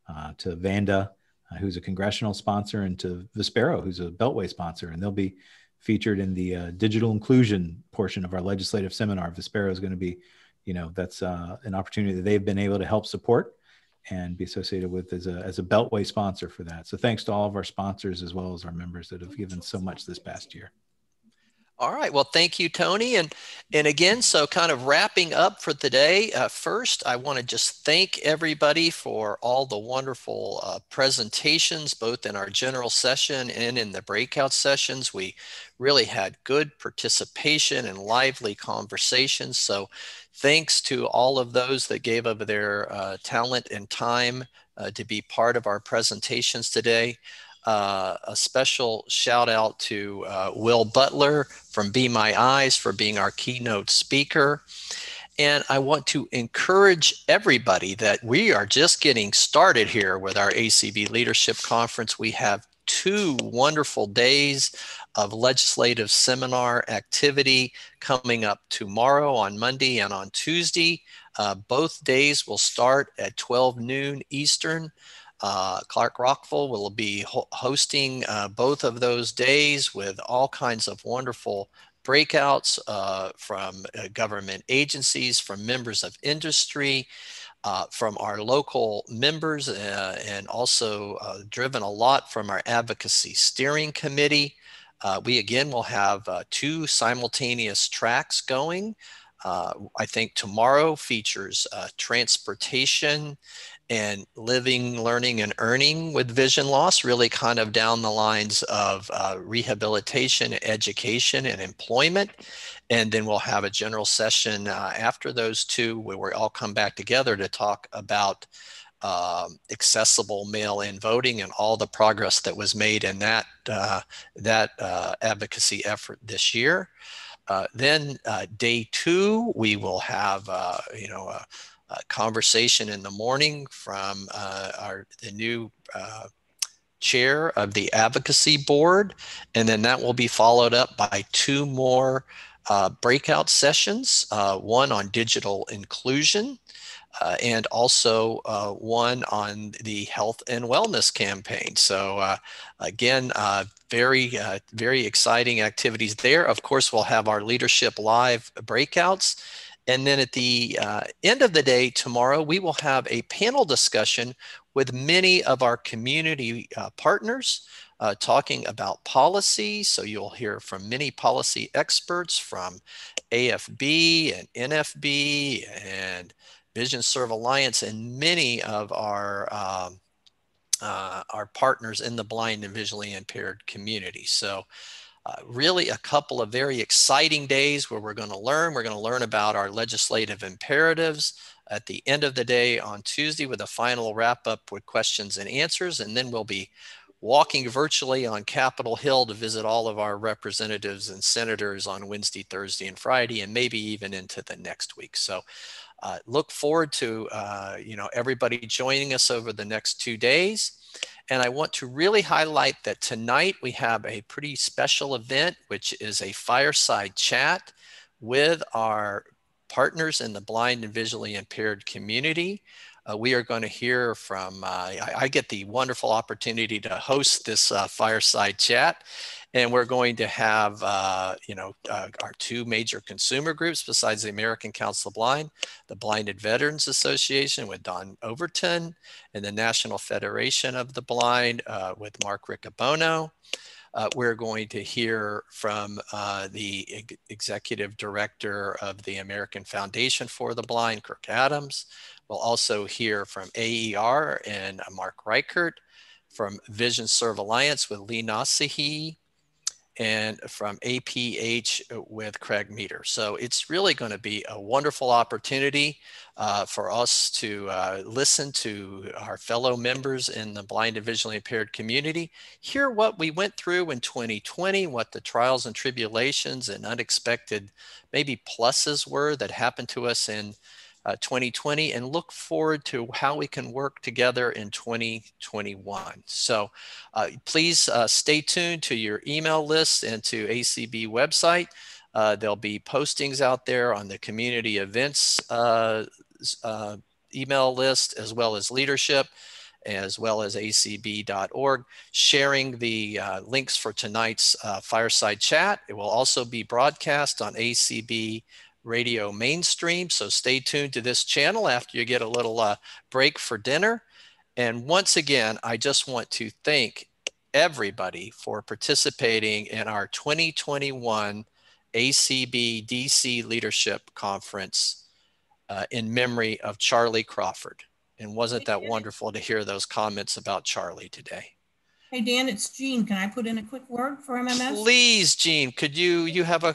uh, to Vanda, uh, who's a congressional sponsor, and to Vispero, who's a Beltway sponsor. And they'll be featured in the uh, digital inclusion portion of our legislative seminar. Vispero is going to be you know that's uh, an opportunity that they've been able to help support and be associated with as a, as a beltway sponsor for that so thanks to all of our sponsors as well as our members that have given so much this past year all right. Well, thank you, Tony. And and again, so kind of wrapping up for today. Uh, first, I want to just thank everybody for all the wonderful uh, presentations, both in our general session and in the breakout sessions. We really had good participation and lively conversations. So, thanks to all of those that gave of their uh, talent and time uh, to be part of our presentations today. Uh, a special shout out to uh, Will Butler from Be My Eyes for being our keynote speaker. And I want to encourage everybody that we are just getting started here with our ACB Leadership Conference. We have two wonderful days of legislative seminar activity coming up tomorrow on Monday and on Tuesday. Uh, both days will start at 12 noon Eastern. Uh, Clark Rachfal will be ho hosting uh, both of those days with all kinds of wonderful breakouts uh, from uh, government agencies, from members of industry, uh, from our local members, uh, and also driven a lot from our advocacy steering committee. we again will have two simultaneous tracks going. I think tomorrow features transportation and living, learning, and earning with vision loss, really kind of down the lines of uh, rehabilitation, education, and employment. And then we'll have a general session uh, after those two where we all come back together to talk about um, accessible mail-in voting and all the progress that was made in that, uh, that uh, advocacy effort this year. Uh, then uh, day two, we will have, you know, uh, conversation in the morning from uh, our the new uh, chair of the advocacy board, and then that will be followed up by two more uh, breakout sessions, uh, one on digital inclusion. Uh, and also one on the health and wellness campaign. So again, very, very exciting activities there. Of course, we'll have our leadership live breakouts and then at the uh, end of the day tomorrow, we will have a panel discussion with many of our community uh, partners uh, talking about policy. So you'll hear from many policy experts from AFB and NFB and VisionServe Alliance and many of our um, uh, our partners in the blind and visually impaired community. So uh, really a couple of very exciting days where we're going to learn. We're going to learn about our legislative imperatives at the end of the day on Tuesday with a final wrap up with questions and answers. And then we'll be walking virtually on Capitol Hill to visit all of our representatives and senators on Wednesday, Thursday, and Friday, and maybe even into the next week. So uh, look forward to uh, you know everybody joining us over the next two days. And I want to really highlight that tonight we have a pretty special event, which is a fireside chat with our partners in the blind and visually impaired community. Uh, we are going to hear from, uh, I, I, get the wonderful opportunity to host this uh, fireside chat. And we're going to have, uh, you know, uh, our two major consumer groups besides the American Council of Blind, the Blinded Veterans Association with Don Overton, and the National Federation of the Blind uh, with Mark Riccobono. Uh, we're going to hear from uh, the ex executive director of the American Foundation for the Blind, Kirk Adams. We'll also hear from AER and Mark Richert, from VisionServe Alliance with Lee Nasehi, and from APH with Craig Meador. So it's really going to be a wonderful opportunity uh, for us to uh, listen to our fellow members in the blind and visually impaired community, hear what we went through in 2020, what the trials and tribulations and unexpected maybe pluses were that happened to us in uh, 2020 and look forward to how we can work together in 2021. So uh, please uh, stay tuned to your email list and to ACB website. Uh, there'll be postings out there on the community events uh, uh, email list as well as leadership as well as acb.org, sharing the uh, links for tonight's uh, fireside chat. It will also be broadcast on ACB radio mainstream. So stay tuned to this channel after you get a little uh, break for dinner. And once again, I just want to thank everybody for participating in our 2021 ACB DC Leadership Conference uh, in memory of Charlie Crawford. And wasn't that wonderful to hear those comments about Charlie today? Hey Dan, it's Jean. Can I put in a quick word for MMS? Please, Jean. Could you you have a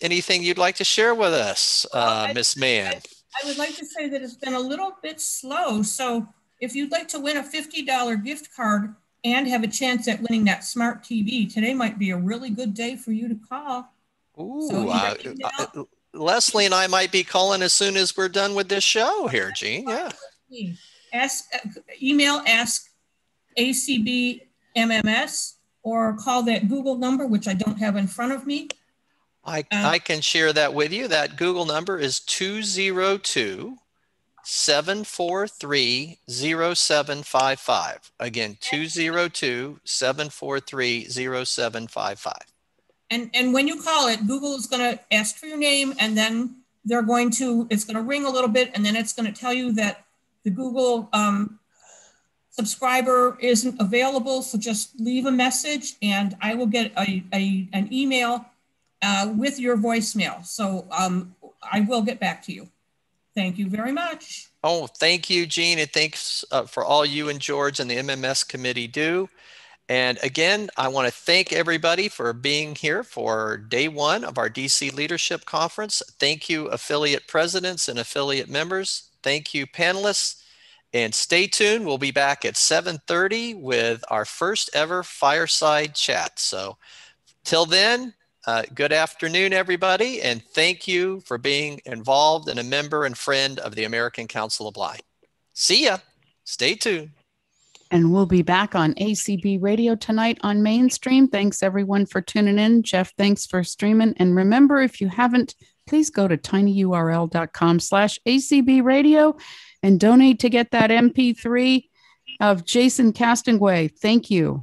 anything you'd like to share with us, uh, Miss Mann? I, I would like to say that it's been a little bit slow. So if you'd like to win a fifty dollar gift card and have a chance at winning that smart TV, today might be a really good day for you to call. Ooh, so uh, uh, Leslie and I might be calling as soon as we're done with this show here, Jean. Yeah. Ask uh, email ask acb MMS or call that Google number, which I don't have in front of me. I, uh, I can share that with you. That Google number is 202 743 0755. Again, 202 743 0755. And, and when you call it, Google is going to ask for your name and then they're going to, it's going to ring a little bit and then it's going to tell you that the Google um, subscriber isn't available, so just leave a message and I will get a, a an email uh, with your voicemail. So um, I will get back to you. Thank you very much. Oh, thank you, Jean, and thanks uh, for all you and George and the MMS committee do. And again, I want to thank everybody for being here for day one of our DC Leadership Conference. Thank you, affiliate presidents and affiliate members. Thank you, panelists. And stay tuned. We'll be back at 7:30 with our first ever fireside chat. So till then, uh, good afternoon, everybody, and thank you for being involved and a member and friend of the American Council of Blind. See ya. Stay tuned. And we'll be back on ACB Radio tonight on Mainstream. Thanks everyone for tuning in. Jeff, thanks for streaming. And remember, if you haven't, please go to tinyurl.com slash ACB Radio and donate to get that MP3 of Jason Castonguay. Thank you.